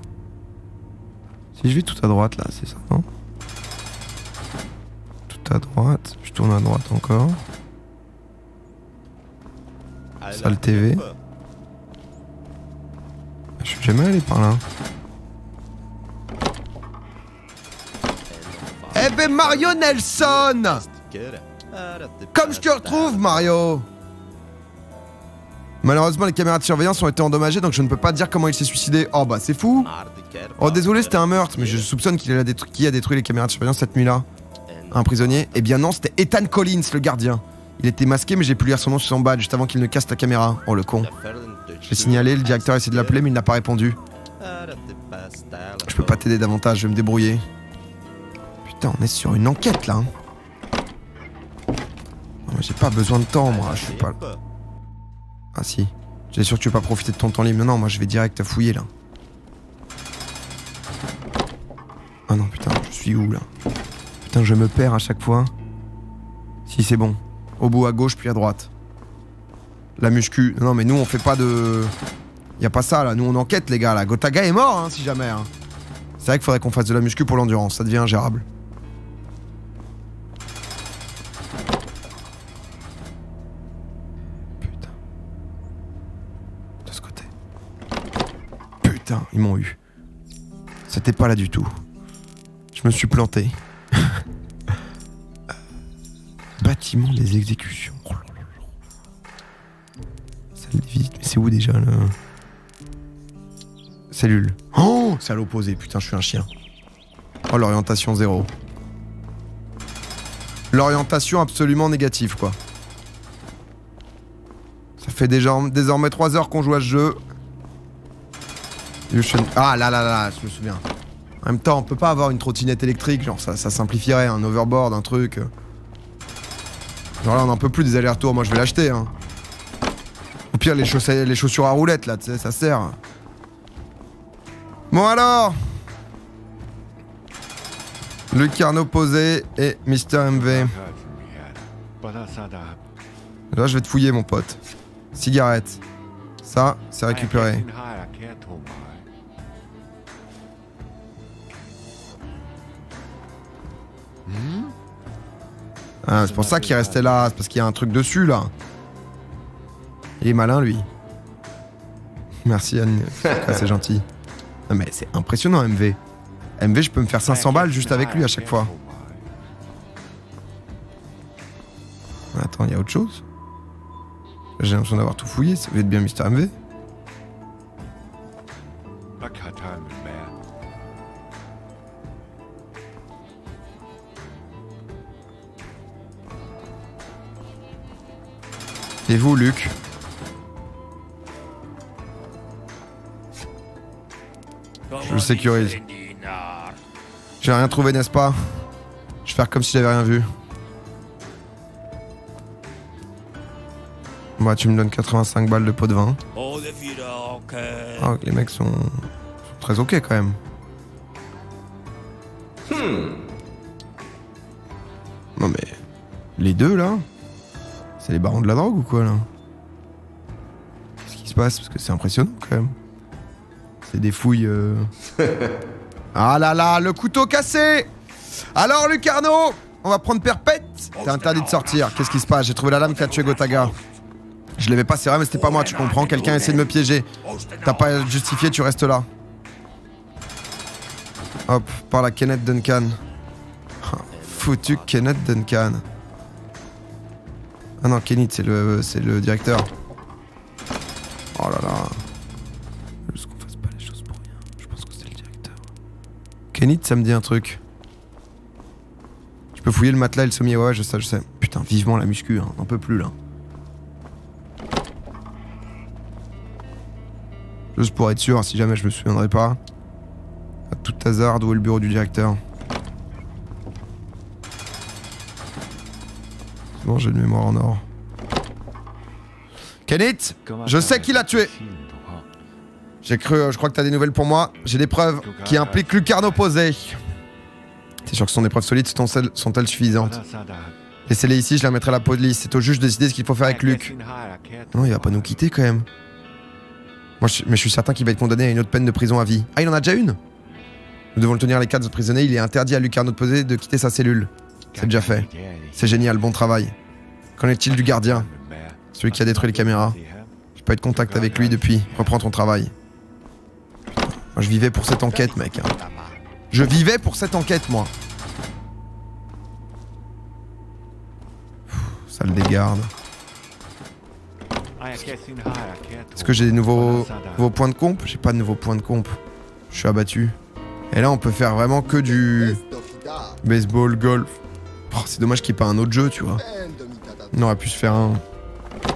Si je vais tout à droite, là, c'est ça, non? Tout à droite. Je tourne à droite encore. Salle TV. Je suis jamais allé par là. Eh ben Mario Nelson Comme je te retrouve Mario Malheureusement les caméras de surveillance ont été endommagées donc je ne peux pas dire comment il s'est suicidé. Oh bah c'est fou Oh désolé c'était un meurtre mais je soupçonne qu'il a, a détruit les caméras de surveillance cette nuit-là. Un prisonnier Eh bien non c'était Ethan Collins le gardien. Il était masqué mais j'ai pu lire son nom sur son badge juste avant qu'il ne casse la caméra. Oh le con. J'ai signalé, le directeur a essayé de l'appeler mais il n'a pas répondu. Je peux pas t'aider davantage, je vais me débrouiller. Putain, on est sur une enquête là. Hein. J'ai pas besoin de temps moi, je suis pas... Ah si. J'ai sûr que tu veux pas profiter de ton temps libre. Non, non, moi je vais direct fouiller là. Ah non, putain, je suis où là? Putain, je me perds à chaque fois. Si, c'est bon. Au bout à gauche, puis à droite. La muscu. Non, mais nous, on fait pas de. Y a pas ça là. Nous, on enquête, les gars. Là. Gotaga est mort, hein, si jamais. Hein. C'est vrai qu'il faudrait qu'on fasse de la muscu pour l'endurance. Ça devient ingérable. Putain. De ce côté. Putain, ils m'ont eu. C'était pas là du tout. Je me suis planté. Bâtiment des exécutions. Oh. Mais c'est où déjà là Cellule. Oh C'est à l'opposé. Putain, je suis un chien. Oh, l'orientation zéro. L'orientation absolument négative, quoi. Ça fait déjà désormais 3 heures qu'on joue à ce jeu. Ah là là là, je me souviens. En même temps, on peut pas avoir une trottinette électrique, genre ça, ça simplifierait un overboard, un truc. Genre là, on en peut plus des allers-retours, moi je vais l'acheter. Hein. Les, chaussures- à roulettes, là, tu sais, ça sert. Bon alors Luc Carnot posé et Mister MV. Là, je vais te fouiller, mon pote. Cigarette. Ça, c'est récupéré. Ah, c'est pour ça qu'il restait là, c'est parce qu'il y a un truc dessus, là. Il est malin, lui. Merci, Anne. C'est gentil. Non, mais c'est impressionnant, MV. MV, je peux me faire 500 balles juste avec lui à chaque fois. Attends, il y a autre chose? J'ai l'impression d'avoir tout fouillé, ça va être bien Mister MV. Et vous, Luc? Je le sécurise. J'ai rien trouvé, n'est-ce pas? Je vais faire comme si j'avais rien vu. Bah, tu me donnes 85 balles de pot de vin. Ah, les mecs sont, sont très ok quand même. Non mais les deux là, c'est les barons de la drogue ou quoi là? Qu'est-ce qui se passe? Parce que c'est impressionnant quand même. C'est des fouilles. euh. ah là là, le couteau cassé Alors Lucarno, on va prendre perpète. T'es interdit de sortir. Qu'est-ce qui se passe? J'ai trouvé la lame qui a tué Gotaga. Je l'avais pas, c'est vrai, mais c'était pas moi, tu comprends. Quelqu'un essaie de me piéger. T'as pas justifié, tu restes là. Hop, par la Kenneth Duncan. Ah, Foutu Kenneth Duncan. Ah non, Kenneth, c'est le, c'est le directeur. Oh là là. Kenneth, ça me dit un truc. Tu peux fouiller le matelas et le sommier, ouais, ouais, je sais, je sais. Putain, vivement la muscu, hein. on peut plus là. Juste pour être sûr, si jamais je me souviendrai pas. À tout hasard, où est le bureau du directeur C'est bon, j'ai une mémoire en or. Kenneth Je sais qui l'a tué J'ai cru, euh, je crois que t'as des nouvelles pour moi. J'ai des preuves qui impliquent Lucarno posé. T'es sûr que ce sont des preuves solides? Sont-elles suffisantes? Laissez-les ici, je la mettrai à la police. C'est au juge de décider ce qu'il faut faire avec Luc. Non, il va pas nous quitter quand même. Moi, je- mais je suis certain qu'il va être condamné à une autre peine de prison à vie. Ah, il en a déjà une? Nous devons le tenir les quatre prisonniers. Il est interdit à Lucarno poser de quitter sa cellule. C'est déjà fait. C'est génial, bon travail. Qu'en est-il du gardien? Celui qui a détruit les caméras pas eu de contact avec lui depuis. Reprends ton travail. Je vivais pour cette enquête, mec. hein. Je vivais pour cette enquête, moi. Pff, Salle des gardes. Est-ce que j'ai des nouveaux, nouveaux points de comp? J'ai pas de nouveaux points de comp. Je suis abattu. Et là, on peut faire vraiment que du baseball, golf. Oh, c'est dommage qu'il n'y ait pas un autre jeu, tu vois. On aurait pu se faire un.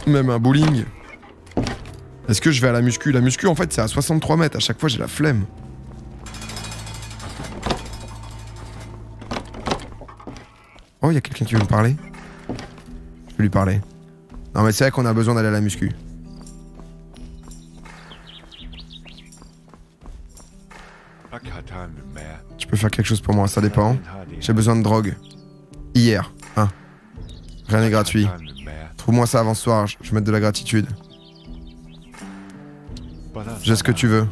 Même un bowling. Est-ce que je vais à la muscu? La muscu, en fait, c'est à 63 mètres. À chaque fois, j'ai la flemme. Oh, il y a quelqu'un qui veut me parler Je peux lui parler. Non, mais c'est vrai qu'on a besoin d'aller à la muscu. Tu peux faire quelque chose pour moi, ça dépend. J'ai besoin de drogue. Hier. Hein. Rien n'est gratuit. Trouve-moi ça avant ce soir, je je vais mettre de la gratitude. J'ai ce que tu veux.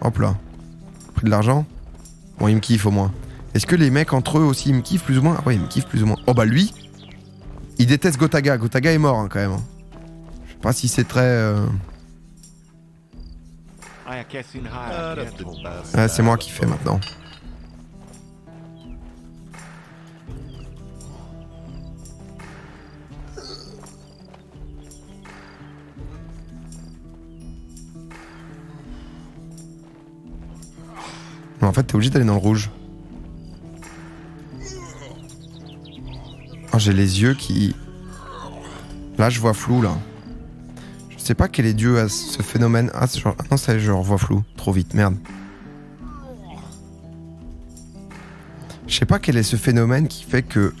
Hop là. Pris de l'argent Bon, il me kiffe au moins. Est-ce que les mecs entre eux aussi, ils me kiffent plus ou moins? Ah ouais, ils me kiffent plus ou moins. Oh bah lui, il déteste Gotaga. Gotaga est mort hein, quand même. Je sais pas si c'est très... euh, Ah, c'est moi qui fais maintenant. En fait, t'es obligé d'aller dans le rouge. Oh, j'ai les yeux qui... Là, je vois flou, là. Je sais pas quel est dû à ce phénomène. Ah, genre... non, ça je revois flou. Trop vite, merde. Je sais pas quel est ce phénomène qui fait que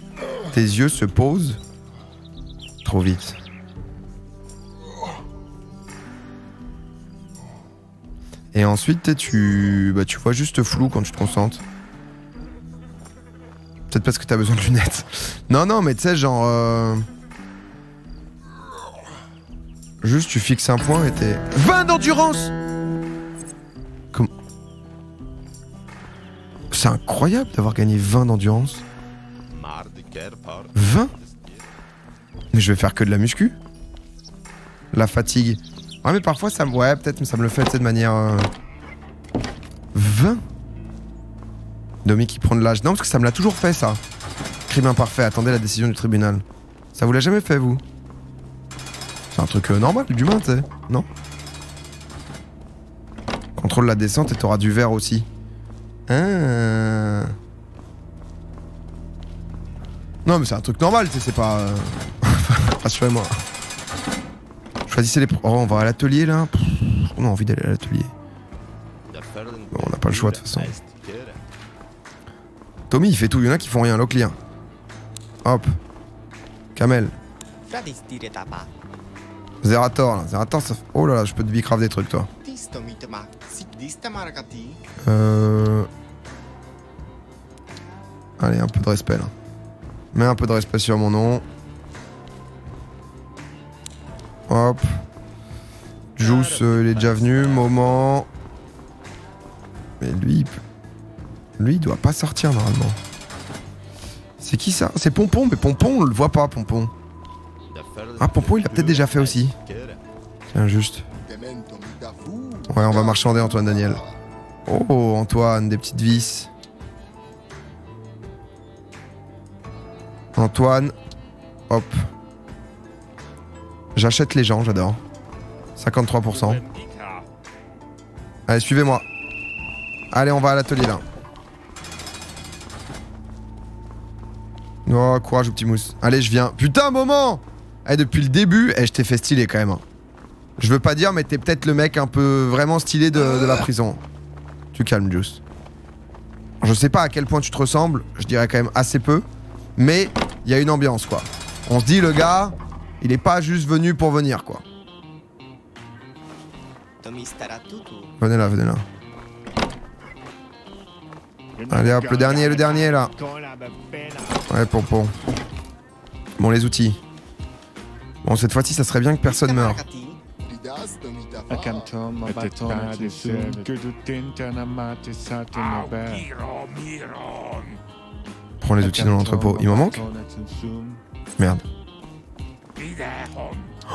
tes yeux se posent trop vite. Et ensuite, tu, bah, tu vois juste flou quand tu te concentres. Peut-être parce que t'as besoin de lunettes. Non, non, mais tu sais, genre. euh, Juste, tu fixes un point et t'es. 20 d'endurance Comme. C'est incroyable d'avoir gagné 20 d'endurance. 20 Mais je vais faire que de la muscu. La fatigue. Ouais, mais parfois ça me. Ouais, peut-être, mais ça me le fait de manière. euh, 20 Domi qui prend de l'âge. Non, parce que ça me l'a toujours fait, ça. Crime imparfait, attendez la décision du tribunal. Ça vous l'a jamais fait, vous? C'est un truc euh, normal, d'humain, tu sais, non? Contrôle la descente et t'auras du verre aussi. Ah. Non, mais c'est un truc normal, tu sais, c'est pas. euh, Rassurez-moi. Choisissez les. Oh, on va à l'atelier là On a envie d'aller à l'atelier. Bon, on n'a pas le choix de toute façon. Tommy, il fait tout. Il y en a qui font rien. Locklear. Hop. Kamel. Zerator, là. Zerator, ça... Oh là là, je peux te bicrave des trucs, toi. Euh... Allez, un peu de respect, là. Mets un peu de respect sur mon nom. Hop. Juice, euh, il est déjà venu. Moment. Mais lui, lui, il doit pas sortir normalement. C'est qui ça? C'est Pompon, mais Pompon, on le voit pas, Pompon. Ah, Pompon, il a peut-être déjà fait aussi. Tiens, juste. Ouais, on va marchander, Antoine Daniel. Oh, Antoine, des petites vis. Antoine. Hop. J'achète les gens, j'adore. 53%. Allez, suivez-moi. Allez, on va à l'atelier là. Oh, courage petit mousse. Allez, je viens. Putain, moment Eh, depuis le début, eh, je t'ai fait stylé quand même. hein. Je veux pas dire, mais t'es peut-être le mec un peu vraiment stylé de, de la prison. Tu calmes, Juice. Je sais pas à quel point tu te ressembles, je dirais quand même assez peu. Mais il y a une ambiance, quoi. On se dit, le gars, il est pas juste venu pour venir, quoi. Venez là, venez là. Allez hop, le dernier, le dernier là. Ouais, pompon. Bon, les outils. Bon, cette fois-ci, ça serait bien que personne meure. Prends les outils dans l'entrepôt. Il m'en manque? Merde.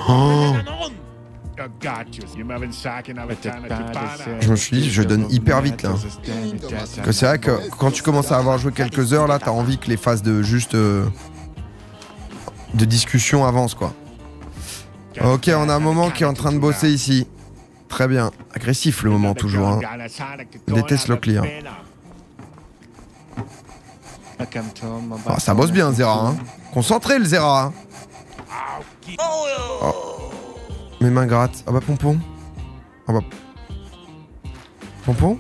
Oh Je me suis dit, je donne hyper vite là. Que c'est vrai que quand tu commences à avoir joué quelques heures là, t'as envie que les phases de juste euh, de discussion avancent quoi. Ok, on a un moment qui est en train de bosser ici. Très bien. Agressif le moment toujours. Hein. Déteste le client. Ah, ça bosse bien Zera. Hein. Concentré le Zera. hein. Oh. Mes mains grattent. Ah bah pompon. Ah bah. Pompon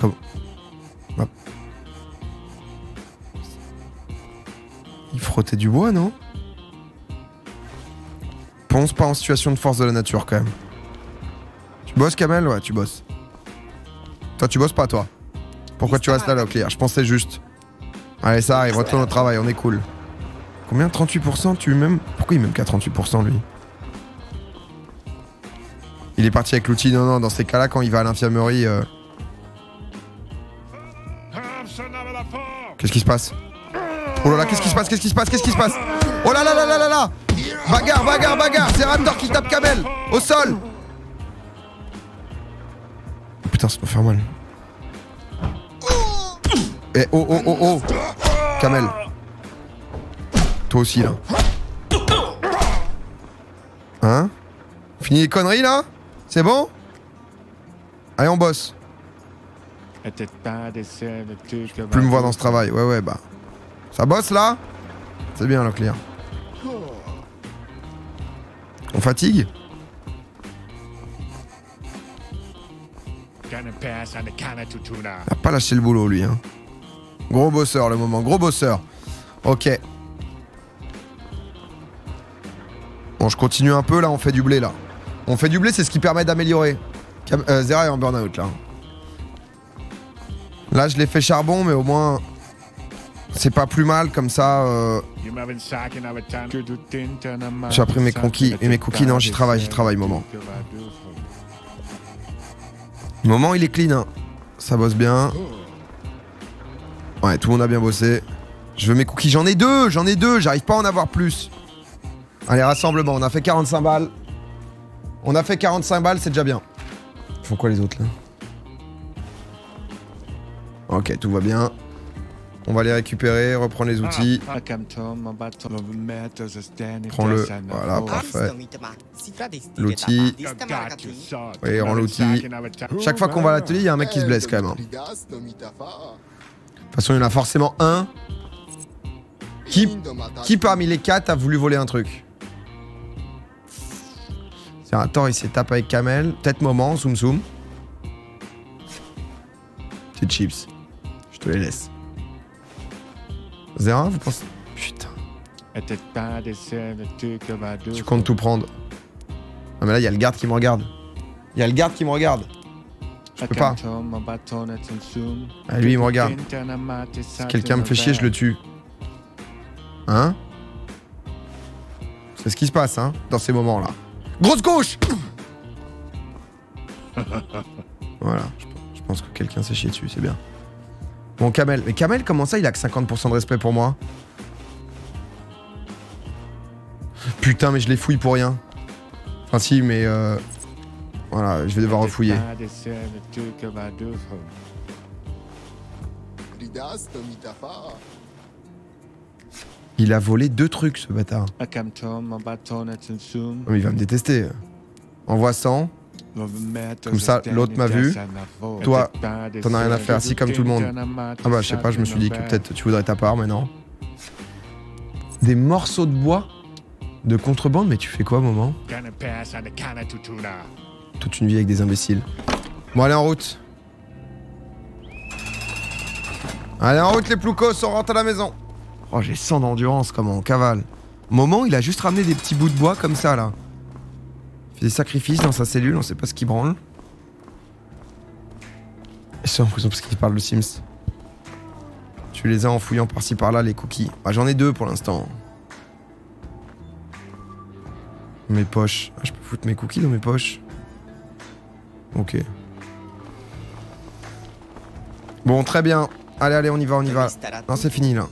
Comme. Ah. Il frottait du bois, non? Ponce pas en situation de force de la nature quand même. Tu bosses Kamel? Ouais, tu bosses. Toi, tu bosses pas, toi Pourquoi tu restes là, là, au clair Je pensais juste. Allez, ça arrive, retourne au travail, on est cool. Combien 38% Tu m'aimes Pourquoi il m'aime qu'à 38% lui? Il est parti avec l'outil. Non, non, dans ces cas-là, quand il va à l'infirmerie. euh, Qu'est-ce qui se passe? Oh là là, qu'est-ce qui se passe? Qu'est-ce qui se passe? Qu'est-ce qui se passe? Oh là là là là là là Bagarre, bagarre, bagarre C'est Raptor qui tape Kamel Au sol Oh putain, ça peut faire mal. Eh, oh, oh, oh, oh Kamel. Toi aussi, là. Hein Fini les conneries, là C'est bon Allez, on bosse. Plus me voir dans ce travail. Ouais, ouais, bah. Ça bosse là C'est bien, le clair. On fatigue Il a pas lâché le boulot, lui. Hein. Gros bosseur, le moment. Gros bosseur. Ok. Bon, je continue un peu, là. On fait du blé, là. On fait du blé, c'est ce qui permet d'améliorer. Euh, Zera est en burn-out, là. Là, je l'ai fait charbon, mais au moins... C'est pas plus mal, comme ça... euh, J'ai appris mes cookies. Et mes cookies, non, j'y travaille, j'y travaille, moment. Moment, il est clean. hein. Ça bosse bien. Ouais, tout le monde a bien bossé. Je veux mes cookies. J'en ai deux, j'en ai deux. J'arrive pas à en avoir plus. Allez, rassemblement. On a fait 45 balles. On a fait 45 balles, c'est déjà bien. Ils font quoi les autres là? Ok, tout va bien. On va les récupérer, reprendre les outils. Prends-le. Voilà, parfait. L'outil. Oui, rends l'outil. Chaque fois qu'on va à l'atelier, il y a un mec qui se blesse quand même. hein. De toute façon, il y en a forcément un. Qui, qui parmi les quatre a voulu voler un truc C'est un il s'est tapé avec Kamel. Peut-être moment, zoom zoom. C'est chips. Je te les laisse. Zera, vous pensez? Putain, tu comptes tout prendre. Ah mais là, il y a le garde qui me regarde. Il y a le garde qui me regarde. Je peux pas. Ah, lui, il me regarde. Si quelqu'un me fait chier, je le tue. Hein? C'est ce qui se passe, hein, dans ces moments-là. Grosse gauche Voilà, je, pense que quelqu'un s'est chié dessus, c'est bien. Bon, Kamel. Mais Kamel, comment ça, il a que 50% de respect pour moi? Putain, mais je les fouille pour rien. Enfin, si, mais euh... Voilà, je vais devoir refouiller. Il a volé deux trucs, ce bâtard. Oh, mais il va me détester. Envoie 100. Comme ça, l'autre m'a vu. Toi, t'en as rien à faire, si comme tout le monde. Ah bah, je sais pas, je me suis dit que peut-être tu voudrais ta part, mais non. Des morceaux de bois de contrebande, mais tu fais quoi, moment Toute une vie avec des imbéciles. Bon, allez en route. Allez en route, les ploucos, on rentre à la maison. Oh, j'ai 100 d'endurance, comment on cavale. Moment, il a juste ramené des petits bouts de bois comme ça, là. Il fait des sacrifices dans sa cellule, on sait pas ce qu'il branle. J'ai l'impression parce qu'il parle de Sims. Tu les as en fouillant par-ci par-là, les cookies. Bah, j'en ai deux pour l'instant. Mes poches. Ah, je peux foutre mes cookies dans mes poches. Ok. Bon, très bien. Allez, allez, on y va, on y va. Non, c'est fini là.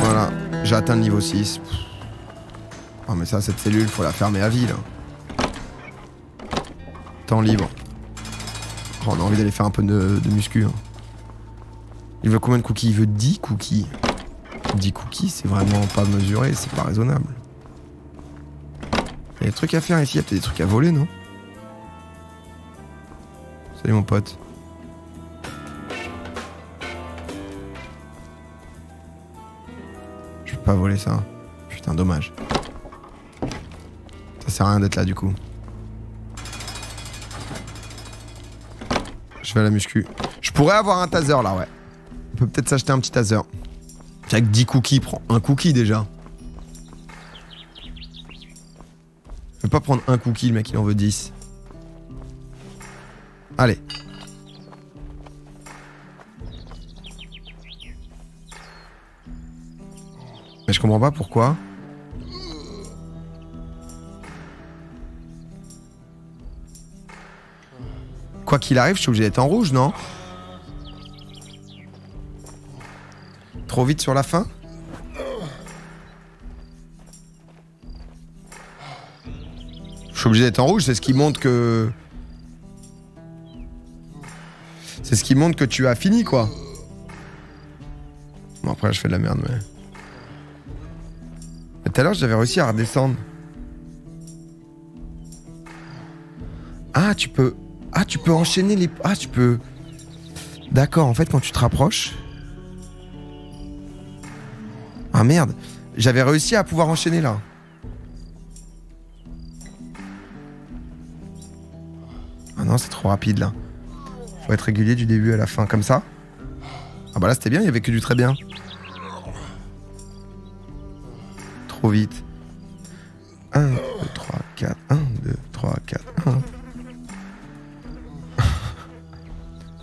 Voilà, j'ai atteint le niveau 6. Oh, mais ça, cette cellule, faut la fermer à vie là. Temps libre. Oh, on a envie d'aller faire un peu de, de muscu. hein. Il veut combien de cookies? Il veut 10 cookies. 10 cookies, c'est vraiment pas mesuré, c'est pas raisonnable. Il y a des trucs à faire ici, il y a peut-être des trucs à voler, non? Salut mon pote. Pas voler ça. Putain, dommage. Ça sert à rien d'être là du coup. Je vais à la muscu. Je pourrais avoir un taser là, ouais. On peut peut-être s'acheter un petit taser. Avec 10 cookies, prends un cookie déjà. Je vais pas prendre un cookie, le mec il en veut 10. Allez. Mais je comprends pas pourquoi. Quoi qu'il arrive, je suis obligé d'être en rouge, non? Trop vite sur la fin? Je suis obligé d'être en rouge, c'est ce qui montre que... C'est ce qui montre que tu as fini, quoi. Bon, après, là, je fais de la merde, mais... Tout à l'heure, j'avais réussi à redescendre. Ah, tu peux... Ah, tu peux enchaîner les... Ah, tu peux... D'accord, en fait, quand tu te rapproches. Ah merde, j'avais réussi à pouvoir enchaîner là. Ah non, c'est trop rapide là. Faut être régulier du début à la fin, comme ça. Ah bah là, c'était bien, il y avait que du très bien. Vite. 1, 2, 3, 4, 1, 2, 3, 4, 1.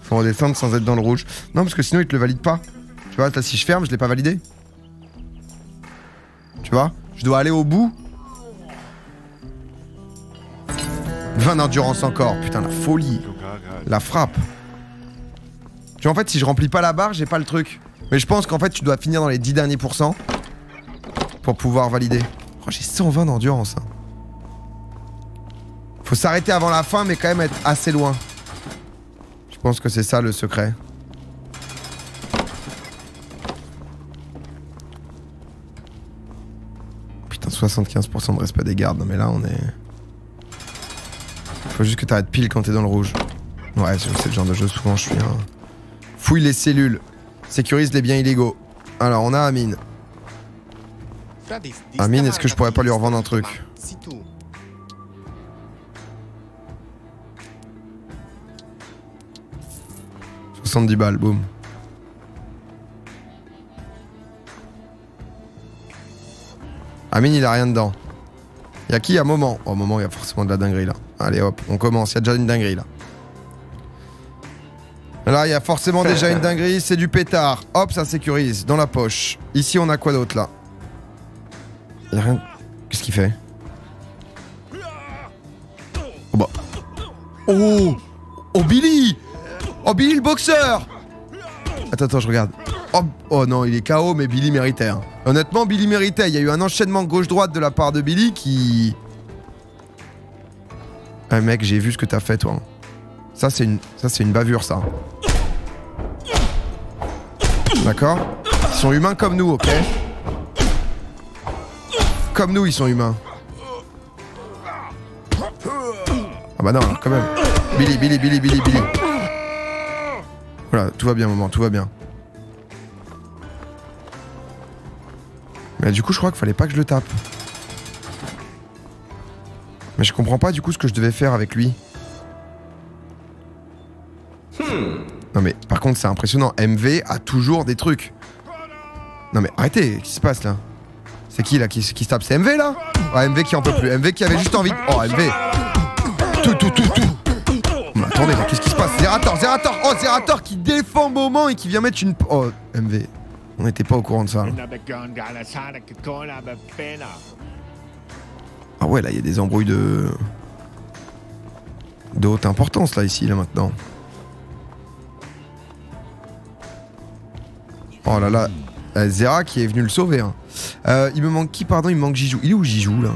Faut redescendre sans être dans le rouge. Non, parce que sinon, il te le valide pas. Tu vois, si je ferme, je l'ai pas validé. Tu vois Je dois aller au bout. 20 d'endurance encore. Putain, la folie. La frappe. Tu vois, en fait, si je remplis pas la barre, j'ai pas le truc. Mais je pense qu'en fait, tu dois finir dans les 10 derniers pourcents pour pouvoir valider. J'ai 120 d'endurance. hein. Faut s'arrêter avant la fin, mais quand même être assez loin. Je pense que c'est ça le secret. Putain, 75% de respect des gardes. Non, mais là, on est. Faut juste que t'arrêtes pile quand t'es dans le rouge. Ouais, c'est le genre de jeu, souvent je suis un. Fouille les cellules. Sécurise les biens illégaux. Alors, on a Amine. Amine, est-ce que je pourrais pas lui revendre un truc 70 balles, boum. Amine, il a rien dedans. Y'a qui à moment Oh, moment, il y a forcément de la dinguerie là. Allez hop, on commence, y a déjà une dinguerie là. Là, il y a forcément déjà une dinguerie, c'est du pétard. Hop, ça sécurise, dans la poche. Ici, on a quoi d'autre là? Rien. Qu'est-ce qu'il fait? Oh bah. Oh Oh Billy Oh Billy le boxeur Attends, attends, je regarde. Oh, oh non, il est KO, mais Billy méritait. hein. Honnêtement, Billy méritait. Il y a eu un enchaînement gauche-droite de la part de Billy qui. Ah mec, j'ai vu ce que t'as fait toi. Ça c'est une. Ça c'est une bavure ça. D'accord? Ils sont humains comme nous, ok? Comme nous, ils sont humains. Ah bah non, quand même. Billy, Billy, Billy, Billy, Billy. Voilà, tout va bien, moment, tout va bien. Mais du coup, je crois qu'il fallait pas que je le tape. Mais je comprends pas du coup ce que je devais faire avec lui. Non mais par contre c'est impressionnant, MV a toujours des trucs. Non mais arrêtez, qu'est-ce qui se passe là? C'est qui là qui, qui se tape C'est MV là Ah MV qui en peut plus, MV qui avait juste envie. Oh MV Tout tout tout tout Mais attendez, qu'est-ce qui se passe Zerator, Zerator Oh Zerator qui défend moment et qui vient mettre une... Oh MV, on n'était pas au courant de ça. Ah ouais là il y a des embrouilles de... De haute importance là ici là maintenant. Oh là là, Zera qui est venu le sauver. hein. Euh, il me manque qui, pardon Il me manque Jijou. Il est où Jijou là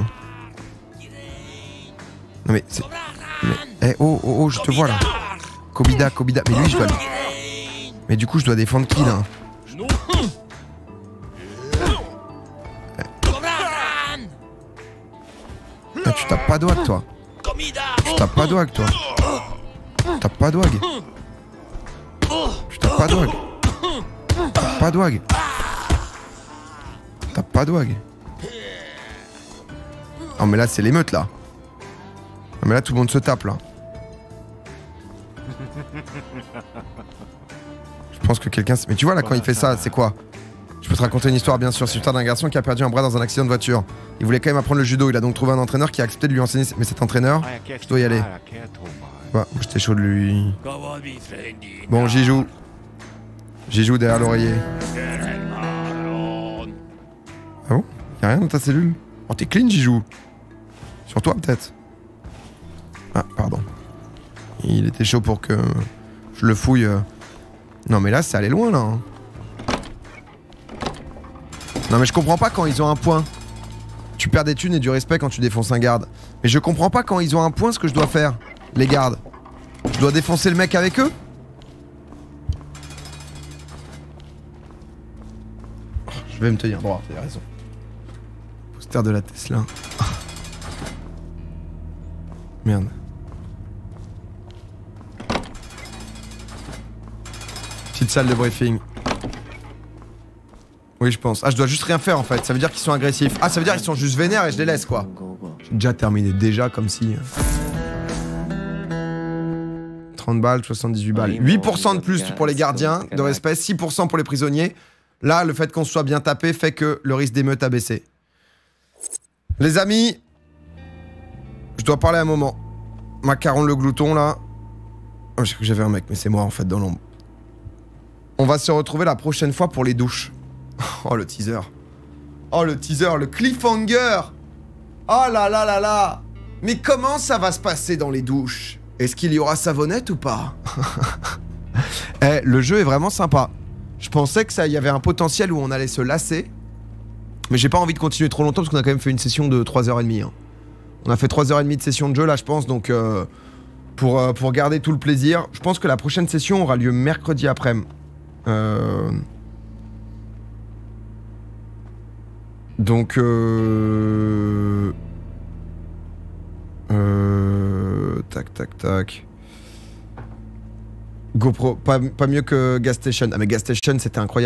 Non mais c'est. Mais, eh oh oh oh, je te vois là. Kobida, Kobida. Mais lui, je dois. Mais du coup, je dois défendre qui là Ah, tu tapes pas d'ouag toi. Tu tapes pas d'ouag toi. Tu tapes pas d'ouag. Tu tapes pas d'ouag. Pas d'ouag. T'as pas d'ouag. Oh mais là c'est l'émeute là. Non mais là tout le monde se tape là. Je pense que quelqu'un... Mais tu vois là quand il fait ça, c'est quoi? Je peux te raconter une histoire bien sûr. C'est l'histoire d'un garçon qui a perdu un bras dans un accident de voiture. Il voulait quand même apprendre le judo. Il a donc trouvé un entraîneur qui a accepté de lui enseigner. Mais cet entraîneur, je dois y aller. Ouais, j'étais chaud de lui. Bon, j'y joue. J'y joue derrière l'oreiller. Ah bon Y'a rien dans ta cellule Oh, t'es clean, j'y joue. Sur toi, peut-être Ah, pardon. Il était chaud pour que je le fouille. euh. Non, mais là, c'est allé loin, là. hein. Non, mais je comprends pas quand ils ont un point. Tu perds des thunes et du respect quand tu défonces un garde. Mais je comprends pas quand ils ont un point ce que je dois faire, les gardes. Je dois défoncer le mec avec eux Je vais me tenir droit, t'as raison. De la Tesla. Merde. Petite salle de briefing. Oui, je pense. Ah, je dois juste rien faire en fait. Ça veut dire qu'ils sont agressifs. Ah, ça veut dire qu'ils sont juste vénères et je les laisse quoi. J'ai déjà terminé, déjà comme si. 30 balles, 78 balles. 8% de plus pour les gardiens de respect, 6% pour les prisonniers. Là, le fait qu'on soit bien tapé fait que le risque d'émeute a baissé. Les amis, je dois parler un moment. Macaron le glouton là. Oh, j'ai cru que j'avais un mec, mais c'est moi en fait dans l'ombre. On va se retrouver la prochaine fois pour les douches. Oh le teaser. Oh le teaser, le cliffhanger. Oh là là là là. Mais comment ça va se passer dans les douches? Est-ce qu'il y aura savonnette ou pas? Eh, le jeu est vraiment sympa. Je pensais que ça y avait un potentiel où on allait se lasser. Mais j'ai pas envie de continuer trop longtemps parce qu'on a quand même fait une session de 3h30. Hein. On a fait 3h30 de session de jeu là, je pense, donc euh, pour, euh, pour garder tout le plaisir. Je pense que la prochaine session aura lieu mercredi après-midi. Euh... Donc. Tac, tac, tac. GoPro, pas, pas mieux que Gas Station. Ah mais Gas Station, c'était incroyable.